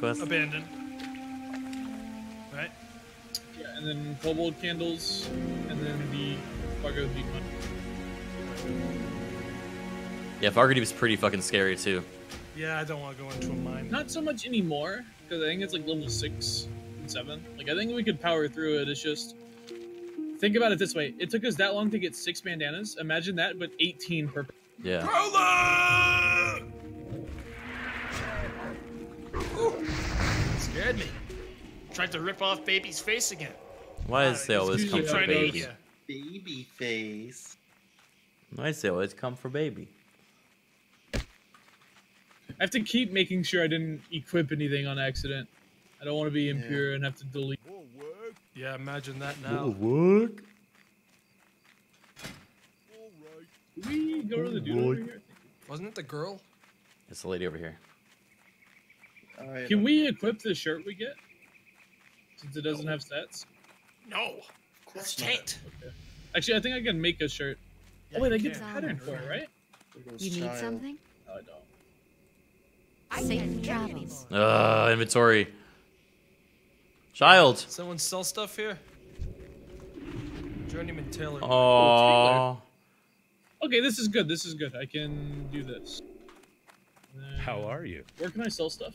and then Cobalt Candles, and then the Fargo Deep Mine. Yeah, Fargodeep is pretty fucking scary too. Yeah, I don't want to go into a mine. Not so much anymore because I think it's like level six and seven. Like I think we could power through it. It's just think about it this way: it took us that long to get six bandanas. Imagine that, but 18 per. Yeah. Scared me. Tried to rip off baby's face again. Why does they always come for trying to eat baby? Baby face. Why does they always come for baby? I have to keep making sure I didn't equip anything on accident. I don't want to be impure and have to delete. Yeah, imagine that now. work. Did we go to the dude over here? Wasn't it the girl? It's the lady over here. Alright. Can we equip the shirt we get? Since it doesn't have stats. No. Of course can't. Actually, I think I can make a shirt. Yeah, oh wait, I get the pattern for it, right? You need something? No, I don't. Safe travels. Uh, inventory. Child. Someone sell stuff here? Journeyman Tailor. Aww. Okay, this is good. This is good. I can do this. How are you? Where can I sell stuff?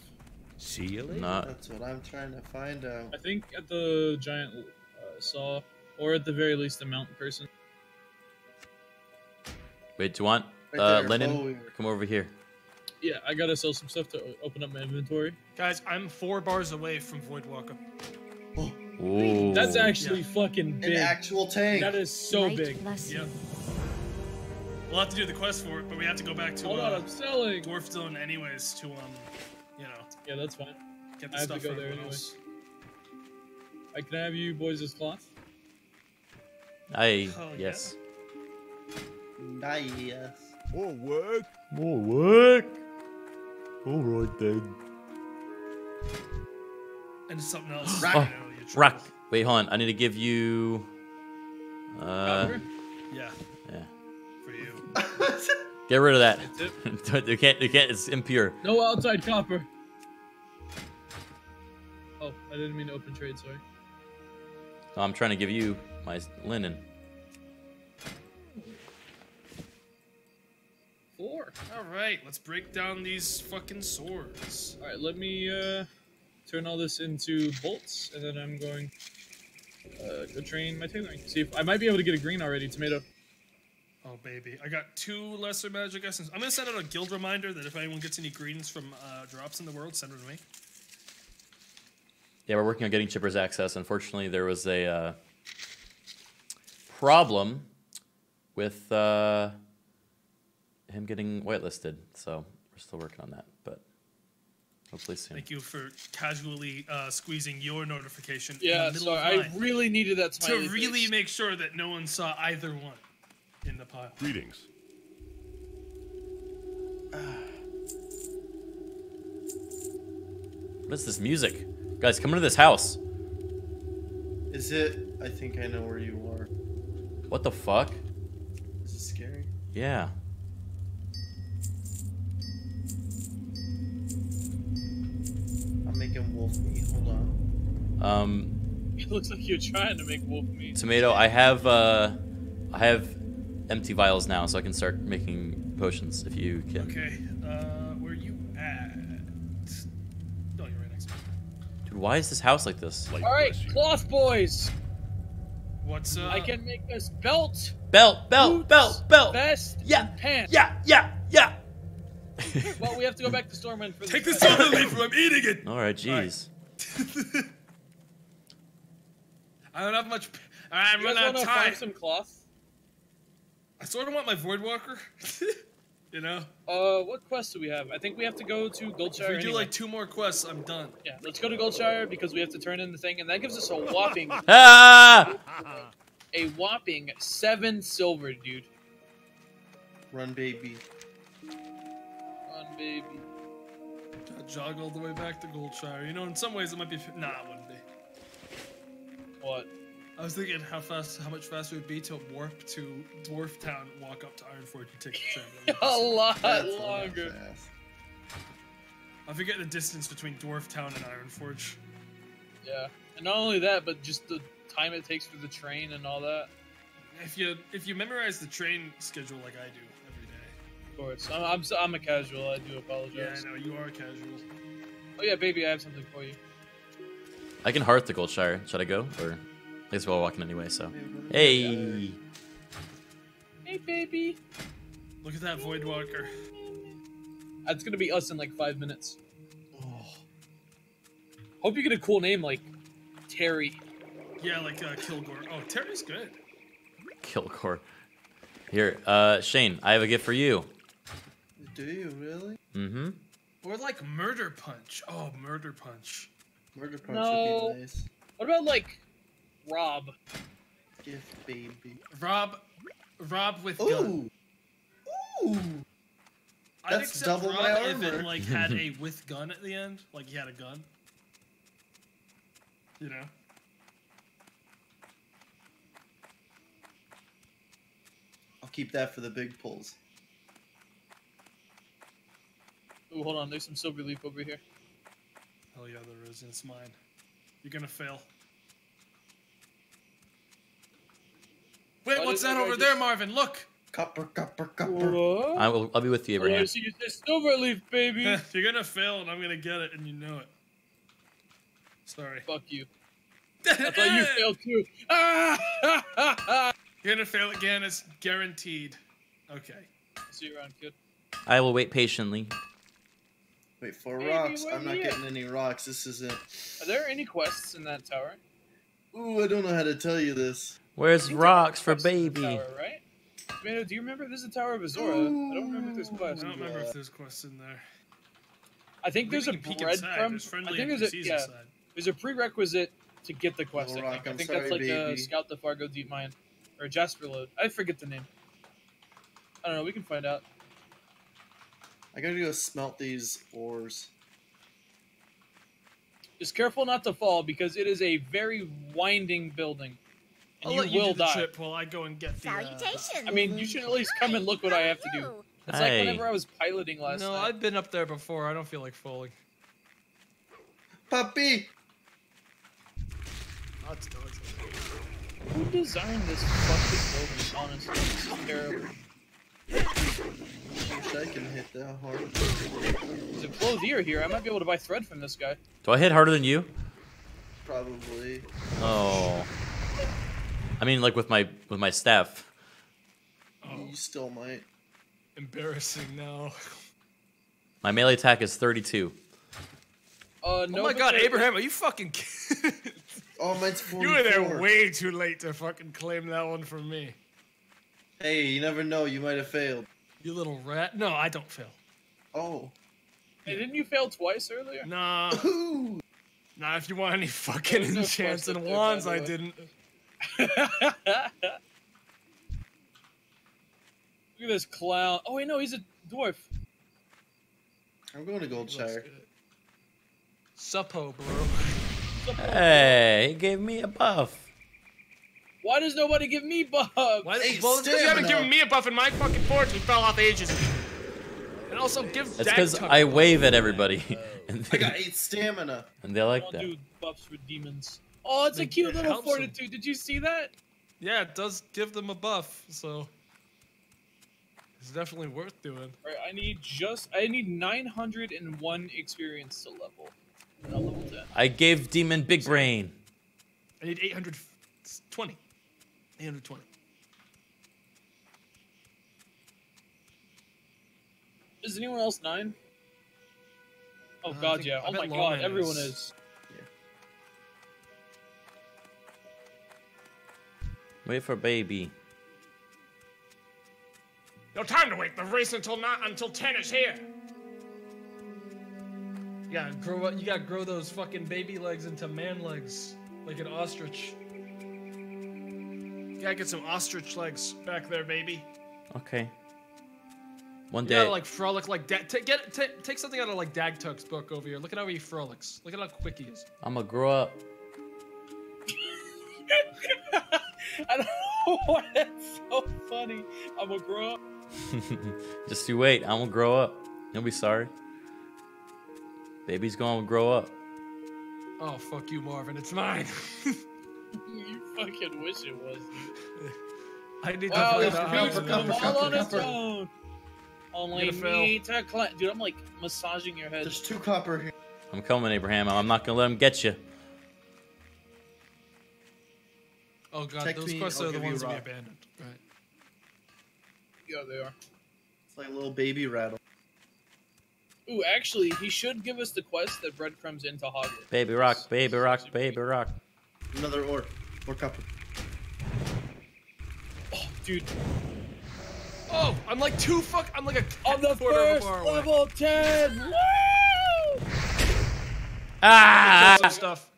See you later. Not. That's what I'm trying to find out. I think at the giant saw, or at the very least a mountain person. Wait, do you want Right uh. Lennon? We were- Come over here. Yeah, I gotta sell some stuff to open up my inventory. Guys, I'm four bars away from Voidwalker. Ooh. That's actually fucking big. An big. actual tank. That is so Light big. bless Yeah. We'll have to do the quest for it, but we have to go back to Hold on, uh, I'm selling. Dwarf Zone anyways to um, you know, Yeah, that's fine. get the I have to go there everyone anyway. else. I can have you boys as cloth. I Oh, yeah. yes. More work. More work. All right then. And something else. Oh, you know, your Rock. truth. Wait, hon. I need to give you. Uh, Copper? Yeah, yeah. for you. Get rid of that. That's it. you can't. You can't. It's impure. No outside copper. Oh, I didn't mean to open trade. Sorry. I'm trying to give you my linen. Four. All right, let's break down these fucking swords. All right, let me uh, turn all this into bolts, and then I'm going uh, go train my tailoring. See if I might be able to get a green already. Tomato. Oh baby, I got two lesser magic essence. I'm gonna send out a guild reminder that if anyone gets any greens from uh, drops in the world, send it to me. Yeah, we're working on getting Chipper's access. Unfortunately, there was a uh, problem with uh, him getting whitelisted, so we're still working on that. But hopefully soon. Thank you for casually uh, squeezing your notification. in Yeah, the sorry. of I really needed that to really face. make sure that no one saw either one in the pile. Greetings. What is this music? Guys, come into this house. Is it? I think I know where you are. What the fuck? Is it scary? Yeah. I'm making wolf meat. Hold on. Um, It looks like you're trying to make wolf meat. tomato. I have uh, I have empty vials now, so I can start making potions if you can. Okay, uh, why is this house like this? All right, cloth boys. What's uh? I can make us belt, Belt, belt, belt, belt. vest, Yeah, and pants. Yeah, yeah, yeah. Well, we have to go back to Stormwind for Take this. this over leaf. I'm eating it. All right, jeez. I don't have much. I'm running out of time. find some cloth? I sort of want my Voidwalker. you know, Uh, what quests do we have? I think we have to go to if Goldshire. we do anyway. like two more quests, I'm done. yeah, let's go to Goldshire because we have to turn in the thing, and that gives us a whopping, a whopping seven silver, dude. Run, baby. Run, baby. Gotta jog all the way back to Goldshire. You know, in some ways it might be. Nah, it wouldn't be. What? I was thinking how fast, how much faster it would be to warp to Dwarf Town, walk up to Ironforge, and take the train. a lot That's longer. fast. I forget the distance between Dwarf Town and Ironforge. Yeah, and not only that, but just the time it takes for the train and all that. If you if you memorize the train schedule like I do every day. Of course, I'm I'm, I'm a casual. I do apologize. Yeah, apologize. I know you are casual. Oh yeah, baby, I have something for you. I can hearth the Goldshire. Should I go? Or I guess we're all walking anyway, so. Hey! Hey, baby. Look at that Voidwalker. That's gonna be us in like five minutes. Oh. Hope you get a cool name like Terry. Yeah, like uh, Kilgore. Oh, Terry's good. Kilgore. Here, uh, Shane, I have a gift for you. Do you really? Mm-hmm. Or like Murder Punch. Oh, Murder Punch. Murder punch No. would be nice. What about like Rob? Gift baby. Rob, Rob with gun. Ooh. Ooh. I'd That's accept double Rob my if it like had a with gun at the end, like he had a gun. You know. I'll keep that for the big pulls. Ooh, hold on. There's some Silverleaf over here. Hell yeah, there is. and It's mine. You're gonna fail. Wait, Why what's that that over there, Marvin? Look. Copper, copper, copper. What? I will. I'll be with you, Oh, I Abraham. see you say Silverleaf, baby. You're gonna fail, and I'm gonna get it, and you know it. Sorry. Fuck you. I thought you failed too. Ah! You're gonna fail again. It's guaranteed. Okay. See you around, kid. I will wait patiently. Wait, for Baby, rocks. I'm not you getting any rocks. This isn't. Are there any quests in that tower? Ooh, I don't know how to tell you this. Where's rocks for Quests in the baby? Tower, right? Tomato, do you remember there's a Tower of Azora? I don't remember if there's I quests. don't remember if there's quests in there. I think there's a We can peek inside. breadcrumb. There's I think there's a NPCs yeah. inside. There's a prerequisite to get the quest. Little I think, I I'm think sorry, that's like a. Scout the Fargodeep Mine or Jasperlode. I forget the name. I don't know. We can find out. I gotta go smelt these ores. Just careful not to fall because it is a very winding building, and I'll you let you will do the die. trip while I go and get the. Uh, Salutations. I mean, you should at least come and look what I have to do. It's Hey. like whenever I was piloting last no, night. I've been up there before. I don't feel like falling. Puppy! Oh, dogs. Who designed this fucking building? Honestly, it's terrible. I Wish I can hit that hard. There's a clothier here. I might be able to buy thread from this guy. Do I hit harder than you? Probably. Oh. I mean, like with my with my staff. You still might. Embarrassing now. My melee attack is 32. Uh, no, oh my but god, there- Abraham, are you fucking kidding? Oh, mine's 44. You were there way too late to fucking claim that one from me. Hey, you never know. You might have failed. You little rat. No, I don't fail. Oh. Hey, didn't you fail twice earlier? Nah. Ooh. Nah, if you want any fucking There's no enchants and up there, wands, I didn't. Look at this clown. Oh wait, no, he's a dwarf. I'm going to Goldshire. Suppo, bro. Hey, he gave me a buff. Why does nobody give me buffs? Why, Hey, well, it's because you haven't given me a buff in my fucking fortune fell off ages. And also give That's because Tug I a buff. wave at everybody, and I got 8 stamina. and they like Don't that. do buffs with demons. Oh, it's a cute it little helps 'em. fortitude. Did you see that? Yeah, it does give them a buff, so it's definitely worth doing. Alright, I need just I need 901 experience to level. I'll level 10. I gave Demon Big Brain. I need 820. 820. Is anyone else nine? Oh Uh, god, think- yeah. I Oh bet my god, Lawman everyone is. Wait for baby. No time to wait. The race until not until ten is here. You gotta grow up. You gotta grow those fucking baby legs into man legs, like an ostrich. You gotta get some ostrich legs back there, baby. Okay. One You day. gotta like frolic like da- ta- get take something out of like Dagtuck's book over here. Look at how he frolics. Look at how quick he is. I'm gonna grow up. I don't know why that's so funny. I'm gonna grow up. Just you wait. I'm gonna grow up. You'll be sorry. Baby's gonna grow up. Oh fuck you, Marvin. It's mine. you fucking wish it was. dude. I need Wow, to this find out how dude's to come know. all on its own. Only gonna fail. me to cla- Dude, I'm like massaging your head. There's two copper here. I'm coming, Abraham. I'm not gonna let him get you. Oh god, Text those me, quests I'll are the give you ones to be rock. abandoned. Right. Yeah, they are. It's like a little baby rattle. Ooh, actually, he should give us the quest that breadcrumbs into Hogwarts. Baby rock, baby rock, baby rock. Another ore. More copper. Oh, dude, Oh, I'm like two fuck. I'm like a on the quarter of a first bar away. level 10! Woo! Ah! Some stuff.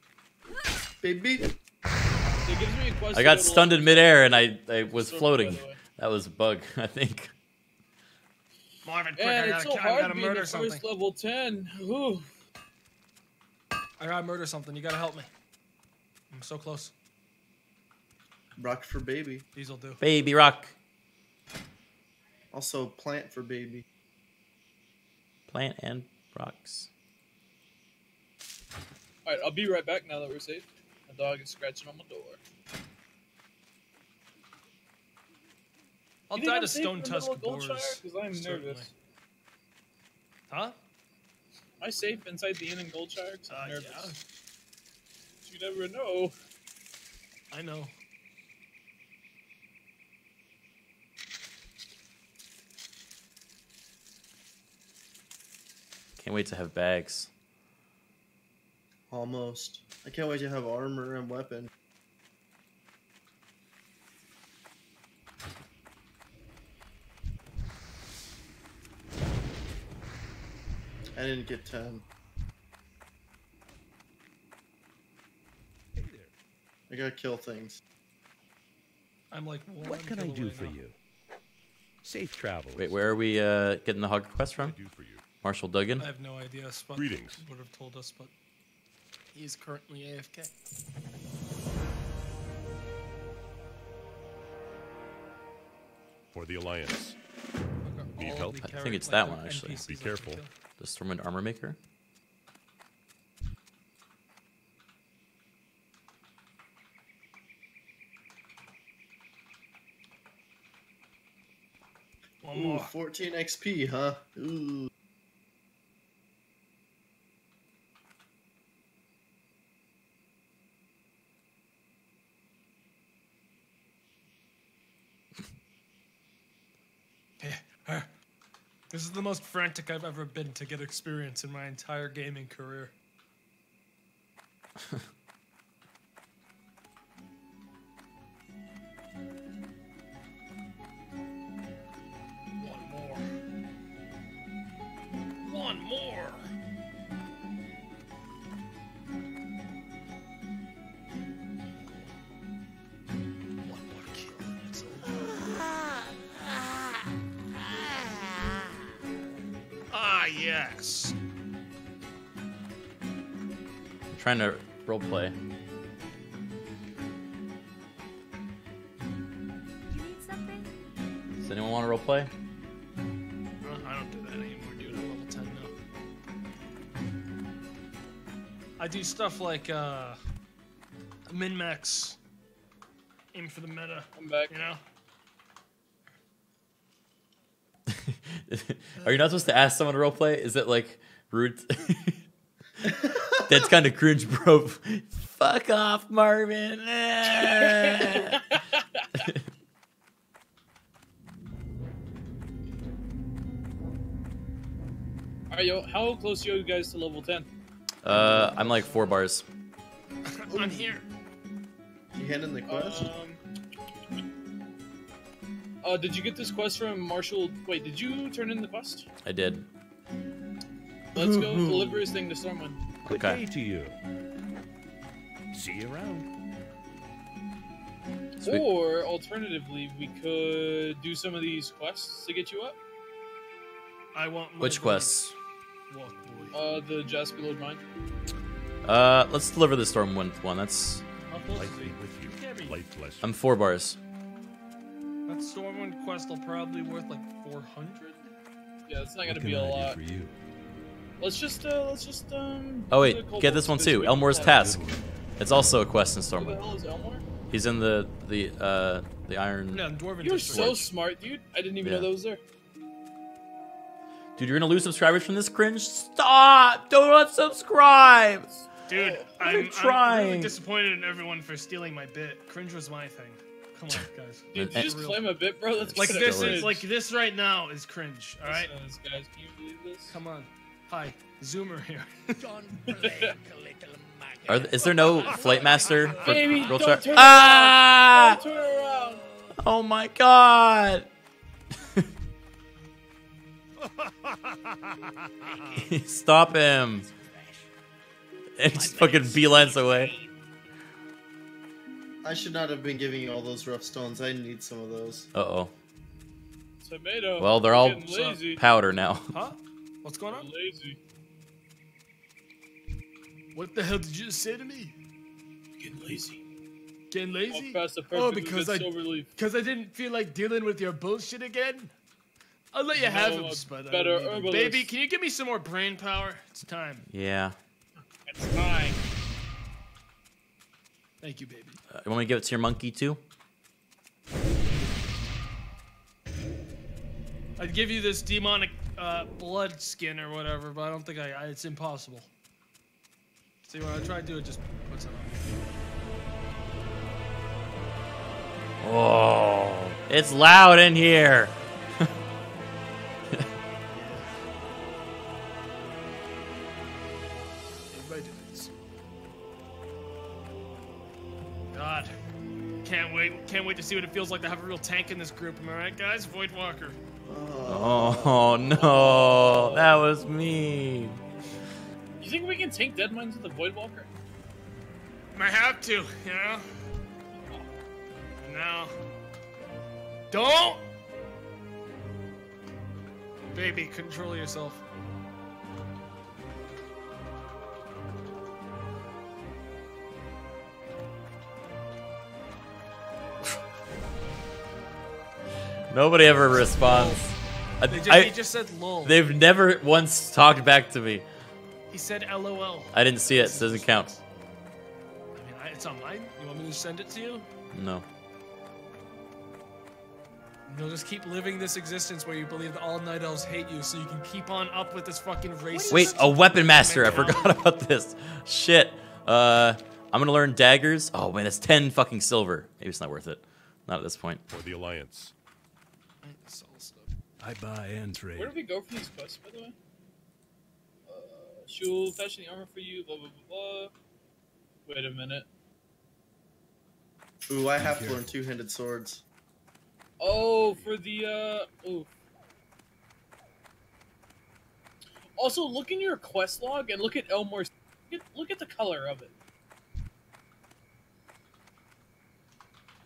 Baby. It gives me a quest I got stunned in midair and I, I was floating. That was a bug, I think. Marvin, quick, Man, I gotta, so I gotta murder the something. first level 10. Ooh. I gotta murder something. You gotta help me. I'm so close. Rock for baby. These'll do. Baby rock. Also plant for baby. Plant and rocks. Alright, I'll be right back now that we're safe. My dog is scratching on my door. I'll die to stone in the middle tusk of Goldshire? boars. 'Cause I'm certainly. nervous. Huh? Am I safe inside the inn in Goldshire? 'Cause I'm Uh, nervous. You never know. I know. Can't wait to have bags. Almost. I can't wait to have armor and weapon. I didn't get 10. I gotta kill things. I'm like one What can I do away for now. you? Safe travel. Wait, where are we uh, getting the hog quest from? Marshal Dughan? I have no idea. Sput Greetings. would have told us, but he is currently AFK. For the Alliance. Need help? I think it's that one actually. Be careful. kill. The Stormwind Armor Maker. One Ooh, more. 14 XP, huh? Ooh. The most frantic I've ever been to get experience in my entire gaming career. One more. One more. Yes. I'm trying to roleplay. You? Does anyone want to roleplay? I don't do that anymore, dude. I'm level 10 now. I do stuff like uh, min max, aim for the meta. I'm back. You know? Are you not supposed to ask someone to roleplay? Is it like rude? That's kind of cringe, bro. Fuck off, Marvin. Eh. Alright, yo, how close are you guys to level 10? uh, I'm like four bars. I'm here. You hand in the quest? Um, uh, did you get this quest from Marshall? Wait, did you turn in the quest? I did. Let's go deliver his thing to Stormwind. Good Okay. day to you. See you around. Sweet. Or alternatively, we could do some of these quests to get you up. I want one Which of quests? Walk. Uh, the Jasperlode Mine. Uh, let's deliver the Stormwind one. That's How close is Light he? be with you. Light. I'm four bars. That Stormwind quest will probably worth like 400. Yeah, it's not gonna be a I lot. for you? Let's just, uh, let's just, um. Oh wait, get this one too. Elmore's Task. It's also a quest in Stormwind. Who the Stormwind. hell is Elmore? He's in the the uh the Iron. No, Dwarven You're District. so smart, dude. I didn't even Yeah. know that was there. Dude, you're gonna lose subscribers from this cringe. Stop! Don't unsubscribe. Dude, I'm I'm, I'm really disappointed in everyone for stealing my bit. Cringe was my thing. Come on, guys. Dude, And- you just Real. claim a bit, bro. That's Like this is like this right now is cringe. All right, Listen, guys, can you believe this? come on. Hi, Zoomer here. John Blake, a little. Are th- is there no Flight Master for Baby, Girl don't Char- turn Ah! Don't turn around. Oh my god! Stop him! And he just fucking beelines away. I should not have been giving you all those rough stones. I need some of those. Uh oh. Tomato. Well, they're all lazy. powder now. Huh? What's going on? Lazy. What the hell did you just say to me? Getting lazy. Getting lazy? Walk past the Oh, because I because I didn't feel like dealing with your bullshit again. I'll let you have No, him, a but better don't need him. herbalist. baby, can you give me some more brain power? It's time. Yeah. It's fine. Thank you, baby. You want me to give it to your monkey too? I'd give you this demonic uh, blood skin or whatever, but I don't think I, I it's impossible. See, when I try to do it, just puts it on. Oh, it's loud in here. Can't wait! To see what it feels like to have a real tank in this group. Am I right, guys? Voidwalker. Oh no, that was me. You think we can tank Deadmines with the Voidwalker? I have to, you know. Now, don't, baby, control yourself. Nobody ever responds. I- They just, I- he just said lol. they've never once talked back to me. He said LOL. I didn't see it. It doesn't count. I mean, I, it's on mine. You want me to send it to you? No. You'll just keep living this existence where you believe that all night elves hate you, so you can keep on up with this fucking racist. Wait, a weapon master. I forgot about this. Shit. Uh, I'm gonna learn daggers. Oh man, that's ten fucking silver. Maybe it's not worth it. Not at this point. For the Alliance. I buy and trade. Where do we go for these quests, by the way? Uh, she'll fashion the armor for you, blah, blah, blah, blah. Wait a minute. Ooh, I have to learn two-handed swords. Oh, for the, uh, ooh. Also, look in your quest log and look at Elmore's. Look at, look at the color of it.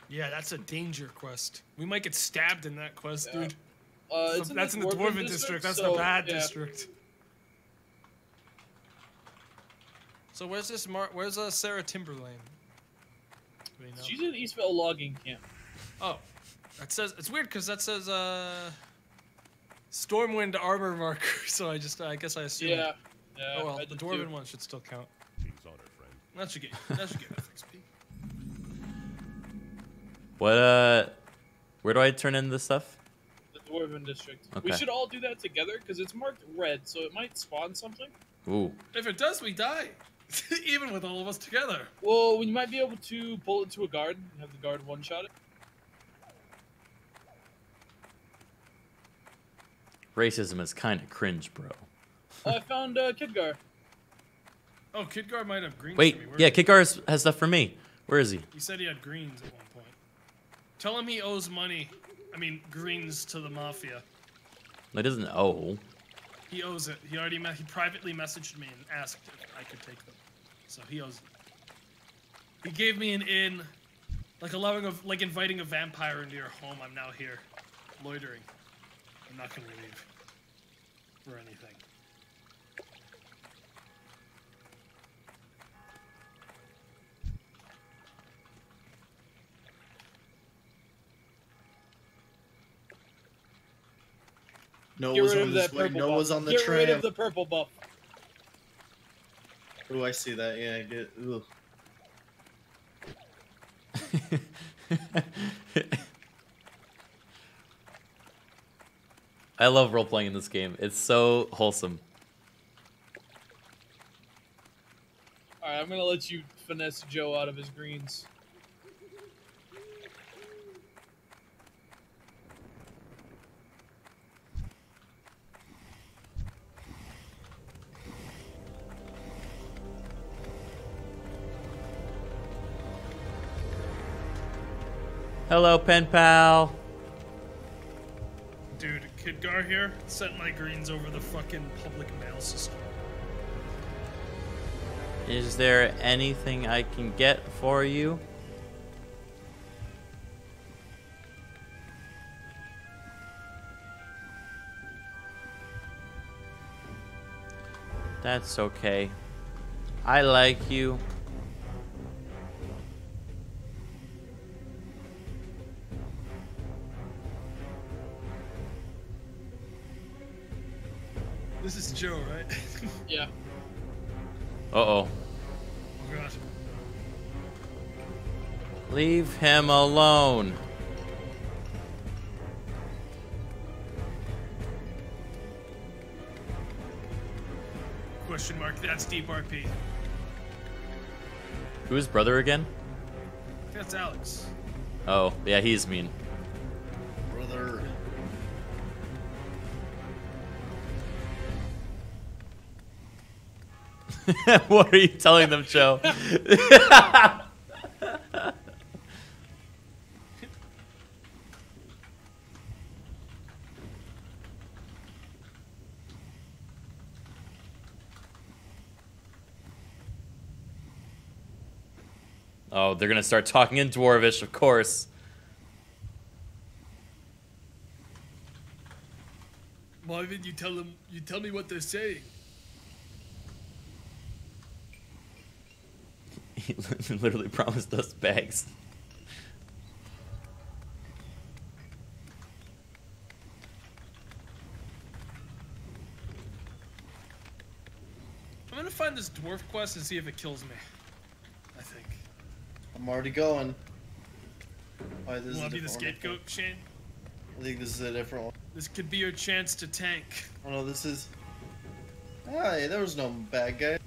Yeah, that's a danger quest. We might get stabbed in that quest, dude. Uh, So it's that's in the Dwarven Dwarven district. district, That's so, the bad yeah. district. So where's this? Mar- where's uh, Sara Timberlain? Know? She's in Eastvale logging camp. Oh, that says it's weird because that says uh, Stormwind armor marker. So I just I guess I assume. Yeah, yeah, Oh well, I the did Dwarven too. one should still count. King's honor, friend. That should get that should get XP. What uh, where do I turn in this stuff? The Dwarven district. We should all do that together because it's marked red, so it might spawn something. Ooh. If it does, we die. Even with all of us together. Well, we might be able to pull it to a guard and have the guard one shot it. Racism is kind of cringe, bro. I found uh, Kidgar. Oh, Kidgar might have greens. Wait, for me. Yeah, is he? Kidgar has- has stuff for me. Where is he? He said he had greens at one point. Tell him he owes money. I mean, greens to the mafia. He doesn't owe. He owes it. He already he privately messaged me and asked if I could take them. So he owes it. He gave me an in, like allowing of like inviting a vampire into your home. I'm now here, loitering. I'm not gonna leave for anything. No Get was on of this that way. purple No buff. on the Get tram. rid of the purple buff. Oh, I see that. Yeah, get. Ugh. I love role playing in this game. It's so wholesome. All right, I'm gonna let you finesse Joe out of his greens. Hello, pen pal. Dude, Kidgar here sent my greens over the fucking public mail system. Is there anything I can get for you? That's okay. I like you. Joe, right? Yeah. Uh oh. Oh god. Leave him alone. Question mark. That's deep RP. Who's brother again? That's Alex. Oh, yeah, he's mean. what are you telling them, Joe? oh, they're gonna start talking in Dwarvish, of course. Marvin, you tell them? You tell me what they're saying. He literally promised us bags. I'm gonna find this dwarf quest and see if it kills me. I think. I'm already going. Why this You is wanna a be the different one, I scapegoat, Shane? think. I think this is a different one. This could be your chance to tank. Oh no, this is. Hey, there was no bad guy.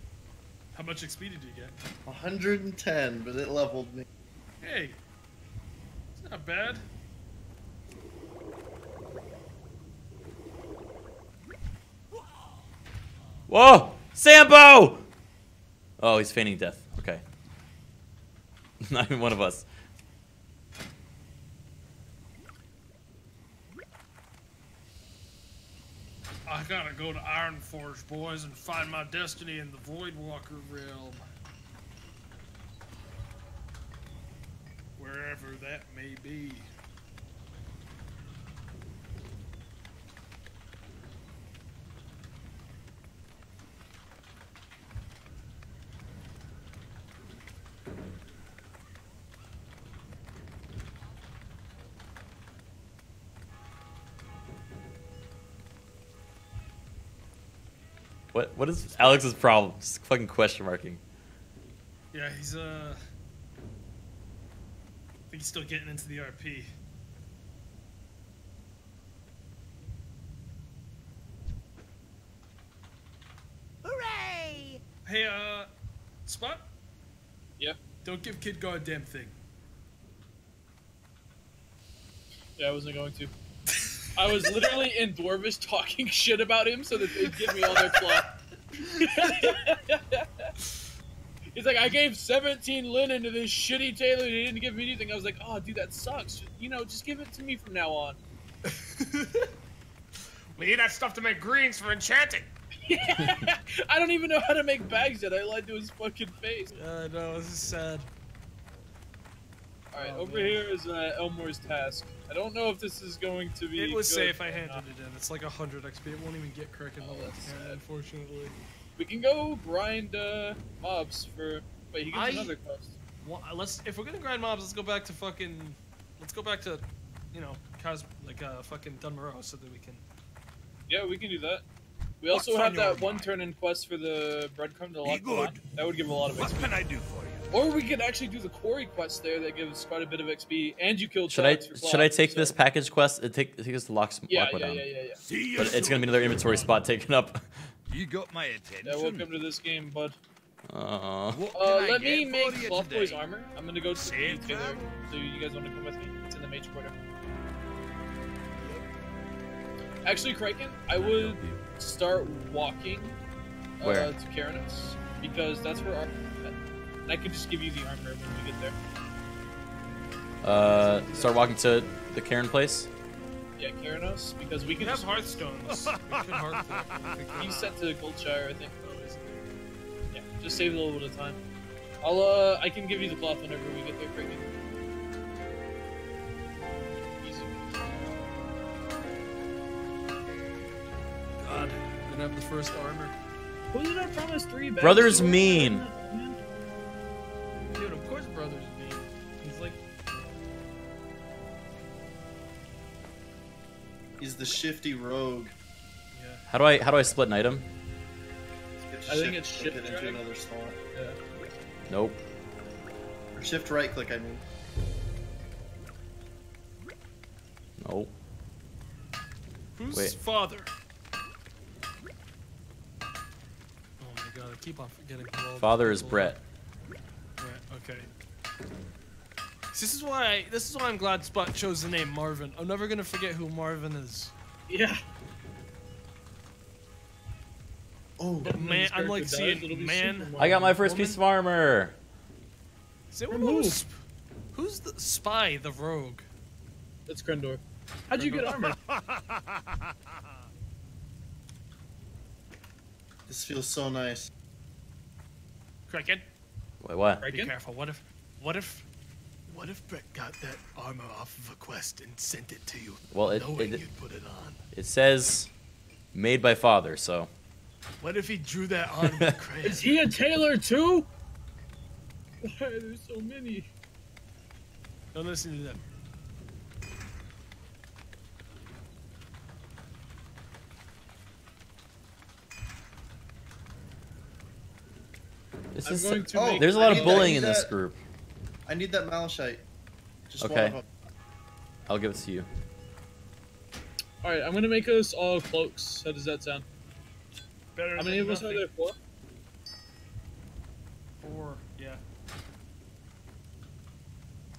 How much XP did you get? 110, but it leveled me. Hey, it's not bad. Whoa! Sambo! Oh, he's feigning death. Okay. Not even one of us. I gotta go to Ironforge, boys, and find my destiny in the Voidwalker realm. Wherever that may be. What what is Alex's problem? Just fucking question marking. Yeah, he's uh I think he's still getting into the RP. Hooray! Hey, uh, Sput? Yeah? Don't give Kidgar a damn thing. Yeah, I wasn't going to. I was literally in Dwarvish talking shit about him so that they'd give me all their plot. He's like, I gave 17 linen to this shitty tailor. And he didn't give me anything. I was like, oh, dude, that sucks. You know, just give it to me from now on. We need that stuff to make greens for enchanting. I don't even know how to make bags yet. I lied to his fucking face. Uh, no, this is sad. All right, Oh, over man. here is uh, Elmore's task. I don't know if this is going to be. It was good safe. I or handed not. it in. It's like 100 XP. It won't even get Kraken Oh, level, that's yeah, sad. unfortunately. We can go grind uh, mobs for. Wait, he gets I- another quest. Well, let's if we're gonna grind mobs, let's go back to fucking. Let's go back to, you know, Cos like uh fucking Dun Morogh so that we can. Yeah, we can do that. We also on have your that one turn in quest for the breadcrumb to lock the good. That would give a lot of What XP. can I do for you? Or we could actually do the quarry quest there that gives quite a bit of XP, and you killed. Should I frogs should I take so- this package quest? It take take us to lock Yeah, lock yeah, down. yeah, yeah, yeah. See you But it's gonna be another inventory spot taken up. You got my attention. Yeah, welcome to this game, bud. Uh, Uh, let me make you Cloth Boy's armor. I'm gonna go to Say the it, Taylor. fam. Do you guys want to come with me? It's in the mage quarter. Actually, Kraken, I would start walking uh, Where? to Kharanos because that's where our. And I can just give you the armor when we get there. uh, start walking to the Karen place. Yeah, Kharanos, because we We can have just. Hearthstones. we could hearth it. He's set to Goldshire, I think. Oh, is it? Yeah, just save a little bit of time. I'll uh, I can give you the cloth whenever we get there, Kraken. Easy. God, we're gonna have the first armor. Who did I promise three? Brothers to? mean. He's the shifty rogue. yeah. How do I how do I split an item? I think shift it's shift it into drag. another slot. Yeah. Nope. Or shift right click, I mean. Nope. Who's Wait. father? Oh my god, I keep on forgetting. who Father is. Brett. Brett, okay. This is why I, this is why I'm glad Sput chose the name Marvin. I'm never gonna forget who Marvin is. Yeah. Oh, man, I'm like character dies, seeing man. I got my Mario. first piece of armor. Is it Remove. who's, who's the spy? The rogue. It's Krendor. How'd you get armor? This feels so nice. Kraken, Wait, what? be careful. What if, what if, what if Brett got that armor off of a quest and sent it to you, Well, it knowing it, you'd put it on? it says made by father, so What if he drew that on with crayon? Is he a tailor too? Why are there so many? Don't listen to them. this I'm is going to Oh, make. there's a lot of need that- bullying in this group. I need that malachite. Just Okay. of. I'll give it to you. All right, I'm gonna make us all cloaks. How does that sound? Better How many of us are there? Four. Four, yeah.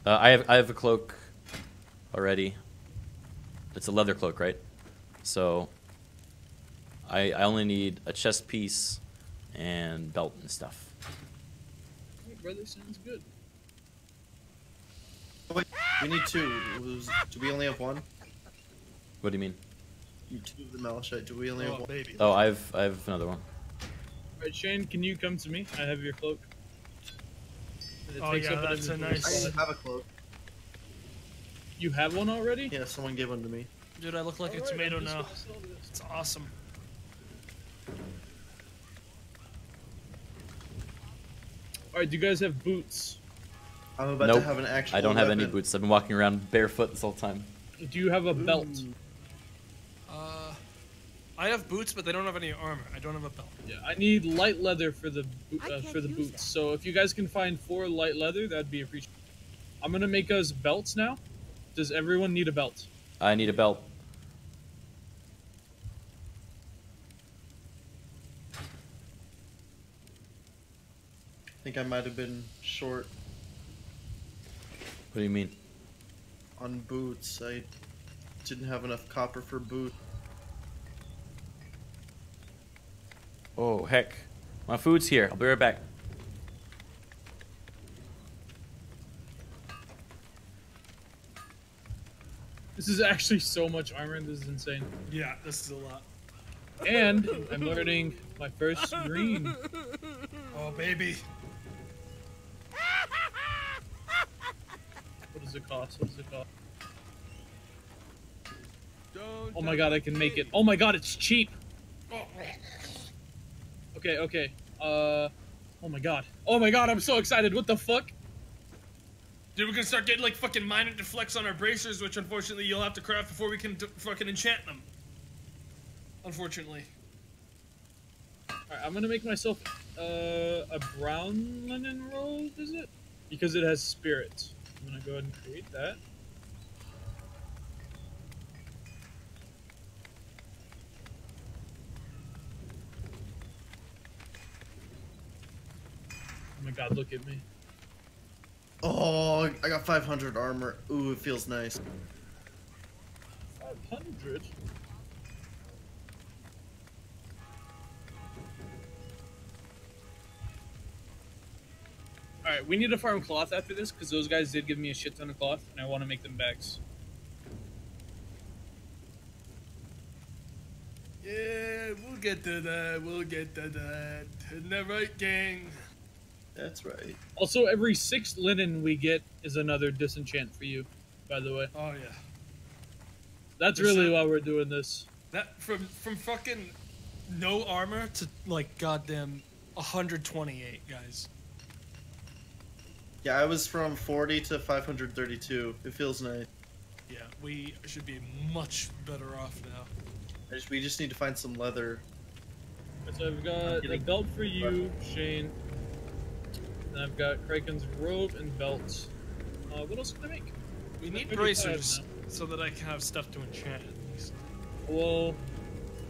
Uh, I have I have a cloak already. It's a leather cloak, right? So I I only need a chest piece and belt and stuff. Hey, brother, sounds good. Wait, we need two. Was- Do we only have one? What do you mean? You two of the malachite. Do we only have oh, one? baby. Oh, I've I have another one. All right, Shane, can you come to me? I have your cloak. It Oh, takes yeah, up an that's a inventory nice- I have a cloak. You have one already? Yeah, someone gave one to me. Dude, I look like a Alright, I'm tomato now. gonna sell this. It's awesome. All right, do you guys have boots? I'm about Nope. to have an actual. I don't have any boots. I've been walking around barefoot this whole time. Do you have a belt? Uh, I have boots, but they don't have any armor. I don't have a belt. Yeah, I need light leather for the uh, for the boots. that. So if you guys can find four light leather, that'd be appreciated. I'm gonna make us belts now. Does everyone need a belt? I need a belt. I think I might have been short What do you mean? on boots. I didn't have enough copper for boots. Oh, heck. My food's here. I'll be right back. This is actually so much armor. This is insane. Yeah, this is a lot. And I'm learning my first green. Oh baby. Does it cost? What does it cost? Oh my god, I can make it. Oh my god, it's cheap. Okay, okay. Uh, oh my god. Oh my god, I'm so excited. What the fuck? Dude, we're gonna start getting like fucking minor deflects on our bracers, which unfortunately you'll have to craft before we can fucking enchant them. Unfortunately. Alright, I'm gonna make myself uh, a brown linen robe, is it? Because it has spirits. I'm gonna go ahead and create that. Oh my god, look at me. Oh, I got 500 armor. Ooh, it feels nice. 500? Alright, we need to farm cloth after this because those guys did give me a shit ton of cloth and I want to make them bags. Yeah, we'll get to that. We'll get to that. Isn't that right, gang? That's right. Also, every six linen we get is another disenchant for you, by the way. Oh yeah. That's There's really that- why we're doing this. That from from fucking no armor to like goddamn 128 guys. Yeah, I was from 40 to 532. It feels nice. Yeah, we should be much better off now. I just- we just need to find some leather. So I've got a belt for you, Shane. And I've got Kraken's robe and belt. Uh, what else can I make? We need bracers so that I can have stuff to enchant at least. Well,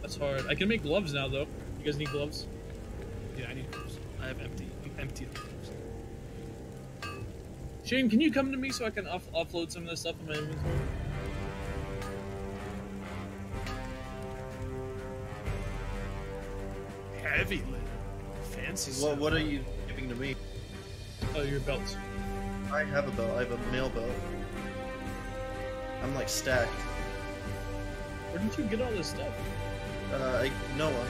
that's hard. I can make gloves now, though. You guys need gloves? Yeah, I need gloves. I have empty. I'm empty of gloves. Shane, can you come to me so I can off- offload some of this stuff in my inventory? Heavy lid. Fancy What, stuff. what are you giving to me? Oh, your belts. I have a belt. I have a mail belt. I'm like stacked. Where did you get all this stuff? Uh, I, Noah.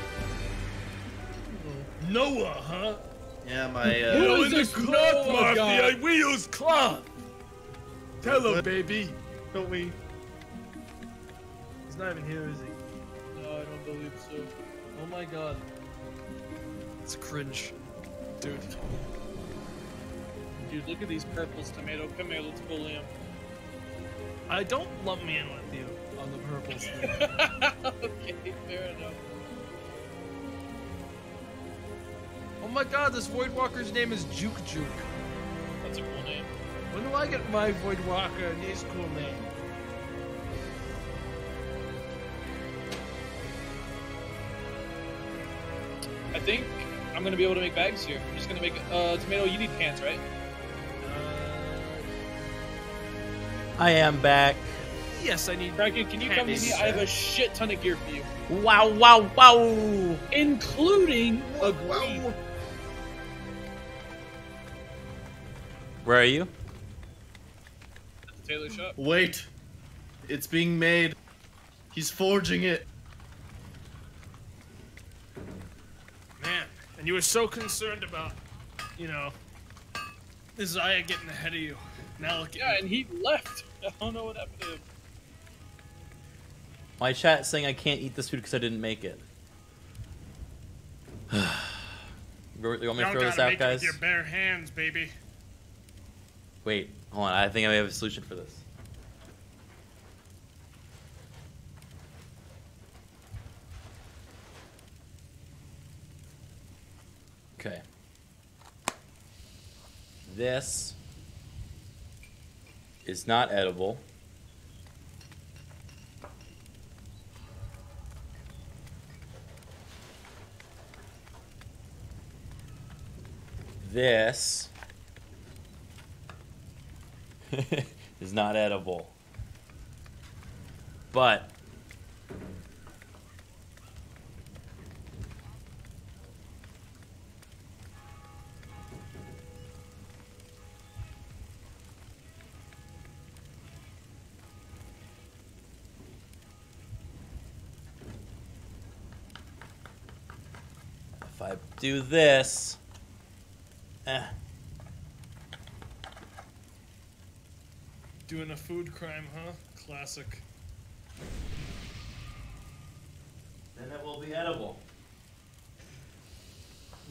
Noah, huh? Yeah, my. Uh, Who in the this cloth Noah guy? mafia? We use cloth. Tell him, baby. Don't we? He's not even here, is he? No, I don't believe so. Oh my god. It's cringe. Dude. Dude, look at these purples. Tomato, come here, let's bully him. I don't lump me in with you on the purples thing. okay, fair enough. Oh my god, this Voidwalker's name is Juke Juke. That's a cool name. When do I get my Voidwalker and his cool name? I think I'm gonna be able to make bags here. I'm just gonna make uh tomato. You need pants, right? I am back. Yes, I need. Kraken, can you come to me? I have a shit ton of gear for you, Wow, wow, wow. including a green. Where are you? At the tailor shop. Wait. It's being made. He's forging it. Man, and you were so concerned about, you know, Isaiah getting ahead of you. Now look at Yeah, you. and he left. I don't know what happened to him. My chat saying I can't eat this food because I didn't make it. you want me to Y'all throw gotta this out, make it guys? with your bare hands, baby. Wait, hold on. I think I may have a solution for this. Okay. This is not edible. This is not edible. But if I do this, eh, Doing a food crime, huh? Classic. then it will be edible.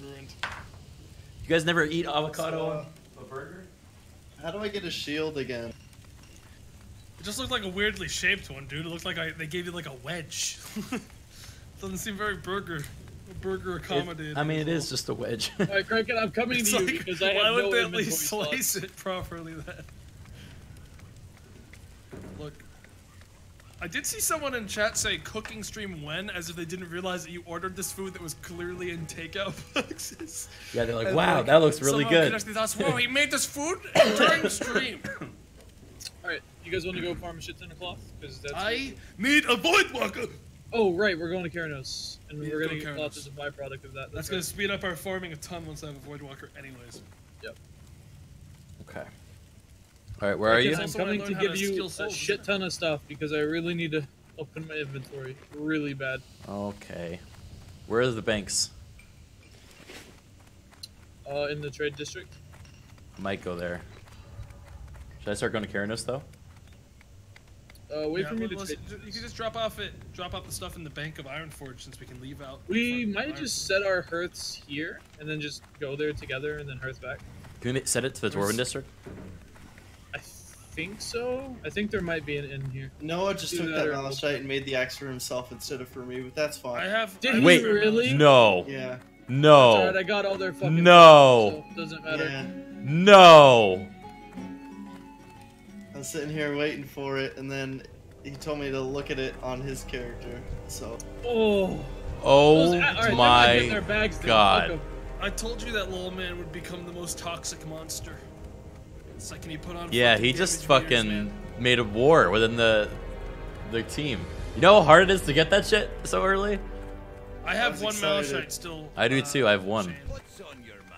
Ruined. You guys never eat avocado uh, on a burger? How do I get a shield again? It just looked like a weirdly shaped one, dude. It looked like I, they gave you like a wedge. Doesn't seem very burger, burger accommodated. I mean, it is just a wedge. All right, Kraken, I'm coming It's to you like, because I have why no would they at inventory least slice it properly then? Look, I did see someone in chat say cooking stream when, as if they didn't realize that you ordered this food that was clearly in takeout boxes. Yeah, they're like, And, "Wow, that looks really good." connected Whoa, he made this food during stream. All right, you guys want to go farm a shit ton of cloth? Because that's. I need a void walker. Oh right, we're going to Kharanos, and We we're need gonna to get go cloth as a byproduct of that. That's gonna speed up our farming a ton once I have a void walker, anyways. Yep. Okay. All right, where are you? I'm coming to give to you a shit ton of stuff because I really need to open my inventory really bad. Okay. Where are the banks? Uh, in the trade district. I might go there. Should I start going to Kharanos though? Uh, wait Yeah, for me to trade. You can just drop off it, drop off the stuff in the bank of Ironforge since we can leave out. We might iron. just set our hearths here and then just go there together and then hearth back. Can we set it to the Where's- Dwarven district? I think so. I think there might be an in here. Noah just Do took that that or- malachite and made the axe for himself instead of for me, but that's fine. I have. Did I he Wait, really? no. Yeah. No. It's I got all their fucking. No. so it doesn't matter. Yeah. No. I was sitting here waiting for it, and then he told me to look at it on his character. So. Oh. Oh Those- alright, my bags god. I told you that little man would become the most toxic monster. The second he put on. Yeah, he just fucking man. made a war within the the team. You know how hard it is to get that shit so early? I have was one excited. malachite still. I do uh, too. I have one. What's on your mind?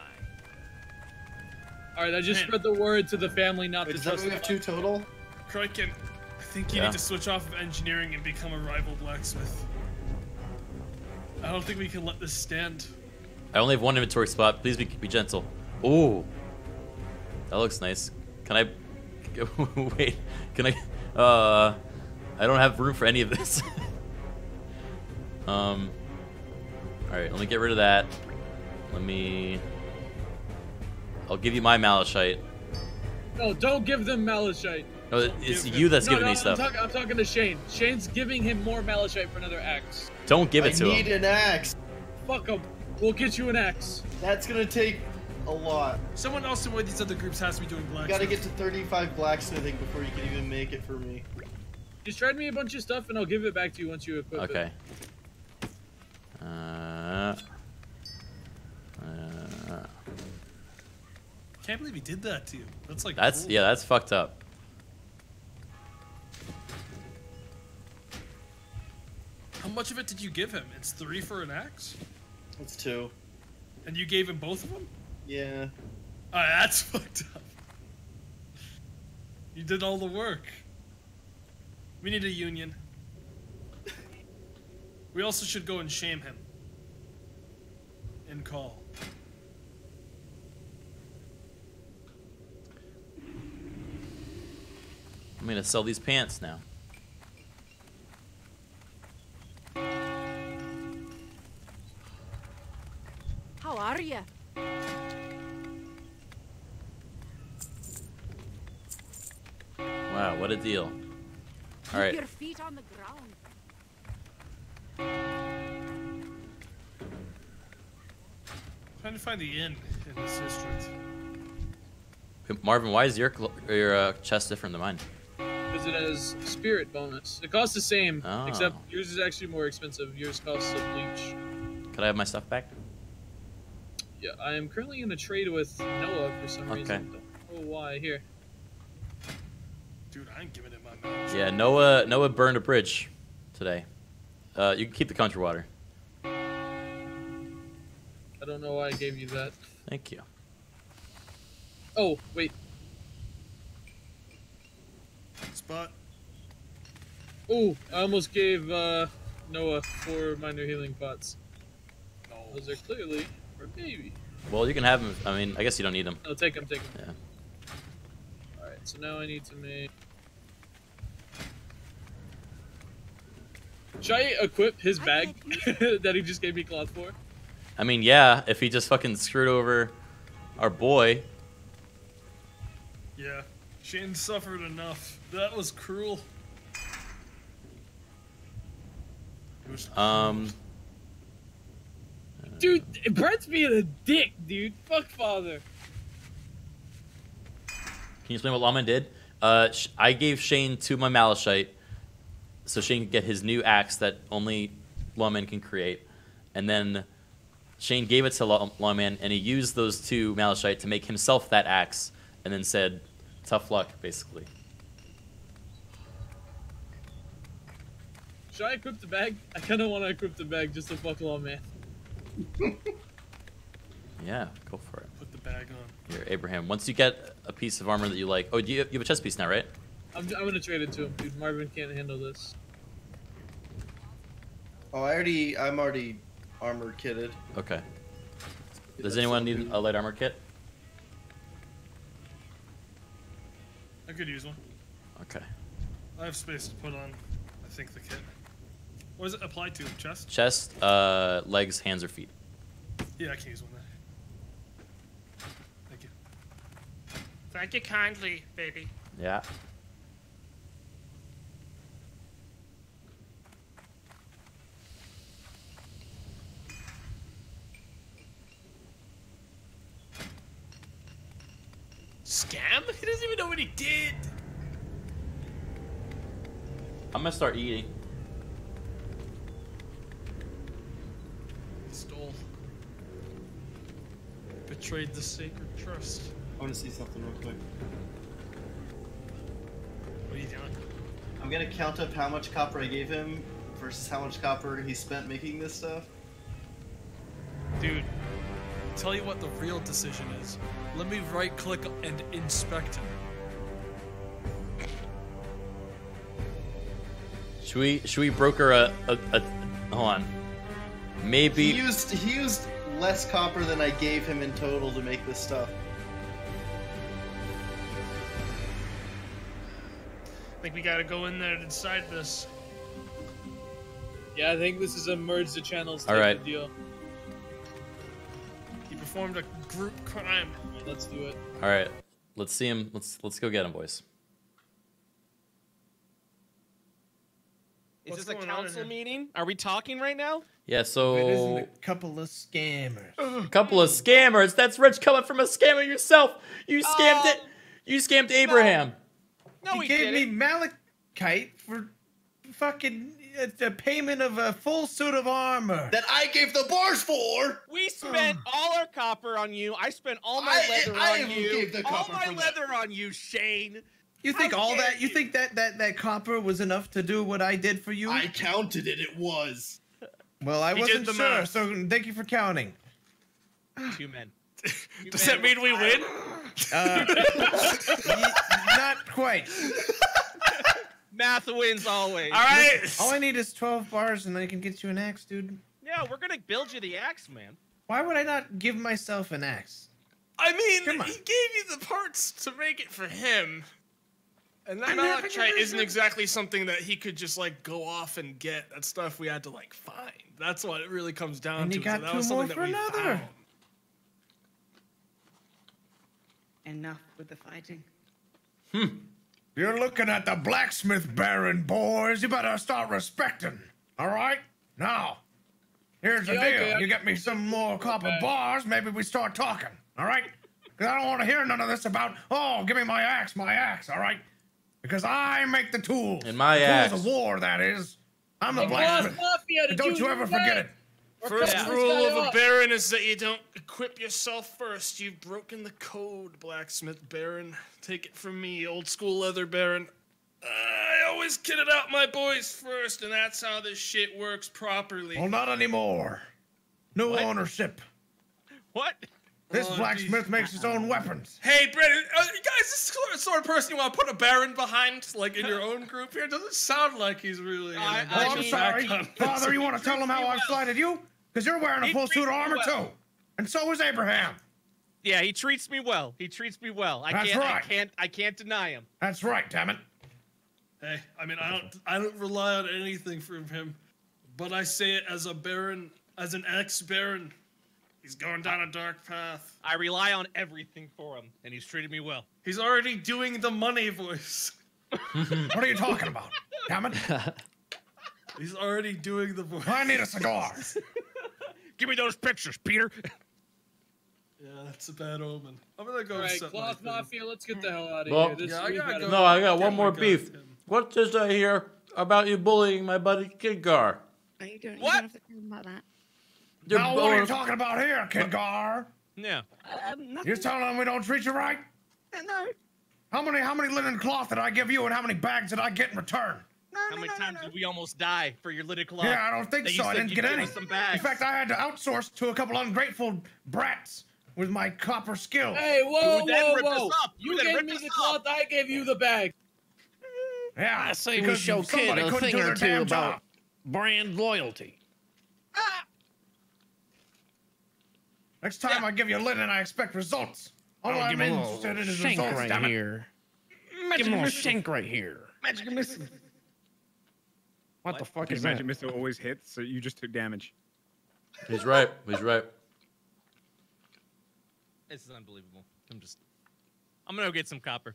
Alright, I just Man. spread the word to the family not Wait, to does that trust mean we have two total? Kraken, I think you Yeah. need to switch off of engineering and become a rival blacksmith. I don't think we can let this stand. I only have one inventory spot. Please be, be gentle. Ooh. That looks nice. Can I wait? Can I uh I don't have room for any of this. um All right, let me get rid of that. Let me I'll give you my malachite. No, don't give them malachite. No, it's give you him- that's no, giving no, me stuff. I'm, talking, I'm talking to Shane. Shane's giving him more malachite for another axe. Don't give it I to need an axe. Fuck him. We'll get you an axe. That's gonna take a lot. Someone else in one of these other groups has to be doing You gotta get to 35 blacksmithing before you can even make it for me. Just trade me a bunch of stuff and I'll give it back to you once you equip it. Okay. Uh, uh, Can't believe he did that to you. That's like. that's cool. yeah, that's fucked up. How much of it did you give him? It's three for an axe, That's two. and you gave him both of them. Yeah. Alright, that's fucked up. You did all the work. We need a union. We also should go and shame him. And call. I'm gonna sell these pants now. How are you? Wow, what a deal. All Keep your feet on the ground. Trying to find the inn in this district. Marvin, why is your your uh, chest different than mine? Because it has spirit bonus. It costs the same, Oh. except yours is actually more expensive. Yours costs a bleach. Could I have my stuff back? Yeah, I am currently in a trade with Noah for some Okay. reason. Don't know why. Here. Dude, I ain't giving it my mouth. Yeah, Noah Noah burned a bridge today. Uh, you can keep the country water. I don't know why I gave you that. Thank you. Oh, wait. Sput. Oh, I almost gave uh, Noah four minor healing pots. Those are clearly for baby. Well, you can have him. I mean, I guess you don't need him. No, take them, take them. Yeah. Alright, so now I need to make. Should I equip his bag that he just gave me cloth for? I mean, yeah. If he just fucking screwed over our boy, Yeah. Shane suffered enough. That was cruel. It was um, Dude, Brett's being a dick, dude. Fuck father. Can you explain what Lawman did? Uh, I gave Shane to my Malachite, so Shane could get his new axe that only Lawman can create, and then Shane gave it to Law- Lawman, and he used those two Malachite to make himself that axe, and then said, "Tough luck," basically. Should I equip the bag? I kind of want to equip the bag just to fuck Lawman. Yeah, go for it. Put the bag on. Here, Abraham. Once you get a piece of armor that you like, oh, do you, you have a chest piece now, right? I'm, I'm gonna trade it to him, dude. Marvin can't handle this. Oh, I already, I'm already armor kitted. Okay. Does anyone need a light armor kit? I could use one. Okay. I have space to put on, I think, the kit. What does it apply to? Chest? Chest, uh, legs, hands, or feet. Yeah, I can use one there. Thank you. Thank you kindly, baby. Yeah. Scam? He doesn't even know what he did. I'm gonna start eating. Betrayed the sacred trust. I want to see something real quick. What are you doing? I'm gonna count up how much copper I gave him versus how much copper he spent making this stuff. Dude, tell you what the real decision is. Let me right click and inspect him. Should we should we broker a a, a hold on? Maybe He used he used less copper than I gave him in total to make this stuff. I think we gotta go in there to decide this. Yeah, I think this is a merge the channels type All right. of deal. He performed a group crime. Let's do it. All right, let's see him. Let's let's go get him, boys. Is What's this a going on in council meeting? Are we talking right now? Yeah, It isn't so a couple of scammers. a couple of scammers. That's rich coming from a scammer yourself. You scammed it. You scammed Abraham. No, he he gave me didn't. malachite for fucking uh, the payment of a full suit of armor. That I gave the bars for. We spent all our copper on you. I spent all my I- leather I on even you. gave the all copper my for that. leather on you, Shane. You think How all dare that? You think that that that copper was enough to do what I did for you? I counted it. It was. Well, I He wasn't sure, math. so thank you for counting. Two men. Two Does men that mean we win? Uh, not quite. Math wins always. All right. All I need is 12 bars, and I can get you an axe, dude. Yeah, we're gonna build you the axe, man. Why would I not give myself an axe? I mean, he gave you the parts to make it for him. And that I'm malachite isn't exactly something that he could just like go off and get. That stuff we had to like find. That's what it really comes down And to. you is got that that two was more something for that we another. found. Enough with the fighting. Hmm. You're looking at the blacksmith baron, boys. You better start respecting. All right? Now, here's the Yeah, deal. okay. You get me some more copper bars, maybe we start talking. All right? Because I don't want to hear none of this about, oh, give me my axe, my axe. All right? Because I make the tools. In my the axe. Tools of war, that is. I'm the blacksmith. Boss Mafia, don't you, ever forget it. First cutting this rule of a baron is that you don't equip yourself first. You've broken the code, blacksmith baron. Take it from me, old school leather baron. I always kitted out my boys first, and that's how this shit works properly. Well, not anymore. No What? ownership. What? This Oh, blacksmith geez. makes his own weapons. Hey, Brennan, uh, you guys, this is the sort of person you want to put a baron behind, like in your own group here. Doesn't sound like he's really. gonna Oh, I'm sorry. Father, you want to tell him how I've slighted you? Because you're wearing a He full suit of armor, well. too. And so is Abraham. Yeah, he treats me well. He treats me well. I That's can't. I can't. I can't deny him. That's right, damn it. Hey, I mean, I don't, I don't rely on anything from him, but I say it as a baron, as an ex-baron. He's going down a dark path. I rely on everything for him, and he's treated me well. He's already doing the money voice. what are you talking about? Damn it. He's already doing the voice. I need a cigar. Give me those pictures, Peter. Yeah, that's a bad omen. I'm gonna go. All right, set my Cloth. Mafia, let's get the hell out of Well- here. This, Yeah, I we've gotta go. No, I got one more gun. beef. What does I hear about you bullying my buddy Kidgar? Are you doing? What? You don't have to tell them about that. You're now, what are you talking about here, Kidgar? Yeah. Um, You're telling them we don't treat you right? Uh, no. How many how many linen cloth did I give you and how many bags did I get in return? No, How many times did we almost die for your little cloth? Yeah, I don't think so. I didn't get any. us Some In fact, I had to outsource to a couple ungrateful brats with my copper skills. Hey, whoa, Who then whoa, us whoa! up? Who You gave me the up? cloth, I gave you the bag. Yeah, I say we because show Kid somebody a couldn't thing do or their two damn about job. brand loyalty. Next time I give you linen, I expect results. All I'll I'm give him a interested in little is shank results, right damn it. here. Give him a little shank right here. Magic missile. What the fuck is magic that? missile always hits, so you just took damage. He's right. He's right. This is unbelievable. I'm just. I'm gonna go get some copper.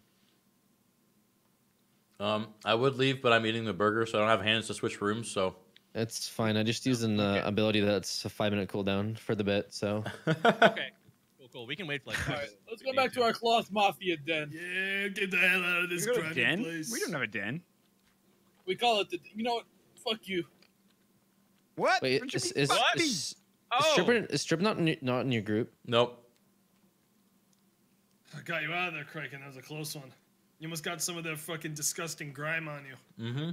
Um, I would leave, but I'm eating the burger, so I don't have hands to switch rooms. So It's fine. I just used an uh, ability that's a five minute cooldown for the bit, so. okay. Cool, cool. We can wait for like. All right, let's go back to our Cloth Mafia den. Yeah, get the hell out of this We got a private den? place. We don't have a den. We call it the. You know what? Fuck you. What? Wait, What you is, mean, is, what? is, is Oh. Stripper, is Strip not in, your- not in your group? nope. I got you out of there, Kraken. That was a close one. You almost got some of that fucking disgusting grime on you. Mm-hmm.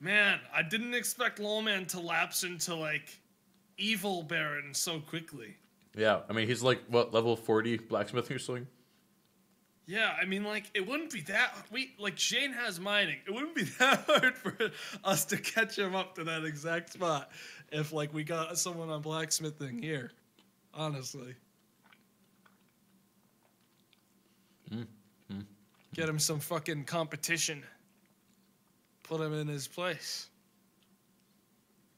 Man, I didn't expect Lawman to lapse into like evil Baron so quickly. Yeah, I mean he's like what level forty blacksmithing or something. Yeah, I mean, like, it wouldn't be that. We like Shane has mining. It wouldn't be that hard for us to catch him up to that exact spot if like we got someone on blacksmithing here. Honestly, Mm. Mm. get him some fucking competition. Put him in his place.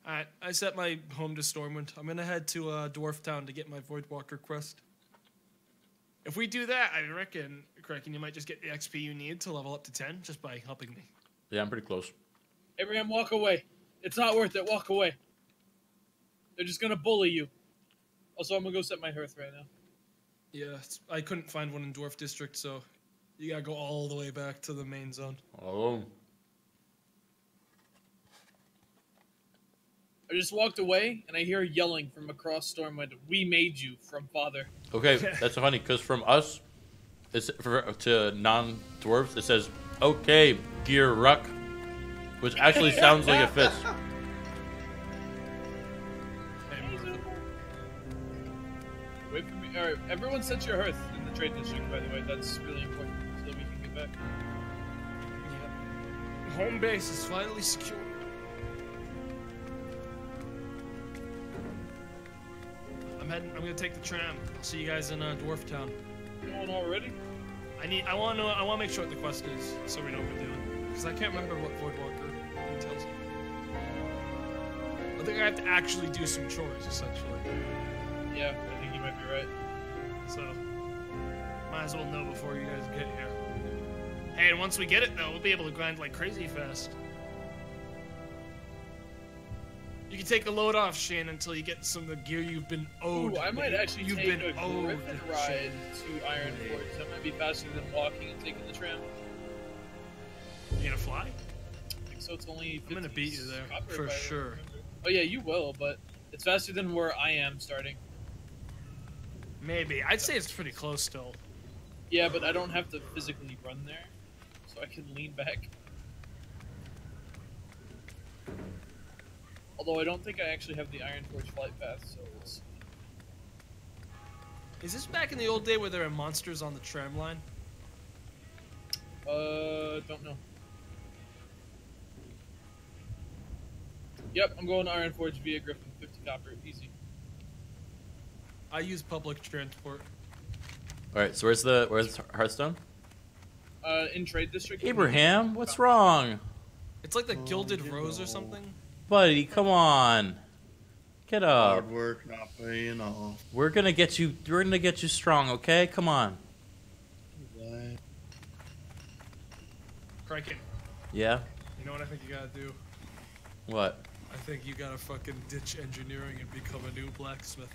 All right, I set my home to Stormwind. I'm gonna head to uh, Dwarf Town to get my Voidwalker quest. If we do that, I reckon, Kraken, you might just get the XP you need to level up to 10 just by helping me. Yeah, I'm pretty close. Abraham, walk away. It's not worth it. Walk away. They're just gonna bully you. Also, I'm gonna go set my hearth right now. Yeah, it's- I couldn't find one in Dwarf District, so you gotta go all the way back to the main zone. Oh. I just walked away and I hear yelling from across Stormwind. We made you from father. Okay, that's funny because from us, it's for, to non-dwarves, it says "Okay, gear ruck," which actually sounds like a fist. Wait for me. All right, everyone set your hearth in the trade district. By the way, that's really important so that we can get back. Home base is finally secure. I'm heading. I'm gonna take the tram. I'll see you guys in uh, Dwarf Town. Going already? I need. I want to. I want to make sure what the quest is, so we know what we're doing. Because I can't remember what Voidwalker entails. I think I have to actually do some chores, essentially. Yeah, I think you might be right. So, might as well know before you guys get here. Hey, and once we get it though, we'll be able to grind like crazy fast. You can take a load off, Shane, until you get some of the gear you've been owed. Ooh, I might actually you've take been a owed. griffin ride to Ironforge. That might be faster than walking and taking the tram. You gonna fly? I think so. It's only. I'm gonna beat you there for sure. Oh yeah, you will, but It's faster than where I am starting. Maybe. I'd say it's pretty close still. Yeah, but I don't have to physically run there, so I can lean back. Although I don't think I actually have the Ironforge flight path, so we'll see. Is this back in the old day where there were monsters on the tram line? Uh, don't know. Yep, I'm going to Ironforge via Griffin, 50 copper, easy. I use public transport. All right, so where's the where's Hearthstone? Uh, in Trade District. Abraham, what's wrong, It's like the Gilded Rose or something. Buddy? Come on, get up. Hard work not paying off. We're gonna get you. We're gonna get you strong. Okay, come on. Kraken, Yeah. you know what I think you gotta do? What? I think you gotta fucking ditch engineering and become a new blacksmith.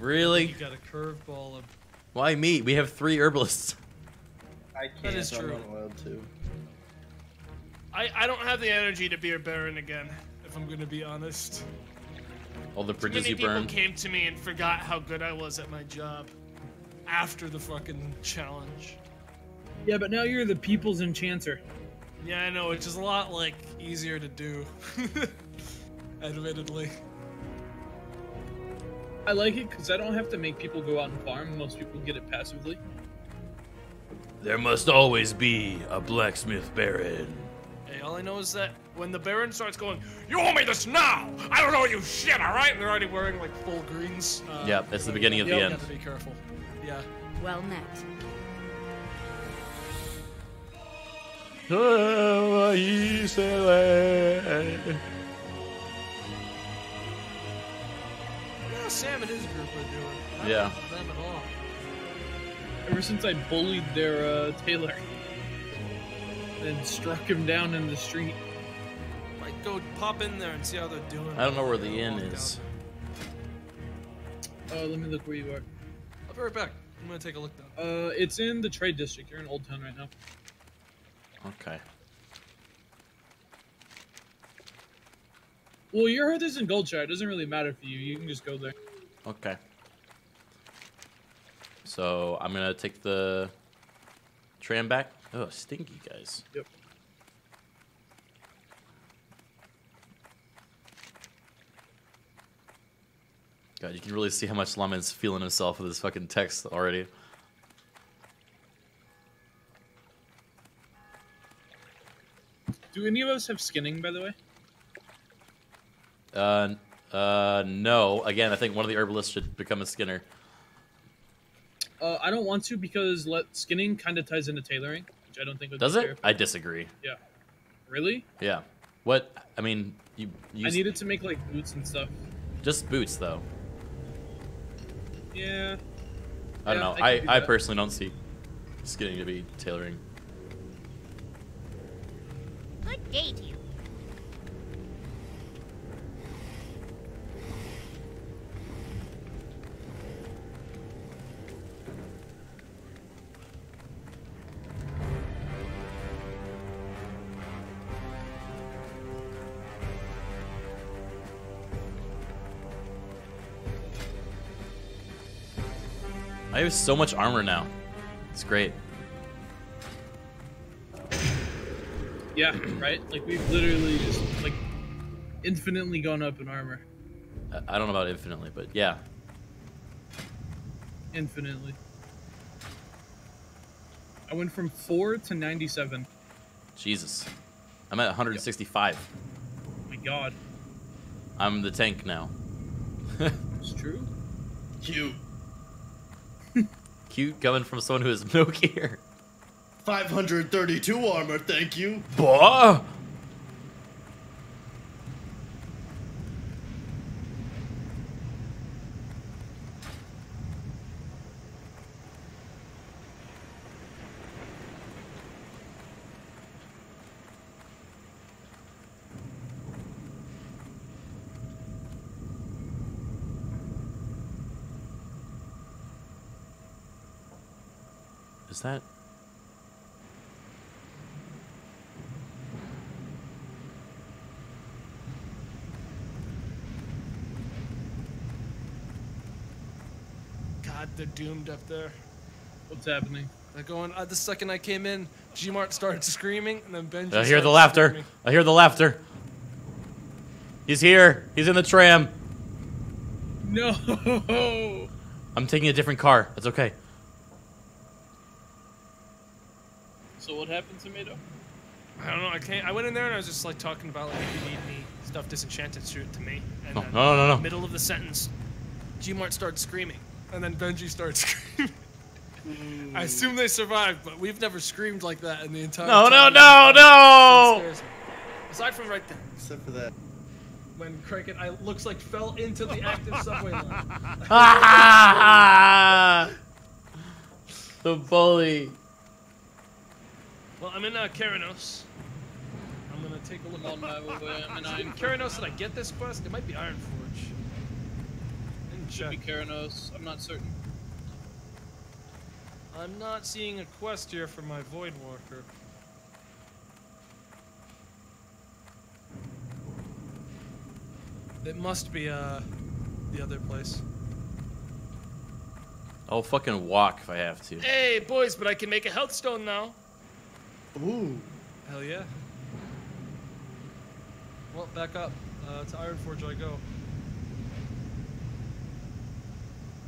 Really? You got a curveball of. Why me? We have three herbalists. I That is I'm true. not allowed to. I, I don't have the energy to be a baron again, if I'm gonna be honest. All the Too bridges many you people burned. came to me and forgot how good I was at my job after the fucking challenge. Yeah, but now you're the People's Enchanter. Yeah, I know, it's just a lot like easier to do. Admittedly. I like it because I don't have to make people go out and farm. Most people get it passively. There must always be a blacksmith baron. Hey, all I know is that when the Baron starts going, You owe me this now! I don't owe you shit, alright? And they're already wearing like full greens. Uh, Yep, that's the beginning of the you end. have to be careful. Yeah. Well met. Yeah, Sam and his group are doing. I Yeah. Them at all. Ever since I bullied their uh, tailor and struck him down in the street. Might go pop in there and see how they're doing. I don't know where the inn is. Uh, let me look where you are. I'll be right back. I'm gonna take a look now. Uh, it's in the trade district. You're in Old Town right now. Okay. Well, your hearth is in Goldshire. It doesn't really matter for you. You can just go there. Okay. So I'm gonna take the tram back. Oh, stinky guys. Yep. God, you can really see how much Lemon's feeling himself with his fucking text already. Do any of us have skinning, by the way? Uh, uh, no. Again, I think one of the herbalists should become a skinner. Uh, I don't want to because let skinning kind of ties into tailoring, which I don't think would Does be it? fair. I disagree. Yeah. Really? Yeah. What? I mean, you. you I needed to make like boots and stuff. just boots though. Yeah. I don't Yeah, know. I I, do I, personally don't see skinning to be tailoring. Good day to you. I so much armor now. It's great. Yeah, right? Like we've literally just like infinitely gone up in armor. I- I don't know about infinitely, but yeah. Infinitely. I went from 4 to 97. Jesus. I'm at 165. Oh my god. I'm the tank now. It's true. Cute. Cute coming from someone who has no gear. 532 armor, thank you. Bah! that? God, they're doomed up there. What's happening? They're going. Uh, the second I came in, G Mart started screaming, and then Benji. I hear the laughter. Screaming. I hear the laughter. He's here. He's in the tram. No. I'm taking a different car. That's okay. What happened, Tomato? I don't know. I can't. I went in there and I was just like talking about like if you need me stuff disenchanted, shoot it to me. And No, then no, no, no. Middle of the sentence, G Mart starts screaming, and then Benji starts screaming. I hmm. assume they survived, but we've never screamed like that in the entire. No, no, time. no, no! It scares me. Aside from right then, Except for that. when Cricket, I looks like fell into the active subway line. The bully. Well, I'm in uh, Kharanos. I'm gonna take a look. On my way, I'm in Is it Iron Kharanos that I get this quest? It might be Ironforge. Didn't Should be check. Kharanos. I'm not certain. I'm not seeing a quest here for my Void Walker. It must be uh the other place. I'll fucking walk if I have to. Hey boys, but I can make a healthstone now. Ooh. Hell yeah. Well, back up. Uh, to Ironforge I go.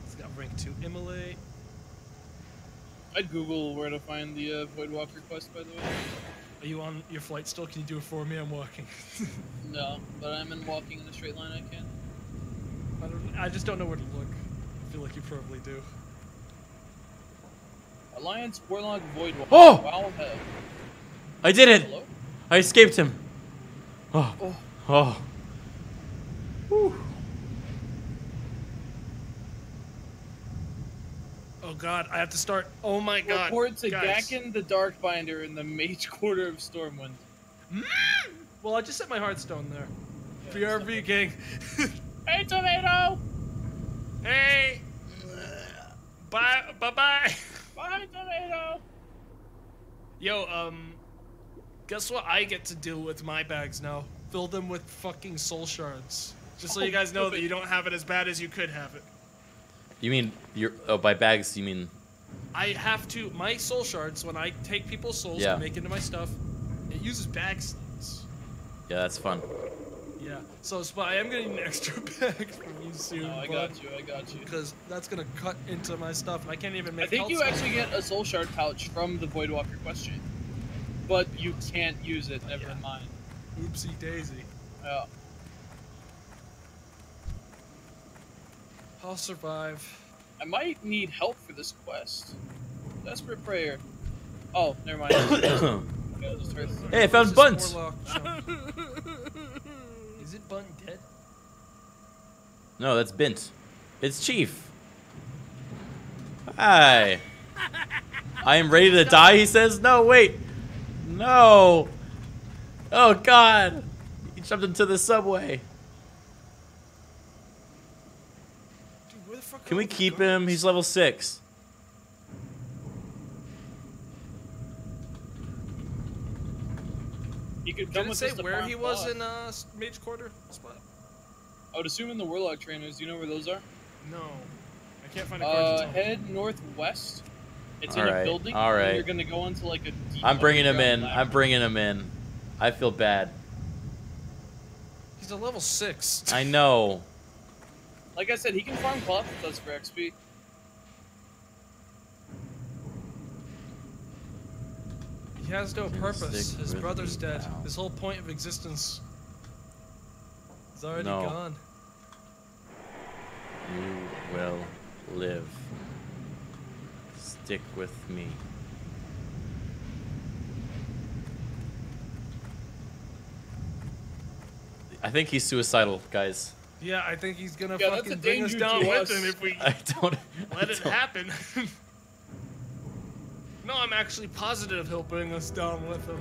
It's got rank 2 immolate. I'd Google where to find the uh, Voidwalker quest, by the way. Are you on your flight still? Can you do it for me? I'm walking. No, but I'm in walking in a straight line. I can. I, don't, I just don't know where to look. I feel like you probably do. Alliance Warlock Voidwalker. Oh! Wow, hell. I did it. Hello? I escaped him. Oh. Oh. Oh. Oh god, I have to start. Oh my god. Report to guys. Gakin the Darkbinder in the Mage Quarter of Stormwind. Mm! Well, I just set my Hearthstone there. BRB gang. Hey, Tomato! hey! Bye, bye bye. Bye, Tomato! Yo, um, guess what I get to do with my bags now? Fill them with fucking soul shards. Just so you guys know that you don't have it as bad as you could have it. You mean you're oh by bags? You mean I have to my soul shards when I take people's souls Yeah. and make into my stuff. It uses bag slots. yeah? That's fun. Yeah. So Spy, I'm gonna an extra bag from you soon. No, I bud, got you, I got you. Because that's gonna cut into my stuff, and I can't even make. It. I think you stones. actually get a Soul Shard pouch from the Voidwalker quest. But you can't use it, never mind. Oopsie daisy. Yeah. I'll survive. I might need help for this quest. Desperate prayer. Oh, never mind. Okay, just. Hey, I found This Bunt. Warlock jump. Is it Bunt dead? No, that's Bint. It's Chief. Hi. I am ready to die, he says. No, wait. No. Oh, God. He jumped into the subway. Dude, where the fuck Can we keep him? He's level 6. He could Did come it say where he was boss. in uh Mage Quarter? Spot? I would assume in the Warlock trainers. Do you know where those are? No, I can't find a Uh, card. to tell. head northwest. It's in a building. alright. and You're gonna go into like a deep I'm bringing him in. underground I'm bringing him in. I feel bad. He's a level six. I know. Like I said, he can farm cloth with us for XP. He has no Can purpose. His brother's dead. now. His whole point of existence is already No. gone. You will live. Stick with me. I think he's suicidal, guys. Yeah, I think he's gonna Yeah, fucking bring us down with us. him if we I don't. let I it don't- happen. no, I'm actually positive he'll bring us down with him.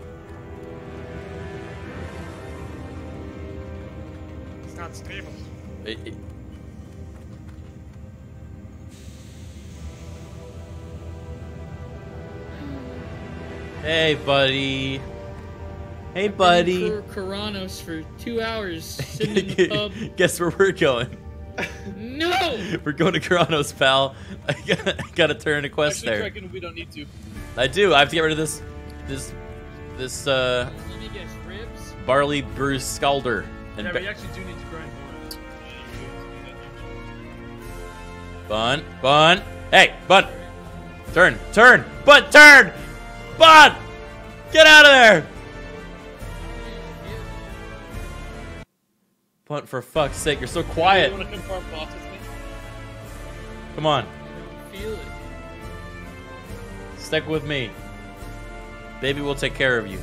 He's not stable. it- it- Hey, buddy. Hey, buddy. Kor- Kharanos for two hours sitting in the pub. Guess where we're going? No! We're going to Kharanos, pal. I gotta, I gotta turn a quest Actually, there. reckon we don't need to. I do. I have to get rid of this, this, this uh, Let me guess, ribs? barley bruise scalder. And Yeah, we actually do need to grind more. Bun, bun. Hey, bun. Turn, turn, bun, turn, bun. Get out of there. Bun, for fuck's sake, you're so quiet. You want to come farm boss? Come on, Feel it. stick with me. Baby will take care of you.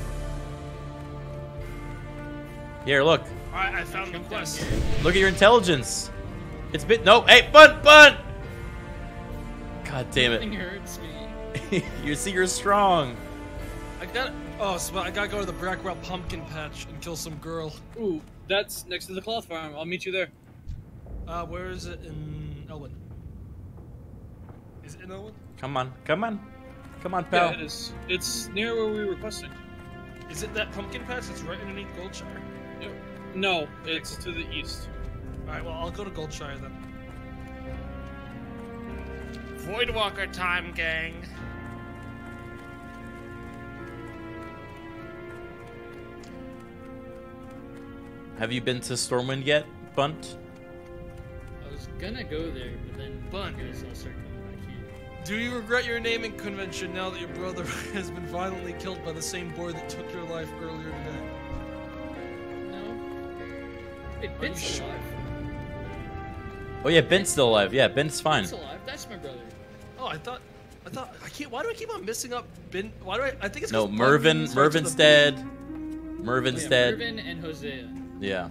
Here, look. Alright, I found the quest. Look at your intelligence. It's bit. No, hey, bun, bun. God damn it. Nothing hurts me. you see, you're strong. I got Oh, so I gotta go to the Brackwell pumpkin patch and kill some girl. Ooh, that's next to the cloth farm. I'll meet you there. Uh, where is it in Elwynn? Is it in Elwynn? Come on, come on, come on, pal. Yeah, it is. It's near where we were questing. Is it that pumpkin patch that's right underneath Goldshire? Yep. No, it's to the east. Alright, well, I'll go to Goldshire then. Voidwalker time, gang. Have you been to Stormwind yet, Bunt? I was gonna go there, but then Bun. I guess I'll start coming back here. Do you regret your naming convention now that your brother has been violently killed by the same boar that took your life earlier today? No. Wait, Are Ben's you sure? alive. Oh yeah, Ben's still alive. Yeah, Ben's fine. Ben's alive. That's my brother. Oh, I thought, I thought, I can't. Why do I keep on missing up Ben? Why do I? I think it's No, 'cause Bun Mervin. Mervin's dead. Mervin's Oh, yeah, dead. Mervin and Hosea. Yeah,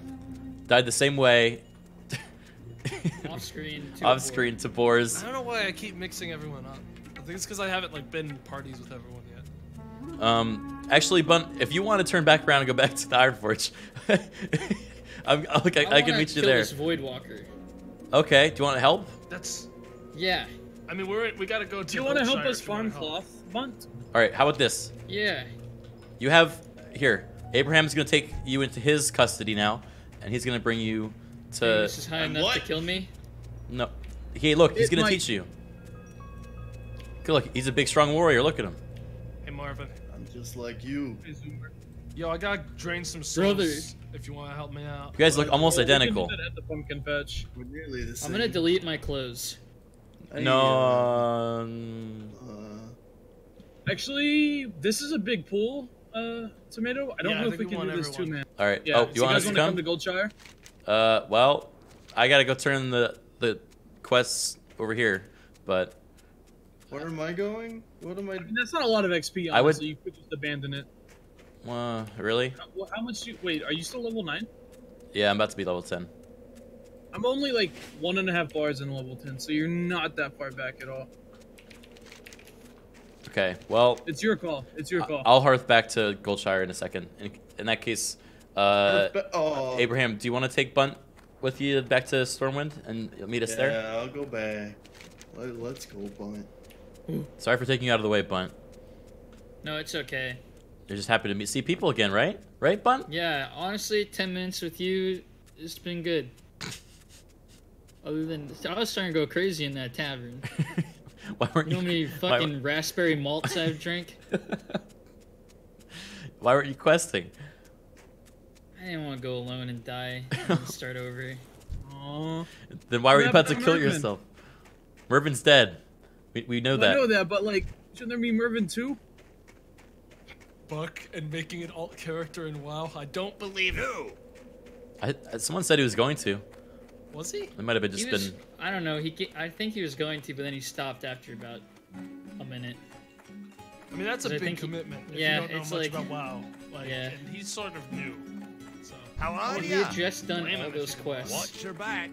died the same way. Off screen. to Off a screen to Boars. I don't know why I keep mixing everyone up. I think it's because I haven't like been in parties with everyone yet. Um, actually, Bunt, if you want to turn back around and go back to the Ironforge, I'm, look, I, I, wanna can meet you kill there. This Voidwalker. Okay, do you want to help? That's. Yeah. I mean, we're we gotta go to. Do you want to help us if you wanna farm cloth, Bunt? All right, how about this? Yeah. You have here. Abraham's gonna take you into his custody now, and he's gonna bring you to. Hey, this is high enough to kill me. No. Hey, look, he's It gonna might- teach you. Good look, he's a big, strong warrior. Look at him. Hey Marvin. I'm just like you. Yo, I gotta drain some souls. Brother. If you want to help me out. You guys look almost we can do identical. that at the pumpkin patch. We're nearly the same. I'm gonna delete my clothes. No. uh, um, uh, Actually, this is a big pool, uh, tomato. I don't Yeah, I know if we we can do want this too, everyone. man. All right. Yeah. oh, so you want guys us to wanna come? to Goldshire? Uh, well, I gotta go turn the the quests over here, but where am I going? What am I? I mean, that's not a lot of XP. Honestly. I would- You could just abandon it. uh, really? How, well, how much? You, wait, are you still level nine? Yeah, I'm about to be level ten. I'm only like one and a half bars in level ten, so you're not that far back at all. Okay. Well, It's your call. It's your call. I'll hearth back to Goldshire in a second. In, in that case, uh, oh. Abraham, do you want to take Bunt with you back to Stormwind and meet us yeah, there? I'll go back. Let, let's go, Bunt. Sorry for taking you out of the way, Bunt. No, it's okay. You're just happy to meet, see people again, right? Right, Bunt? Yeah, honestly, 10 minutes with you, it's been good. Other than, I was starting to go crazy in that tavern. Why weren't You know how many why- fucking raspberry malts I've drank? Why weren't you questing? I didn't want to go alone and die and start over. Aww. Then why were you about to kill Mervin? yourself? Mervin's dead. We, we know I that. know that, but like, shouldn't there be Mervin too? Buck and making an alt character in WoW. I don't believe it. I, I- someone said he was going to. Was he? It might have been just was, been. I don't know. He, I think he was going to, but then he stopped after about a minute. I mean, that's a big think he- commitment. If yeah, you don't know it's much like- about WoW. Like, yeah. and he's sort of new. So. How Well, are he had just done Blame all those quests. Watch your back.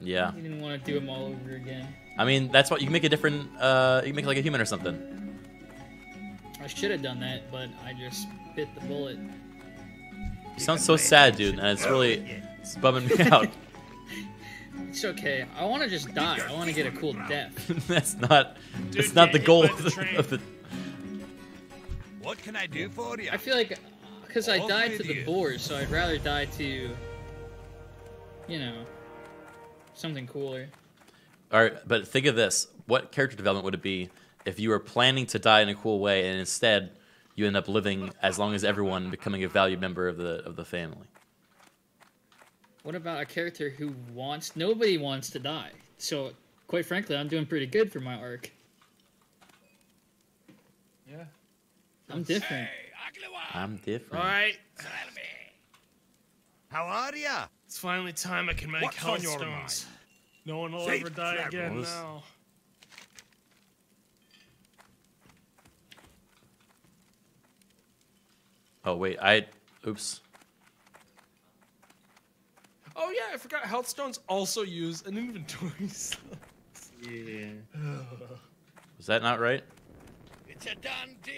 Yeah. He didn't want to do them all over again. I mean, that's what you can make a different. Uh, you can make like a human or something. I should have done that, but I just bit the bullet. You sound so sad, dude, and it's really it's bumming me out. It's okay. I want to just die. I want to get a cool death. that's not. Dude, It's not the goal of the the, of the. What can I do for you? I feel like because I All died to the here. boars, so I'd rather die to, you know, something cooler. All right, but think of this: what character development would it be if you were planning to die in a cool way, and instead you end up living as long as everyone, becoming a valued member of the of the family? What about a character who wants nobody wants to die? So, quite frankly, I'm doing pretty good for my arc. Yeah. I'm different. I'm different. All right. How are ya? It's finally time I can make What's on your Hellstones. No one will Safe ever die again travels. now. Oh wait, I, oops. Oh yeah, I forgot Healthstones also use an inventory slot. Yeah. Was that not right? It's a done deal,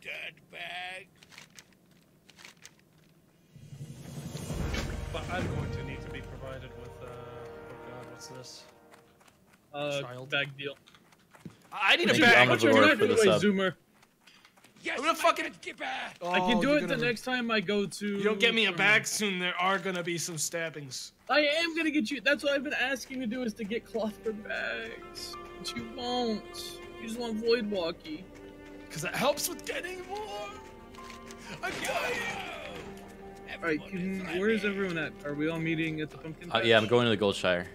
dirtbag. But I'm going to need to be provided with, uh, oh god, what's this? Uh, Child. bag deal. I need Thank a you, bag. Omnivore, What's your name, for the the sub. Zoomer? Yes, I'm gonna fucking. Oh, I can do it the gonna- next time I go to. You don't get me a um, bag soon. There are gonna be some stabbings. I am gonna get you. That's what I've been asking to do is to get cloth for bags. But you won't. You just want void walkie. Cause that helps with getting more. I'm dying. All right, can, where is everyone at? Are we all meeting at the pumpkin? Uh, yeah, I'm going to the Goldshire.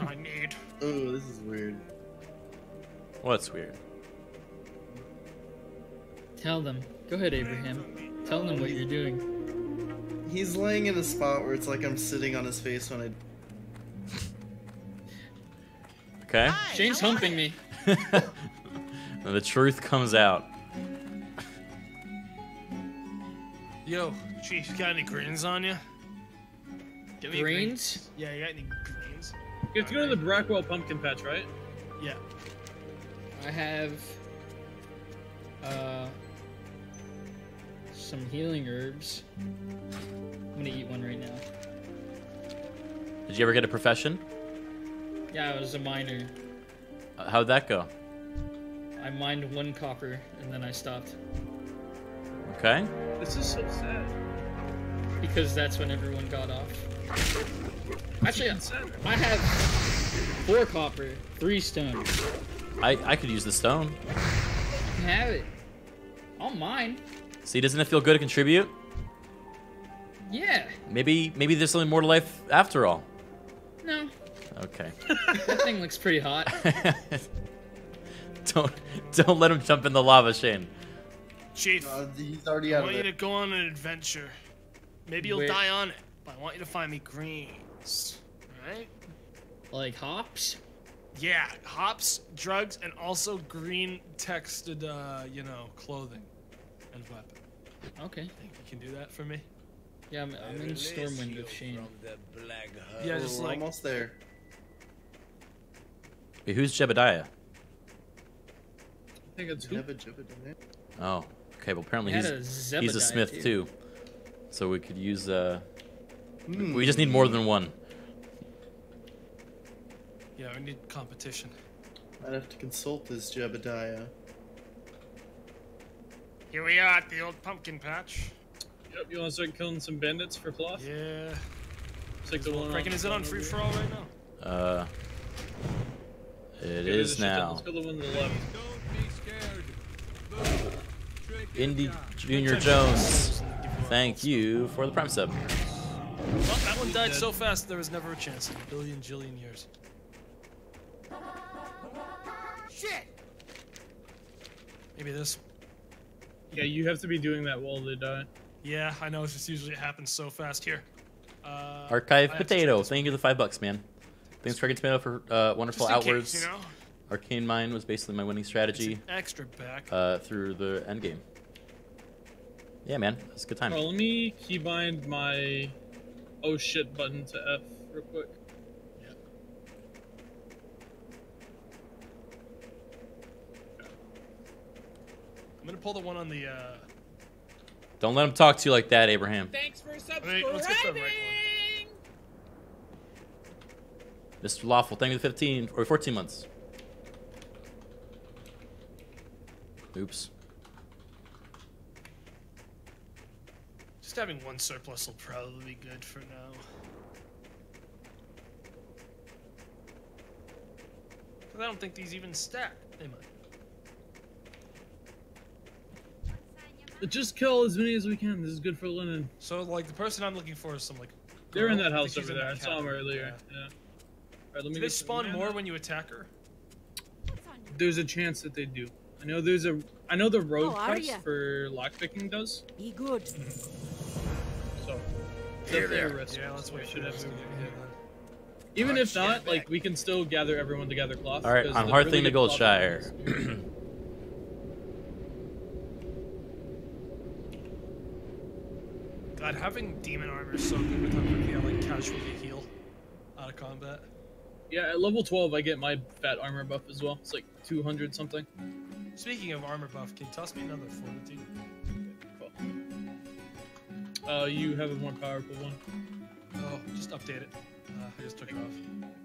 I need. Oh, this is weird. What's weird? Tell them. Go ahead, Abraham. Tell them what you're doing. He's laying in a spot where it's like I'm sitting on his face when I. Okay. Shane's humping me. And the truth comes out. Yo, chief, got any greens on you? Give me green- Greens? Yeah, you got any greens? You have to go to the Brackwell pumpkin patch, right? Yeah. I have uh some healing herbs. I'm gonna eat one right now. Did you ever get a profession? Yeah, I was a miner. Uh, How'd that go? I mined one copper and then I stopped Okay. This is so sad. because that's when everyone got off. Actually, I have four copper, three stone. I, I could use the stone. You can have it. I'll mine. See, doesn't it feel good to contribute? Yeah. Maybe maybe there's something more to life after all. No, Okay. that thing looks pretty hot. don't don't let him jump in the lava, Shane. Chief, Uh, he's already I out of want you to go on an adventure. Maybe you'll Where- die on it, but I want you to find me greens. Alright? like hops. Yeah, hops, drugs, and also green texted, uh, you know, clothing and weapon. Okay. Think you can do that for me? Yeah, I'm, I'm in Stormwind with Shane. Yeah, just We're like almost there. Wait, who's Jebediah? I think it's who? Jibba jibba. Oh, okay. Well, apparently He he's a he's a smith too. too. So we could use uh. Hmm. We just need more than one. Yeah, we need competition. I'd have to consult this Jebediah. Here we are at the old pumpkin patch. Yep, you want to start killing some bandits for cloth? Yeah. It's like the one Franken, on- is it on free for all right now? Uh. It Okay, there's is a shit ton. now. Let's go to the one to the left. Indy Junior Jones. Thank you for the prime sub. Well, that one died so fast there was never a chance in a billion jillion years. Shit! Maybe this. Yeah, you have to be doing that while they die. Yeah, I know. It's just usually it happens so fast here. Uh, Archive I have to Potato. check Thank you for the five bucks, man. Thanks, Dragon Tomato, for uh, wonderful outwards. case, you know? Arcane Mine was basically my winning strategy extra back. uh, through the end game. Yeah, man, it's a good time. Oh, let me keybind my oh shit button to F real quick. I'm gonna pull the one on the. uh... Don't let him talk to you like that, Abraham. Thanks for Wait, subscribing. let's get the right one. Mr. Lawful, thank you for 15 or 14 months. Oops. Just having one surplus will probably be good for now. Cause I don't think these even stack. They might. Just kill as many as we can. This is good for linen. So like the person I'm looking for is some like. They're in that house over in there. I saw them earlier. Yeah. Alright, let me Do they get some spawn more when you attack her? There's a chance that they do. I know there's a. I know the road Oh, quest for lockpicking does. Be good. So. Here, definitely a there. risk. Yeah, let's We wait should have us to get hit. Even Alright, if not, like we can still gather everyone to gather cloth. All right, because I'm the hard really to Goldshire. God, having demon armor is so good with how quickly I like casually heal out of combat. Yeah, at level 12, I get my fat armor buff as well. It's like 200 something. Speaking of armor buff, can you toss me another fortitude? Uh, you have a more powerful one. Oh, just update it. Uh, I just took it off.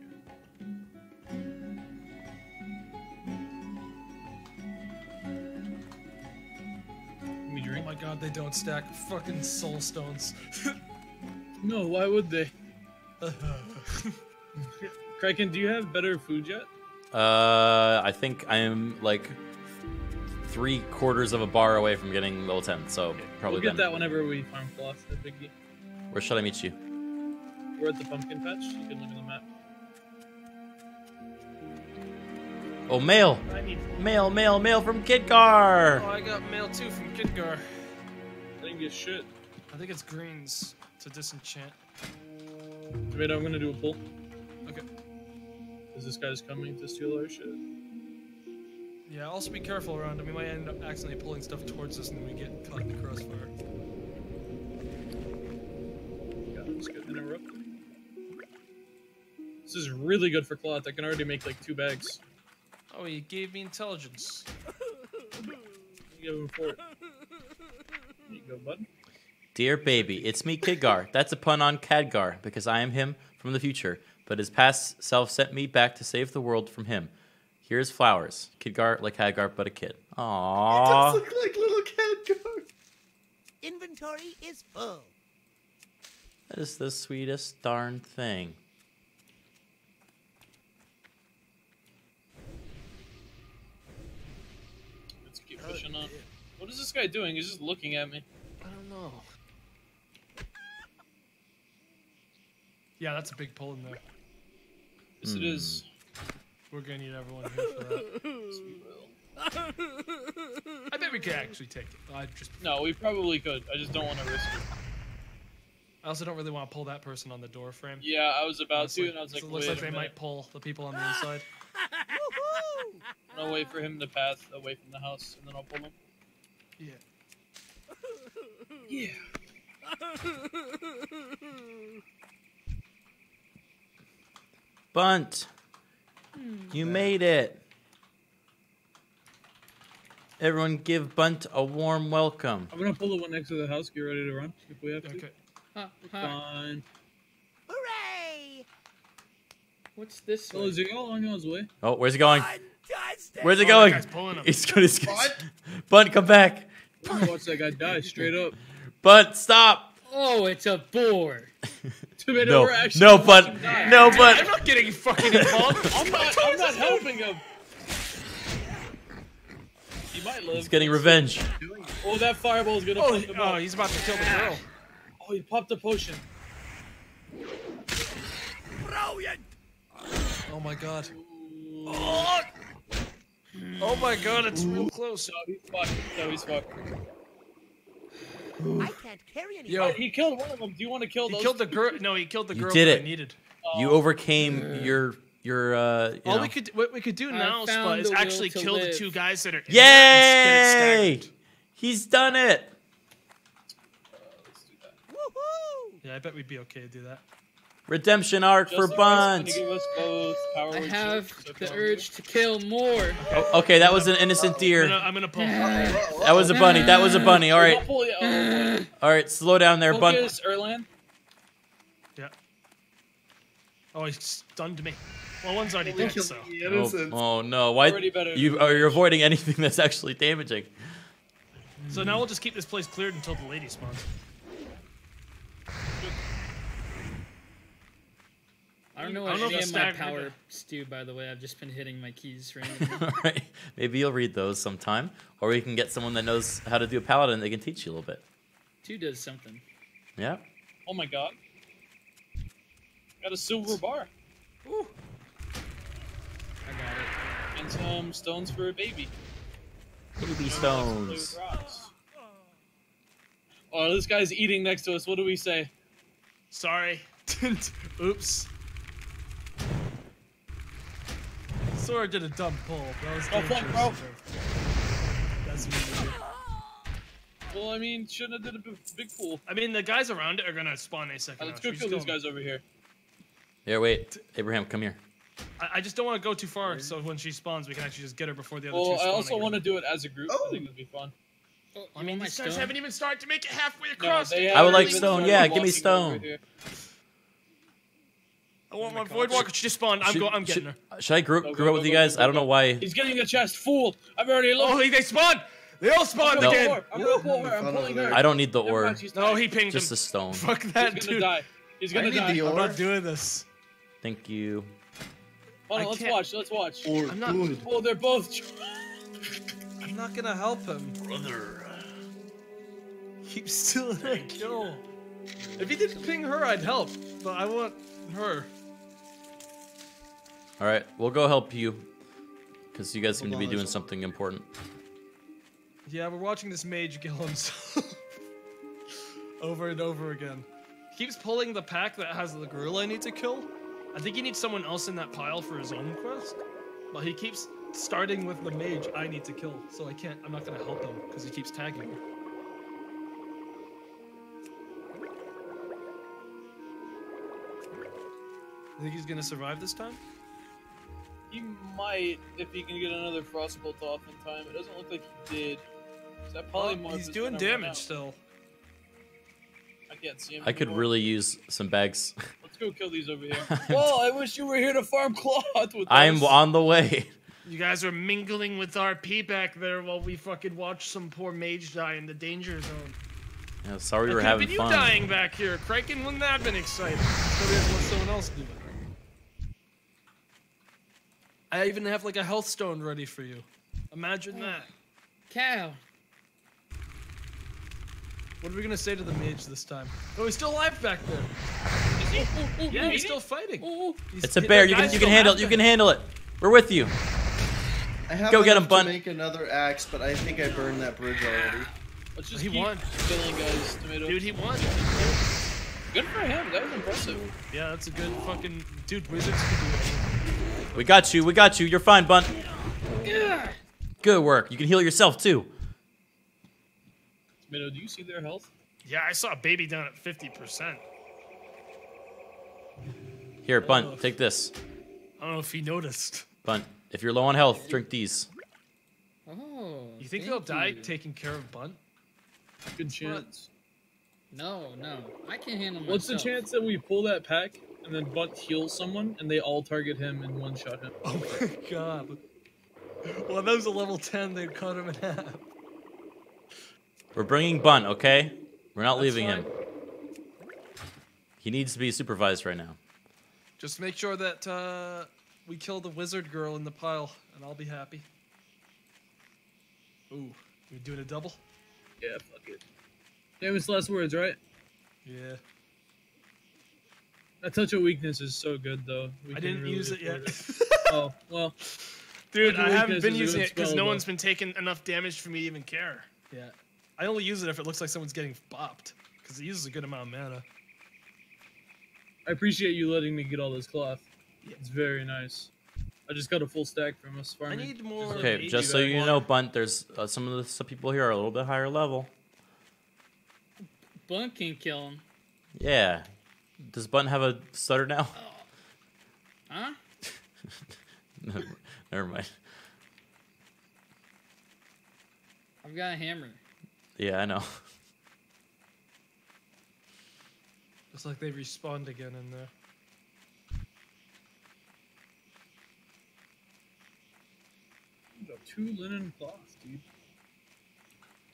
My god, they don't stack fucking soul stones. No, why would they? Kraken, do you have better food yet? Uh, I think I'm like three quarters of a bar away from getting level 10, so probably we'll get then. that whenever we farm cloth, the biggie. Where should I meet you? We're at the pumpkin patch. You can look at the map. Oh, mail! I need. Mail, mail, mail from Kidgar! Oh, I got mail too from Kidgar. I didn't get shit. I think it's greens to disenchant. Wait, I'm gonna do a pull. Okay. Is this guy's coming to steal our shit? Yeah, also be careful around him. We might end up accidentally pulling stuff towards us and then we get caught in the crossfire. God, I'm just getting interrupted. This is really good for cloth. I can already make like two bags. Oh, he gave me intelligence. You give him four. There you go, bud. Dear baby, it's me, Kidgar. That's a pun on Khadgar because I am him from the future, but his past self sent me back to save the world from him. Here's flowers. Kidgar like Khadgar, but a kid. Aww. It does look like little Khadgar. Inventory is full. That is the sweetest darn thing. Pushing on. What is this guy doing? He's just looking at me. I don't know. Yeah, that's a big pull in there. Yes, it is. Hmm. We're gonna need everyone here for that. I bet we could actually take it. I just No, we probably could. I just don't want to risk it. I also don't really want to pull that person on the door frame. Yeah, I was about Honestly, to, and I was like, it looks wait like a they minute. might pull the people on the inside. I'll wait for him to pass away from the house, and then I'll pull him. Yeah. Yeah. Bunt! Hmm. You made it! Everyone give Bunt a warm welcome. I'm gonna pull the one next to the house. Get ready to run if we have to. Okay. Huh, huh. Fine. Hooray! What's this? Oh, is he all on his way? Oh, where's he going? Where's he Oh, that going? guy's pulling him. He's going to. Bunt, come back! I'm gonna watch that guy die straight up. Bunt, stop! Oh, it's a boar. Tomato, No, we're actually no, watching Bunt, him die. no, I'm not getting fucking involved. I'm not. I'm not helping him. He might live. He's getting revenge. Oh, that fireball is gonna Oh, fuck he- him oh, up. he's about to kill the girl. Oh, he popped a potion. Brilliant! Oh my god. Oh, oh my god, it's real close. No, he's fucked. No, he's fucked. I can't carry any. Yo, He killed one of them. Do you want to kill he those? killed the girl. No, he killed the girl. You girl did that I it. needed. You overcame your your uh. You All know. we could what we could do now, found Spud, is actually to kill the two guys that are in there and Yay! get it staggered. He's done it. Woohoo! Yeah, I bet we'd be okay to do that. Redemption arc for Justin Rice is Bunt. gonna give us both power I have so the urge to kill more. Oh, okay, that was an innocent I'm deer. gonna, I'm gonna pull. That was a bunny. That was a bunny. All on. right, I'll pull you- oh, boy. all right. Slow down there, Bunt. Focus, Erlan. Yeah. Oh, he stunned me. Well, one's already dead, so. Oh, oh no! Why you oh, are you avoiding anything that's actually damaging? So now we'll just keep this place cleared until the lady spawns. I don't know I what don't know any if of the my stag- power do, by the way. I've just been hitting my keys randomly. Alright, maybe you'll read those sometime, or we can get someone that knows how to do a paladin. They can teach you a little bit. Two does something. Yeah. Oh my god. Got a silver bar. Ooh. I got it. And some stones for a baby. Baby stones. Oh, this guy's eating next to us. What do we say? Sorry. Oops. Sora did a dumb pull. That was Oh, fuck, bro. That's me. Well, I mean, shouldn't have did a big, pull. I mean, the guys around it are gonna spawn a second. let's go kill we these guys over here. Here, wait. Abraham, come here. I, I just don't want to go too far, so when she spawns, we can actually just get her before the other Well, two I also want to do it as a group. I oh. think it'd be fun. I mean, these guys stone? haven't even started to make it halfway No, across. they yet. I would like stone. Yeah, give me walking over stone. Here. I want my Voidwalker. She just spawned. I'm Should- go. I'm getting should- her. Should I group, Go, group go, up with go, you guys? go, I don't go. know why. He's getting a chest full. I've already looked. Oh, they, they spawned. They all spawned No. again. I'm gonna her. I'm pulling her. I don't need the Never ore. No, he pinged Just him. a stone. Fuck that, He's that, gonna dude. die. He's gonna need die. the I'm not doing this. Thank you. Hold I on, let's can't- watch. Let's watch. Or I'm not- good. Oh, they're both. I'm not gonna help him. Brother. Keep stealing her kill. If he didn't ping her, I'd help. But I want her. All right, we'll go help you, because you guys seem to be on, doing something important. Yeah, we're watching this mage kill himself over and over again. He keeps pulling the pack that has the gorilla I need to kill. I think he needs someone else in that pile for his own quest. But he keeps starting with the mage I need to kill, so I can't. I'm not gonna help him because he keeps tagging me. Think he's gonna survive this time? He might if he can get another frostbolt off in time. It doesn't look like he did. 'Cause That Well, polymorph he's is doing damage out. still. I can't see him. I could really use some bags. Let's go kill these over here. well, I wish you were here to farm cloth with I'm us. on the way. You guys are mingling with RP back there while we fucking watch some poor mage die in the danger zone. Yeah, sorry we It were could've having been fun. you dying back here. Kraken wouldn't that have been exciting? So we have let someone else do it. I even have like a healthstone ready for you. Imagine oh. that. Cow. What are we gonna say to the mage this time? Oh, he's still alive back there. Oh, oh, yeah, he's still fighting. He's- It's a bear. You guy's can you can handle it. You can handle it. We're with you. I have Go get him, Bunt. to make another axe, but I think I burned that bridge already. Let's just He keep won. killing guys. Tomato. Dude, he won. Good for him. That was impressive. Yeah, that's a good fucking dude. Wizards can do it. We got you. We got you. You're fine, Bunt. Good work. You can heal yourself too. Tomato, do you see their health? Yeah, I saw a baby down at fifty percent. Here, Bunt. Take this. I don't know if he noticed. Bunt. If you're low on health, drink these. Oh. You think thank he'll die you. taking care of Bunt? Good chance. No, no. I can't handle What's the chance that we pull that pack and then Bunt heals someone and they all target him and one shot him? Oh my god. Well, that was a level 10, they'd cut him in half. We're bringing Bunt, okay? We're not That's leaving him. He needs to be supervised right now. Just make sure that uh, we kill the wizard girl in the pile, and I'll be happy. Ooh, we doing a double? Yeah, fuck it. Famous last words, right? Yeah. That touch of weakness is so good, though. We I didn't really use it yet. afford oh, well. Dude, I haven't been using it because no though. one's been taking enough damage for me to even care. Yeah. I only use it if it looks like someone's getting bopped, because it uses a good amount of mana. I appreciate you letting me get all this cloth. It's very nice. I just got a full stack from us farming. I need more- Okay, just so you know, Bunt, there's uh, some of the some people here are a little bit higher level. Bunt can kill him. Yeah. Does Bunt have a stutter now? Oh. Huh? Never- Never mind. I've got a hammer. Yeah, I know. It's like they respawned again in there. Got two linen cloths, dude.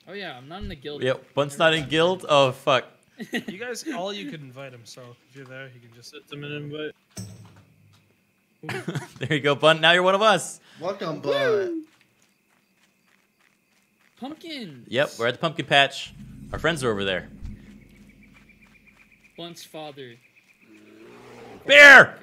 Oh yeah, I'm not in the guild. Yep, Bunt's not in guild. Oh fuck. You guys, all you could invite him, so if you're there, you can just. Send him an invite. there you go, Bunt. Now you're one of us. Welcome, bud. Pumpkin. Yep, we're at the pumpkin patch. Our friends are over there. Blunt's father. Bear!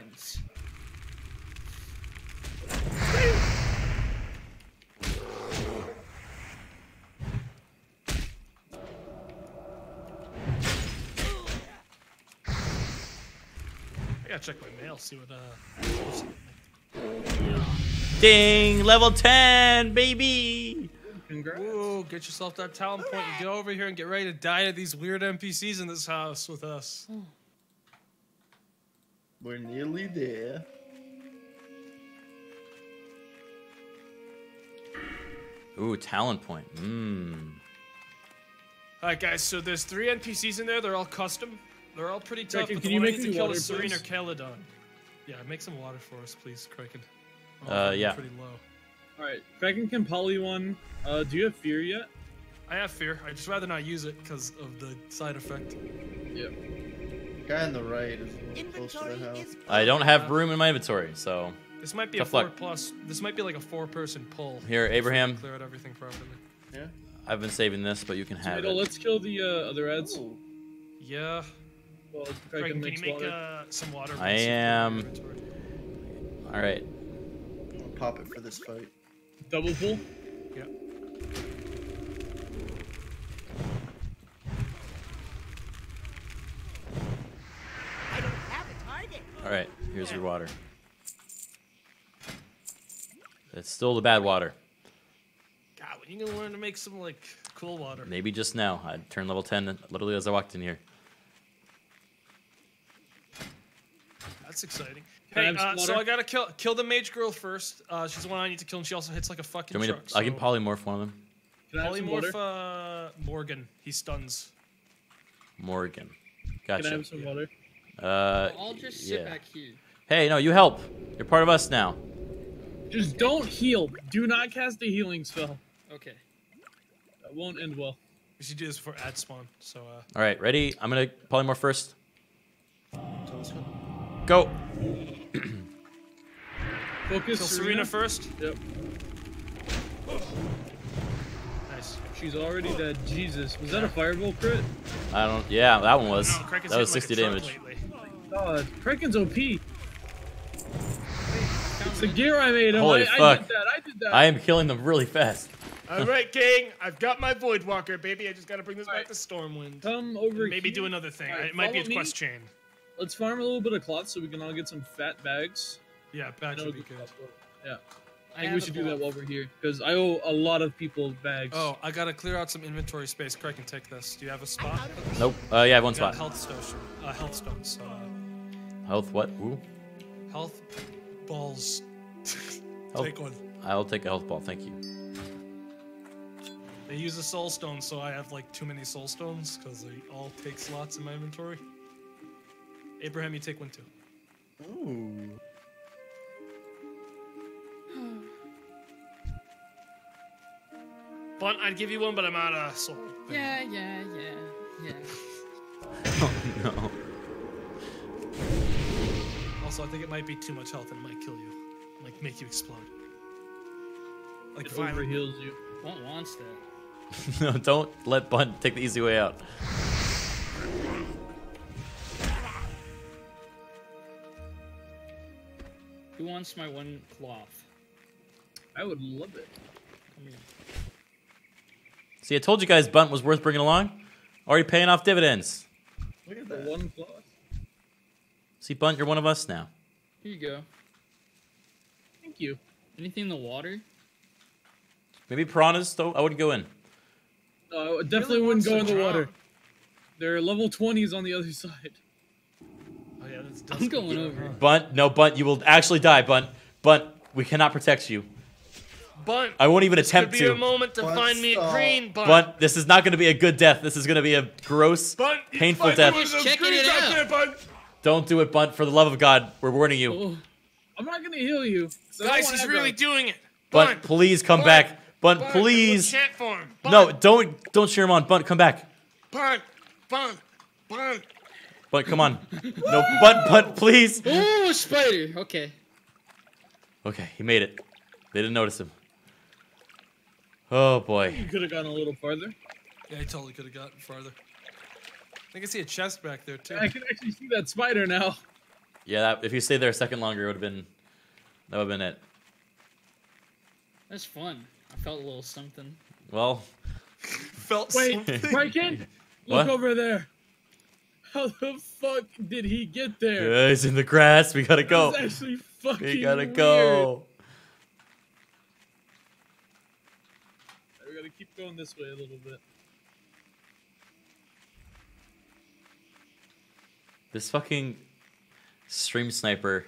I gotta check my mail, see what uh. Ding! Level 10, baby! Congrats. Whoa, get yourself that talent point and get over here and get ready to die to these weird NPCs in this house with us. We're nearly there. Ooh, talent point. Mmm. Alright, guys, so there's three NPCs in there. They're all custom. They're all pretty tough. Criken, but can the you one I make need me to kill water, is Serena please? Caledon. Yeah, make some water for us, please, Criken. Oh, Uh, yeah. Pretty low. All right, Criken can poly one. Uh, do you have fear yet? I have fear. I'd just rather not use it because of the side effect. Yep. Guy on the right is a close to the house. I don't have room in my inventory, so. This might be Tough a four luck. plus. This might be like a four-person pull. Here, Abraham. Clear out everything properly. Yeah. I've been saving this, but you can have Tomato, it. let's kill the uh, other ads. Yeah. Well, Criken, Criken can you make water. uh, some water? I am. Alright. I'll pop it for this fight. Double pull. Yeah. I don't have a target. Alright, here's your water. It's still the bad water. God, when you gonna learn to make some like cool water? Maybe just now. I turned level 10 literally as I walked in here. That's exciting. Hey, uh, so? I gotta kill kill the mage girl first. Uh, she's the one I need to kill, and she also hits like a Do fucking you truck. to, I can polymorph one of them. Can I have some water? Polymorph uh, Morgan. He stuns. Morgan. Can I have some water? Uh, I'll just sit yeah. back here. Hey, no, you help. You're part of us now. Just don't heal. Do not cast a healing spell. Okay. That won't end well. We should do this before ad spawn. So uh, All right, ready? I'm gonna polymorph first. Go. Focus. kill Serena first. Yep. Nice. She's already dead. Jesus. Was that a fireball crit? I don't. Yeah, that one was. No, that was 60 like damage. truck lately. God, Criken's OP. It's the gear I made him. Holy I, I fuck. did that. I did that. I am killing them really fast. All right, King. I've got my Voidwalker, baby. I just gotta bring this back to Stormwind. Come over Maybe here. do another thing. Alright, it might be a follow me. quest chain. Let's farm a little bit of cloth so we can all get some fat bags. Yeah, bags would be good good. Yeah. I I think we should do that while we're here because I owe a lot of people bags. Oh, I gotta clear out some inventory space. Craig can take this. Do you have a spot? Nope. Uh, yeah, I have one spot. Health station. Uh, health stones. Uh, Health what? Ooh. health balls. Health. Take one. I'll take a health ball. Thank you. They use a soul stone, so I have like too many soul stones because they all take slots in my inventory. Abraham, you take one too. Ooh. Bunt, I'd give you one, but I'm out of soul. Yeah, yeah, yeah, yeah. Oh no. Also, I think it might be too much health and it might kill you. Like, make you explode. Like, it finally. overheals you. Bunt wants that. no, don't let Bunt take the easy way out. Who wants my one cloth? I would love it. Come here. See, I told you guys Bunt was worth bringing along. Already paying off dividends. Look at The that. one cloth. See, Bunt, you're one of us now. Here you go. Thank you. Anything in the water? Maybe piranhas, though. I wouldn't go in. No, I definitely wouldn't go in the water. They're level 20s on the other side. Oh, yeah, that's, I'm going over. Bunt, no, Bunt, you will actually die, Bunt. Bunt, we cannot protect you. Bunt, I won't even this attempt could be to. a moment to Bunt, find me a stop. green, Bunt. Bunt, this is not going to be a good death. This is going to be a gross, Bunt, painful death. one of Checking it out out. there, Bunt. Don't do it, Bunt. For the love of God, we're warning you. Oh, I'm not gonna heal you. I don't Guys, wanna he's aggro. really doing it. Bunt, Bunt, please come Bunt, back. Bunt, Bunt, please. Chant for him. Bunt, No, don't don't cheer him on. Bunt, come back. Bunt, Bunt, Bunt. Bunt, come on. No, Bunt, Bunt, please. oh, spider. Okay. Okay, he made it. They didn't notice him. Oh boy. You could have gone a little farther. Yeah, he totally could have gotten farther. I think I see a chest back there too. I can actually see that spider now. Yeah, that, if you stayed there a second longer, it would have been. That would have been it. That's fun. I felt a little something. Well, Felt Wait, something. Franken, look What? over there. How the fuck did he get there? yeah, he's in the grass. We gotta go. was actually fucking We gotta weird. go. We gotta keep going this way a little bit. This fucking stream sniper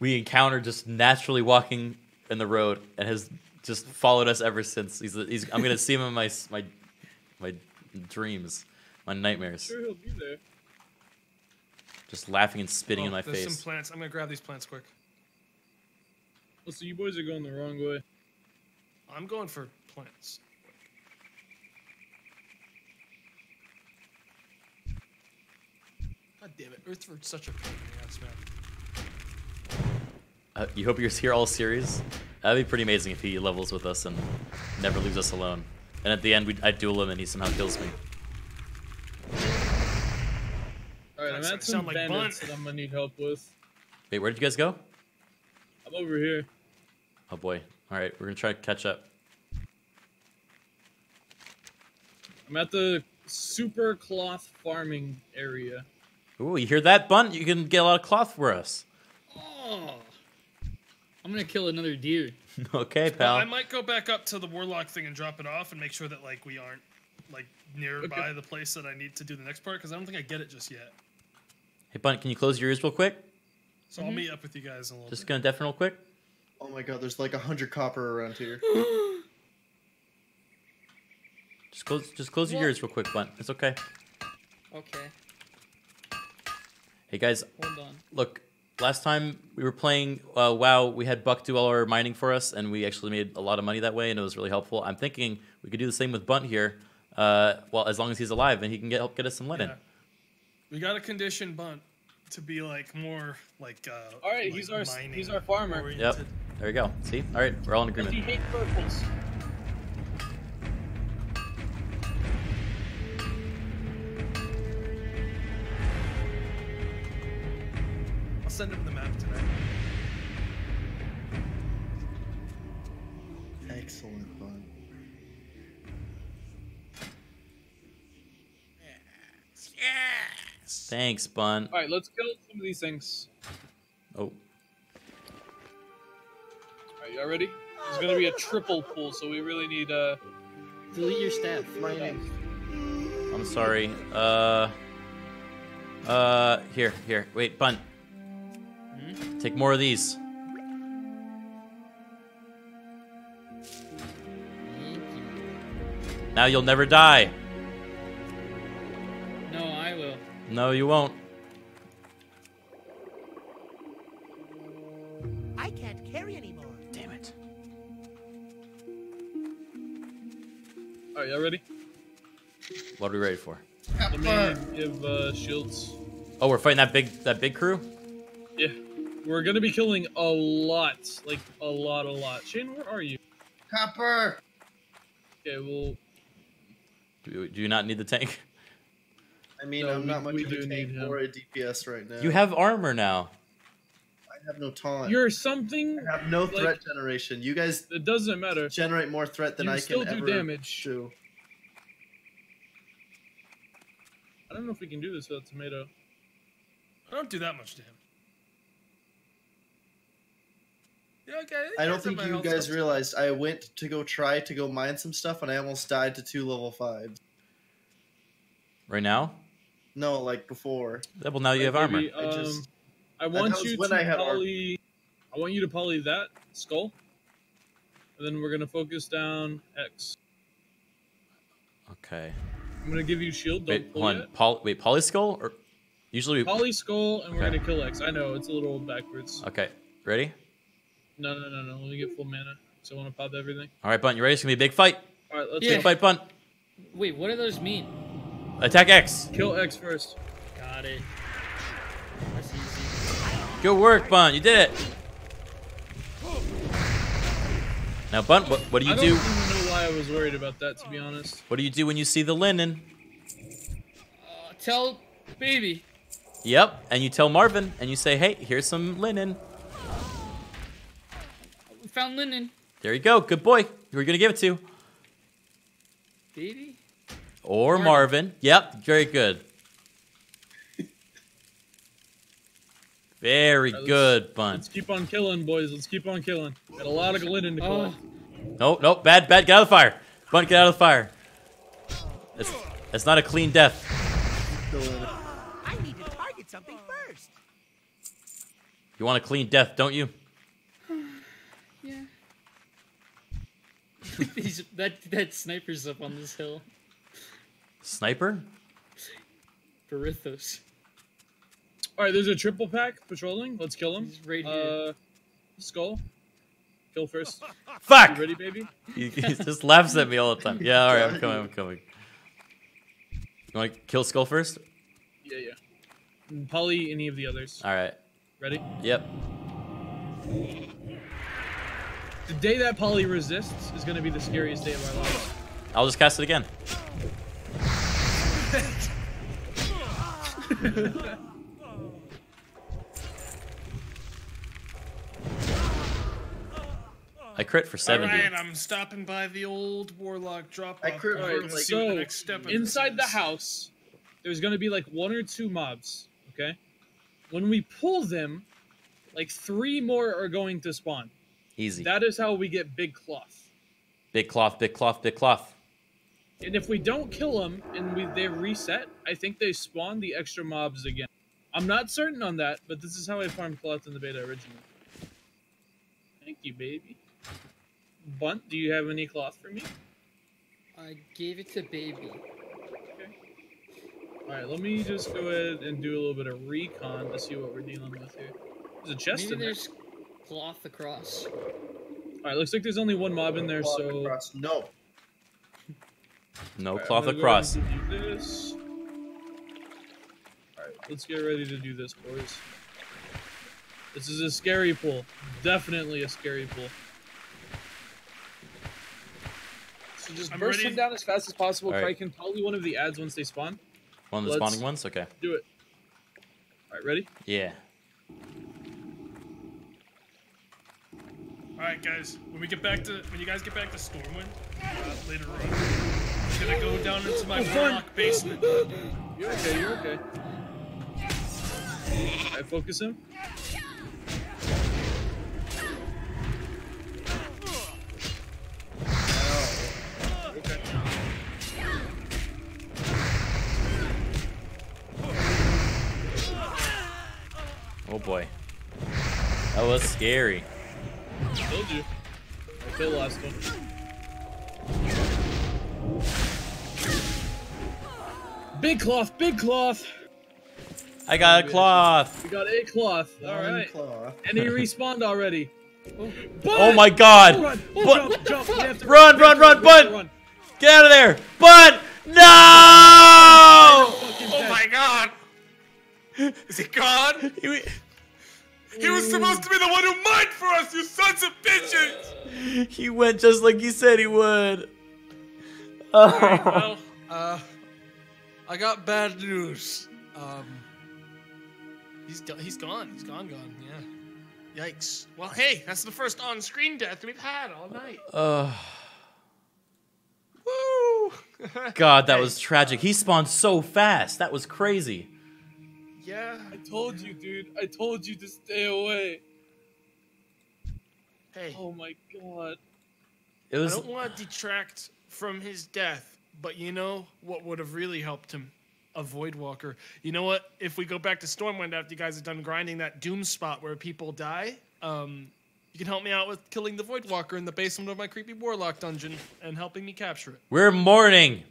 we encountered just naturally walking in the road and has just followed us ever since. He's, he's I'm gonna see him in my my my dreams, my nightmares, Sure, he'll be there. Just laughing and spitting Oh, in my there's face. some plants. I'm gonna grab these plants quick. Oh, so you boys are going the wrong way. I'm going for plants. God damn it, Earthford's such a pain in the ass, man. Uh, you hope you're here all series. That'd be pretty amazing if he levels with us and never leaves us alone. And at the end, we I duel him and he somehow kills me. Alright, I'm at some sound like bandits Bunt. that I'm gonna need help with. Wait, where did you guys go? I'm over here. Oh boy. All right, we're gonna try to catch up. I'm at the super cloth farming area. Ooh, you hear that, Bunt? You can get a lot of cloth for us. Oh, I'm gonna kill another deer. okay, Well, I might go back up to the warlock thing and drop it off and make sure that like we aren't like nearby the place that I need to do the next part because I don't think I get it just yet. Hey, Bunt, can you close your ears real quick? So I'll meet up with you guys in a little Just bit. gonna deafen real quick. Oh my god, there's like a hundred copper around here. Just close, just close your ears real quick, Bunt. It's okay. Okay, Hey guys, hold on. look. Last time we were playing uh, WoW, we had Buck do all our mining for us, and we actually made a lot of money that way, and it was really helpful. I'm thinking we could do the same with Bunt here. Uh, well, as long as he's alive and he can get help get us some linen. Yeah. We got to condition Bunt to be like more like. uh All right, like he's our mining he's our farmer. Yep. There you go. See? All right, we're all in agreement. he hate purples? I'll send him the map tonight. Excellent fun. Thanks, Bun. All right, let's kill some of these things. Oh, All right, y'all ready? There's gonna be a triple pull, so we really need uh. Delete your staff. I'm sorry. Uh, uh, here, here. Wait, Bunt. Take more of these. Now you'll never die. No, I will. No, you won't. I can't carry anymore. Damn it. All right, y'all ready? What are we ready for? Let me give uh, shields. Oh, we're fighting that big that big crew. Yeah, we're gonna be killing a lot, like a lot, a lot. Shane, where are you? Copper! Okay, well, Do, do you not need the tank? I mean, No, I'm we- not much we of do a tank or a DPS right now. You have armor now. I have no taunt. you're something. I have no like- threat generation. You guys It doesn't matter. generate more threat than You I still can do ever damage. do. I don't know if we can do this without tomato. I don't do that much damage. Yeah, okay. I yeah, don't think you guys realized I went to go try to go mine some stuff and I almost died to two level fives. Right now? No, like before. Yeah, well, now you have armor. Maybe, I um, just- I that want was you when to I had armor. I want you to poly that skull, and then we're gonna focus down X. Okay. I'm gonna give you shield. Don't Wait, pull hold on. yet. Poly, wait, polyskull or usually we. Poly skull, and we're gonna kill X. I know it's a little backwards. Okay, ready? No, no, no, no. Let me get full mana. So I want to pop everything. All right, Bunt, you ready? It's gonna be a big fight. All right, let's Yeah. Big fight, Bunt. Wait, what do those mean? Attack X. kill X first. Got it. That's easy. Good work, Bunt. You did it. Now, Bunt, what, what do you do? I don't do? even know why I was worried about that, to be honest. What do you do when you see the linen? Uh, tell baby. Yep, and you tell Marvin, and you say, "Hey, here's some linen." We found linen. There you go. Good boy. Who are you gonna give it to? Baby. Or Marvin. Yep, very good. Very Alright, let's- good, Bunt. Let's keep on killing, boys. Let's keep on killing. Got a lot of linen to Oh. collect. Nope, nope, bad, bad. Get out of the fire. Bunt, get out of the fire. It's, it's not a clean death. I need to target something first. You want a clean death, don't you? Yeah. He's, that that sniper's up on this hill. Sniper? Barithos. All right, there's a triple pack patrolling. Let's kill him. right Uh, skull. Kill first. Fuck! You ready, baby? He, he just laughs at me all the time. Yeah, all right, I'm coming, I'm coming. You want to kill Skull first? Yeah, yeah. And Polly, any of the others. All right. Ready? Yep. The day that Polly resists is gonna be the scariest day of our lives. I'll just cast it again. I crit for 70. All right, I'm stopping by the old warlock drop off. crit All right, Let's so the next step of inside the is. house, there's gonna be like one or two mobs. Okay. When we pull them, like three more are going to spawn. Easy. That is how we get big cloth. Big cloth, big cloth, big cloth. And if we don't kill them and we they reset, I think they spawn the extra mobs again. I'm not certain on that, but this is how I farmed cloth in the beta originally. Thank you, baby. Bunt, do you have any cloth for me? I gave it to baby. Okay. All right, let me just go ahead and do a little bit of recon to see what we're dealing with here. There's a chest Maybe in there. there's cloth across. All right, looks like there's only one mob in there, Cloth so across. No. No Alright, I'm cloth across. ahead and do this. All right, let's get ready to do this, boys. This is a scary pool. Definitely a scary pool. So just I'm burst ready. them down as fast as possible. All Try right. can poly one of the ads once they spawn. One of the Let's spawning ones? Okay. Do it. All right, ready? Yeah. All right, guys. When we get back to when you guys get back to Stormwind uh, later on, I'm gonna go down into my Oh, warlock basement. You're okay. You're okay. I focus him. Oh boy. That was scary. Told you. I killed last one. Big cloth, big cloth. I got a cloth. We got a cloth. All One right. cloth. And he respawned already. Oh my god. Run, oh, jump, jump. We have Run, run, run, we Bud! run. Get out of there! Bud! No! Oh my god! Is he gone? He, He was supposed to be the one who mined for us, you sons of bitches! he went just like he said he would. Alright, Oh. Well, I got bad news. Um, he's go- he's gone. He's gone, gone. Yeah. Yikes. Well, hey, that's the first on-screen death we've had all night. Uh, Woo! God, that was tragic. He spawned so fast. That was crazy. Yeah. I told you, dude. I told you to stay away. Hey. Oh my god. It was I don't want to detract from his death, but you know what would have really helped him? A Void Walker. You know what? If we go back to Stormwind after you guys are done grinding that Doom spot where people die, um, you can help me out with killing the Void Walker in the basement of my creepy Warlock dungeon and helping me capture it. We're mourning.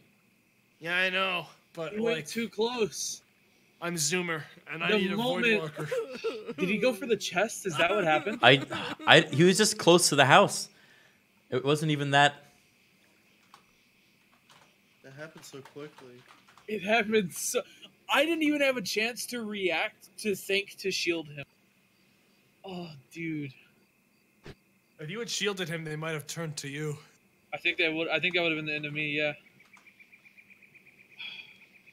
Yeah, I know, but You went like too close. I'm Zoomer and I The need a Void moment- Walker. Did he go for the chest? Is that what happened? I, I, he was just close to the house. It wasn't even that. That happened so quickly. It happened so. I didn't even have a chance to react to think to shield him. Oh, dude. If you had shielded him, they might have turned to you. I think that would. I think that would have been the end of me. Yeah.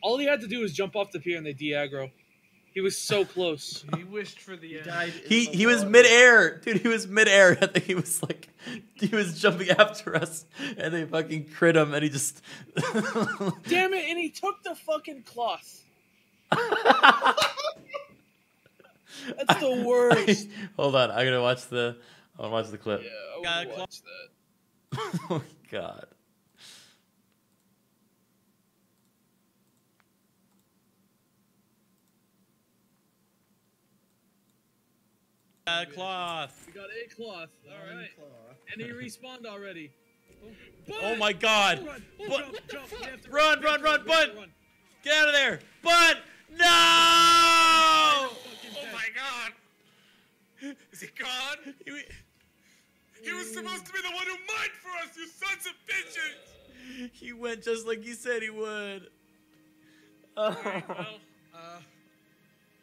All he had to do was jump off the pier and they de-aggro. He was so close. He wished for the end. He he was midair, dude. He was midair. I think he was like, he was jumping after us, and they fucking crit him, and he just. Damn it! And he took the fucking cloth. That's the worst. Hold on, I gotta watch the. I wanna watch the clip. Yeah, I would watch that. oh my god. Uh, cloth. We got a cloth. All right. And he respawned already. Oh my god. Run, But- jump, jump. We have to Run, we have run, to run, we have to Bud! Get out of there! Bud! No! Oh my god! Is he gone? He, he was supposed to be the one who mined for us, you sons of bitches! He went just like he said he would. Alright, well, uh,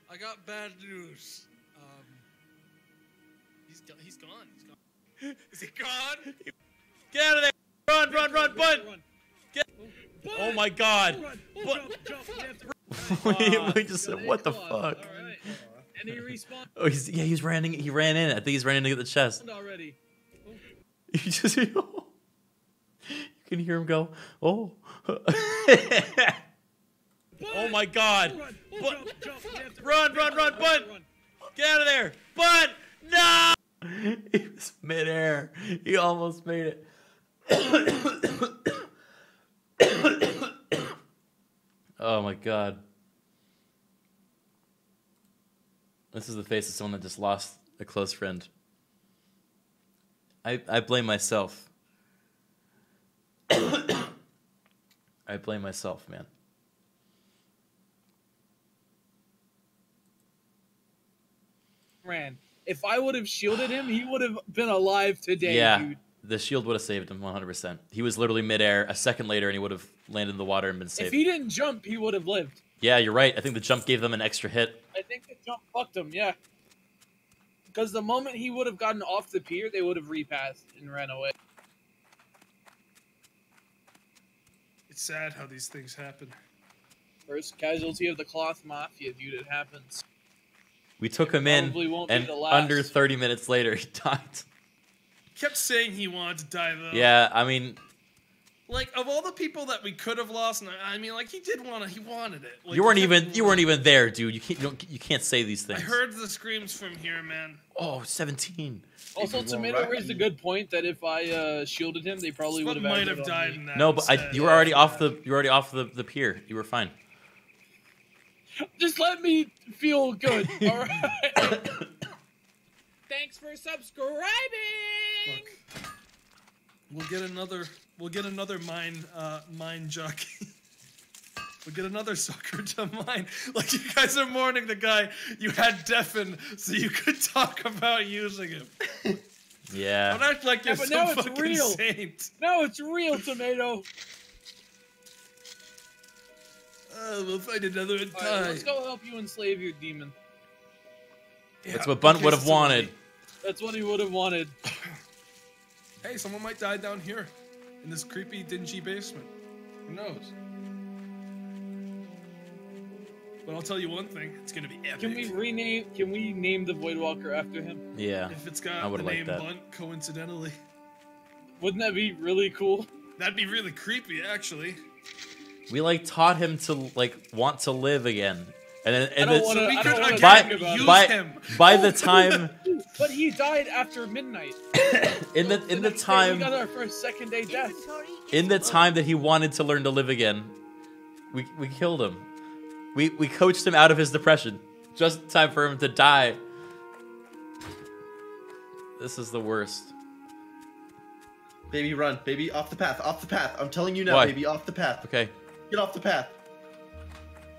I got bad news. He's gone. He's gone. Is he gone? Get out of there! Run, run, run, Bud! Get. Oh, oh my god! Bud! we, we just said, what the fuck? And he respawned Oh, he's, yeah, he's running. He ran in. I think he's running to get the chest. already. You just you can hear him go. Oh, Oh my god! Bud! Run, run, run, Bud! Get out of there! Bud! No! he was midair. He almost made it. oh my god. This is the face of someone that just lost a close friend. I I blame myself. I blame myself, man. Ran. If I would have shielded him, he would have been alive today, yeah, dude. the shield would have saved him 100%. He was literally midair a second later and he would have landed in the water and been saved. If he didn't jump, he would have lived. Yeah, you're right. I think the jump gave them an extra hit. I think the jump fucked him, yeah. Because the moment he would have gotten off the pier, they would have repassed and ran away. It's sad how these things happen. First casualty of the cloth mafia, dude. It happens. We took him in, probably won't be and under 30 minutes later, he died. Kept saying he wanted to die though. Yeah, I mean, Like of all the people that we could have lost, I I mean, like he did want to. He wanted it. Like, you weren't even you weren't even there, dude. You can't you, don't, you can't say these things. I heard the screams from here, man. Oh, 17. Also, Tomato raised a good point that if I uh, shielded him, they probably would have might have died in that. No, but I, you were already off the you were already off the, the pier. You were fine. Just let me feel good. All right. Thanks for subscribing. We'll get another. We'll get another mine. Uh, mine jockey. we'll get another sucker to mine. Like you guys are mourning the guy you had deafen, so you could talk about using him. Yeah. Don't act like you're but some now it's fucking real. saint. No, it's real, Tomato. Uh, we'll find another in All right, time. let's go help you enslave your demon. That's what Bunt would have wanted. That's what he would have wanted. Hey, someone might die down here, in this creepy, dingy basement. Who knows? But I'll tell you one thing: it's gonna be epic. Can we rename? Can we name the Voidwalker after him? Yeah. If it's got would the like name that. Bunt, coincidentally. Wouldn't that be really cool? That'd be really creepy, actually. We like taught him to like want to live again. And then and don't it's- wanna- I don't by, talk about it. by, him. by the time But he died after midnight. in the in the We time got our first second day death. in the time that he wanted to learn to live again, we we killed him. We we coached him out of his depression. Just in time for him to die. This is the worst. Baby, run. Baby, off the path. Off the path. I'm telling you now, Why? baby, off the path. Okay. Get off the path.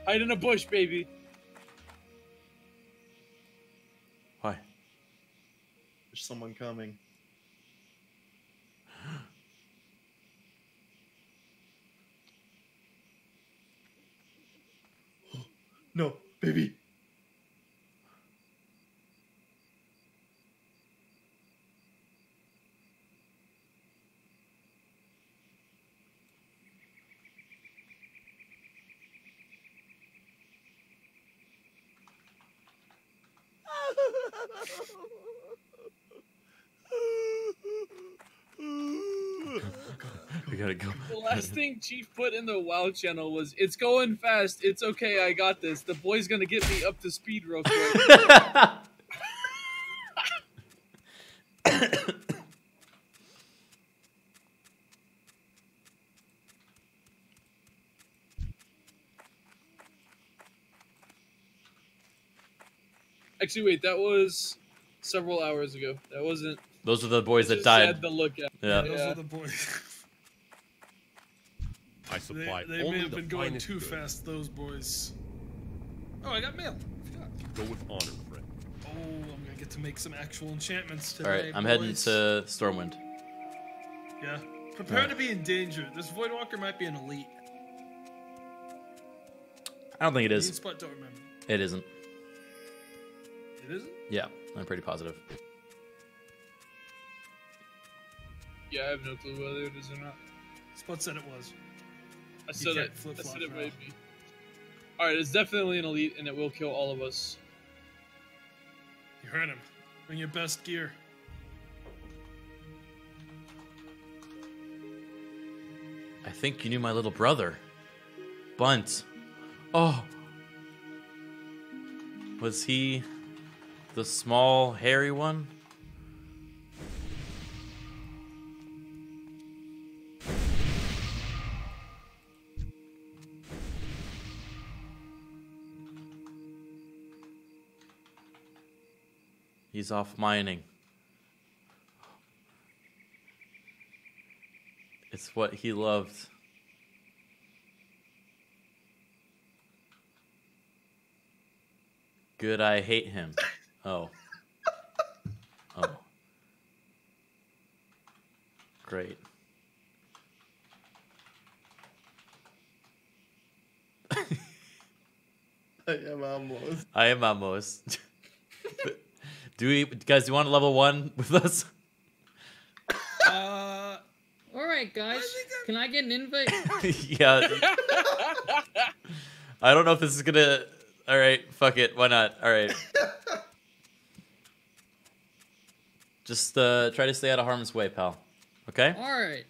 Hide in a bush, baby. Why? There's someone coming. no, baby. We gotta go. The last thing Chief put in the WoW channel was, "It's going fast. It's okay. I got this. The boy's gonna get me up to speed real quick." Actually, wait. That was several hours ago. That wasn't. Those are the boys that died. sad to look at. Yeah. Those are the boys. I They, supply they only may have the been going too goods. fast, those boys. Oh, I got mail. Go with honor, friend. Oh, I'm gonna get to make some actual enchantments today. right, I'm heading to Stormwind. Yeah. Prepare Alright. to be in danger. This Voidwalker might be an elite. I don't think it Green is. Spot don't remember. It isn't. It isn't? Yeah, I'm pretty positive. Yeah, I have no clue whether it is or not. Spot said it was. I said it. I said it might be. All right, it's definitely an elite, and it will kill all of us. You heard him. Bring your best gear. I think you knew my little brother. Bunt. Oh. Was he the small, hairy one? He's off mining. It's what he loved. Good, I hate him. Oh. Oh. Great. I am almost. I am almost. do we, guys? Do you want to level one with us? Uh, All right, guys. Can I get an invite? yeah. I don't know if this is gonna. All right, fuck it. Why not? All right. Just uh, try to stay out of harm's way, pal. Okay. All right.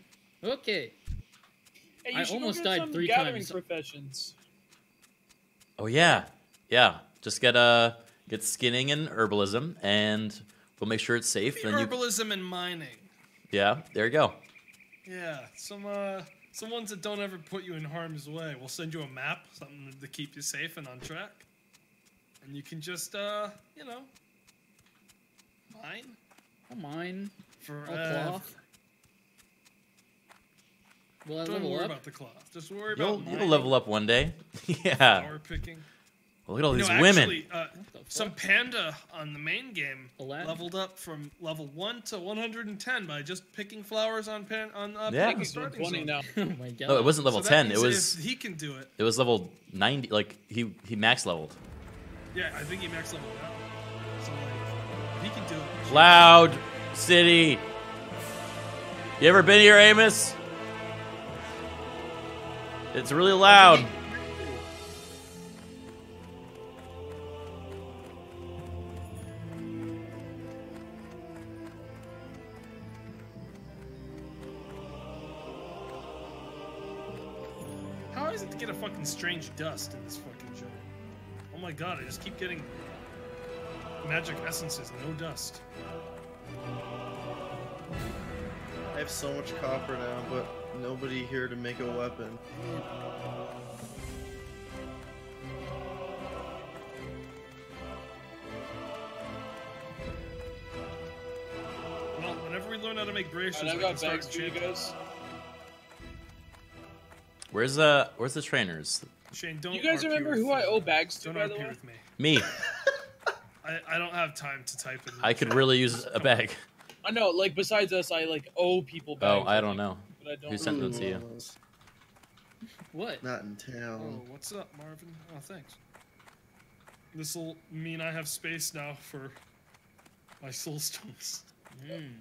Okay. Hey, you I should go almost get died some three gathering times. professions. Oh yeah, yeah. Just get uh get skinning and herbalism, and we'll make sure it's safe. Then you, Herbalism and mining. yeah. There you go. Yeah, some uh, some ones that don't ever put you in harm's way. We'll send you a map, something to keep you safe and on track, and you can just uh, you know, mine I'll mine. for I'll uh, cloth. Will I Don't level worry up? about the cloth. Just worry You'll about you'll mining, level up one day. yeah. flower picking. Well, look at all You these know, women. Actually, uh, some panda on the main game leveled up from level one to 110 by just picking flowers on pan on uh, Yeah. Piggy's starting 20 zone. now. oh my god. No, it wasn't level So ten. It was he can do it. it was level ninety. Like he he max leveled. Yeah, I think he max leveled now. So like, he can do it. Loud city. You ever been here, Amos? It's really loud. How is it to get a fucking strange dust in this fucking joint? Oh my god, I just keep getting magic essences, no dust. I have so much copper now, but nobody here to make a weapon. Well, whenever we learn how to make braces, Alright, I I've can start bags for you enchanting. guys. Where's uh where's the trainers? Shane, don't. You guys RP remember with who I owe bags to, Don't by the way? with me. Me. I, I don't have time to type in. I could really use a bag. I know, like besides us, I like owe people oh, Bags, Oh. I don't know. But I don't Who sent them to you? What? Not in town. Oh, town. what's up, Marvin? Oh, thanks. This will mean I have space now for my soul stones. Hmm.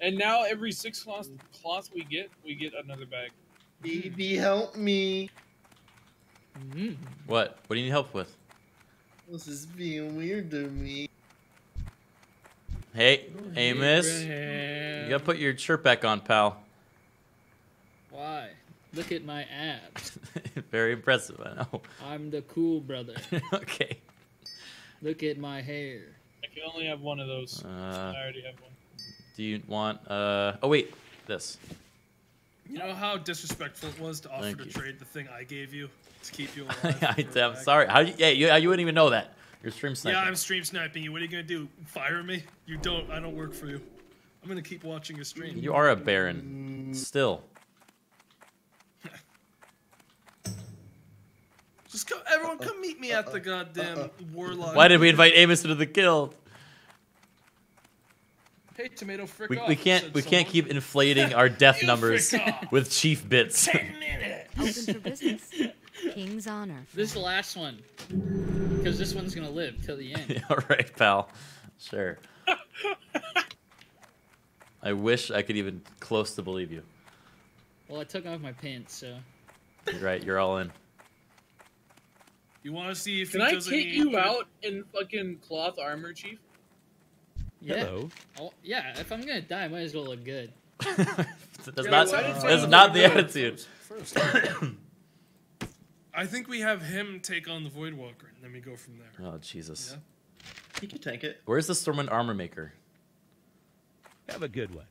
And now every six cloth, cloth we get, we get another bag. Baby, help me. Hmm. What? What do you need help with? This is being weird to me. Hey, Amos. You gotta put your shirt back on, pal. Why? Look at my abs. Very impressive, I know. I'm the cool brother. okay. Look at my hair. I can only have one of those. Uh, I already have one. Do you want? Uh. Oh wait, this. You know how disrespectful it was to offer Thank to you. trade the thing I gave you to keep you alive? I, for a am bag? sorry. How? You, yeah, you, you wouldn't even know that. You're stream sniping. Yeah, I'm stream sniping you. What are you gonna do? Fire me? You don't. I don't work for you. I'm gonna keep watching your stream. You are a baron. Still. Just come, everyone, come meet me at the goddamn warlock. Why did we invite Amos into the guild? Hey, tomato frick We, off, we can't said we can't keep inflating our death numbers with chief bits. Open for business. King's honor. This last one. Because this one's gonna live till the end. All right, pal. Sure. I wish I could even close to believe you. Well, I took off my pants, so. You're right. You're all in. You want to see if Can he I does take any- you out in fucking cloth armor, Chief? Yeah. Hello. Oh, yeah, if I'm gonna die, I might as well look good. That's Yeah, not. That's not the attitude. First, I think we have him take on the Void Walker, and then we go from there. Oh Jesus. He can tank it. Where's the Stormwind armor maker? Have a good one.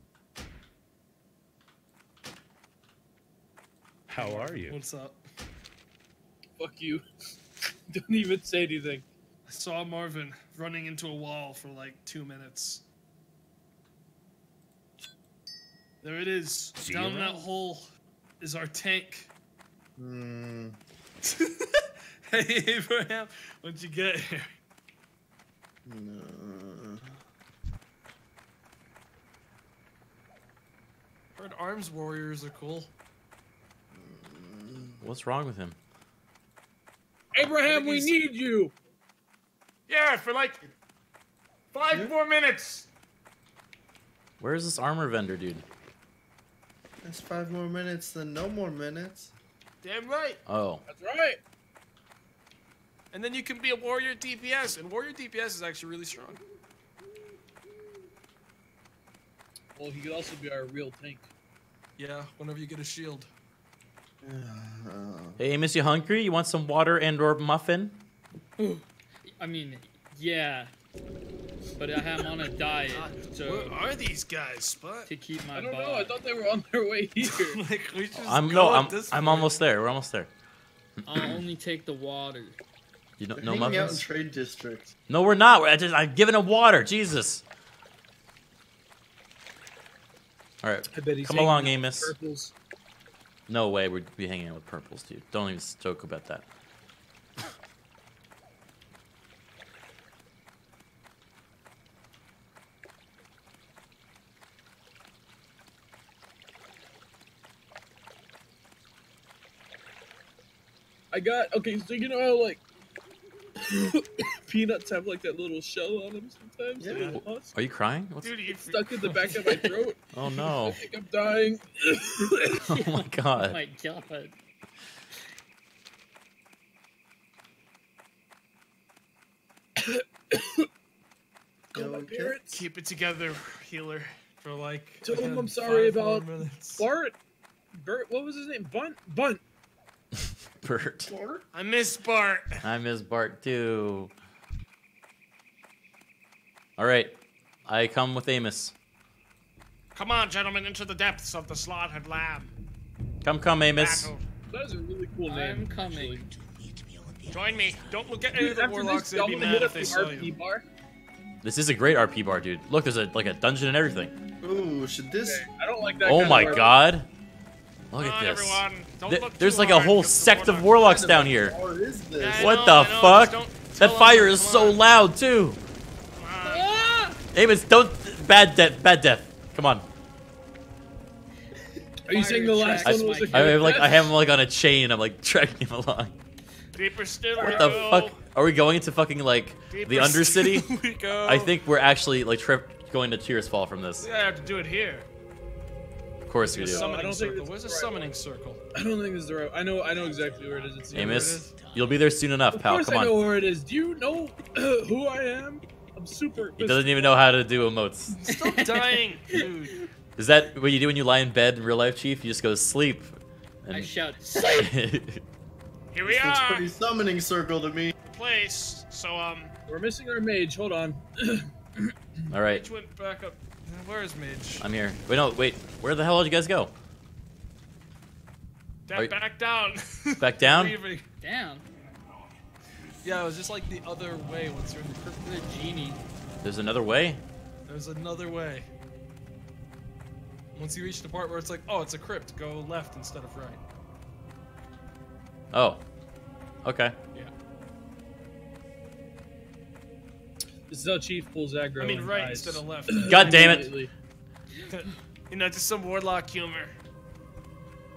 How are you? What's up? Fuck you. Don't even say anything. I saw Marvin running into a wall for like two minutes. There it is. See Down that hole is our tank. Hmm. Hey Abraham, what'd you get here? No. Heard arms warriors are cool. What's wrong with him? Abraham, we need you. Yeah, for like five more minutes. Where's this armor vendor, dude? That's five more minutes, then no more minutes. Damn right. Oh. That's right. And then you can be a warrior DPS, and warrior DPS is actually really strong. Well, he could also be our real tank. Yeah, whenever you get a shield. Hey, Amos, you hungry? You want some water and or muffin? I mean, yeah. But I am on a diet, ah, so. Where are these guys, Spot? To keep my I don't bod. know. I thought they were on their way here. like, we just I'm no. I'm I'm point. almost there. We're almost there. I'll only take the water. You know, We're no hanging out in trade district. No, we're not. We're I just I'm giving him water. Jesus. All right, I bet he's come along, Amos. Purples. No way, we'd be hanging out with purples, dude. Don't even joke about that. I got okay. So you know how like peanuts have like that little shell on them sometimes. Yeah. Little husk? Are you crying? What's... Dude, It's stuck in the back of my throat. Oh no! I no! think I'm dying. oh my god! Oh god! my god. Call my parents. keep it together, healer. For like. Tell them again, I'm sorry about minutes. Bart. Bert. What was his name? Bunt. Bunt. Bert. I miss Bart. I miss Bart too. All right, I come with Amos. Come on, gentlemen, into the depths of the slaughtered lamb. Come, come, Amos. Battle. That is a really cool name. I'm coming. Join me. Don't look at any of the warlocks. this, They'd I'm be mad hit if they the saw you. RP bar. This is a great RP bar, dude. Look, there's a like a dungeon and everything. Ooh, should this? Okay, I don't like that. Oh kind my of RP. God! Look Come at on, this. everyone. Don't Th- look there's too like a hard, whole 'cause the sect of warlocks down here. Or is this? Yeah, What know, the fuck? That fire is so on. loud too. Ah! Amos, don't bad death, bad death. Come on. Are you saying the last I, one was a I, I good have like? I have him like on a chain. I'm like dragging him along. Deeper still What the go. fuck? Are we going into fucking like the Undercity? we go. I think we're actually like trip going to Tirisfal from this. Yeah, I have to do it here. Of course we do. summoning I don't think circle. this Where's the right summoning one. circle? I don't think this is the right. I know. I know exactly where it is. It's Amos, you'll be there soon enough, Of pal. course Come I know where it is. Do you know who I am? I'm super. He doesn't even know how to do emotes. Still dying, dude. Is that what you do when you lie in bed in real life, Chief? You just go to sleep. And... I shout, sleep. Here we This looks pretty summoning circle to me. Place. So um, We're missing our mage. Hold on. All right, Mage went back up. Where is Midge? I'm here. Wait, no, wait. Where the hell did you guys go? Dad, you- back down. Back down? Down. Yeah, it was just like the other way once you're in the crypt of the genie. There's another way. There's another way. Once you reach the part where it's like, oh, it's a crypt, go left instead of right. Oh. Okay. Yeah. This is how Chief pulls aggro. I mean, right dies. instead of left. God damn it. You know, just some warlock humor.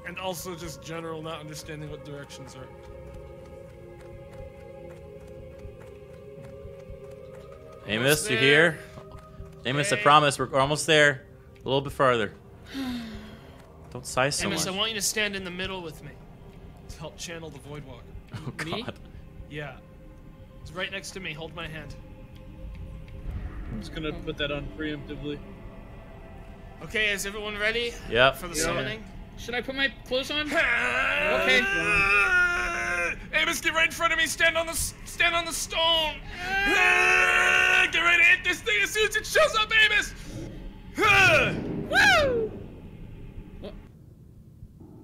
And also just general not understanding what directions are. Amos, you here? Amos, I promise we're, we're almost there. A little bit farther. Don't sigh so Amos, I want you to stand in the middle with me. To help channel the Voidwalker. Oh Me? God. Yeah. It's right next to me. Hold my hand. I'm just gonna put that on preemptively. Okay, is everyone ready? Yep. For the Yeah. summoning? Should I put my clothes on? Okay. okay. Amos, get right in front of me. Stand on the s- stand on the stone. Get ready to hit this thing as soon as it shows up, Amos. Woo!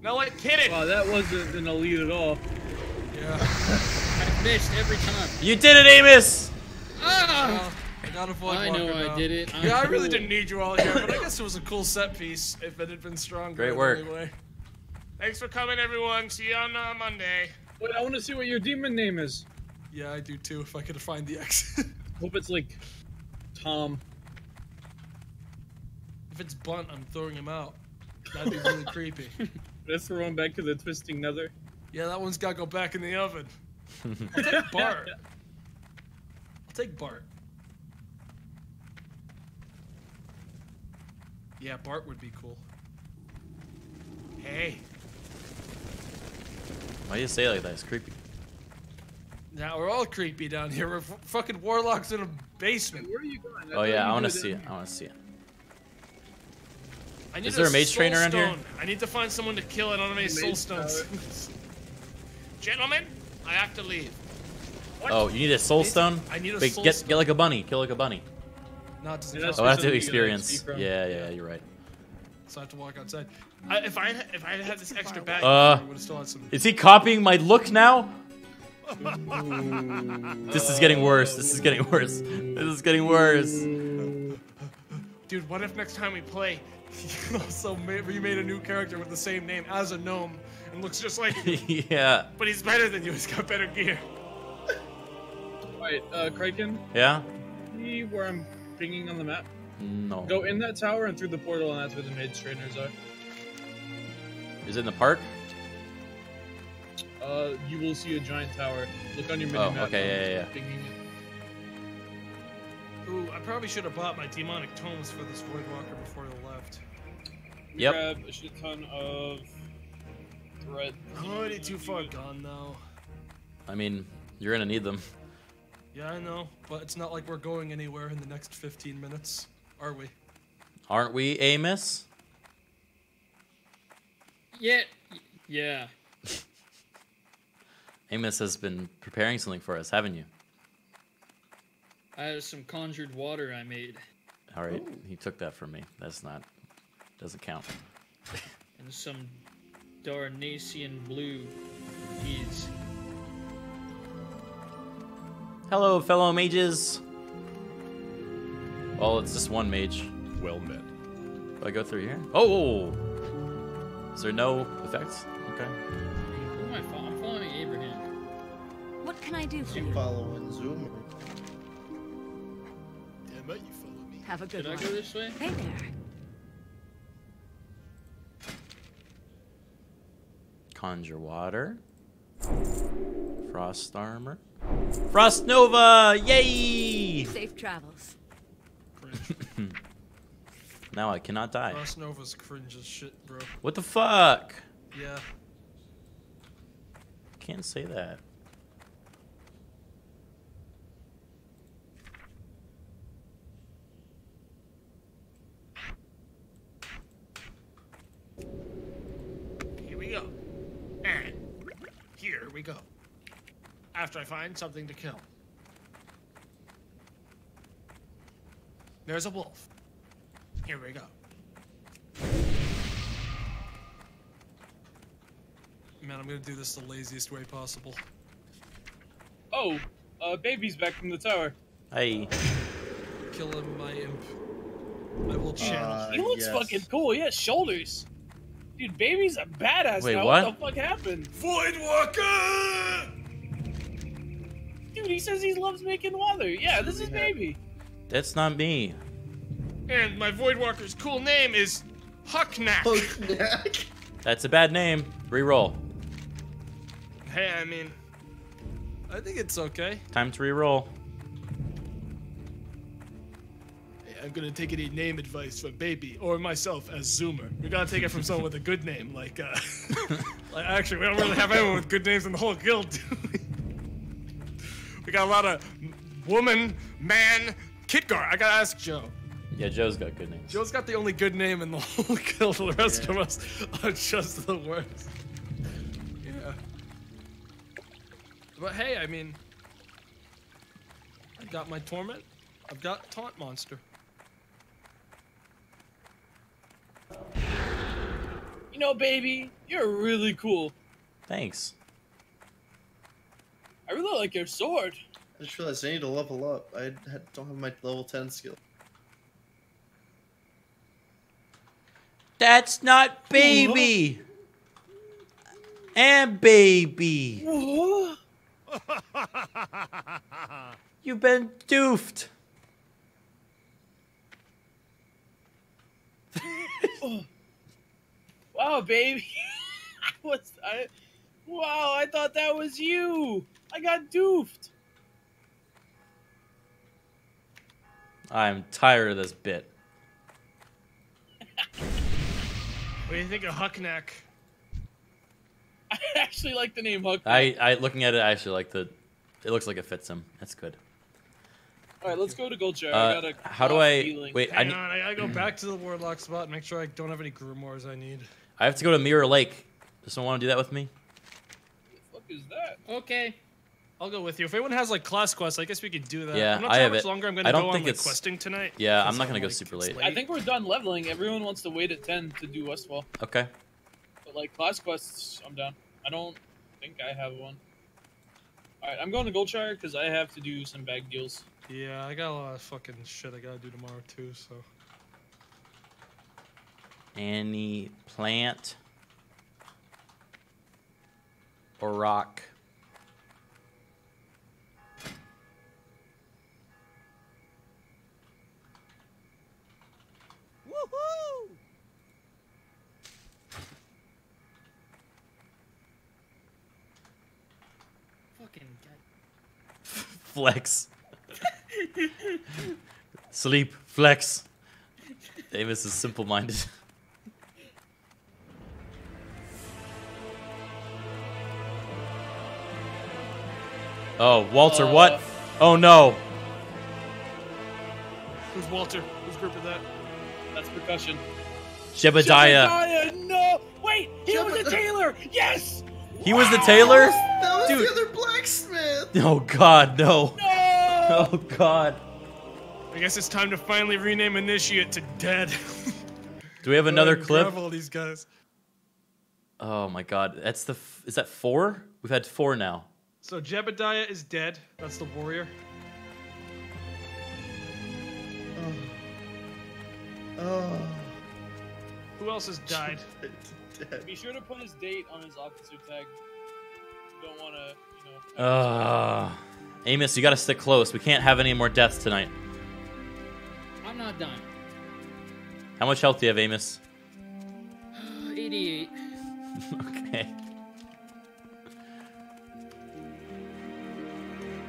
Now, like, hit it. Wow, that wasn't an elite at all. Yeah. I missed every time. You did it, Amos! Ah! I got a Voidwalker I know I did it. I'm yeah, I really cool. didn't need you all here, but I guess it was a cool set piece if it had been stronger. Great work. any way. Thanks for coming, everyone. See you on uh, Monday. Wait, I want to see what your demon name is. Yeah, I do too. If I could find the X. Hope it's like Tom. if it's Bunt, I'm throwing him out. That'd be really creepy. Let's throw him back to the twisting nether. Yeah, that one's got to go back in the oven. I'll take Bart. I'll take Bart. Yeah, Bart would be cool. Hey. Why do you say it like that? It's creepy. Now we're all creepy down here. We're f- fucking warlocks in a basement. Where are you going? Oh yeah, I want to see it. I want to see it. I need Is there a mage soul trainer around here? I need to find someone to kill it on my soul Mage stones. Gentlemen, I have to leave. Oh, you need a soul I need- stone? I need a Wait, soul get stone. get like a bunny. Kill like a bunny. Not to Yeah, that's Oh, I have to something you get experience. XP from. Yeah, yeah, you're right. So I have to walk outside. I, if I if I had this extra bag, Uh, I would have still had some. is he copying my look now? This is getting worse. This is getting worse. This is getting worse. dude, what if next time we play, You also made, remade a new character with the same name as a gnome and looks just like you, yeah. but he's better than you. He's got better gear. Alright, uh, Criken, Yeah? see where I'm pinging on the map? No. Go in that tower and through the portal, and that's where the mage trainers are. Is it in the park? Uh, you will see a giant tower. Look on your mini map. Oh, map. okay, I'm yeah, yeah, pinging it. Ooh, I probably should have bought my demonic tomes for this Voidwalker before I left. Yep. Grab a shit ton of thread. I'm already too far gone though. I mean, you're gonna need them. Yeah, I know, but it's not like we're going anywhere in the next 15 minutes, are we? Aren't we, Amos? Yeah. Yeah. Amos has been preparing something for us, haven't you? I have some conjured water I made. All right, he took that from me. That's not, doesn't count. And some Darnassian blue beads. Hello, fellow mages. Well, it's just one mage. Well met. Do I go through here? Oh! Is there no effects? Okay. Who am I following? I'm following Abraham. What can I do for You you? following Zoom? Damn it, you followed me. Have a good Should I one. go this way? Hey there. Conjure water. Frost armor. Frost Nova! Yay! Safe travels. Now I cannot die. Frost Nova's cringe as shit, bro. What the fuck? Yeah. Can't say that. We go. After I find something to kill. There's a wolf. Here we go. Man, I'm gonna do this the laziest way possible. Oh, uh, baby's back from the tower. Hey. Kill him, my imp. I will channel. Uh, he looks yes. fucking cool. He has shoulders. Dude, baby's a badass Wait, now. what? What the fuck happened? Void Walker! Dude, he says he loves making weather. Yeah, this is baby. That's not me. And my Voidwalker's cool name is Hucknack. That's a bad name. Reroll. Hey, I mean, I think it's okay. Time to reroll. I'm gonna take any name advice from Baby or myself as Zoomer. We gotta take it from someone with a good name, like, uh, like actually, we don't really have anyone with good names in the whole guild. do we? we got a lot of woman, man, Kidgar. I gotta ask Joe. Yeah, Joe's got good names. Joe's got the only good name in the whole guild. The rest of us are just the worst. Yeah. But hey, I mean, I got my torment. I've got taunt monster. You know, baby, you're really cool. Thanks. I really like your sword. I just realized I need to level up. I don't have my level 10 skill. That's not baby. And baby. You've been doofed. Wow, baby. What's I? Wow, I thought that was you. I got doofed. I'm tired of this bit. What do you think of Hucknack? I actually like the name Huck. I, I looking at it, I actually like the. It looks like it fits him. That's good. All right, let's go to Goldshire. I Uh, got a how do cough I- feeling. wait, I Hang need- on, I gotta go back to the warlock spot and make sure I don't have any grimoires I need. I have to go to Mirror Lake. Does someone want to do that with me? What is that? Okay. I'll go with you. If anyone has like class quests, I guess we could do that. Yeah, I'm not I sure have how much it. longer I'm gonna I don't go on think like it's- questing tonight. Yeah, I'm not gonna go like, super it's late. I think we're done leveling. Everyone wants to wait at ten to do Westfall. Okay. But like class quests, I'm down. I don't think I have one. All right, I'm going to Goldshire because I have to do some bag deals. Yeah, I got a lot of fucking shit I gotta do tomorrow too. So Any plant or rock? Woohoo! Fucking Flex. Sleep. Flex. Davis is simple minded. Oh, Walter, uh, what? Oh no. who's Walter? Whose group is that? That's percussion. Jebediah. Jebediah, no! Wait, he was a tailor. Yes. He was the tailor? That was Dude. the other blacksmith! Oh god, no. no. Oh god. I guess it's time to finally rename Initiate to Dead. Do we have another Go ahead and clip? grab all these guys. Oh my god. That's the f- Is that 4? We've had 4 now. So Jebediah is dead. That's the warrior. Oh. Who else has died? Be sure to put his date on his officer tag. Don't want to, you know. Uh, Amos, you gotta stick close. We can't have any more deaths tonight. I'm not done. How much health do you have, Amos? 88. okay.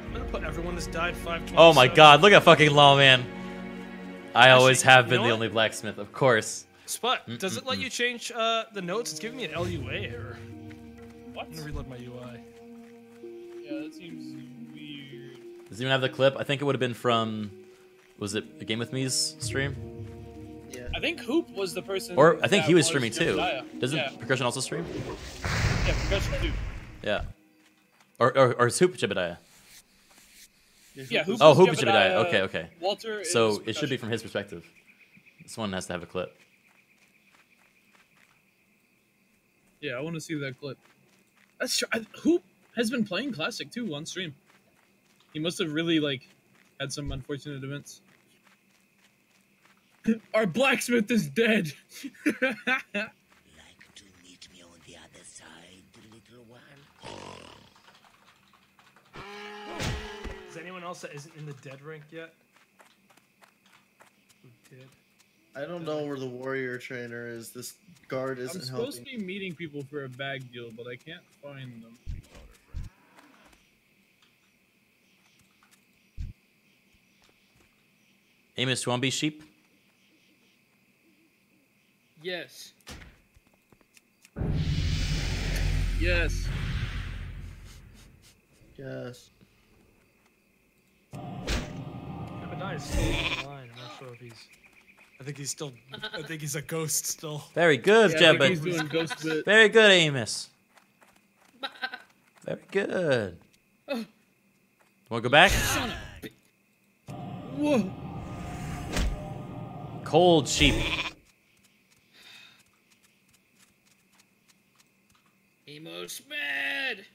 I'm gonna put everyone that's died five. Oh my god, look at fucking Lawman. I always have you been know the what? only blacksmith, of course. Sput, mm, does mm, it let mm. you change uh, the notes? It's giving me an LUA error. What? I'm gonna reload my UI. Yeah, that seems weird. Does anyone have the clip? I think it would have been from. Was it a Game with Me's stream? Yeah. I think Hoop was the person. Or I think he was streaming too. Jebediah. Doesn't Yeah, Percussion also stream? yeah percussion too. Yeah. Or or, or it's Hoop Jebediah. Yeah, Hoop oh, is Hoop Jebediah, Jebediah. Okay, okay. Walter is So it should be from his perspective. This one has to have a clip. Yeah, I want to see that clip. That's true. I, Hoop has been playing classic too on stream. He must have really like had some unfortunate events. Our blacksmith is dead. Like to meet me on the other side, little one? Is anyone else that isn't in the dead rank yet? Who did? I don't know where the warrior trainer is. This guard isn't helping. I'm supposed helping. to be meeting people for a bag deal, but I can't find them. Amos, you want to be sheep? Yes. Yes. Yes. Jebediah is still online. I'm not sure if he's. I think he's still. I think he's a ghost still. Very good, Yeah, I think Jebediah. he's doing ghost bit. Very good, Amos. Very good. Want to go back? Whoa. Cold sheep. Amos mad.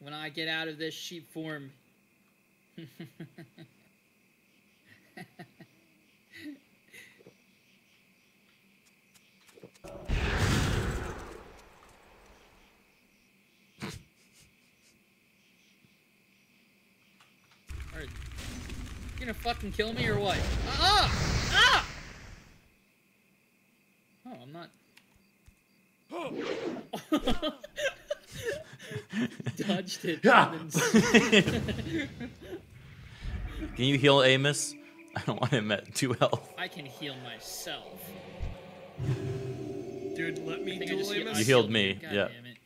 When I get out of this sheep form. You gonna fucking kill me or what? Ah! Ah! Oh, I'm not. Dodged it. Yeah. Can you heal Amos? I don't want him at two health. I can heal myself. Dude, let me I think I duel just heal- You healed me. God yeah. damn it.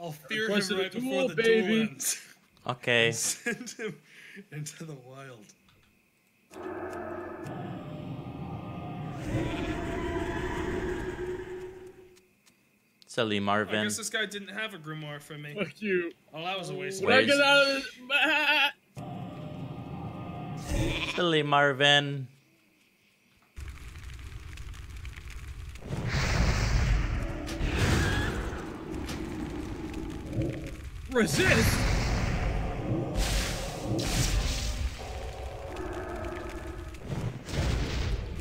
I'll fear him Requested a right before duel, the baby. duel ends. Okay. Send him into the wild. Silly Marvin. I Marvin. guess this guy didn't have a grimoire for me. Fuck you. Oh, that was a waste. When I Waste. get out of this. Silly Marvin. Resist.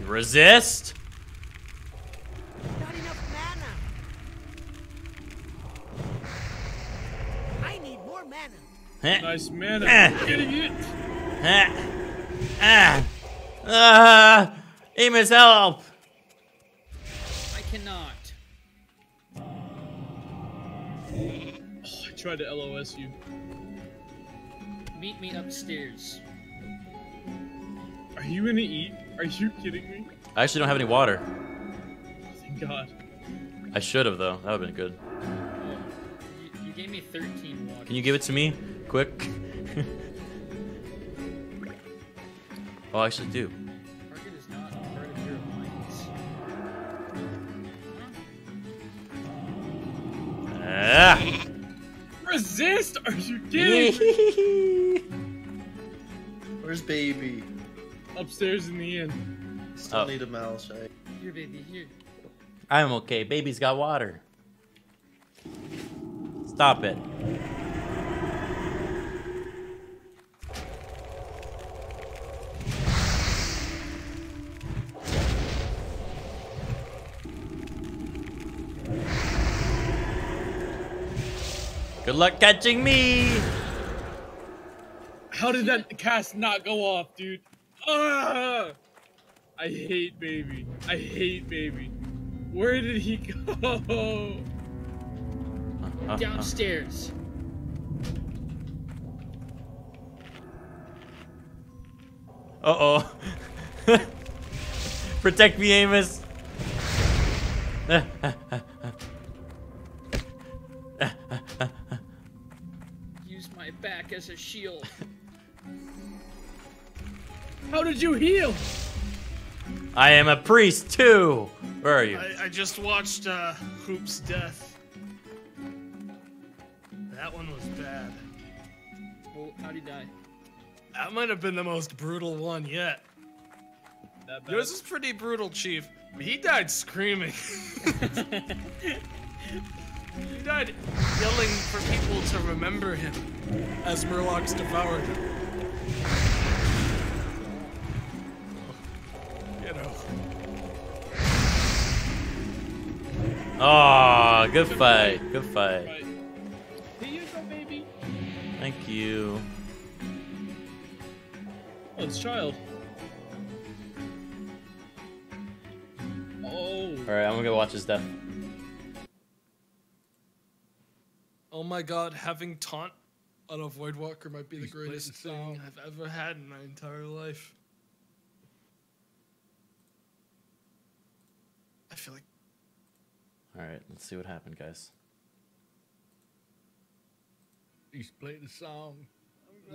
Resist. Not enough mana. I need more mana. Heh. Nice mana. Eh. Getting it. Heh. Ah. Ah. Amos, help. I cannot. Oh, I tried to LOS you. Meet me upstairs. Are you gonna eat? Are you kidding me? I actually don't have any water. Thank God. I should have though. That would have been good. Oh, you, you gave me 13 water. Can you give it to me, quick? oh, I actually do. Target is not a part of your alliance. Ah. Resist? Are you kidding me? Where's baby? Upstairs in the inn. Still Oh. need a mouse, right? Here, baby, here. I'm okay. Baby's got water. Stop it. Luck catching me. How did that cast not go off, dude? Ah! I hate baby. I hate baby. Where did he go? Downstairs. Uh oh. Protect me, Amos. Use as a shield. How did you heal? I am a priest too. Where are you? I, I just watched uh, Hoop's death. That one was bad. Well, how'd he die? That might have been the most brutal one yet. That bad? Yours is pretty brutal, Chief. He died screaming. he died yelling for people to remember him as Murlocs devoured him. You know. Oh, good fight. Good fight. Here you go, baby. Thank you. Oh, it's child. Oh. All right, I'm gonna go watch his death. Oh my god, having taunt on a Voidwalker might be the greatest thing I've ever had in my entire life. I feel like All right, let's see what happened, guys. He's playing the song.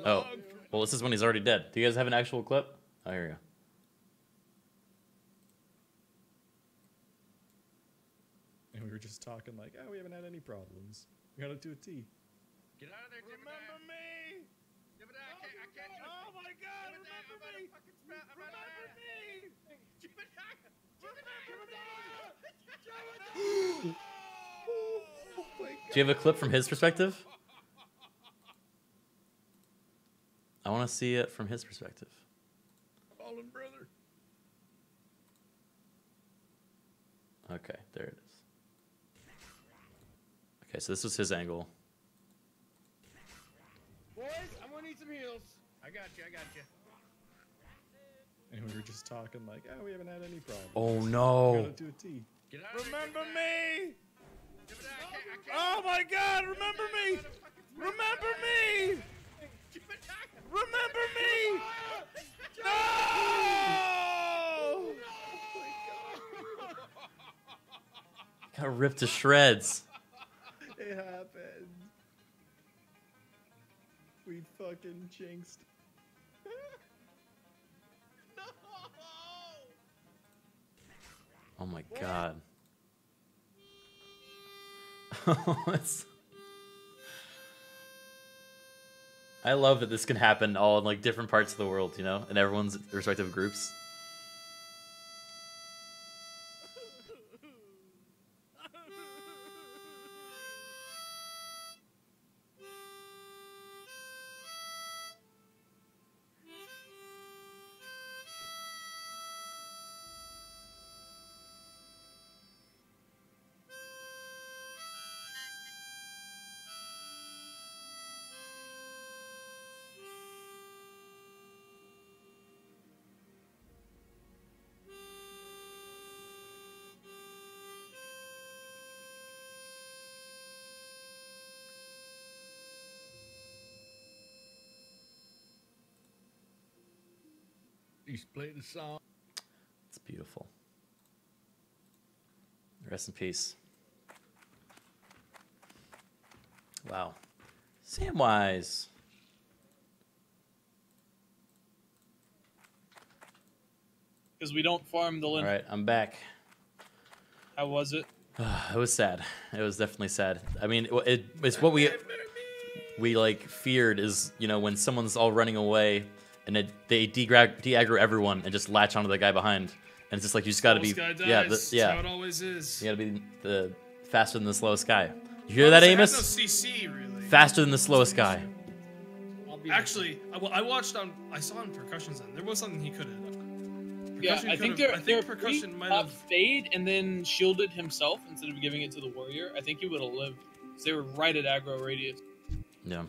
Oh, well, this is when he's already dead. Do you guys have an actual clip? Oh, here you go. And we were just talking like, oh, we haven't had any problems. We got it to a T. Get out of there, Remember me! Oh my god, remember me! Remember me! Oh! Do oh you have a clip from his perspective? I want to see it from his perspective. Fallen brother. Okay, there it is. Okay, so this was his angle. Boys, I'm gonna need some heals. I got you, I got you. And we were just talking like, oh, we haven't had any problems. Oh, We no. got it to a T. Get out of remember me! Oh my god, remember me! Remember me! Remember me! No! Oh got ripped to shreds. It happened. We fucking jinxed. Oh my god. It's- I love that this can happen all in like different parts of the world, you know, in everyone's respective groups. He's playing the song. It's beautiful. Rest in peace. Wow. Samwise. Because we don't farm the All linen. right, I'm back. How was it? it was sad. It was definitely sad. I mean, it, it, it's what we we like feared is you know when someone's all running away and it, they de-aggro everyone and just latch onto the guy behind, and it's just like you just got to be Slowest yeah dies. the, That's yeah how it always is. You got to be the faster than the slowest guy. You hear that, Amos? no CC really. Faster than the slowest guy. Actually, I, well, I watched on. I saw on percussions then. There was something he could have. Yeah, Percussion I think could've- there, I think percussion might have have- fade and then shielded himself instead of giving it to the warrior. I think he would have lived. 'Ause They were right at aggro radius. Yeah.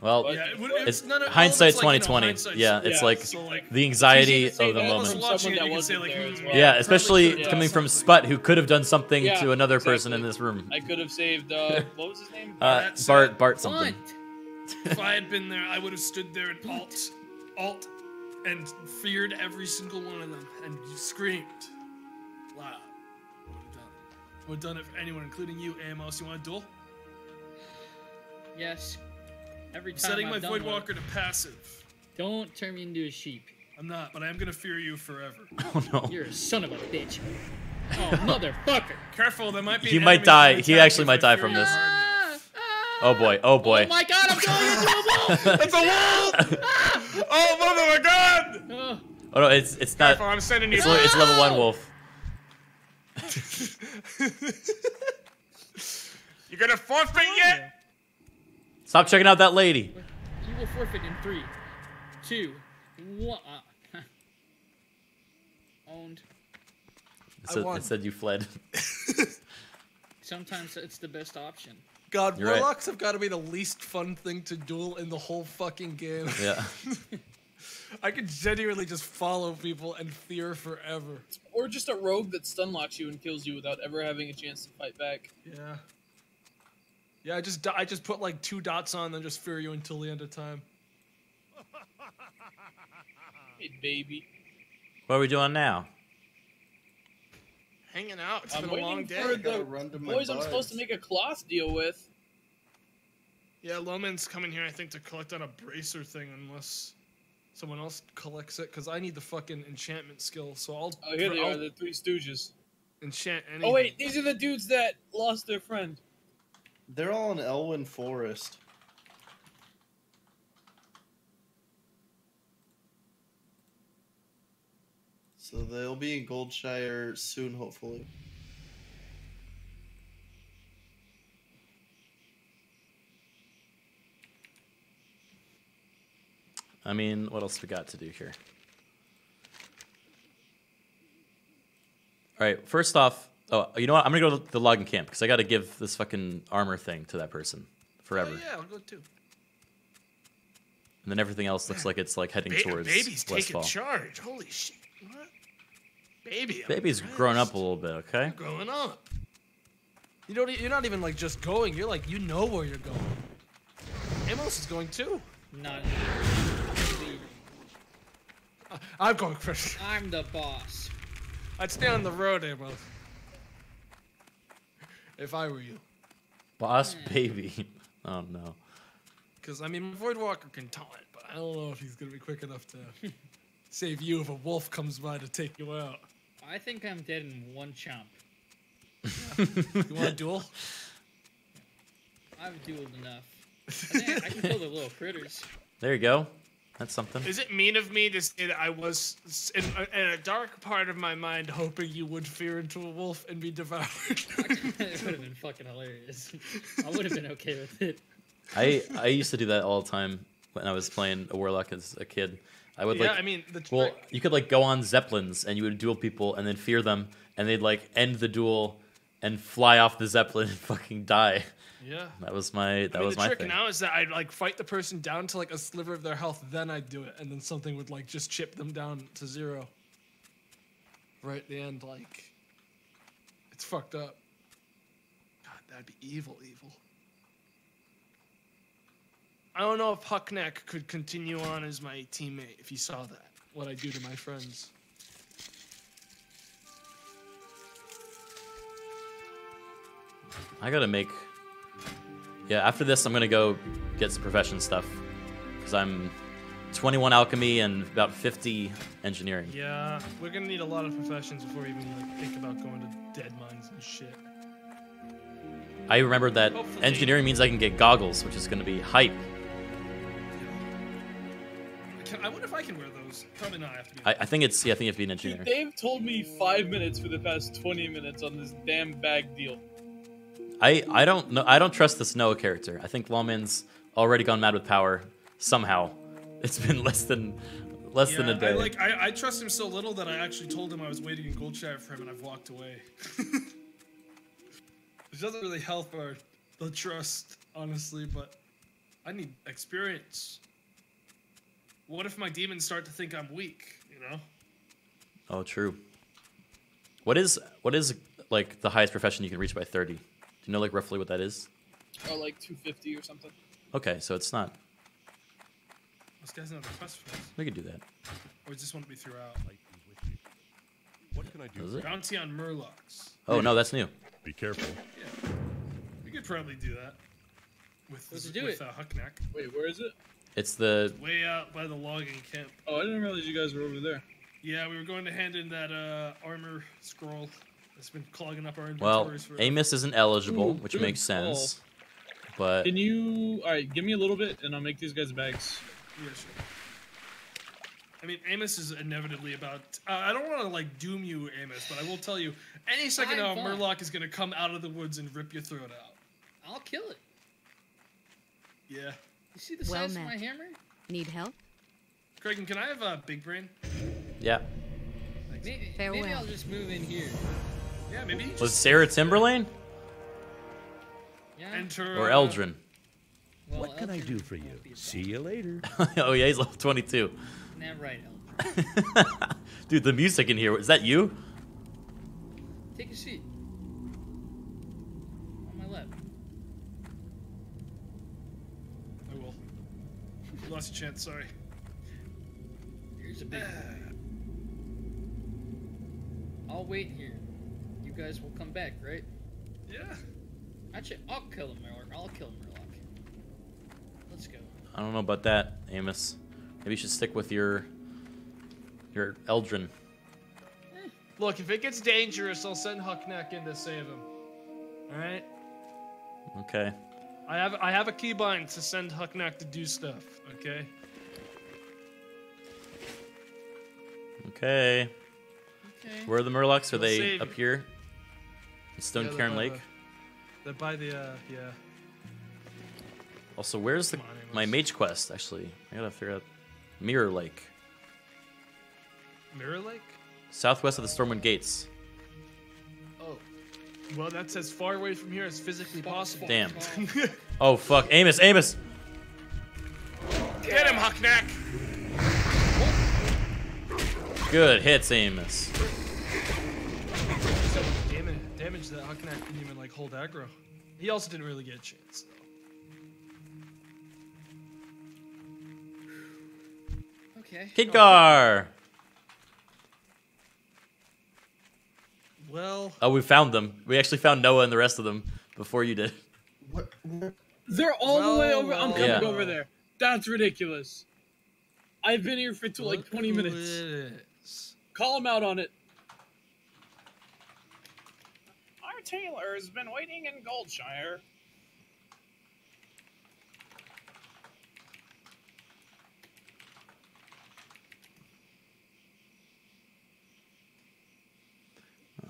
Well, Yeah, it it's it's none of- all of hindsight it's like, you know, 2020. yeah, it's yeah, like so, like, the anxiety it's easy to of the moment. it, say, like, Yeah, yeah, especially probably- coming from Sput, who could have done something Yeah, to another person in this room. I could have saved. Uh, what was his name? Uh, Bart, Bart something. if I had been there, I would have stood there and alt, alt, and feared every single one of them and screamed loud. Would have done it. Would have done it for anyone, including you, Amos. You want a duel? Yes. Every I'm time setting I've my done one. Voidwalker to passive. Don't turn me into a sheep. I'm not, but I am gonna fear you forever. Oh no. You're a son of a bitch. Oh, motherfucker. Careful, there might be. He an might enemy die. He actually might die from this. hard enough. Oh boy. Oh boy. Oh my god, I'm going into a wolf! It's a wolf! oh, ah. mother my god! Oh, Oh no, it's it's not. Careful, I'm sending you. It's, le- it's level one ah. wolf. You're gonna forfeit yet? Oh, Stop checking out that lady. you will forfeit in three, two, one. Uh, owned. It said, won. it said you fled. Sometimes it's the best option. God, You're right. warlocks have got to be the least fun thing to duel in the whole fucking game. Yeah. I could genuinely just follow people and fear forever. Or just a rogue that stun locks you and kills you without ever having a chance to fight back. Yeah. Yeah, I just I just put like two dots on, then just fear you until the end of time. Hey, baby. What are we doing now? Hanging out. It's I'm been a long waiting day. for the boys I'm supposed to make a cloth deal with. Yeah, Lawman's coming here, I think, to collect on a bracer thing, unless someone else collects it, because I need the fucking enchantment skill. So I'll. Oh, here they I'll are, the Three Stooges. Enchant anything. Oh wait, these are the dudes that lost their friend. They're all in Elwynn Forest. So they'll be in Goldshire soon, hopefully. I mean, what else we got to do here? All right, first off, oh, you know what? I'm gonna go to the logging camp because I got to give this fucking armor thing to that person forever, Oh, yeah, I'll go too. and then everything else looks like it's like heading Ba- towards baby's taking Westfall. charge. Holy shit. What? Baby. I'm Baby's impressed. grown up a little bit, okay? Growing up. You don't. e- You're not even like just going. You're like you know where you're going. Amos is going too. Not. I'm going first. I'm the boss. I'd stay on the road, Amos. If I were you. Boss baby. Oh no. Because, I mean, Void Walker can taunt, but I don't know if he's going to be quick enough to save you if a wolf comes by to take you out. I think I'm dead in one chomp. You want a duel? I've dueled enough. I think I, I can kill the little critters. There you go. That's something. Is it mean of me to say that I was in a, in a dark part of my mind hoping you would fear into a wolf and be devoured? it would have been fucking hilarious. I would have been okay with it. I I used to do that all the time when I was playing a warlock as a kid. I would Yeah, like. I mean, the well, you could like go on zeppelins and you would duel people and then fear them and they'd like end the duel and fly off the zeppelin and fucking die. Yeah. That was my that I mean, was the my trick thing. now is that I'd like fight the person down to like a sliver of their health, then I'd do it, and then something would like just chip them down to zero. Right at the end, like it's fucked up. God, that'd be evil, evil. I don't know if Huckneck could continue on as my teammate if he saw that. What I do to my friends. I gotta make. Yeah, after this, I'm gonna go get some profession stuff because I'm 21 alchemy and about 50 engineering. Yeah, we're gonna need a lot of professions before we even like think about going to Deadmines and shit. I remember that Hopefully- engineering means I can get goggles, which is gonna be hype. Can, I wonder if I can wear those. Probably not. I have to be. I, I think it's yeah, I think you have to be an engineer. Dude, they've told me five minutes for the past 20 minutes on this damn bag deal. I I don't know. I don't trust the Snow character. I think Lawman's already gone mad with power somehow. It's been less than less than a day. I, like I, I trust him so little that I actually told him I was waiting in Goldshire for him, and I've walked away. Which doesn't really help our the trust, honestly, but I need experience. What if my demons start to think I'm weak? You know? oh, true. What is what is like the highest profession you can reach by 30? Do you know like roughly what that is? Or like 250 or something. Okay, so it's not. This guy's not the quest for us. We could do that. Or does this want to be throughout? What can I do? Is it? Bounty on Murlocs. Oh no, that's new. Be careful. Yeah. We could probably do that. With, Let's with do it. uh, Huckneck. Wait, where is it? It's the Way out by the logging camp. Oh, I didn't realize you guys were over there. Yeah, we were going to hand in that uh, armor scroll that's been clogging up our well, inventories for Amos isn't eligible, Ooh, which good makes sense. but Can you? All right, give me a little bit, and I'll make these guys bags. Yeah, sure. I mean, Amos is inevitably about. Uh, I don't want to like doom you, Amos, but I will tell you, any second now, Fine, fine. Murloc is gonna come out of the woods and rip your throat out. I'll kill it. Yeah. You see the Well size of my hammer? Need help? Criken, can I have a big brain? yeah. Maybe, Farewell. maybe I'll just move in here. Yeah, maybe. you Was just Sara Timberlain Yeah. enter. or uh, Eldrin? Well, What can I do for you? See you later. oh yeah, he's level 22. Not right, Eldrin. Dude, the music in here, is that you? Take a seat. On my left. I will. You lost your chance. Sorry. Here's a big I'll wait here. You guys will come back, right? Yeah. Actually, I'll kill him, Murloc. I'll kill Murloc. Let's go. I don't know about that, Amos. Maybe you should stick with your your Eldrin. Eh. Look, if it gets dangerous, I'll send Huckneck in to save him. All right. Okay. I have I have a keybind to send Huckneck to do stuff. Okay. Okay. Okay. Where are the Murlocs? Are We'll they save up you. here? In Stone Yeah, Cairn Lake? the- They're by the uh yeah. Also, where's the on, my mage quest? Actually, I gotta figure out Mirror Lake, Mirror Lake? southwest of the Stormwind Gates. Oh. Well, that's as far away from here as physically possible. Damn. Oh fuck, Amos, Amos! Get him, Huckneck! Good hits, Amos. Damage, damage that Huckneck didn't even like hold aggro. He also didn't really get a chance. Okay. Kidgar! Well, Oh, we found them. We actually found Noah and the rest of them before you did. What? what? They're all the way Well, over. I'm coming Yeah. over there. That's ridiculous. I've been here for tw- like 20 minutes. Call him out on it. Our tailor has been waiting in Goldshire.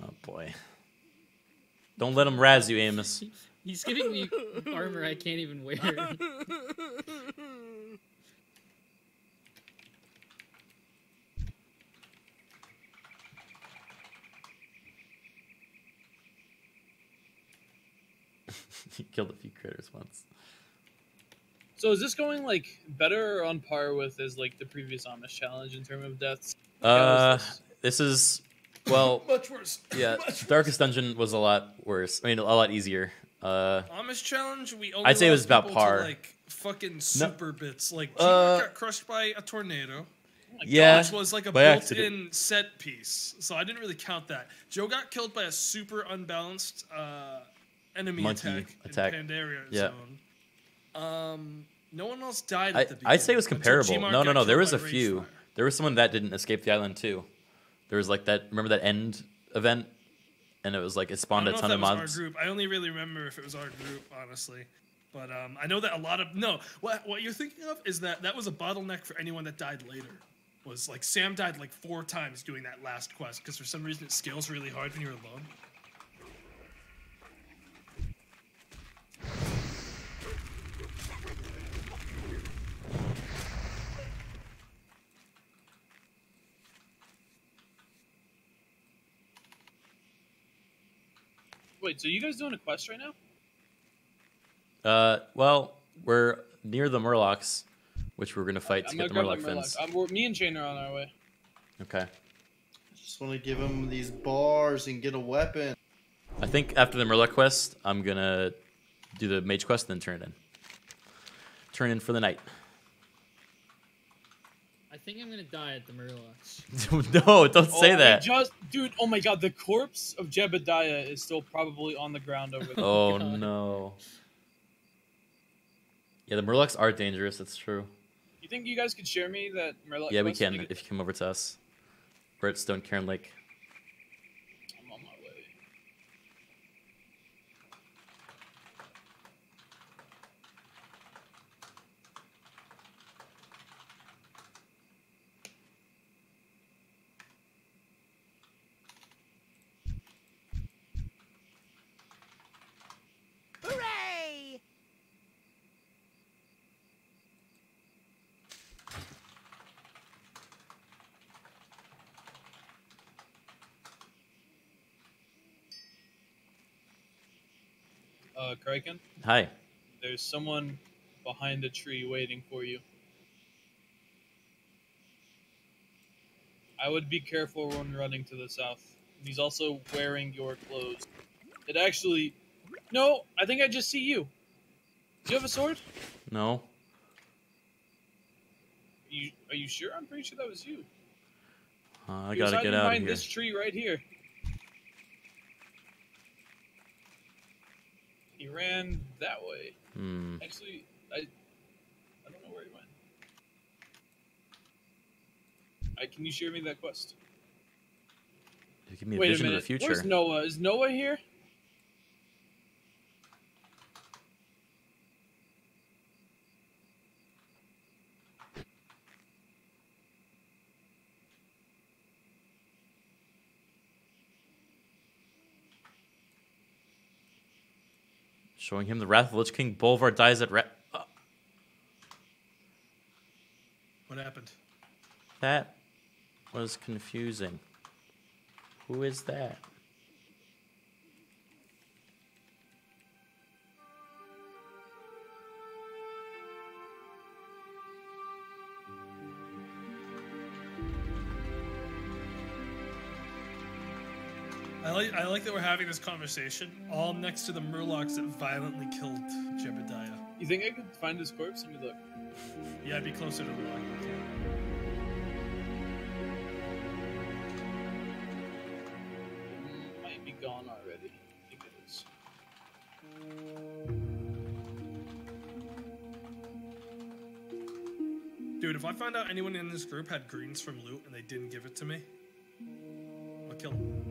Oh boy. Don't let him razz you, Amos. He's giving me armor I can't even wear. he killed a few critters once. So is this going like better or on par with as like the previous Amish challenge in terms of deaths? Uh, this? this is well, Much worse. yeah. Much Darkest Dungeon was a lot worse. I mean, a lot easier. Uh, Amish challenge, we only I'd say it was about people to, par. like fucking super bits. Like Uh, got crushed by a tornado. Yeah, which was like a built-in set piece. So I didn't really count that. Joe got killed by a super unbalanced uh, enemy Monkey attack, attack. in Pandaria Yeah. zone. Um, no one else died I, the beginning. I'd say it was comparable. No, no, no. There was a few. Fire. There was someone that didn't escape the island too. There was like that. Remember that end event, and it was like it spawned a ton of mobs. our group. I only really remember if it was our group, honestly. But um, I know that a lot of no. What what you're thinking of is that that was a bottleneck for anyone that died later. Was like Sam died like four times doing that last quest because for some reason it scales really hard when you're alone. Wait, so you guys doing a quest right now? Uh, well, we're near the Murlocs, which we're gonna fight to I'm get the gonna Murloc fins. Murloc. I'm, we're- me and Shane are on our way. Okay. I Just want to give him these bars and get a weapon. I think after the Murloc quest, I'm gonna do the Mage quest, then turn it in. Turn in for the night. I think I'm gonna die at the Murlocs. no, don't say Oh, we that. Just, dude, oh my god, the corpse of Jebediah is still probably on the ground over there. Oh no. Yeah, the Murlocs are dangerous. That's true. You think you guys could share me that Murloc? Yeah, we can if you come over to us. We're at Stone Cairn Lake. I'm on my way. Uh, Criken, Hi. there's someone behind a tree waiting for you. I would be careful when running to the south. He's also wearing your clothes. It actually. No, I think I just see you. Do you have a sword? No. You, are you sure? I'm pretty sure that was you. Uh, I was gotta get out of behind here. this tree right here. Ran that way. Hmm. Actually, I I don't know where he went. I, can you share me that quest? Give me a Wait vision a of minute. the future. Where's Noah? Is Noah here? Showing him the Wrath of Lich King. Bolvar dies at. Ra- uh, What happened? that was confusing. Who is that? Like I like that we're having this conversation all next to the Murlocs that violently killed Jebediah. You think I could find his corpse? Let me look. Yeah, I'd be closer to the line. Mm, might be gone already. I think it is. Dude, if I find out anyone in this group had greens from loot and they didn't give it to me, I'll kill them.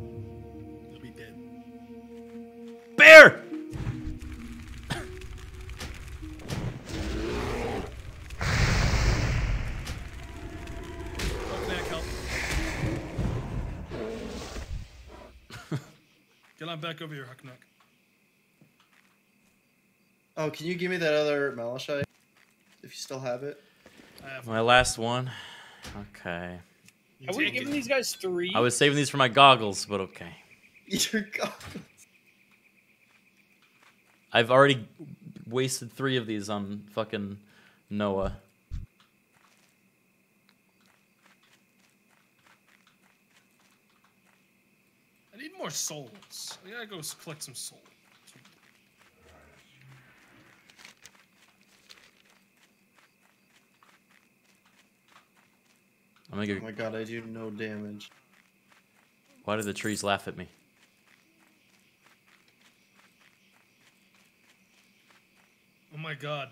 Get on back over here, Huckneck. Oh, can you give me that other Malachite? If you still have it. I have My last one. Okay. Have we given these guys three? I was saving these for my goggles, but okay. Your goggles. I've already wasted three of these on fucking Noah. Need more souls. I gotta go collect some souls. I'm gonna Oh my god, I do no damage. Why do the trees laugh at me? Oh my god.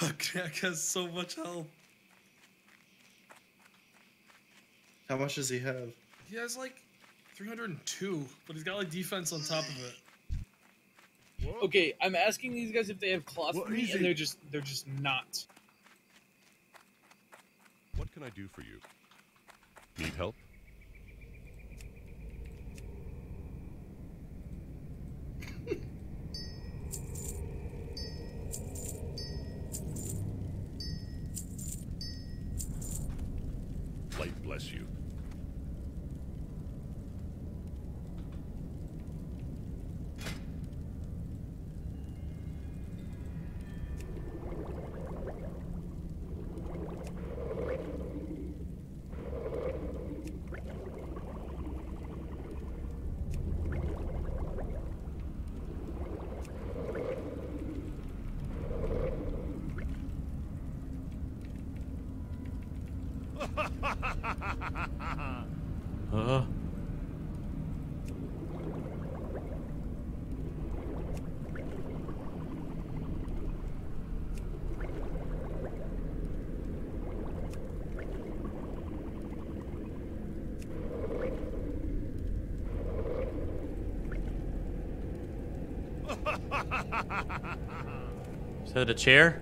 Jack has so much health. How much does he have? He has like 302, but he's got like defense on top of it. Okay, I'm asking these guys if they have cloth What meat, is and they're just they're just not. What can I do for you? Need help? Light bless you. Uh. Is the chair?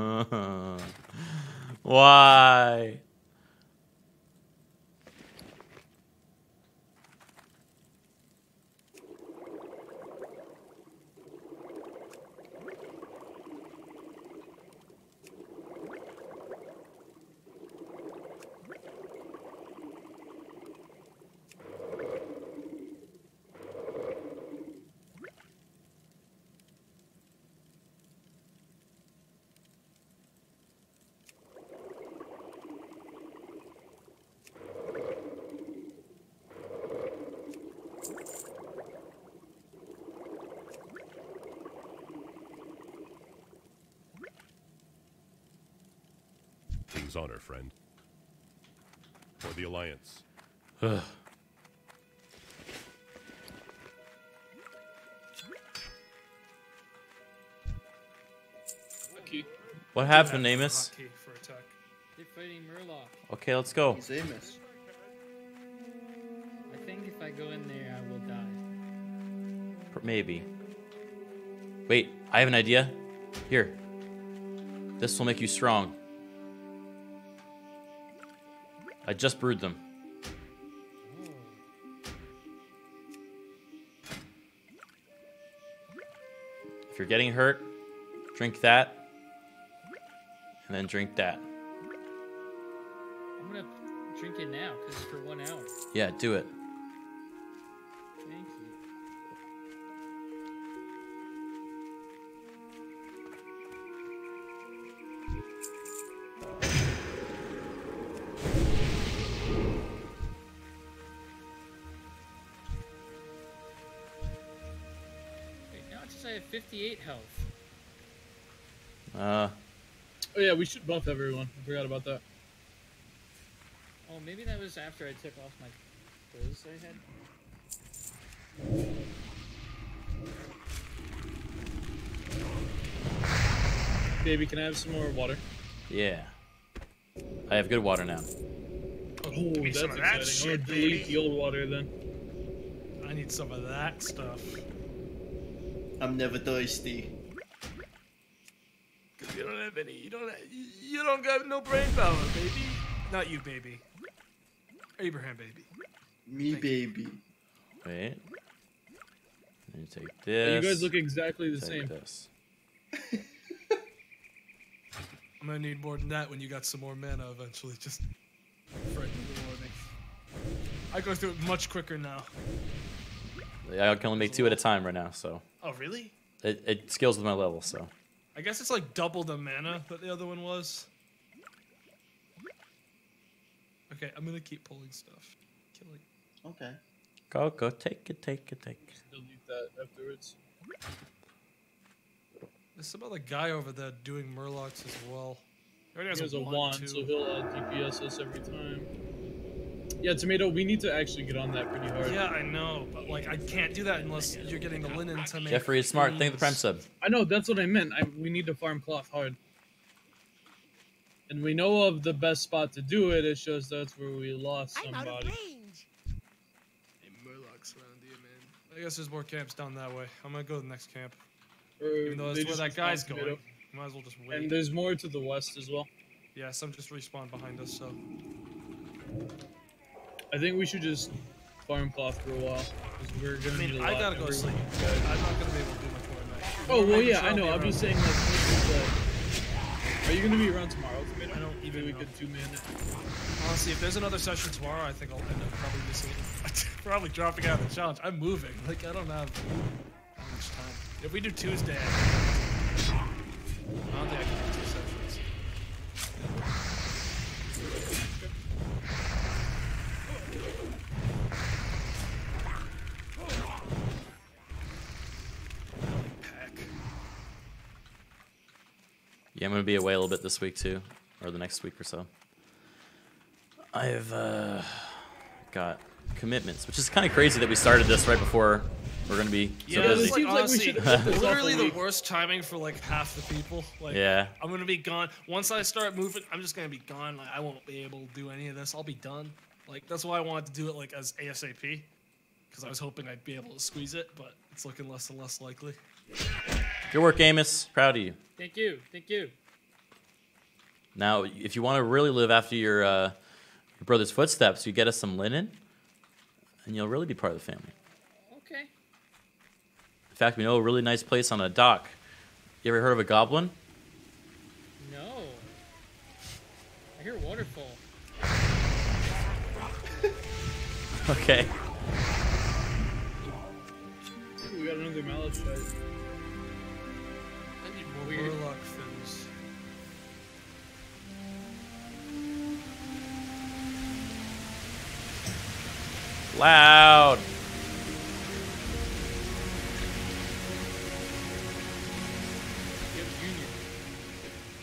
What happened, Amos? Hotkey for attack. They're fighting Murloc. Okay, let's go. He's Amos. I think if I go in there, I will die. Maybe. Wait, I have an idea. Here. This will make you strong. I just brewed them. If you're getting hurt, drink that. And then drink that. I'm gonna drink it now because it's for one hour. Yeah, do it. Yeah, we should buff everyone. I forgot about that. Oh, maybe that was after I took off my clothes I had. Baby, can I have some more water? yeah. I have good water now. Oh, me that's some of that shit, gonna delete the old water then. I need some of that stuff. I'm never thirsty. Cause you don't have any. You don't. Have, you don't got no brain power, baby. Not you, baby. Abraham, baby. Me baby. Wait. Then you take this. you guys look exactly the take same. This. I'm gonna need more than that when you got some more mana eventually. Just frighten the warning. I go through it much quicker now. I can only make two at a time right now, so Oh, really? it, it scales with my level. So I guess it's like double the mana that the other one was. Okay, I'm gonna keep pulling stuff. Killing. Okay. go, go, take it, take it, take it. Delete that afterwards. There's some other guy over there doing Murlocs as well. He already He has has a wand, wand, too. so he'll uh, DPS us every time. Yeah, Tomato, we need to actually get on that pretty hard. Yeah, I know, but like I can't do that unless you're getting the linen to make. Jeffrey is smart. Thank the prime sub. I know, that's what I meant. I, we need to farm cloth hard. And we know of the best spot to do it, it's just that's where we lost I'm out of somebody. range. Hey, Murlocs around here, man. I guess there's more camps down that way. I'm gonna go to the next camp. Or Even though that's where that guy's going. Tomato. Might as well just wait. And there's more to the west as well. Yeah, some just respawned behind us, so. I think we should just farm cloth for a while. Because we're gonna need mean, a I lot gotta go to sleep. I'm not gonna be able to do much more tonight. Oh, well, yeah, I I'll know. be I'm just saying, like, is, uh, are you gonna be around tomorrow, Tomato? I don't Maybe even we know. could two man it. Honestly, if there's another session tomorrow, I think I'll end up probably missing it. probably dropping out of the challenge. I'm moving. Like, I don't have much time. If we do Tuesday, I don't think I can do two sessions. Pack. Yeah, I'm gonna be away a little bit this week too, or the next week or so. I've uh, got commitments, which is kind of crazy that we started this right before we're gonna be so Yeah, busy. it's like, seems like we honestly, should have put this literally the worst timing for like half the people. Like, Yeah. I'm gonna be gone. Once I start moving, I'm just gonna be gone. Like, I won't be able to do any of this. I'll be done. Like, that's why I wanted to do it like as ASAP, because I was hoping I'd be able to squeeze it, but it's looking less and less likely. Good work, Amos. Proud of you. Thank you. Thank you. Now, if you want to really live after your uh, your brother's footsteps, you get us some linen, and you'll really be part of the family. Okay. In fact, we know a really nice place on a dock. You ever heard of a goblin? No. I hear waterfall. Okay. Ooh, we got another malachite. I need more Weird. Murloc fins. Loud.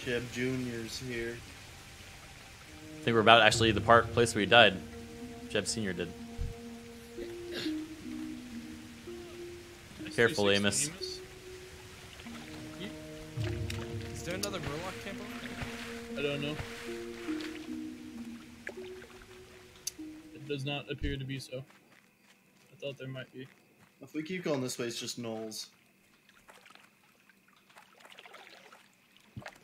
Jeb Junior's here. I think we're about actually the part place where he died. Jeb Senior did. Careful, 360 Amos. There another Murloc camp over there? I don't know. It does not appear to be so. I thought there might be. If we keep going this way, it's just knolls.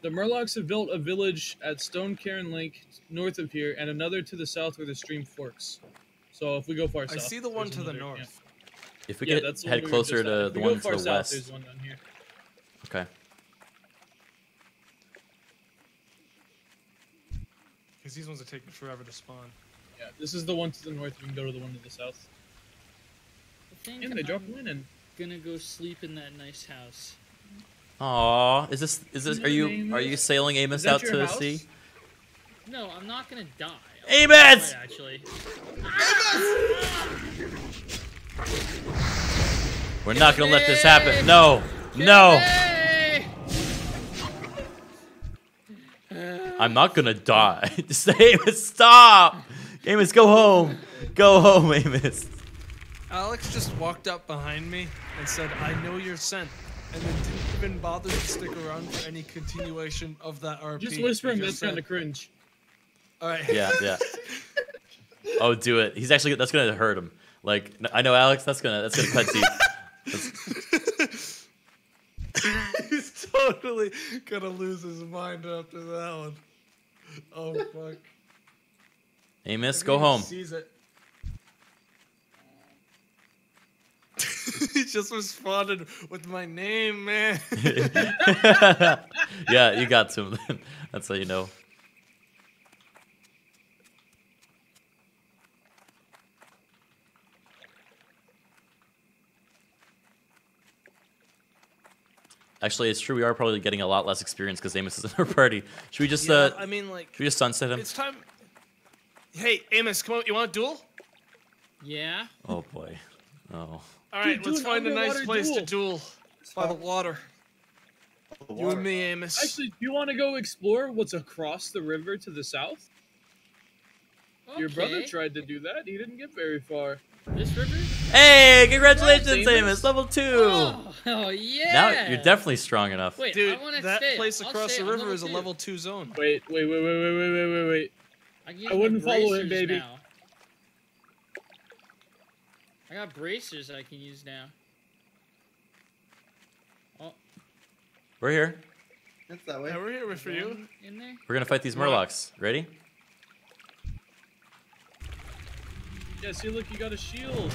The Murlocs have built a village at Stone Cairn Lake north of here, and another to the south where the stream forks. So if we go far I south, I see the one there's to the north. camp. If we Yeah, get head we closer to the one to the south, west. One. Okay. Because these ones are taking forever to spawn. Yeah, this is the one to the north. We can go to the one to the south. I think And they drop I'm linen. gonna go sleep in that nice house. Aw, is this is this? Are you are you sailing Amos out to house? sea? No, I'm not gonna die. I'll Amos! die, Actually. We're not gonna let this happen. No, no. I'm not gonna die. Just Amos, stop. Amos, go home. Go home, Amos. Alex just walked up behind me and said, I know your scent. And then didn't even bother to stick around for any continuation of that RP. Just whispering, That's just said- kind of cringe. Alright. Yeah, yeah. Oh, do it. He's actually that's gonna hurt him. Like I know Alex. That's gonna that's gonna cut deep. Totally gonna lose his mind after that one. Oh fuck. Amos, If go home. Sees it. he just responded with my name, man. yeah, you got to him. Then. That's how you know. Actually, it's true. We are probably getting a lot less experience because Amos is in our party. Should we just Yeah, uh? I mean, like- should we just sunset him? It's time. Hey, Amos, come on. You want a duel? Yeah. Oh boy. Oh. All right, Dude, let's find a nice underwater place to duel. duel by the water. You and me, Amos. Actually, do you want to go explore what's across the river to the south? Your brother tried to do that. He didn't get very far. This river? Hey, congratulations, Congrats, Amos! Amos. Level two. Oh, oh yeah. Now you're definitely strong enough. Wait, Dude, I want to that stay. place across the river is a level two zone. Wait, wait, wait, wait, wait, wait, wait, wait, wait. I, I wouldn't follow him, baby. Now. I got bracers I can use now. Oh, We're here. That's that way. Yeah, we're here for you. in there. We're gonna fight these Murlocs. Ready? Yeah, see, look, you got a shield.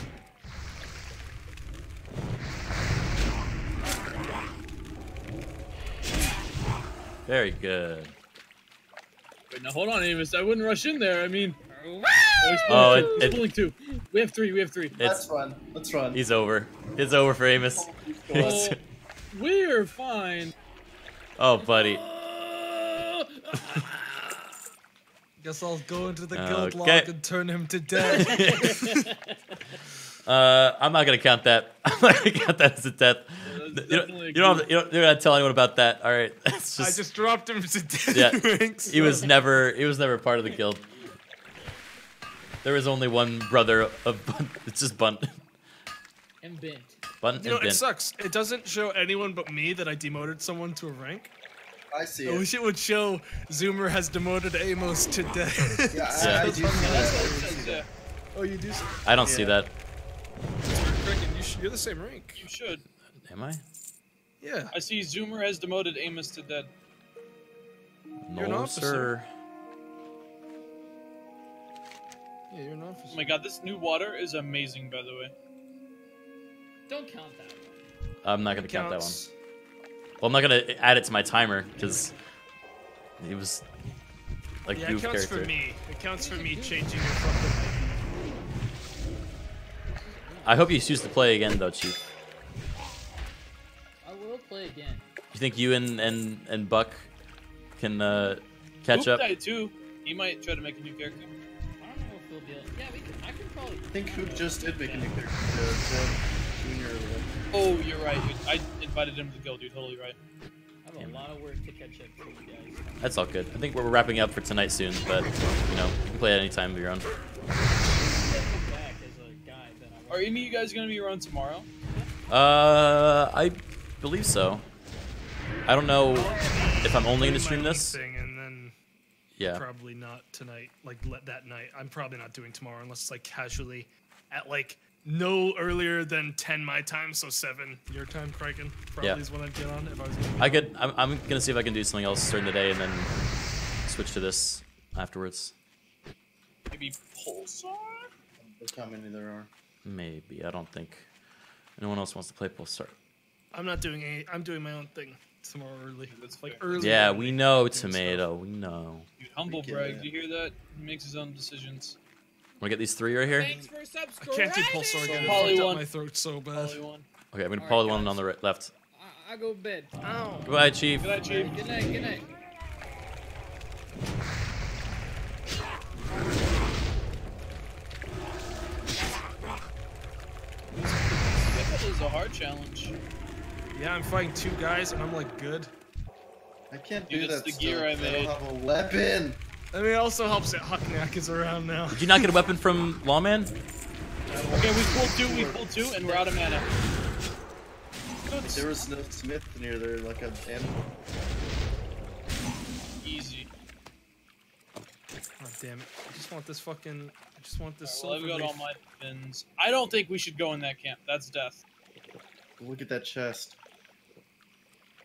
Very good. Wait, now hold on, Amos. I wouldn't rush in there. I mean, oh, he's pulling Oh, two. it- He's it- pulling two. We have three. We have three. Let's run. Let's run. he's over. It's over for Amos. Oh, well, we're fine. oh, buddy. Oh! Guess I'll go into the Okay. guild log and turn him to death. Uh, I'm not gonna count that. I'm not gonna count that as a death. You don't, you don't, have to- you don't, you're not tell anyone about that. All right. It's I just, just dropped him to death. yeah. ranks, He was never. He was never part of the guild. There was only one brother of Bunt. It's just Bunt. And bent. Bunt You know, and it sucks. It doesn't show anyone but me that I demoted someone to a rank. I see I it. wish it would show Zoomer has demoted Amos to death. Yeah, I, Yeah. I oh, do see that. Yeah, Oh, you do? I don't see that. You sh- you're the same rank. you should. Am I? Yeah. I see Zoomer has demoted Amos to dead. You're an No, officer. sir. Yeah, you're an officer. Oh my god, this new water is amazing, by the way. Don't count that. One. I'm not gonna count that one. Counts. Well, I'm not gonna add it to my timer because it was like yeah, it goof counts character. for me. It counts for me changing your fucking I hope you choose to play again though, Chief. I will play again. You think you and and and Buck can uh, catch Hoop up? died too. He might try to make a new character. I don't know if we'll be able. Yeah, we can. I can probably. I think Hoop just did make a new character. Junior or whatever. Oh, you're right. I invited him to go, dude. Totally right. I have a lot of work to catch up to, you guys. That's all good. I think we're wrapping up for tonight soon, but you know you can play at any time of your own. Back as a guy, then I Are any of you guys gonna be around tomorrow? Uh, I believe so. I don't know if I'm only gonna stream this. thing and then Yeah. probably not tonight. Like let that night. I'm probably not doing tomorrow unless it's like casually at like no earlier than 10 my time, so 7 your time, Criken. Probably Yeah. is when I'd get on if I was gonna I on. could. I'm, I'm gonna see if I can do something else during the day and then switch to this afterwards. Maybe Pulsar? Look how many there are. Maybe. I don't think anyone else wants to play Pulsar. I'm not doing any. I'm doing my own thing tomorrow early. It's like early. Yeah, morning. we know Tomato. We know. Dude, humble brag. Do you hear that? He makes his own decisions. Want to get these three right here? Thanks for I can't do Pulsar again. It Poly up one. my throat so bad. Poly. Okay, I'm gonna Alright, follow the one guys. on the right, left. I, I go to bed. Ow. Goodbye, Chief. Good night, Chief. Good night. Good night. That is a hard challenge. Yeah, I'm fighting two guys and I'm like good. I can't Dude, do it's that the still, gear I 'cause made. don't have a weapon. I mean, it also helps that Hucknack is around now. Did you not get a weapon from Lawman? Okay, we pulled two, we pulled two, and we're out of mana. There was no Smith near there, like a animal. Easy. Oh, damn it. I just want this fucking. I just want this Well, I've got all my pins. I don't think we should go in that camp. That's death. Look at that chest.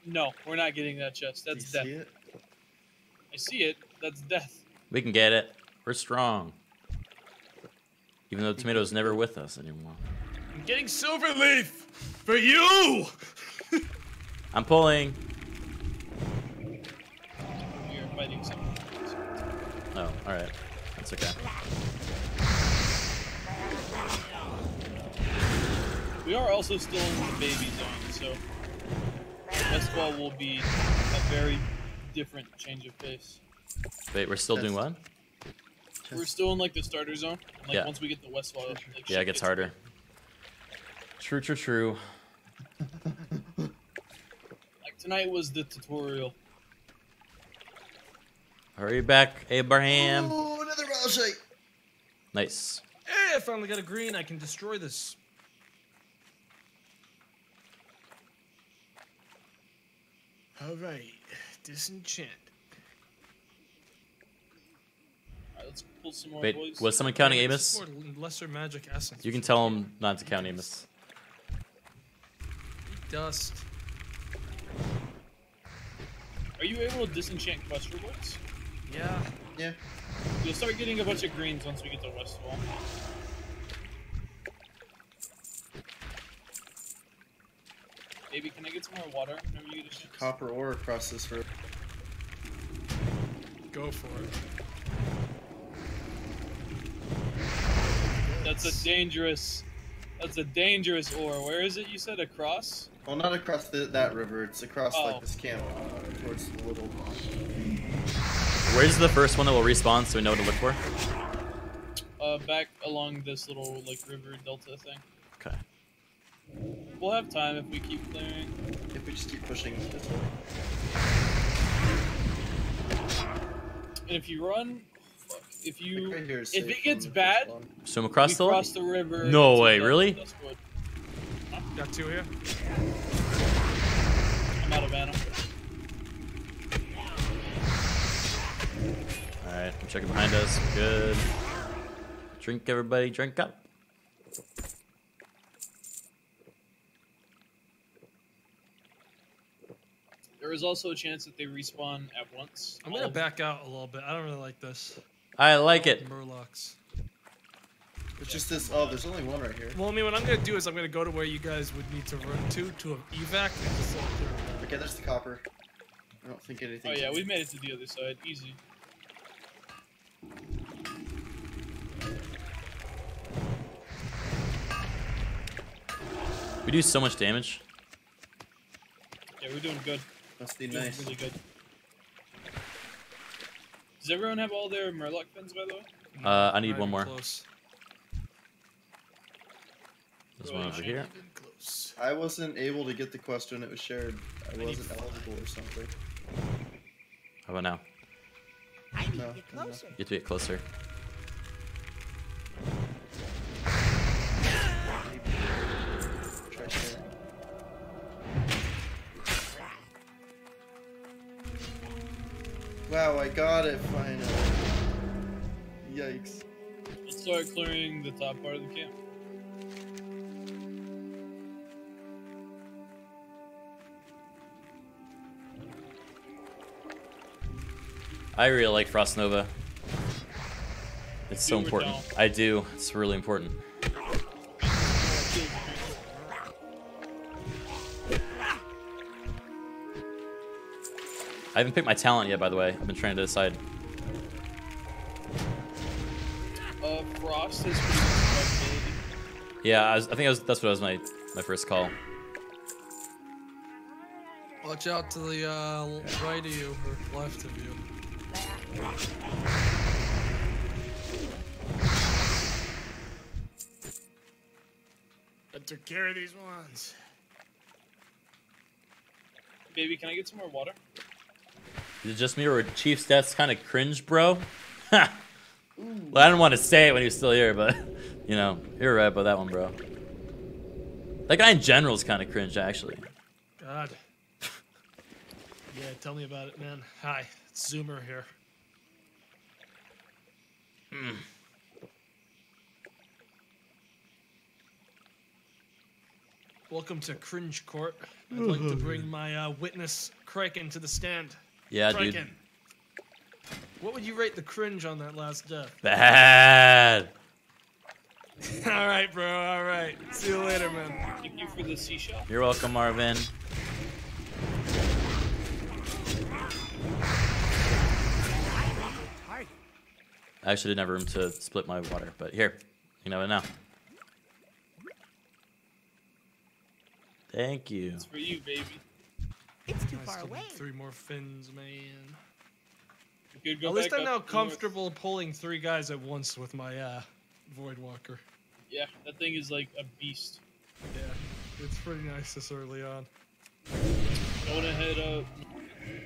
No, we're not getting that chest. That's Do you death. see it? I see it. That's death. We can get it. We're strong. Even though the Tomato's never with us anymore. I'm getting Silverleaf for you. I'm pulling. We are fighting something. Oh, alright. That's okay. We are also still in the baby zone, so Westfall will be a very different change of pace. Wait, we're still doing what? We're still in like the starter zone. Like Yeah. once we get the Westfall, like, Yeah, it shit gets harder. True, true, true. Like tonight was the tutorial. Hurry back, Abraham. Oh, another Malachite. Nice. Hey, I finally got a green. I can destroy this. All right, disenchant. Alright, let's pull some more Wait, boys. was someone counting Yeah, Amos? this is for Lesser magic essence. You can tell him not to count Amos. Dust. Are you able to disenchant quest rewards? Yeah. Yeah. You'll start getting a bunch of greens once we get to Westfall. Baby, can I get some more water whenever you get a chance? Copper ore across this road. Go for it. That's a dangerous. That's a dangerous ore. Where is it? You said across? Well, not across the, that river. It's across Oh. like this camp towards the little. Where's the first one that will respawn so we know what to look for? Uh, back along this little like river delta thing. Okay. We'll have time if we keep clearing. If we just keep pushing this way. And if you run, fuck, if you right here is if it gets bad, Swim across we the cross the river. No way, really? Duskwood. Got two here. I'm out of mana. Alright, I'm checking behind us. Good. Drink, everybody. Drink up. There is also a chance that they respawn at once. I'm gonna back out a little bit. I don't really like this. I like it. Murlocs. It's just this. Oh, there's only one right here. Well, I mean, what I'm gonna do is I'm gonna go to where you guys would need to run to to evac and just like clear it out. Okay, there's the copper. I don't think anything. Oh yeah, we've made it to the other side. Easy. We do so much damage. Yeah, we're doing good. Must be nice. Really good. Does everyone have all their Murloc pins, by the way? Uh, I need one more. Close. There's one over here. I wasn't able to get the quest when it was shared. I wasn't eligible or something. How about now? I need No, to get no. closer. Get to get closer. Wow, I got it finally. Yikes. Let's start clearing the top part of the camp. I really like Frost Nova. It's so important. I do. It's really important. I haven't picked my talent yet, by the way. I've been trying to decide. Uh, Frost is pretty good. Yeah, I, was, I think I was, that's what was my my first call. Watch out to the uh, right of you or left of you. I took care of these ones. Baby, can I get some more water? Is it just me or were Chief's deaths kind of cringe, bro? Well, I didn't want to say it when he was still here, but you know, you're right about that one, bro. That guy in general is kind of cringe, actually. God. Yeah, tell me about it, man. Hi, it's Zoomer here. Hmm. Welcome to Cringe Court. I'd like to bring my uh, witness Criken to the stand. Yeah, dude. What would you rate the cringe on that last death? Bad. all right, bro. All right. See you later, man. Thank you for the seashell. You're welcome, Marvin. I actually didn't have room to split my water, but here, you know it now. Thank you. It's for you, baby. It's too Nice far away. Three more fins, man. Could go At least I'm up now north. comfortable pulling three guys at once with my uh, Voidwalker. Yeah, that thing is like a beast. Yeah, it's pretty nice this early on. I want to head up,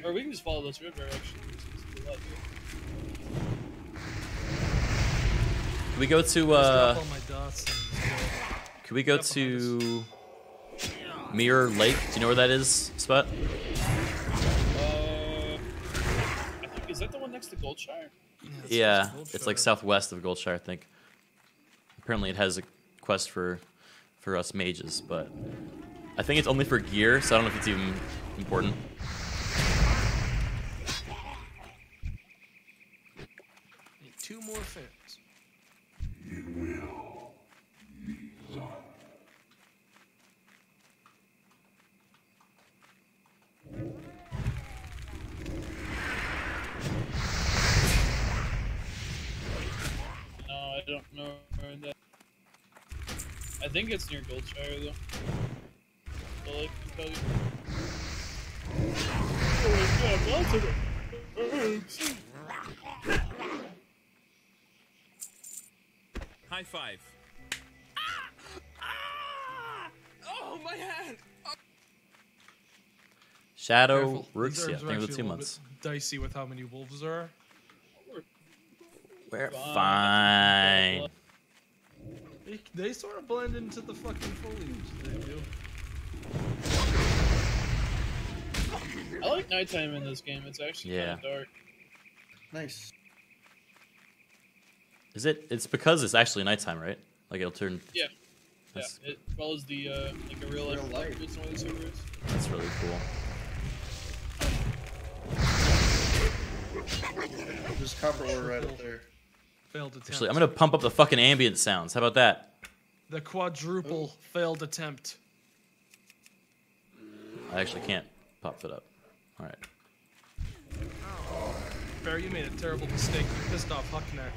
or we can just follow this river. Actually, It's- it's a lot. Can we go to uh? drop all my dots and just go. Can we go Up behind to Mirror Lake? Do you know where that is, Sput? Uh, I think is that the one next to Goldshire? Yeah, it's like southwest of Goldshire, I think. Apparently, it has a quest for for us mages, but I think it's only for gear, so I don't know if it's even important. Need two more fins. No, I don't know where that. I think it's near Goldshire though. So like, can tell you. Oh my god, lots of it. High five. Oh, my hand! Shadow Careful, these Rooks, yeah, herbs are think of two months. Dicey with how many wolves there are. We're Fine. fine. They, they sort of blend into the fucking foliage. They do. I like nighttime in this game. It's actually Yeah. kind of dark. Nice. Is it? It's because it's actually nighttime, right? Like it'll turn. Yeah. Yeah, That's, it follows the uh, like a real life Real light light. with of the servers. that's really cool. There's copper ore right up there. Failed attempt. Actually, I'm gonna pump up the fucking ambient sounds. How about that? The quadruple failed attempt. I actually can't pop it up. All right. Barry, you made a terrible mistake. You pissed off Huckneck.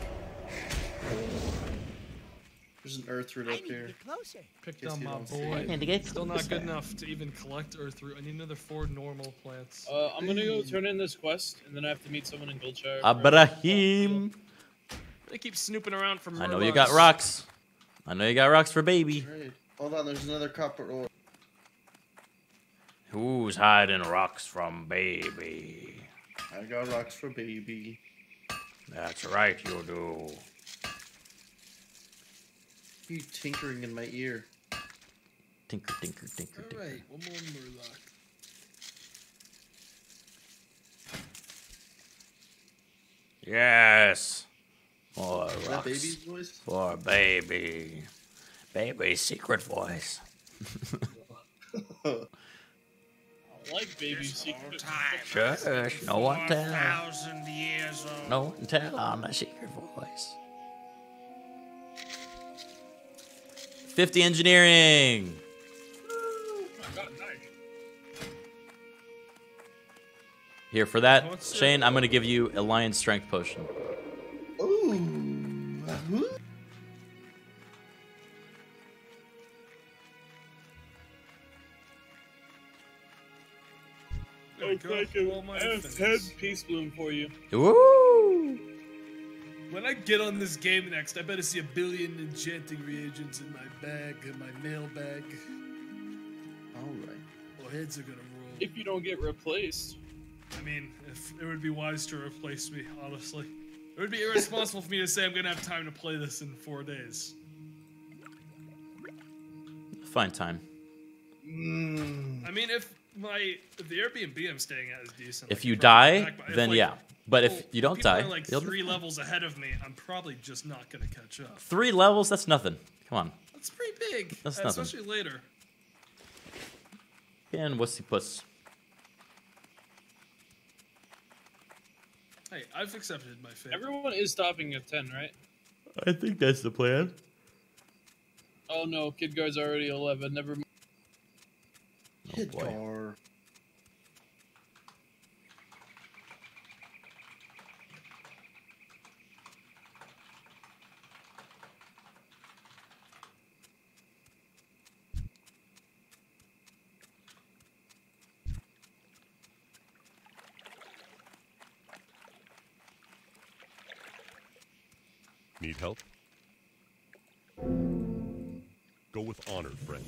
There's an Earthroot up here. Closer. Picked Guess on you my don't boy. it. To get Still not good enough to even collect Earthroot. I need another four normal plants. Uh, I'm gonna go turn in this quest, and then I have to meet someone in Goldshire. Abraham. They keep snooping around for I know you got rocks. I know you got rocks for baby. Right. Hold on, there's another copper ore. Who's hiding rocks from baby? I got rocks for baby. That's right, you do. You tinkering in my ear. Tinker, tinker, tinker, tinker. Alright, one more Murloc. Yes. More Is that rocks baby's voice? for baby. Baby's secret voice. I like baby secret. Shush, no one tell. Thousand years old. No one tell on the secret voice. 50 engineering. Here, for that, Shane, I'm going to give you a lion strength potion. Ooh. uh-huh. There we I'll go. an F10 Peacebloom for you. Woo! When I get on this game next, I better see a billion enchanting reagents in my bag, in my mail bag. Alright. Or heads are gonna roll. If you don't get replaced. I mean, if it would be wise to replace me, honestly. It would be irresponsible for me to say I'm gonna have time to play this in four days. Fine time. Mm. I mean, if my if the Airbnb I'm staying at is decent. If like, you die, back, but if, then like, yeah. But if people- you don't die, are like you'll three fine. levels ahead of me, I'm probably just not gonna catch up. Three levels? That's nothing. Come on. That's pretty big, That's uh, nothing. especially later. And what's the puss? Hey, I've accepted my fate. Everyone is stopping at 10, right? I think that's the plan. Oh no, Kidgar's already 11. Never mind. Hit boy. bar. Need help? Go with honor, friend.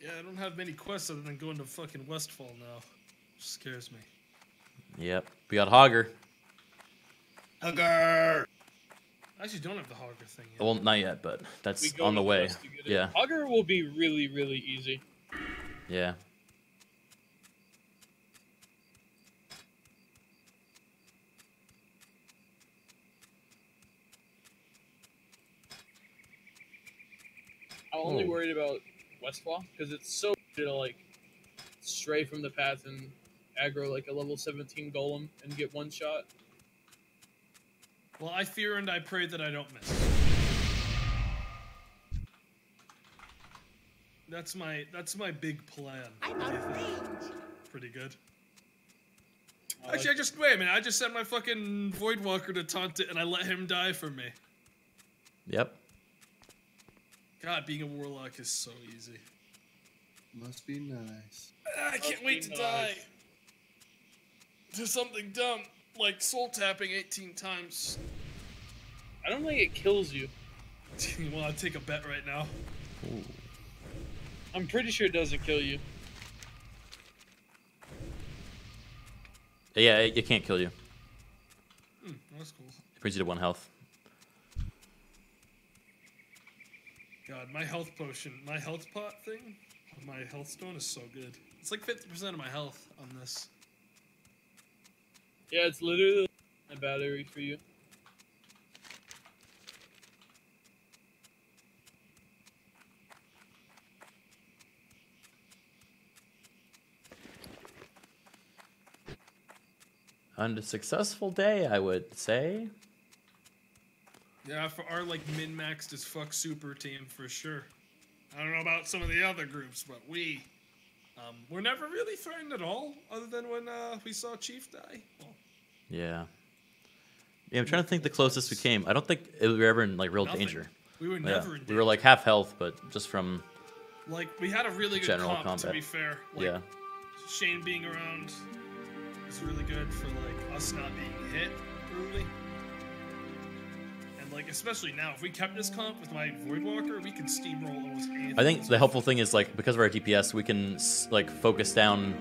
Yeah, I don't have many quests other than going to fucking Westfall now. Which scares me. Yep. We got Hogger. Hogger! I actually don't have the Hogger thing yet. Well, not yet, but that's on the way. West to get it. Yeah. Hogger will be really, really easy. Yeah. I'm only Oh. worried about Westfall because it's so easy to like stray from the path and aggro like a level 17 golem and get one shot. Well, I fear and I pray that I don't miss. That's my that's my big plan. I'm out of range. Pretty good. I like- Actually, I just wait a minute. I just sent my fucking Voidwalker to taunt it, and I let him die for me. Yep. God, being a warlock is so easy. Must be nice. I can't wait to die. To something dumb like soul tapping 18 times. I don't think it kills you. you want to take a bet right now? I'm pretty sure it doesn't kill you. Yeah, it, it can't kill you. Hmm, that's cool. It brings you to one health. God, my health potion, my health pot thing, my health stone is so good. It's like 50% of my health on this. Yeah, it's literally a battery for you. And a successful day, I would say. Yeah, for our like min maxed as fuck super team for sure. I don't know about some of the other groups, but we um, were never really threatened at all, other than when uh, we saw Chief die. Yeah. Yeah, I'm trying to think the closest we came. I don't think it- we were ever in like real Nothing. danger. We were Yeah, never in We were like half health, but just from like we had a really good General comp, to be fair. Like, yeah. Shane being around is really good for like us not being hit brutally. And like especially now, if we kept this comp with my Voidwalker, we can steamroll almost anything. I think the helpful thing is like because of our DPS, we can like focus down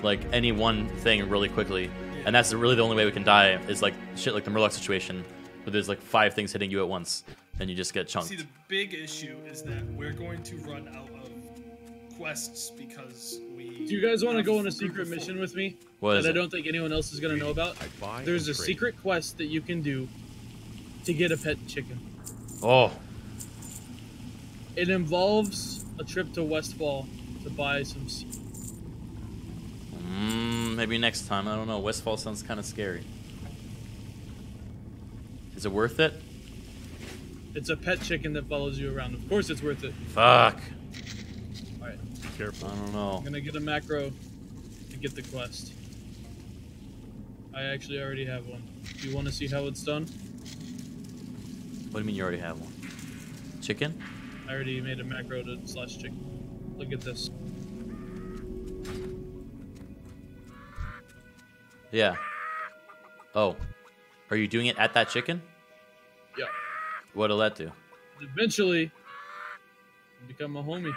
like any one thing really quickly, and that's really the only way we can die is like shit like the Murloc situation, where there's like five things hitting you at once, and you just get chunked. See, the big issue is that we're going to run out of quests because we. Do you guys want to go on a secret mission with me? What is that I it? don't think anyone else is gonna know about. There's a trade. secret quest that you can do to get a pet chicken. Oh, It involves a trip to Westfall to buy some. mm, maybe next time. I don't know. Westfall sounds kind of scary. Is it worth it? It's a pet chicken that follows you around. Of course, it's worth it. Fuck. All right, Careful. I don't know. I'm gonna get a macro to get the quest. I actually already have one. Do you want to see how it's done? What do you mean you already have one? Chicken? I already made a macro to slash chicken. Look at this. Yeah. Oh. Are you doing it at that chicken? Yeah. What'll that do? Eventually, become a homie.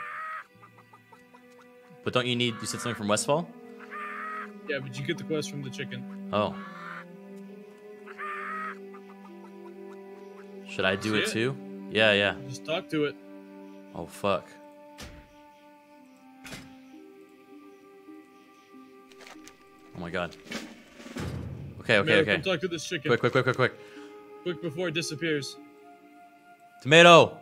But don't you need, you said something from Westfall? Yeah, but you get the quest from the chicken. Oh. Should I do it it? too? Yeah, yeah. Just talk to it. Oh, fuck. Oh my god. Okay, okay, Tomato, okay. Come talk to this chicken. Quick, quick, quick, quick, quick. Quick before it disappears. Tomato!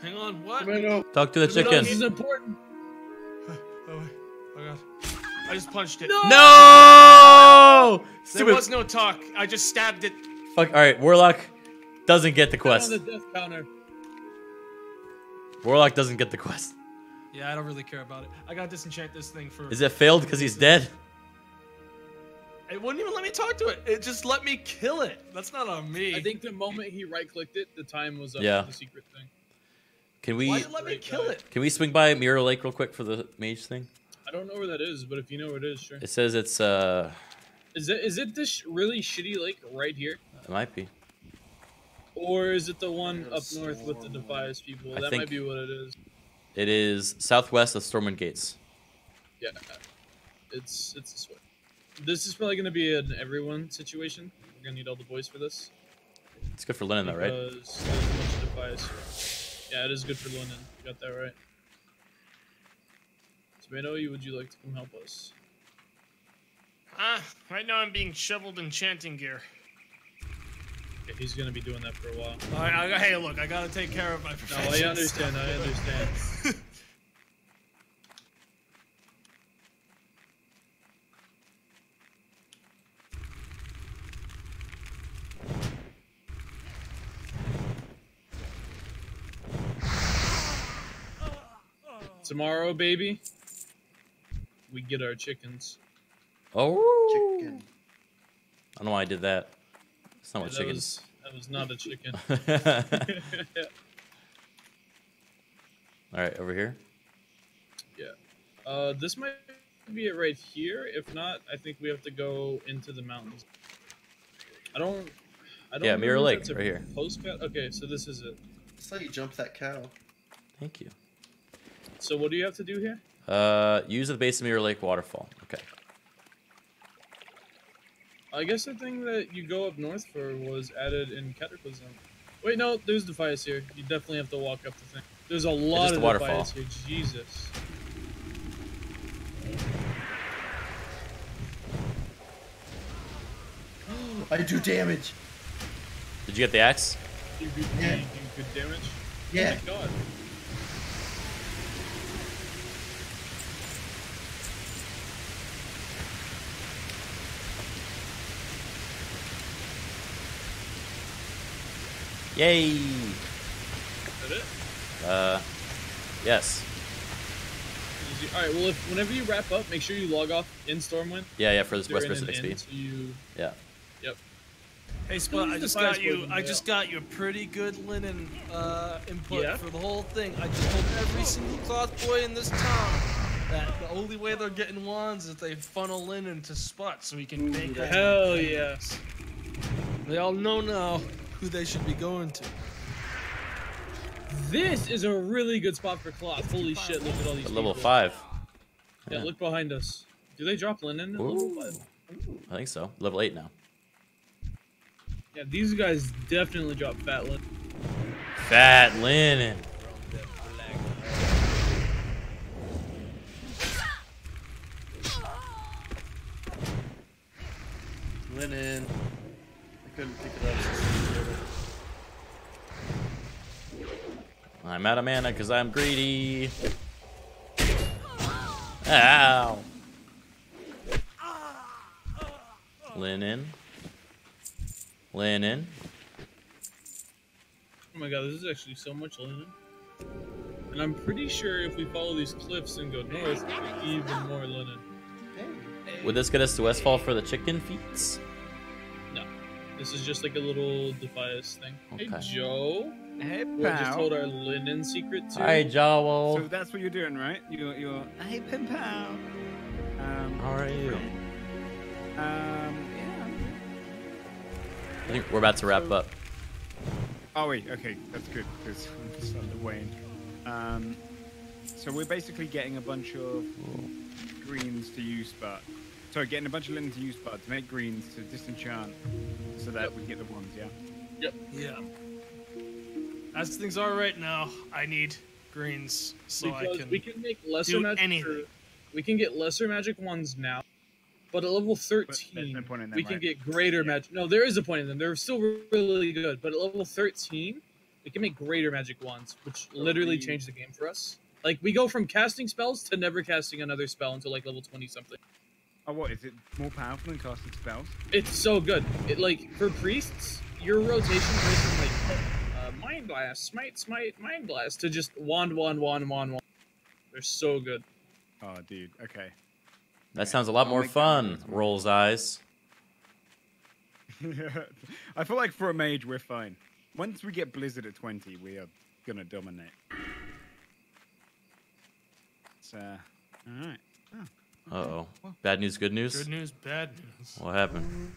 Hang on, what? Tomato. Talk to the No, chicken. This is important. Oh, wait. oh god. I just punched it. No! There Stupid. was no talk. I just stabbed it. Fuck, alright, Warlock doesn't get the quest. On the death counter. Warlock doesn't get the quest. Yeah, I don't really care about it. I gotta disenchant this thing for. Is it failed because he's dead? It wouldn't even let me talk to it. It just let me kill it. That's not on me. I think the moment he right clicked it, the time was up Yeah. the secret thing. Can we Why did it let me kill it? can we swing by Mirror Lake real quick for the mage thing? I don't know where that is, but if you know where it is, sure. It says it's uh Is it is it this really shitty lake right here, it might be. Or is it the one up north with the Defias people? I that think- might be what it is. It is southwest of Stormwind Gates. Yeah, it's it's this way. This is probably gonna be an everyone situation. We're gonna need all the boys for this. It's good for linen though, right? Because a bunch of Yeah, it is good for London. You got that right. Tomato, you would you like to come help us? Ah, right now I'm being shoveled in chanting gear. Okay, he's gonna be doing that for a while. All right, I, hey, look, I gotta take care of my No, profession. I understand. I understand. Tomorrow, baby, we get our chickens. Oh. Chicken. I don't know why I did that. It's not Yeah, what that chicken. was that was not a chicken. All right, over here. yeah. Uh, this might be it right here. If not, I think we have to go into the mountains. I don't. I don't Yeah, Mirror remember Lake, right here. Postcard. Okay, so this is it. That's how you jump that cow. Thank you. So what do you have to do here? Uh, use the base of Mirror Lake waterfall. Okay. I guess the thing that you go up north for was added in Cataclysm. Wait, no, there's Defias here. You definitely have to walk up the thing. There's a lot just of a waterfall. Defias here. Jesus. I do damage. Did you get the axe? You do, Yeah. you do good damage. Yeah. Oh my god. Yay! Is that it? Uh, yes. Easy. All right. Well, if whenever you wrap up, make sure you log off in Stormwind. Yeah, yeah, for this During West and Pacific speed. you. Yeah. Yep. Hey Sput, I just got you. I just got you a pretty good linen uh, input Yeah? for the whole thing. I just told every single cloth boy in this town that the only way they're getting wands is they funnel linen to Sput so he can make. all hell yes. yeah. They all know now who they should be going to. This is a really good spot for cloth. Holy shit! Look at all these. Level people. five. Yeah, Yeah. look behind us. Do they drop linen at level five? I think so. Level eight now. Yeah, these guys definitely drop fat linen. Fat linen. Linen. I couldn't pick it up. I'm out of mana because I'm greedy. Ow. Linen. Linen. Oh my god, this is actually so much linen. And I'm pretty sure if we follow these cliffs and go north, we'll get even more linen. Would this get us to Westfall for the chicken feats? No. This is just like a little device thing. Hey, Joe. Hey, pal. We just told our linen secret too. Hi, Joel. So that's what you're doing, right? You're, you're hey, pen pal. Um, How are you? Um, yeah. I think we're about to wrap up. Oh wait, okay, that's good because I'm just on the way. Um, so we're basically getting a bunch of greens to use, but sorry, getting a bunch of linen to use, but to make greens to disenchant, so that we get the ones, yeah. Yep. Yeah. As things are right now, I need greens so I can. we can make lesser do magic. anything. We can get lesser magic ones now, but at level thirteen, no point in them, we can right? get greater magic. No, there is a point in them. They're still really good, but at level thirteen, we can make greater magic ones, which literally we- change the game for us. Like we go from casting spells to never casting another spell until like level twenty something. Oh, what is it? More powerful than casting spells? It's so good. It like for priests, your rotation goes from like uh, mind blast, smite, smite, mind blast to just wand, wand, wand, wand, wand. They're so good. Oh, dude. Okay. That sounds a lot I'll more make that fun. Rolls eyes. I feel like for a mage, we're fine. Once we get Blizzard at 20, we are gonna dominate. So, all right. Oh, Uh oh. Bad news, good news? Good news, bad news. What happened?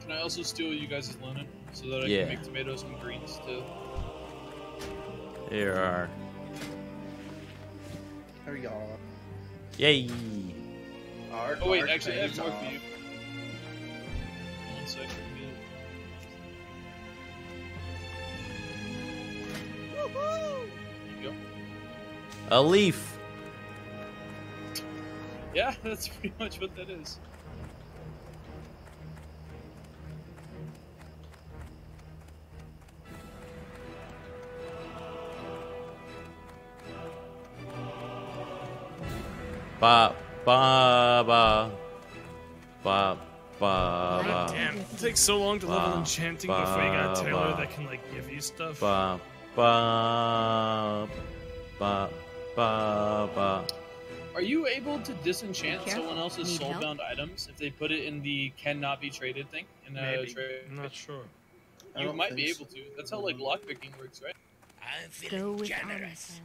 Can I also steal you guys' linen so that I Yeah. can make tomatoes and greens too? Here are. There we go. Yay! Our Oh wait, dark actually, I have phase more for you. One second. There you go. A leaf. Yeah, that's pretty much what that is. Ba ba ba. Ba ba ba. damn, it takes so long to level Ba, enchanting before you got a tailor ba. that can like give you stuff. Ba ba ba ba ba. Are you able to disenchant Careful. someone else's Need help? soulbound items if they put it in the cannot be traded thing in a Maybe. trade? I'm not sure. You might be think able to. That's how like lockpicking works, right? I'm Go with generous.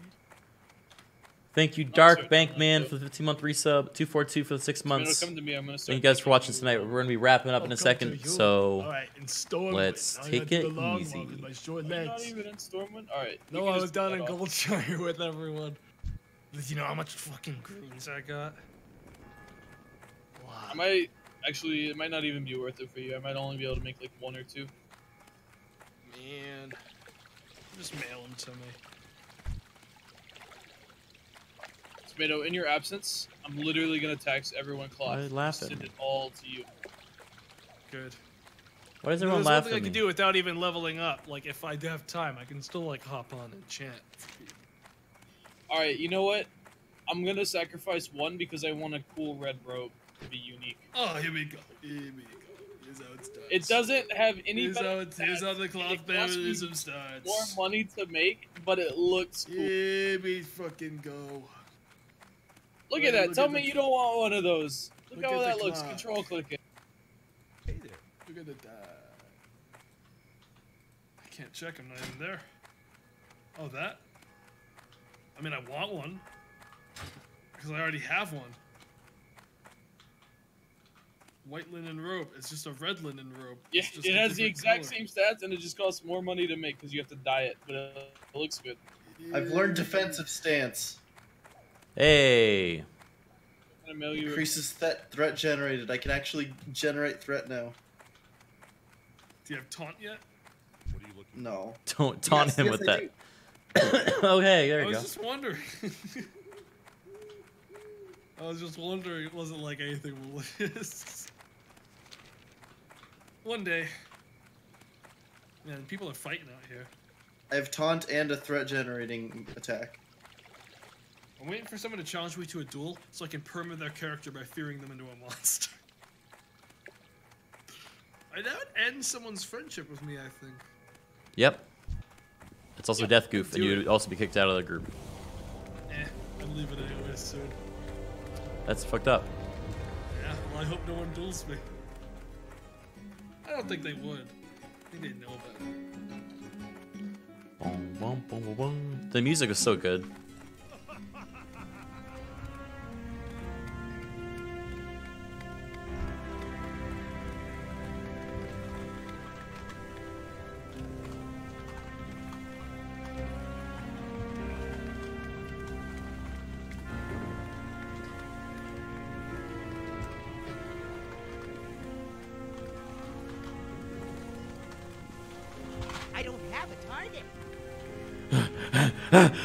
Thank you, Oh, Dark sorry. Bankman, for the 15 month resub. 242 for the six months. come to me. I'm gonna start. Thank you guys for watching tonight. We're going to be wrapping up in a second, so Alright, in let's I take it do the long easy. walk with my short Are not even in Stormwind? All right. No, I was down in. Goldshire with everyone. But You know how much fucking greens I got? Wow. I might actually. It might not even be worth it for you. I might only be able to make like one or two. Man. Just mail them to me. Tomato, in your absence, I'm literally gonna text everyone Why clock. are they laughing? Send it all to you. Good. Why does There's everyone one laugh thing at I can do without even leveling up. Like if I have time, I can still like hop on and chant. All right, you know what? I'm gonna sacrifice one because I want a cool red robe to be unique. Oh, here we go. Here we go. Here's how it starts. It doesn't have any. Here's how, it, here's how the cloth It costs me barbarism starts. More money to make, but it looks cool. Here we fucking go. Look at that. look Tell at me the- you don't want one of those. Look, Look how that the looks. clock. Control click it. Hey there. Look at the. Uh, I can't check. I'm not even there. Oh, that. I mean, I want one because I already have one. White linen robe. It's just a red linen robe. Yeah, It's just it has the exact color. same stats, and it just costs more money to make because you have to dye it, but it, it looks good. I've learned defensive stance. Hey. I'm gonna mail you. a- Increases threat threat generated. I can actually generate threat now. Do you have taunt yet? No. Don't taunt Yes, him yes, with I that. do. oh, hey, there I you was go. just wondering. I was just wondering. It wasn't like anything malicious. One day. Man, people are fighting out here. I have taunt and a threat generating attack. I'm waiting for someone to challenge me to a duel so I can perma their character by fearing them into a monster. I that would end someone's friendship with me, I think. Yep. It's also Death Goof, and you'd also be kicked out of the group. Eh, I'd leave it anyways soon. That's fucked up. Yeah, well, I hope no one duels me. I don't think they would. They didn't know boom, boom. The music is so good.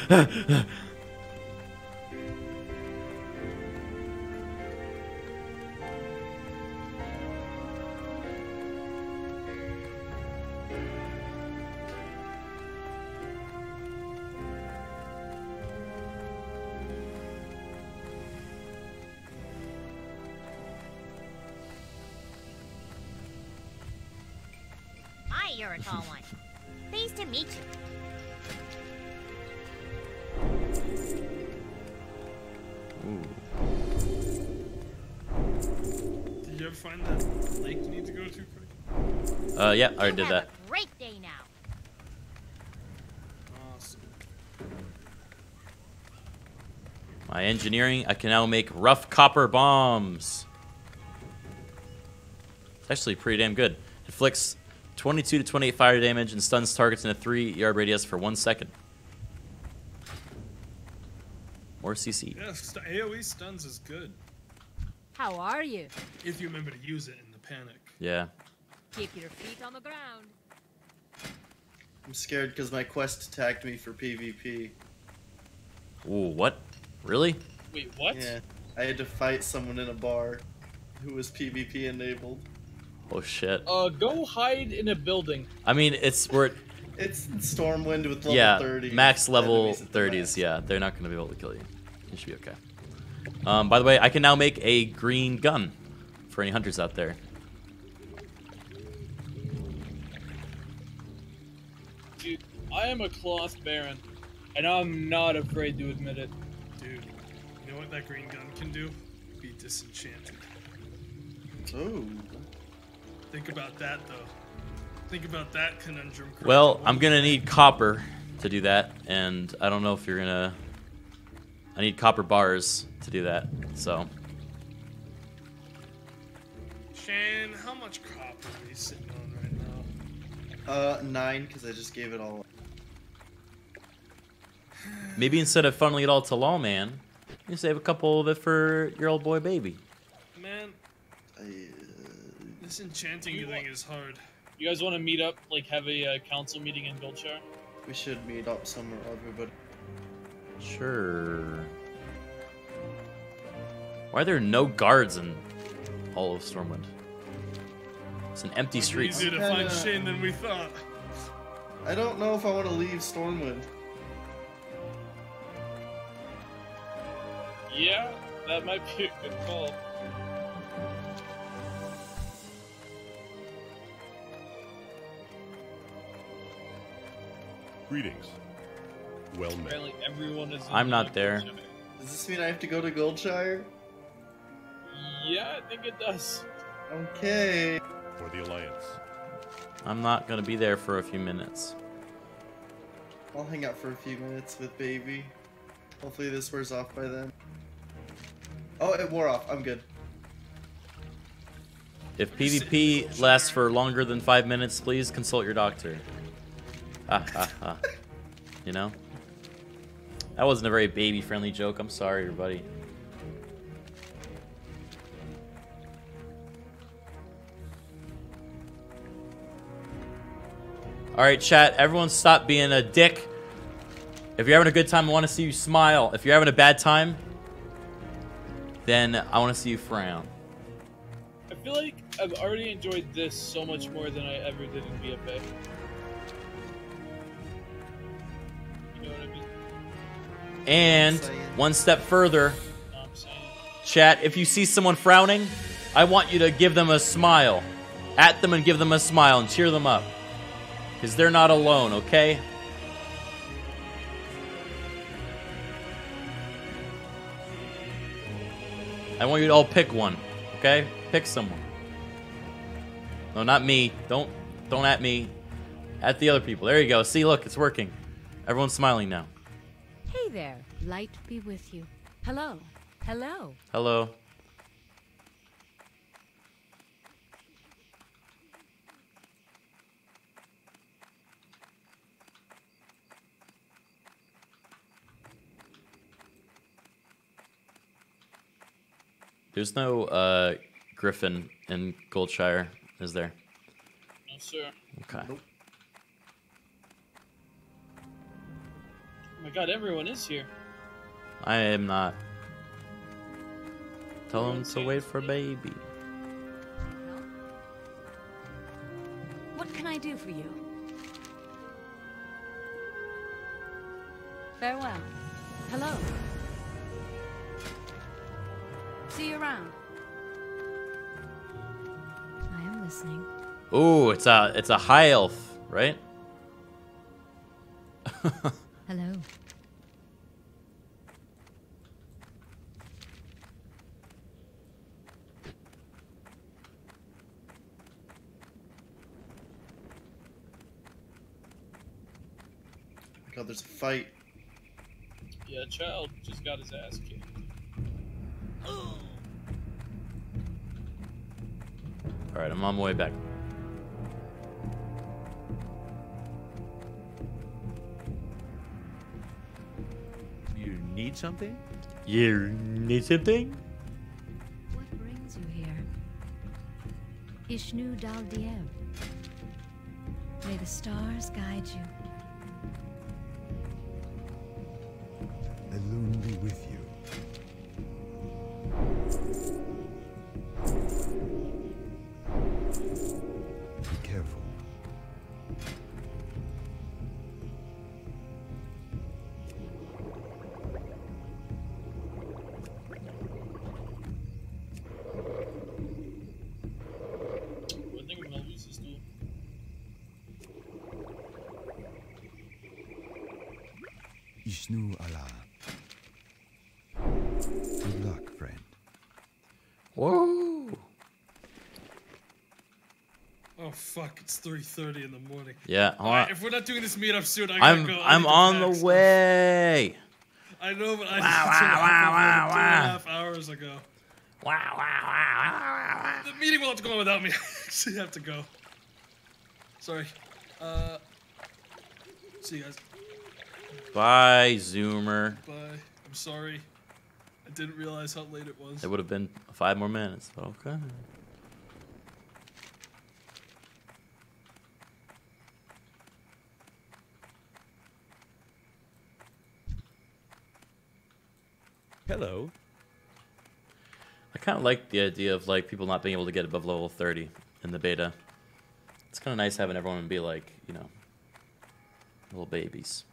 Hi, yeah, I already did that. a great day now. Awesome. My engineering, I can now make rough copper bombs. It's actually pretty damn good. It inflicts 22 to 28 fire damage and stuns targets in a 3 yard radius for 1 second. More CC. Yeah, st- AoE stuns is good How are you? if you remember to use it in the panic. Yeah. Keep your feet on the ground. I'm scared because my quest attacked me for PvP. Ooh, what? Really? Wait, what? Yeah. I had to fight someone in a bar who was PvP enabled. Oh shit. Uh, go hide in a building. I mean, it's we're It's Stormwind with level yeah 30. max level enemies at the 30s. Yeah, they're not gonna be able to kill you. You should be okay. Um, by the way, I can now make a green gun for any hunters out there. I am a cloth baron, and I'm not afraid to admit it. Dude, you know what that green gun can do? Be disenchanted. Oh. Think about that, though. Think about that conundrum. Chris. Well, I'm gonna need copper to do that, and I don't know if you're gonna. I need copper bars to do that, so Shane, how much copper are you sitting on right now? Uh, nine, because I just gave it all. Maybe instead of funneling it all to Lawman, you save a couple of it for your old boy baby. Man, uh, this enchanting You thing is hard. You guys want to meet up, like have a uh, council meeting in We should meet up somewhere, everybody. Sure. Why are there no guards in all of Stormwind? It's an empty street. Easier to find Shane than we thought. I don't know if I want to leave Stormwind. Yeah, that might be a good call. Greetings. Well met. Apparently everyone is. I'm not the- there. Does this mean I have to go to Goldshire? Yeah, I think it does. Okay. For the Alliance. I'm not gonna be there for a few minutes. I'll hang out for a few minutes with baby. Hopefully this wears off by then. Oh, it wore off. I'm good. If PvP lasts for longer than five minutes, please consult your doctor. Ha ha ha. You know? That wasn't a very baby friendly joke. I'm sorry, everybody. Alright, chat. Everyone stop being a dick. If you're having a good time, I want to see you smile. If you're having a bad time, then I want to see you frown. I feel like I've already enjoyed this so much more than I ever did in BFA. You know what I mean? And one step further, chat, if you see someone frowning, I want you to give them a smile. At them and give them a smile and cheer them up. Because they're not alone, okay? I want you to all pick one, okay? Pick someone. No, not me. Don't don't at me. At the other people. There you go. See, look, it's working. Everyone's smiling now. Hey there, light be with you. Hello. Hello. Hello. There's no uh, Griffin in Goldshire, is there? No, sir. Okay. Oh my god, everyone is here. I am not. Tell him to wait for baby. What can I do for you? Farewell. Hello. See you around. I am listening. Ooh, it's a it's a high elf, right? Hello. Oh God, there's a fight. Yeah, child just got his ass kicked. All right, I'm on my way back. You need something? You need something? What brings you here? Ishnu-dal-dieb. May the stars guide you. Elune be with you. It's 3:30 in the morning. Yeah, hold Alright, on. if we're not doing this meetup soon, I gotta I'm go. I I'm on the way. I know, but I Wow, just wow, wow, wow, two and a wow. half hours ago. Wow, wow, wow, The meeting will have to go on without me. I actually have to go. Sorry. Uh. See you guys. Bye, Zoomer. Bye. I'm sorry. I didn't realize how late it was. It would have been five more minutes. but Okay. Hello. I kind of like the idea of like people not being able to get above level 30 in the beta. It's kind of nice having everyone be like, you know, little babies.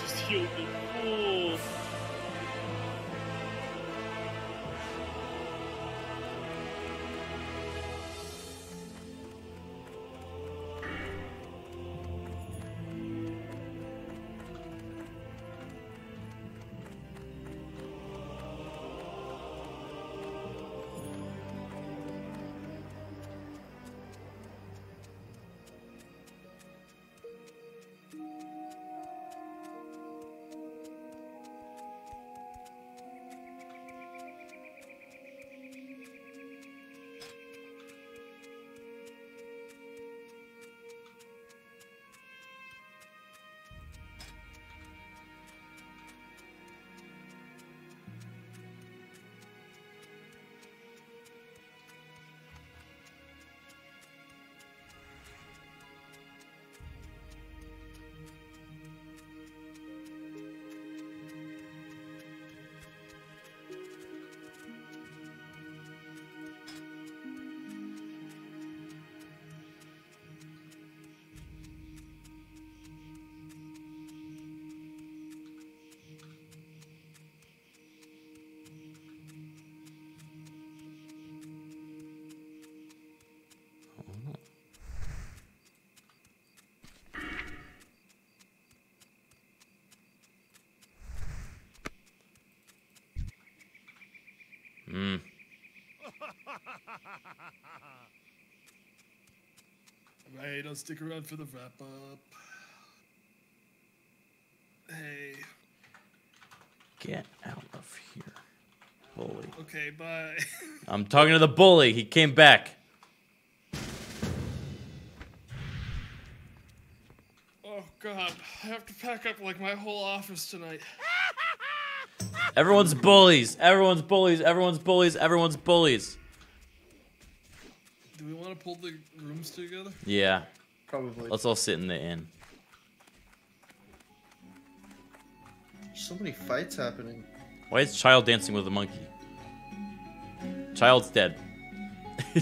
Just healed Right, I'll stick around for the wrap up. Hey, Get out of here, bully. okay, bye. I'm talking to the bully. He came back. oh god, I have to pack up like my whole office tonight. Everyone's bullies. Everyone's bullies. Everyone's bullies. Everyone's bullies. Do we want to pull the rooms together? Yeah. Probably. Let's all sit in the inn. So many fights happening. Why is Child dancing with a monkey? Child's dead. he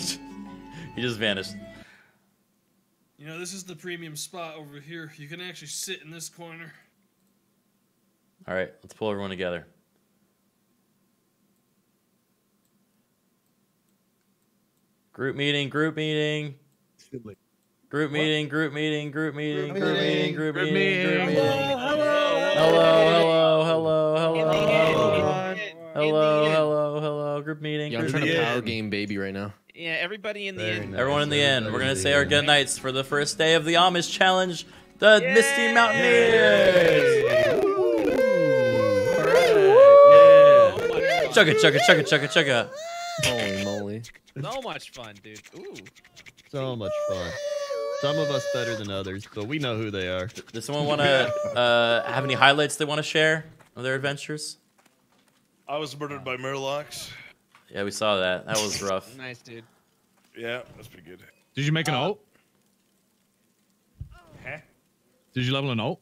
just vanished. You know, this is the premium spot over here. You can actually sit in this corner. All right, let's pull everyone together. Group meeting, group meeting. Group meeting, group meeting, group meeting, group meeting, group meeting, group meeting. Hello, hello, hello, hello, hello. Hello, hello, hello, group meeting. Yeah, I'm trying to power game baby right now. Yeah, everybody in the end. Everyone in the end. We're gonna say our good nights for the first day of the Amish challenge, the Misty Mountaineers. Chugga chugga chugga chugga chugga. Holy moly. So much fun, dude. Ooh. So much fun. Some of us better than others, but we know who they are. Does someone want to uh, have any highlights they want to share of their adventures? I was murdered by Murlocs. Yeah, we saw that. That was rough. Nice, dude. Yeah, that's pretty good. Did you make an ult? Huh? Did you level an ult?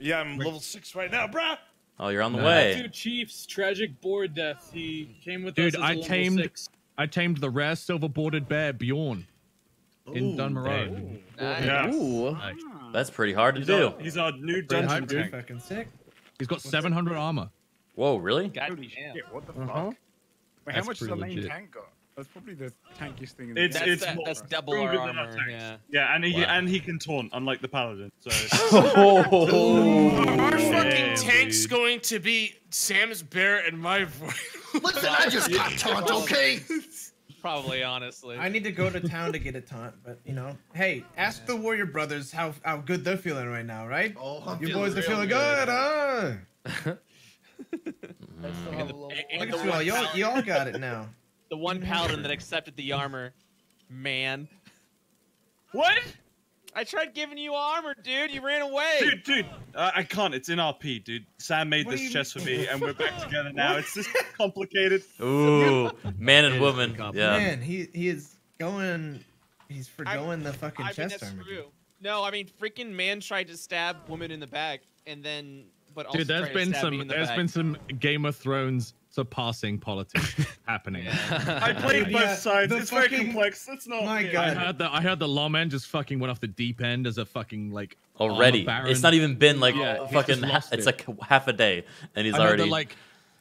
Yeah, I'm level six right now, bruh. Oh, you're on the Nice. way. Two chiefs, tragic boar death. He came with Dude, us as a I level tamed six. I tamed the rare silver bordered bear Bjarn in Dun Morogh. Nice. Ooh. That's pretty hard to He's do. our- he's our new Pretty dungeon hype, dude. tank. Fucking sick. He's got 700 armor. Whoa, really? God Holy damn. shit, what the Uh-huh. fuck? Wait, how That's much does the pretty main legit. tank got? That's probably the tankiest thing in the It's game. it's that- more that's double stronger our than our armor, tanks. yeah. Yeah, and he Wow. and he can taunt, unlike the paladin. So. Our fucking Damn, tank's dude. going to be Sam's bear and my voice. Listen, I just got taunt, okay? Probably, honestly. I need to go to town to get a taunt, but you know, hey, ask the Warrior Brothers how how good they're feeling right now, right? Oh, I'm you feeling boys are feeling good. good, huh? Mm. And Look at you all, y'all, y'all got it now. The one paladin that accepted the armor. Man. What? I tried giving you armor, dude. You ran away. Dude, dude, uh, I can't. It's in RP, dude. Sam made What this you chest for me, and we're back together now. It's just complicated. Ooh, man and woman. Yeah. Man, he he is going. He's forgoing the fucking I mean, chest that's armor. true. No, I mean, freaking man tried to stab woman in the back, and then, but also Dude, there's tried to been stab me some in the there's back. been some Game of Thrones surpassing politics happening. I played both sides. It's very complex. It's not. My I heard that I heard the lawman just fucking went off the deep end as a fucking like Already, baron. it's not even been like Yeah, fucking. just Ha- lost it's like half a day, and he's I heard already that, like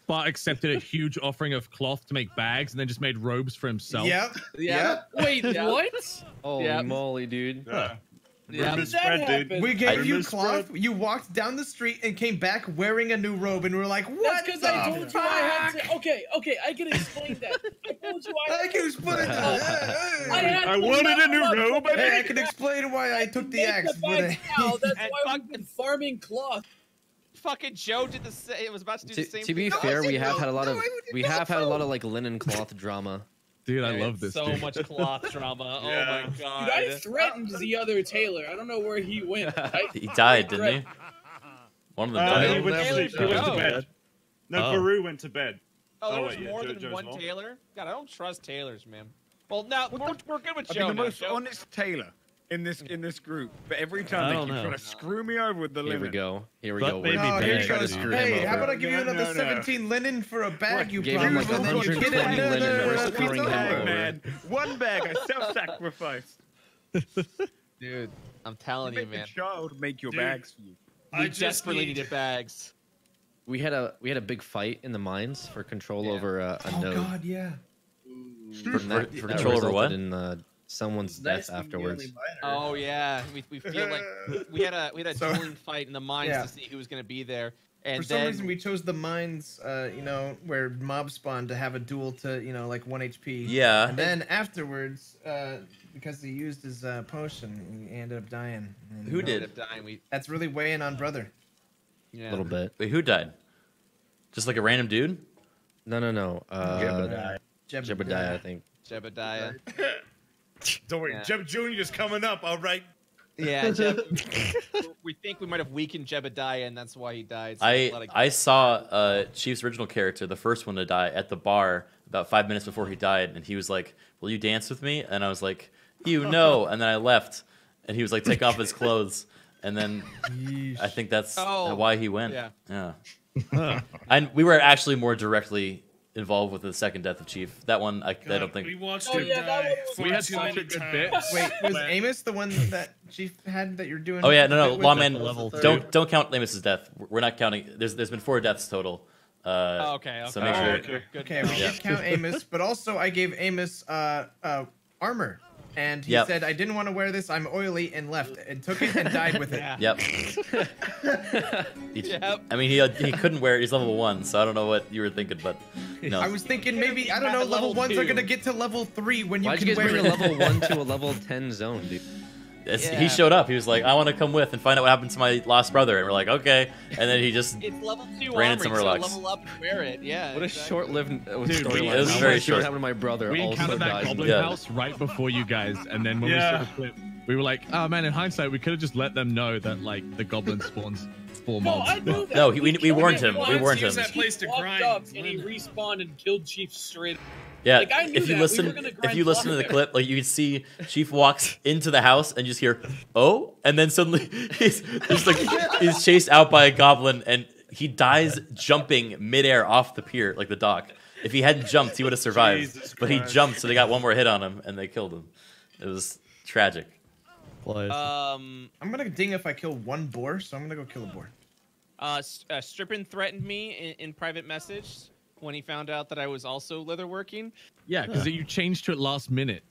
Bart accepted a huge offering of cloth to make bags, and then just made robes for himself. Yep. Yeah. Wait, Yeah. what? Holy Yeah. moly, dude. Yeah. Yeah. Rumors spread, happened. dude. We gave I- you cloth. spread. You walked down the street and came back wearing a new robe, and we were like, That's "What?" because I told you I had to. Okay, okay, I can explain that. I told you I. I can explain I that. had I wanted a new robe, for I Hey, I can explain why I took the axe. the but, bags uh, now. That's And why we've been farming cloth. Fucking Joe did the same. It was about to do To, the same. to be thing. fair, we didn't have know. had a lot No, of I we know have had a lot of like linen cloth drama. Dude, I There's love this. So dude. much cloth drama. Oh my god. Dude, I threatened the other tailor. I don't know where he went. I, he died, didn't he? One of them Uh, died. he went to. He went to Taylor bed. No, Oh. Baru went to bed. Oh, there Oh, was wait, yeah, more Jo- than Joe's one mom. tailor. God, I don't trust tailors, man. Well, now we're, we're good with Joe. I've Joe. been the most Joe. honest tailor in this in this group, but every time they don't keep know. trying to screw me over with the linen. Here we go. Here we But go. maybe We're Oh, here gonna he try to goes. screw Hey, him how about I give you another no, no. 17 linen for a bag? You Gave him like promised? 120 Get it? linen and we're Uh, screwing him uh, over. man. One bag I self-sacrificed. Dude, I'm telling you, Make the man. child make your Dude. bags for you. We I just desperately need- needed bags. We had a we had a big fight in the mines for control Yeah. over a, a Oh node. God, yeah. For, for, for control over what? In uh, someone's death afterwards. Oh yeah, we, we feel like we had a we had a So- dueling fight in the mines Yeah. to see who was gonna be there, and For some then reason, we chose the mines, uh, you know, where mob spawn to have a duel to, you know, like one HP. Yeah. And then afterwards, uh, because he used his uh, potion, he ended up dying. And, Who uh, did? ended dying. We That's really weighing on brother. yeah. A little bit. Wait, who died? Just like a random dude? No, no, no. Uh, Jebediah. Jebediah, I think. Jebediah. Don't worry, Yeah. Jeb Junior's coming up. All right. Yeah, Jeb, we think we might have weakened Jebediah, and that's why he died. so I I saw uh, Chief's original character, the first one to die, at the bar about five minutes before he died, and he was like, "Will you dance with me?" And I was like, "You know." And then I left, and he was like, "Take off his clothes," and then I think that's Oh, why he went. yeah. yeah. and we were actually more directly involved with the second death of Chief. That one, I, I don't think. We watched Oh, him yeah, that die. one We had too such many a good times. bit. Wait, was Amos the one that Chief had that you're doing? Oh yeah, the no, no, lawman. level Don't three. don't count Amos's death. We're not counting. There's there's been four deaths total. Uh, Oh, okay, okay. So make Oh, sure. okay. Okay, we. Yeah. did count Amos, but also I gave Amos uh, uh, armor, and he Yep. said I didn't want to wear this. I'm oily, and left, and took it and died with it. Yep. He- Yep. I mean, he uh, he couldn't wear it. He's level one, so I don't know what you were thinking, but no. I was thinking maybe I don't know. level Level ones are gonna get to level three when you Why'd can you guys wear bring it. a level one to a level ten zone, dude? It's- Yeah. He showed up. He was like, "I want to come with and find out what happened to my lost brother," and we're like, "Okay." And then he just It's level two Ran in armor, some so Murlocs. level up and wear it. Yeah. What a short-lived uh, Dude, we- storyline. it was very short. What happened to my brother? We also encountered that goblin Yeah. house right before you guys, and then when we saw the clip, we were like, "Oh man!" In hindsight, we could have just let them know that like the goblin spawns four No, mobs. I knew that. No, he- we- we warned him him. We warned He him. that place to walked grind. up and he respawned and killed Chief straight. yeah. Like, I knew if you that. We listen, were gonna if you listen to the water. clip, like you can see Chief walks into the house and you just hear, "Oh," and then suddenly he's just like he's chased out by a goblin and he dies jumping midair off the pier, like the dock. If he hadn't jumped, he would have survived. Jesus but he jumped, so they got one more hit on him and they killed him. It was tragic. Um, I'm gonna ding if I kill one boar, so I'm gonna go kill a boar. Uh, uh Strippin threatened me in, in private message when he found out that I was also leatherworking. Yeah, because you changed to it last minute.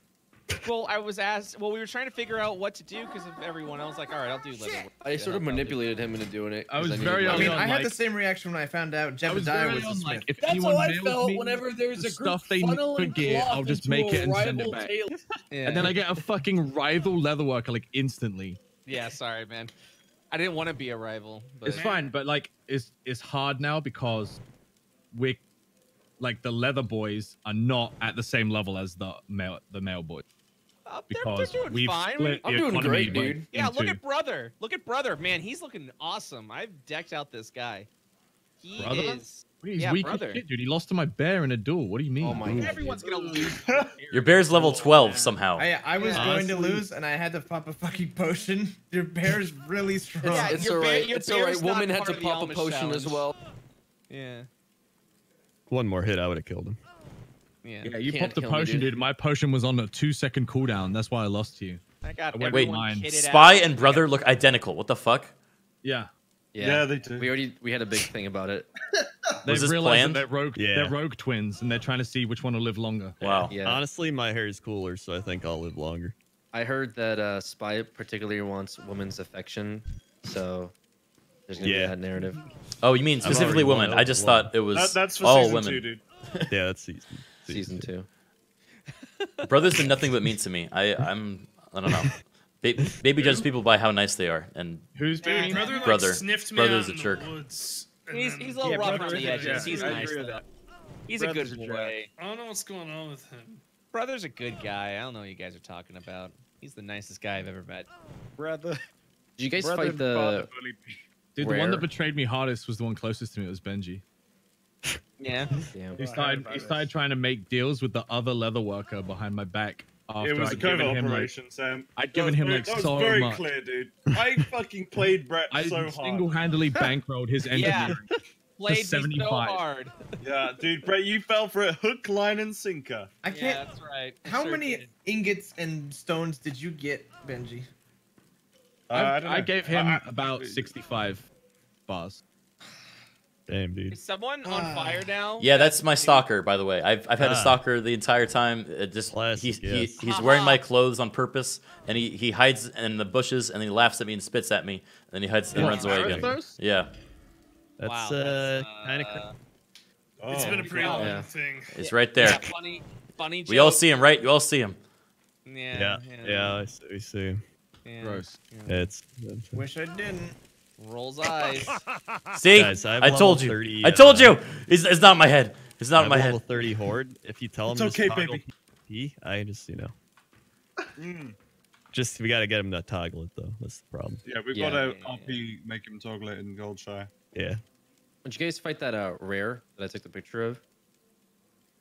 Well, I was asked. Well, we were trying to figure out what to do because of everyone. I was like, all right, I'll do leatherwork. I sort of manipulated him into doing it. I was needed very I mean, on, I had the same reaction when I found out I was Jebediah was on, like, if That's anyone how I felt me whenever there's the a group stuff they funneling forget, cloth I'll just make it and send it back. Yeah. And then I get a fucking rival leatherworker like instantly. Yeah, sorry, man. I didn't want to be a rival. But It's fine, but like it's it's hard now because we're like the leather boys are not at the same level as the male the male boys Uh, they're, because they're doing we've fine. split I'm the doing economy, great, like, dude. Yeah, look at brother. Look at brother. Man, he's looking awesome. I've decked out this guy. He Brother? is. He's Yeah, weak brother. as shit, dude. He lost to my bear in a duel. What do you mean? Oh my God. Everyone's gonna lose. Your bear's level 12 somehow. I, I was Yeah. going to lose, and I had to pop a fucking potion. Your bear's really strong. Yeah, It's alright. It's alright. Woman had to pop a Amish potion as well. Yeah. One more hit, I would have killed him. Yeah. Yeah, you popped a kill me, potion, dude. dude. My potion was on a two second cooldown. That's why I lost to you. I got I went Wait, everyone mine. kitted Spy out. and brother look identical. What the fuck? Yeah. Yeah, yeah, they do. We already we had a big thing about it. They Was this realized planned? that they're rogue, Yeah. they're rogue twins, and they're trying to see which one will live longer. Wow. Yeah. Honestly, my hair is cooler, so I think I'll live longer. I heard that uh, Spy particularly wants woman's affection, so there's gonna Yeah. be that narrative. Oh, you mean specifically women? I just one. thought it was That, that's for all season women. two, dude. Yeah, that's season. Season two. Brother's been nothing but mean to me. I I'm I don't know. Ba- baby judges people by how nice they are, and Who's Dude, being brother, like, Brother. sniffed me Brother's out a the jerk. woods, He's then- he's a little Yeah, rough on the edges. jerk. He's I nice agree with though. that. He's a Brother's good a jerk. boy. I don't know what's going on with him. Brother's a good guy. I don't know what you guys are talking about. He's the nicest guy I've ever met. Brother. Did you guys brother fight the? bullied me. Dude, the one that betrayed me hardest was the one closest to me. It was Benji. Yeah. Damn. He started. He started trying to make deals with the other leather worker behind my back. After It was a I'd given covert him, like- operation, Sam. I'd That given was him, very- like, that was so very much. clear, dude. I fucking played Brett I so hard. single-handedly bankrolled his Yeah. engineering. Played me so 75. hard. Yeah, dude, Brett, you fell for it hook, line, and sinker. I can't. that's right. I How sure many did. ingots and stones did you get, Benji? Uh, I, I, don't I gave him I- I- about 65 bars. Damn, dude. Is someone on fire now? yeah, that's my stalker. By the way, I've I've had a Ah. stalker the entire time. It just Classic, he's yes. he, he's wearing my clothes on purpose, and he, he hides in the bushes, and he laughs at me and spits at me, and then he hides and What, runs away again. Arathos? Yeah, That's Wow, uh, that's, kind of. uh, It's Oh, been a pretty long Yeah. thing. it's right there. Yeah, funny, funny. We all see him, right? You all see him. Yeah. Yeah, yeah, I see, we see. yeah. Gross. It's. Wish I didn't. Rolls eyes. See, Guys, I I, told you. 30, I told uh, you. It's, it's not my head. It's not I in have my level head. 30 horde. If you tell him It's okay, toggle baby. P, I just you know, Mm. just we got to get him to toggle it though. That's the problem. Yeah, we've Yeah. got to Yeah, yeah, RP make him toggle it in Goldshire. Yeah. Did you guys fight that uh rare that I took the picture of?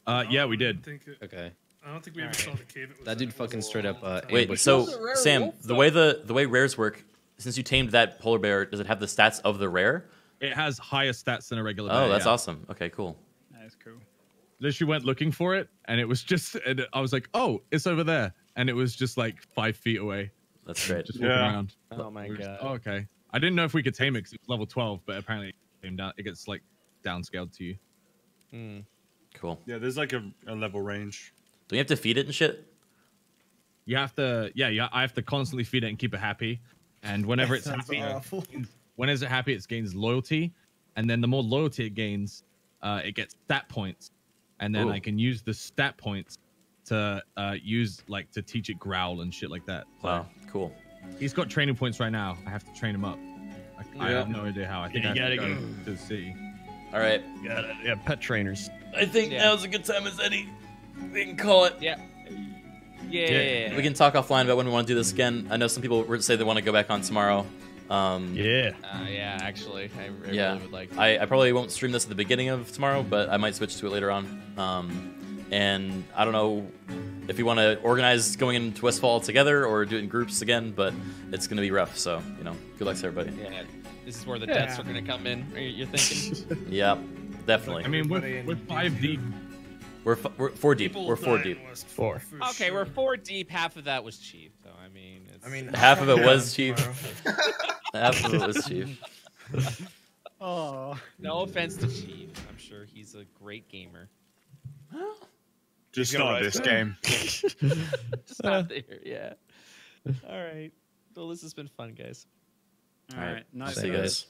Uh, yeah, we did. think it- Okay. I don't think we ever saw the cave. It was That dude in. It was fucking straight up, long uh. Wait, so us. a rare Sam, wolf, the way the the way rares work, since you tamed that polar bear, does it have the stats of the rare? It has higher stats than a regular. Oh, bear, that's yeah. awesome. Okay, cool. That's cool. Literally went looking for it, and it was just. And I was like, "Oh, it's over there," and it was just like five feet away. That's great. Just walking Yeah. around. Oh my We were just, god. oh, okay. I didn't know if we could tame it because it's level 12, but apparently it down. It gets like downscaled to you. Hmm. Cool. Yeah, there's like a, a level range. Do you have to feed it and shit? You have to, yeah, yeah. I have to constantly feed it and keep it happy. And whenever That it's happy, awful. when is it happy, it gains loyalty, and then the more loyalty it gains, uh, it gets stat points, and then Ooh. I can use the stat points to uh, use like to teach it growl and shit like that. So Wow, cool. he's got training points right now. I have to train him up. I, I have no idea how. I think Yeah, I you have to gotta go go- to the city. All right. Got it. Yeah, pet trainers. I think Yeah. now's a good time as any. We can call it. Yeah. Yeah. We can talk offline about when we want to do this again. I know some people say they want to go back on tomorrow. Um, Yeah. Uh, yeah, actually, I, I yeah. really would like. To. I, I probably won't stream this at the beginning of tomorrow, but I might switch to it later on. Um, and I don't know if you want to organize going into Westfall together or do it in groups again, but it's going to be rough. So, you know, good luck to everybody. Yeah. This is where the Yeah. deaths are gonna come in. You, you're thinking? Yeah, definitely. I mean, we're, Everybody in- we're we're, f- we're four deep. People We're four deep. Four. for okay, sure. we're four deep. Half of that was cheap, so I mean, it's, I mean, Half of it was cheap. tomorrow. Half of it was cheap. Oh. no offense to Chief. I'm sure he's a great gamer. Just not this to it. game. Stop there. Yeah. All right. Well, this has been fun, guys. All right. nice. See you guys.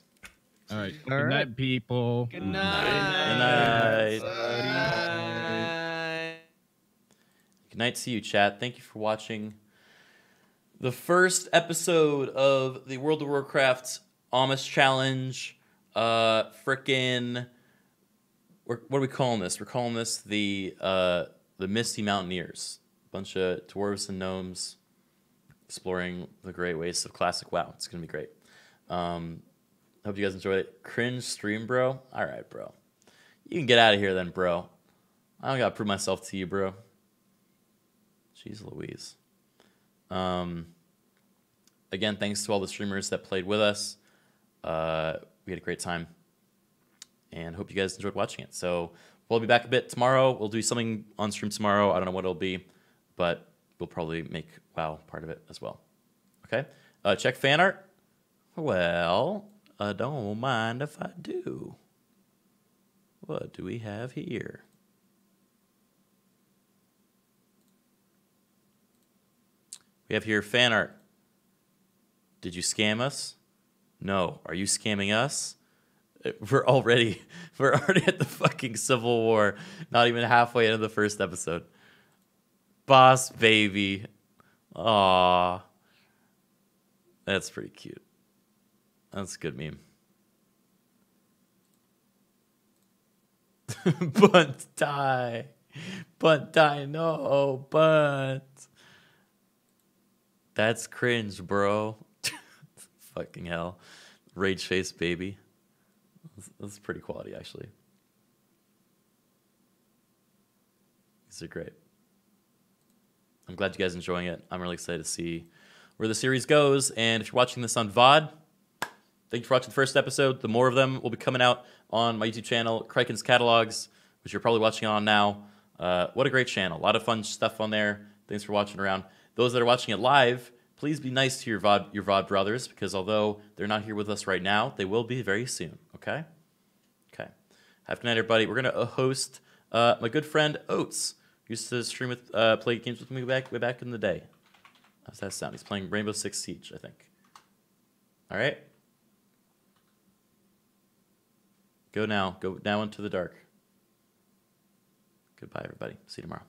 All right. All Good right. night, people. Good night. Good night. Good night. Bye. Good night to you, chat. Thank you for watching the first episode of the World of Warcraft Amish Challenge. Uh, frickin' what are we calling this? We're calling this the uh, the Misty Mountaineers. Bunch of dwarves and gnomes exploring the great wastes of classic WoW. It's gonna be great. Um, hope you guys enjoyed it. Cringe stream, bro. All right, bro. You can get out of here then, bro. I don't gotta prove myself to you, bro. Jeez Louise. Um, again, thanks to all the streamers that played with us. Uh, we had a great time, and hope you guys enjoyed watching it. So we'll be back a bit tomorrow. We'll do something on stream tomorrow. I don't know what it'll be, but we'll probably make WoW part of it as well. Okay. Uh, check fan art. Well, I don't mind if I do. What do we have here? We have here fan art. Did you scam us? No. Are you scamming us? Uh, We're already we're already at the fucking Civil War. Not even halfway into the first episode. Boss baby. Aw. That's pretty cute. That's a good meme. but die. But die. No, but. That's cringe, bro. Fucking hell. Rage face baby. That's, that's pretty quality, actually. These are great. I'm glad you guys are enjoying it. I'm really excited to see where the series goes. And if you're watching this on VOD, thank you for watching the first episode. The more of them will be coming out on my YouTube channel, Criken's Catalogs, which you're probably watching on now. Uh, what a great channel. A lot of fun stuff on there. Thanks for watching around. Those that are watching it live, please be nice to your VOD, your VOD brothers, because although they're not here with us right now, they will be very soon, okay? Okay. Have a good night, everybody. We're going to host uh, my good friend Oates, used to stream with, uh, play games with me back, way back in the day. How's that sound? He's playing Rainbow Six Siege, I think. All right. Go now. Go now into the dark. Goodbye, everybody. See you tomorrow.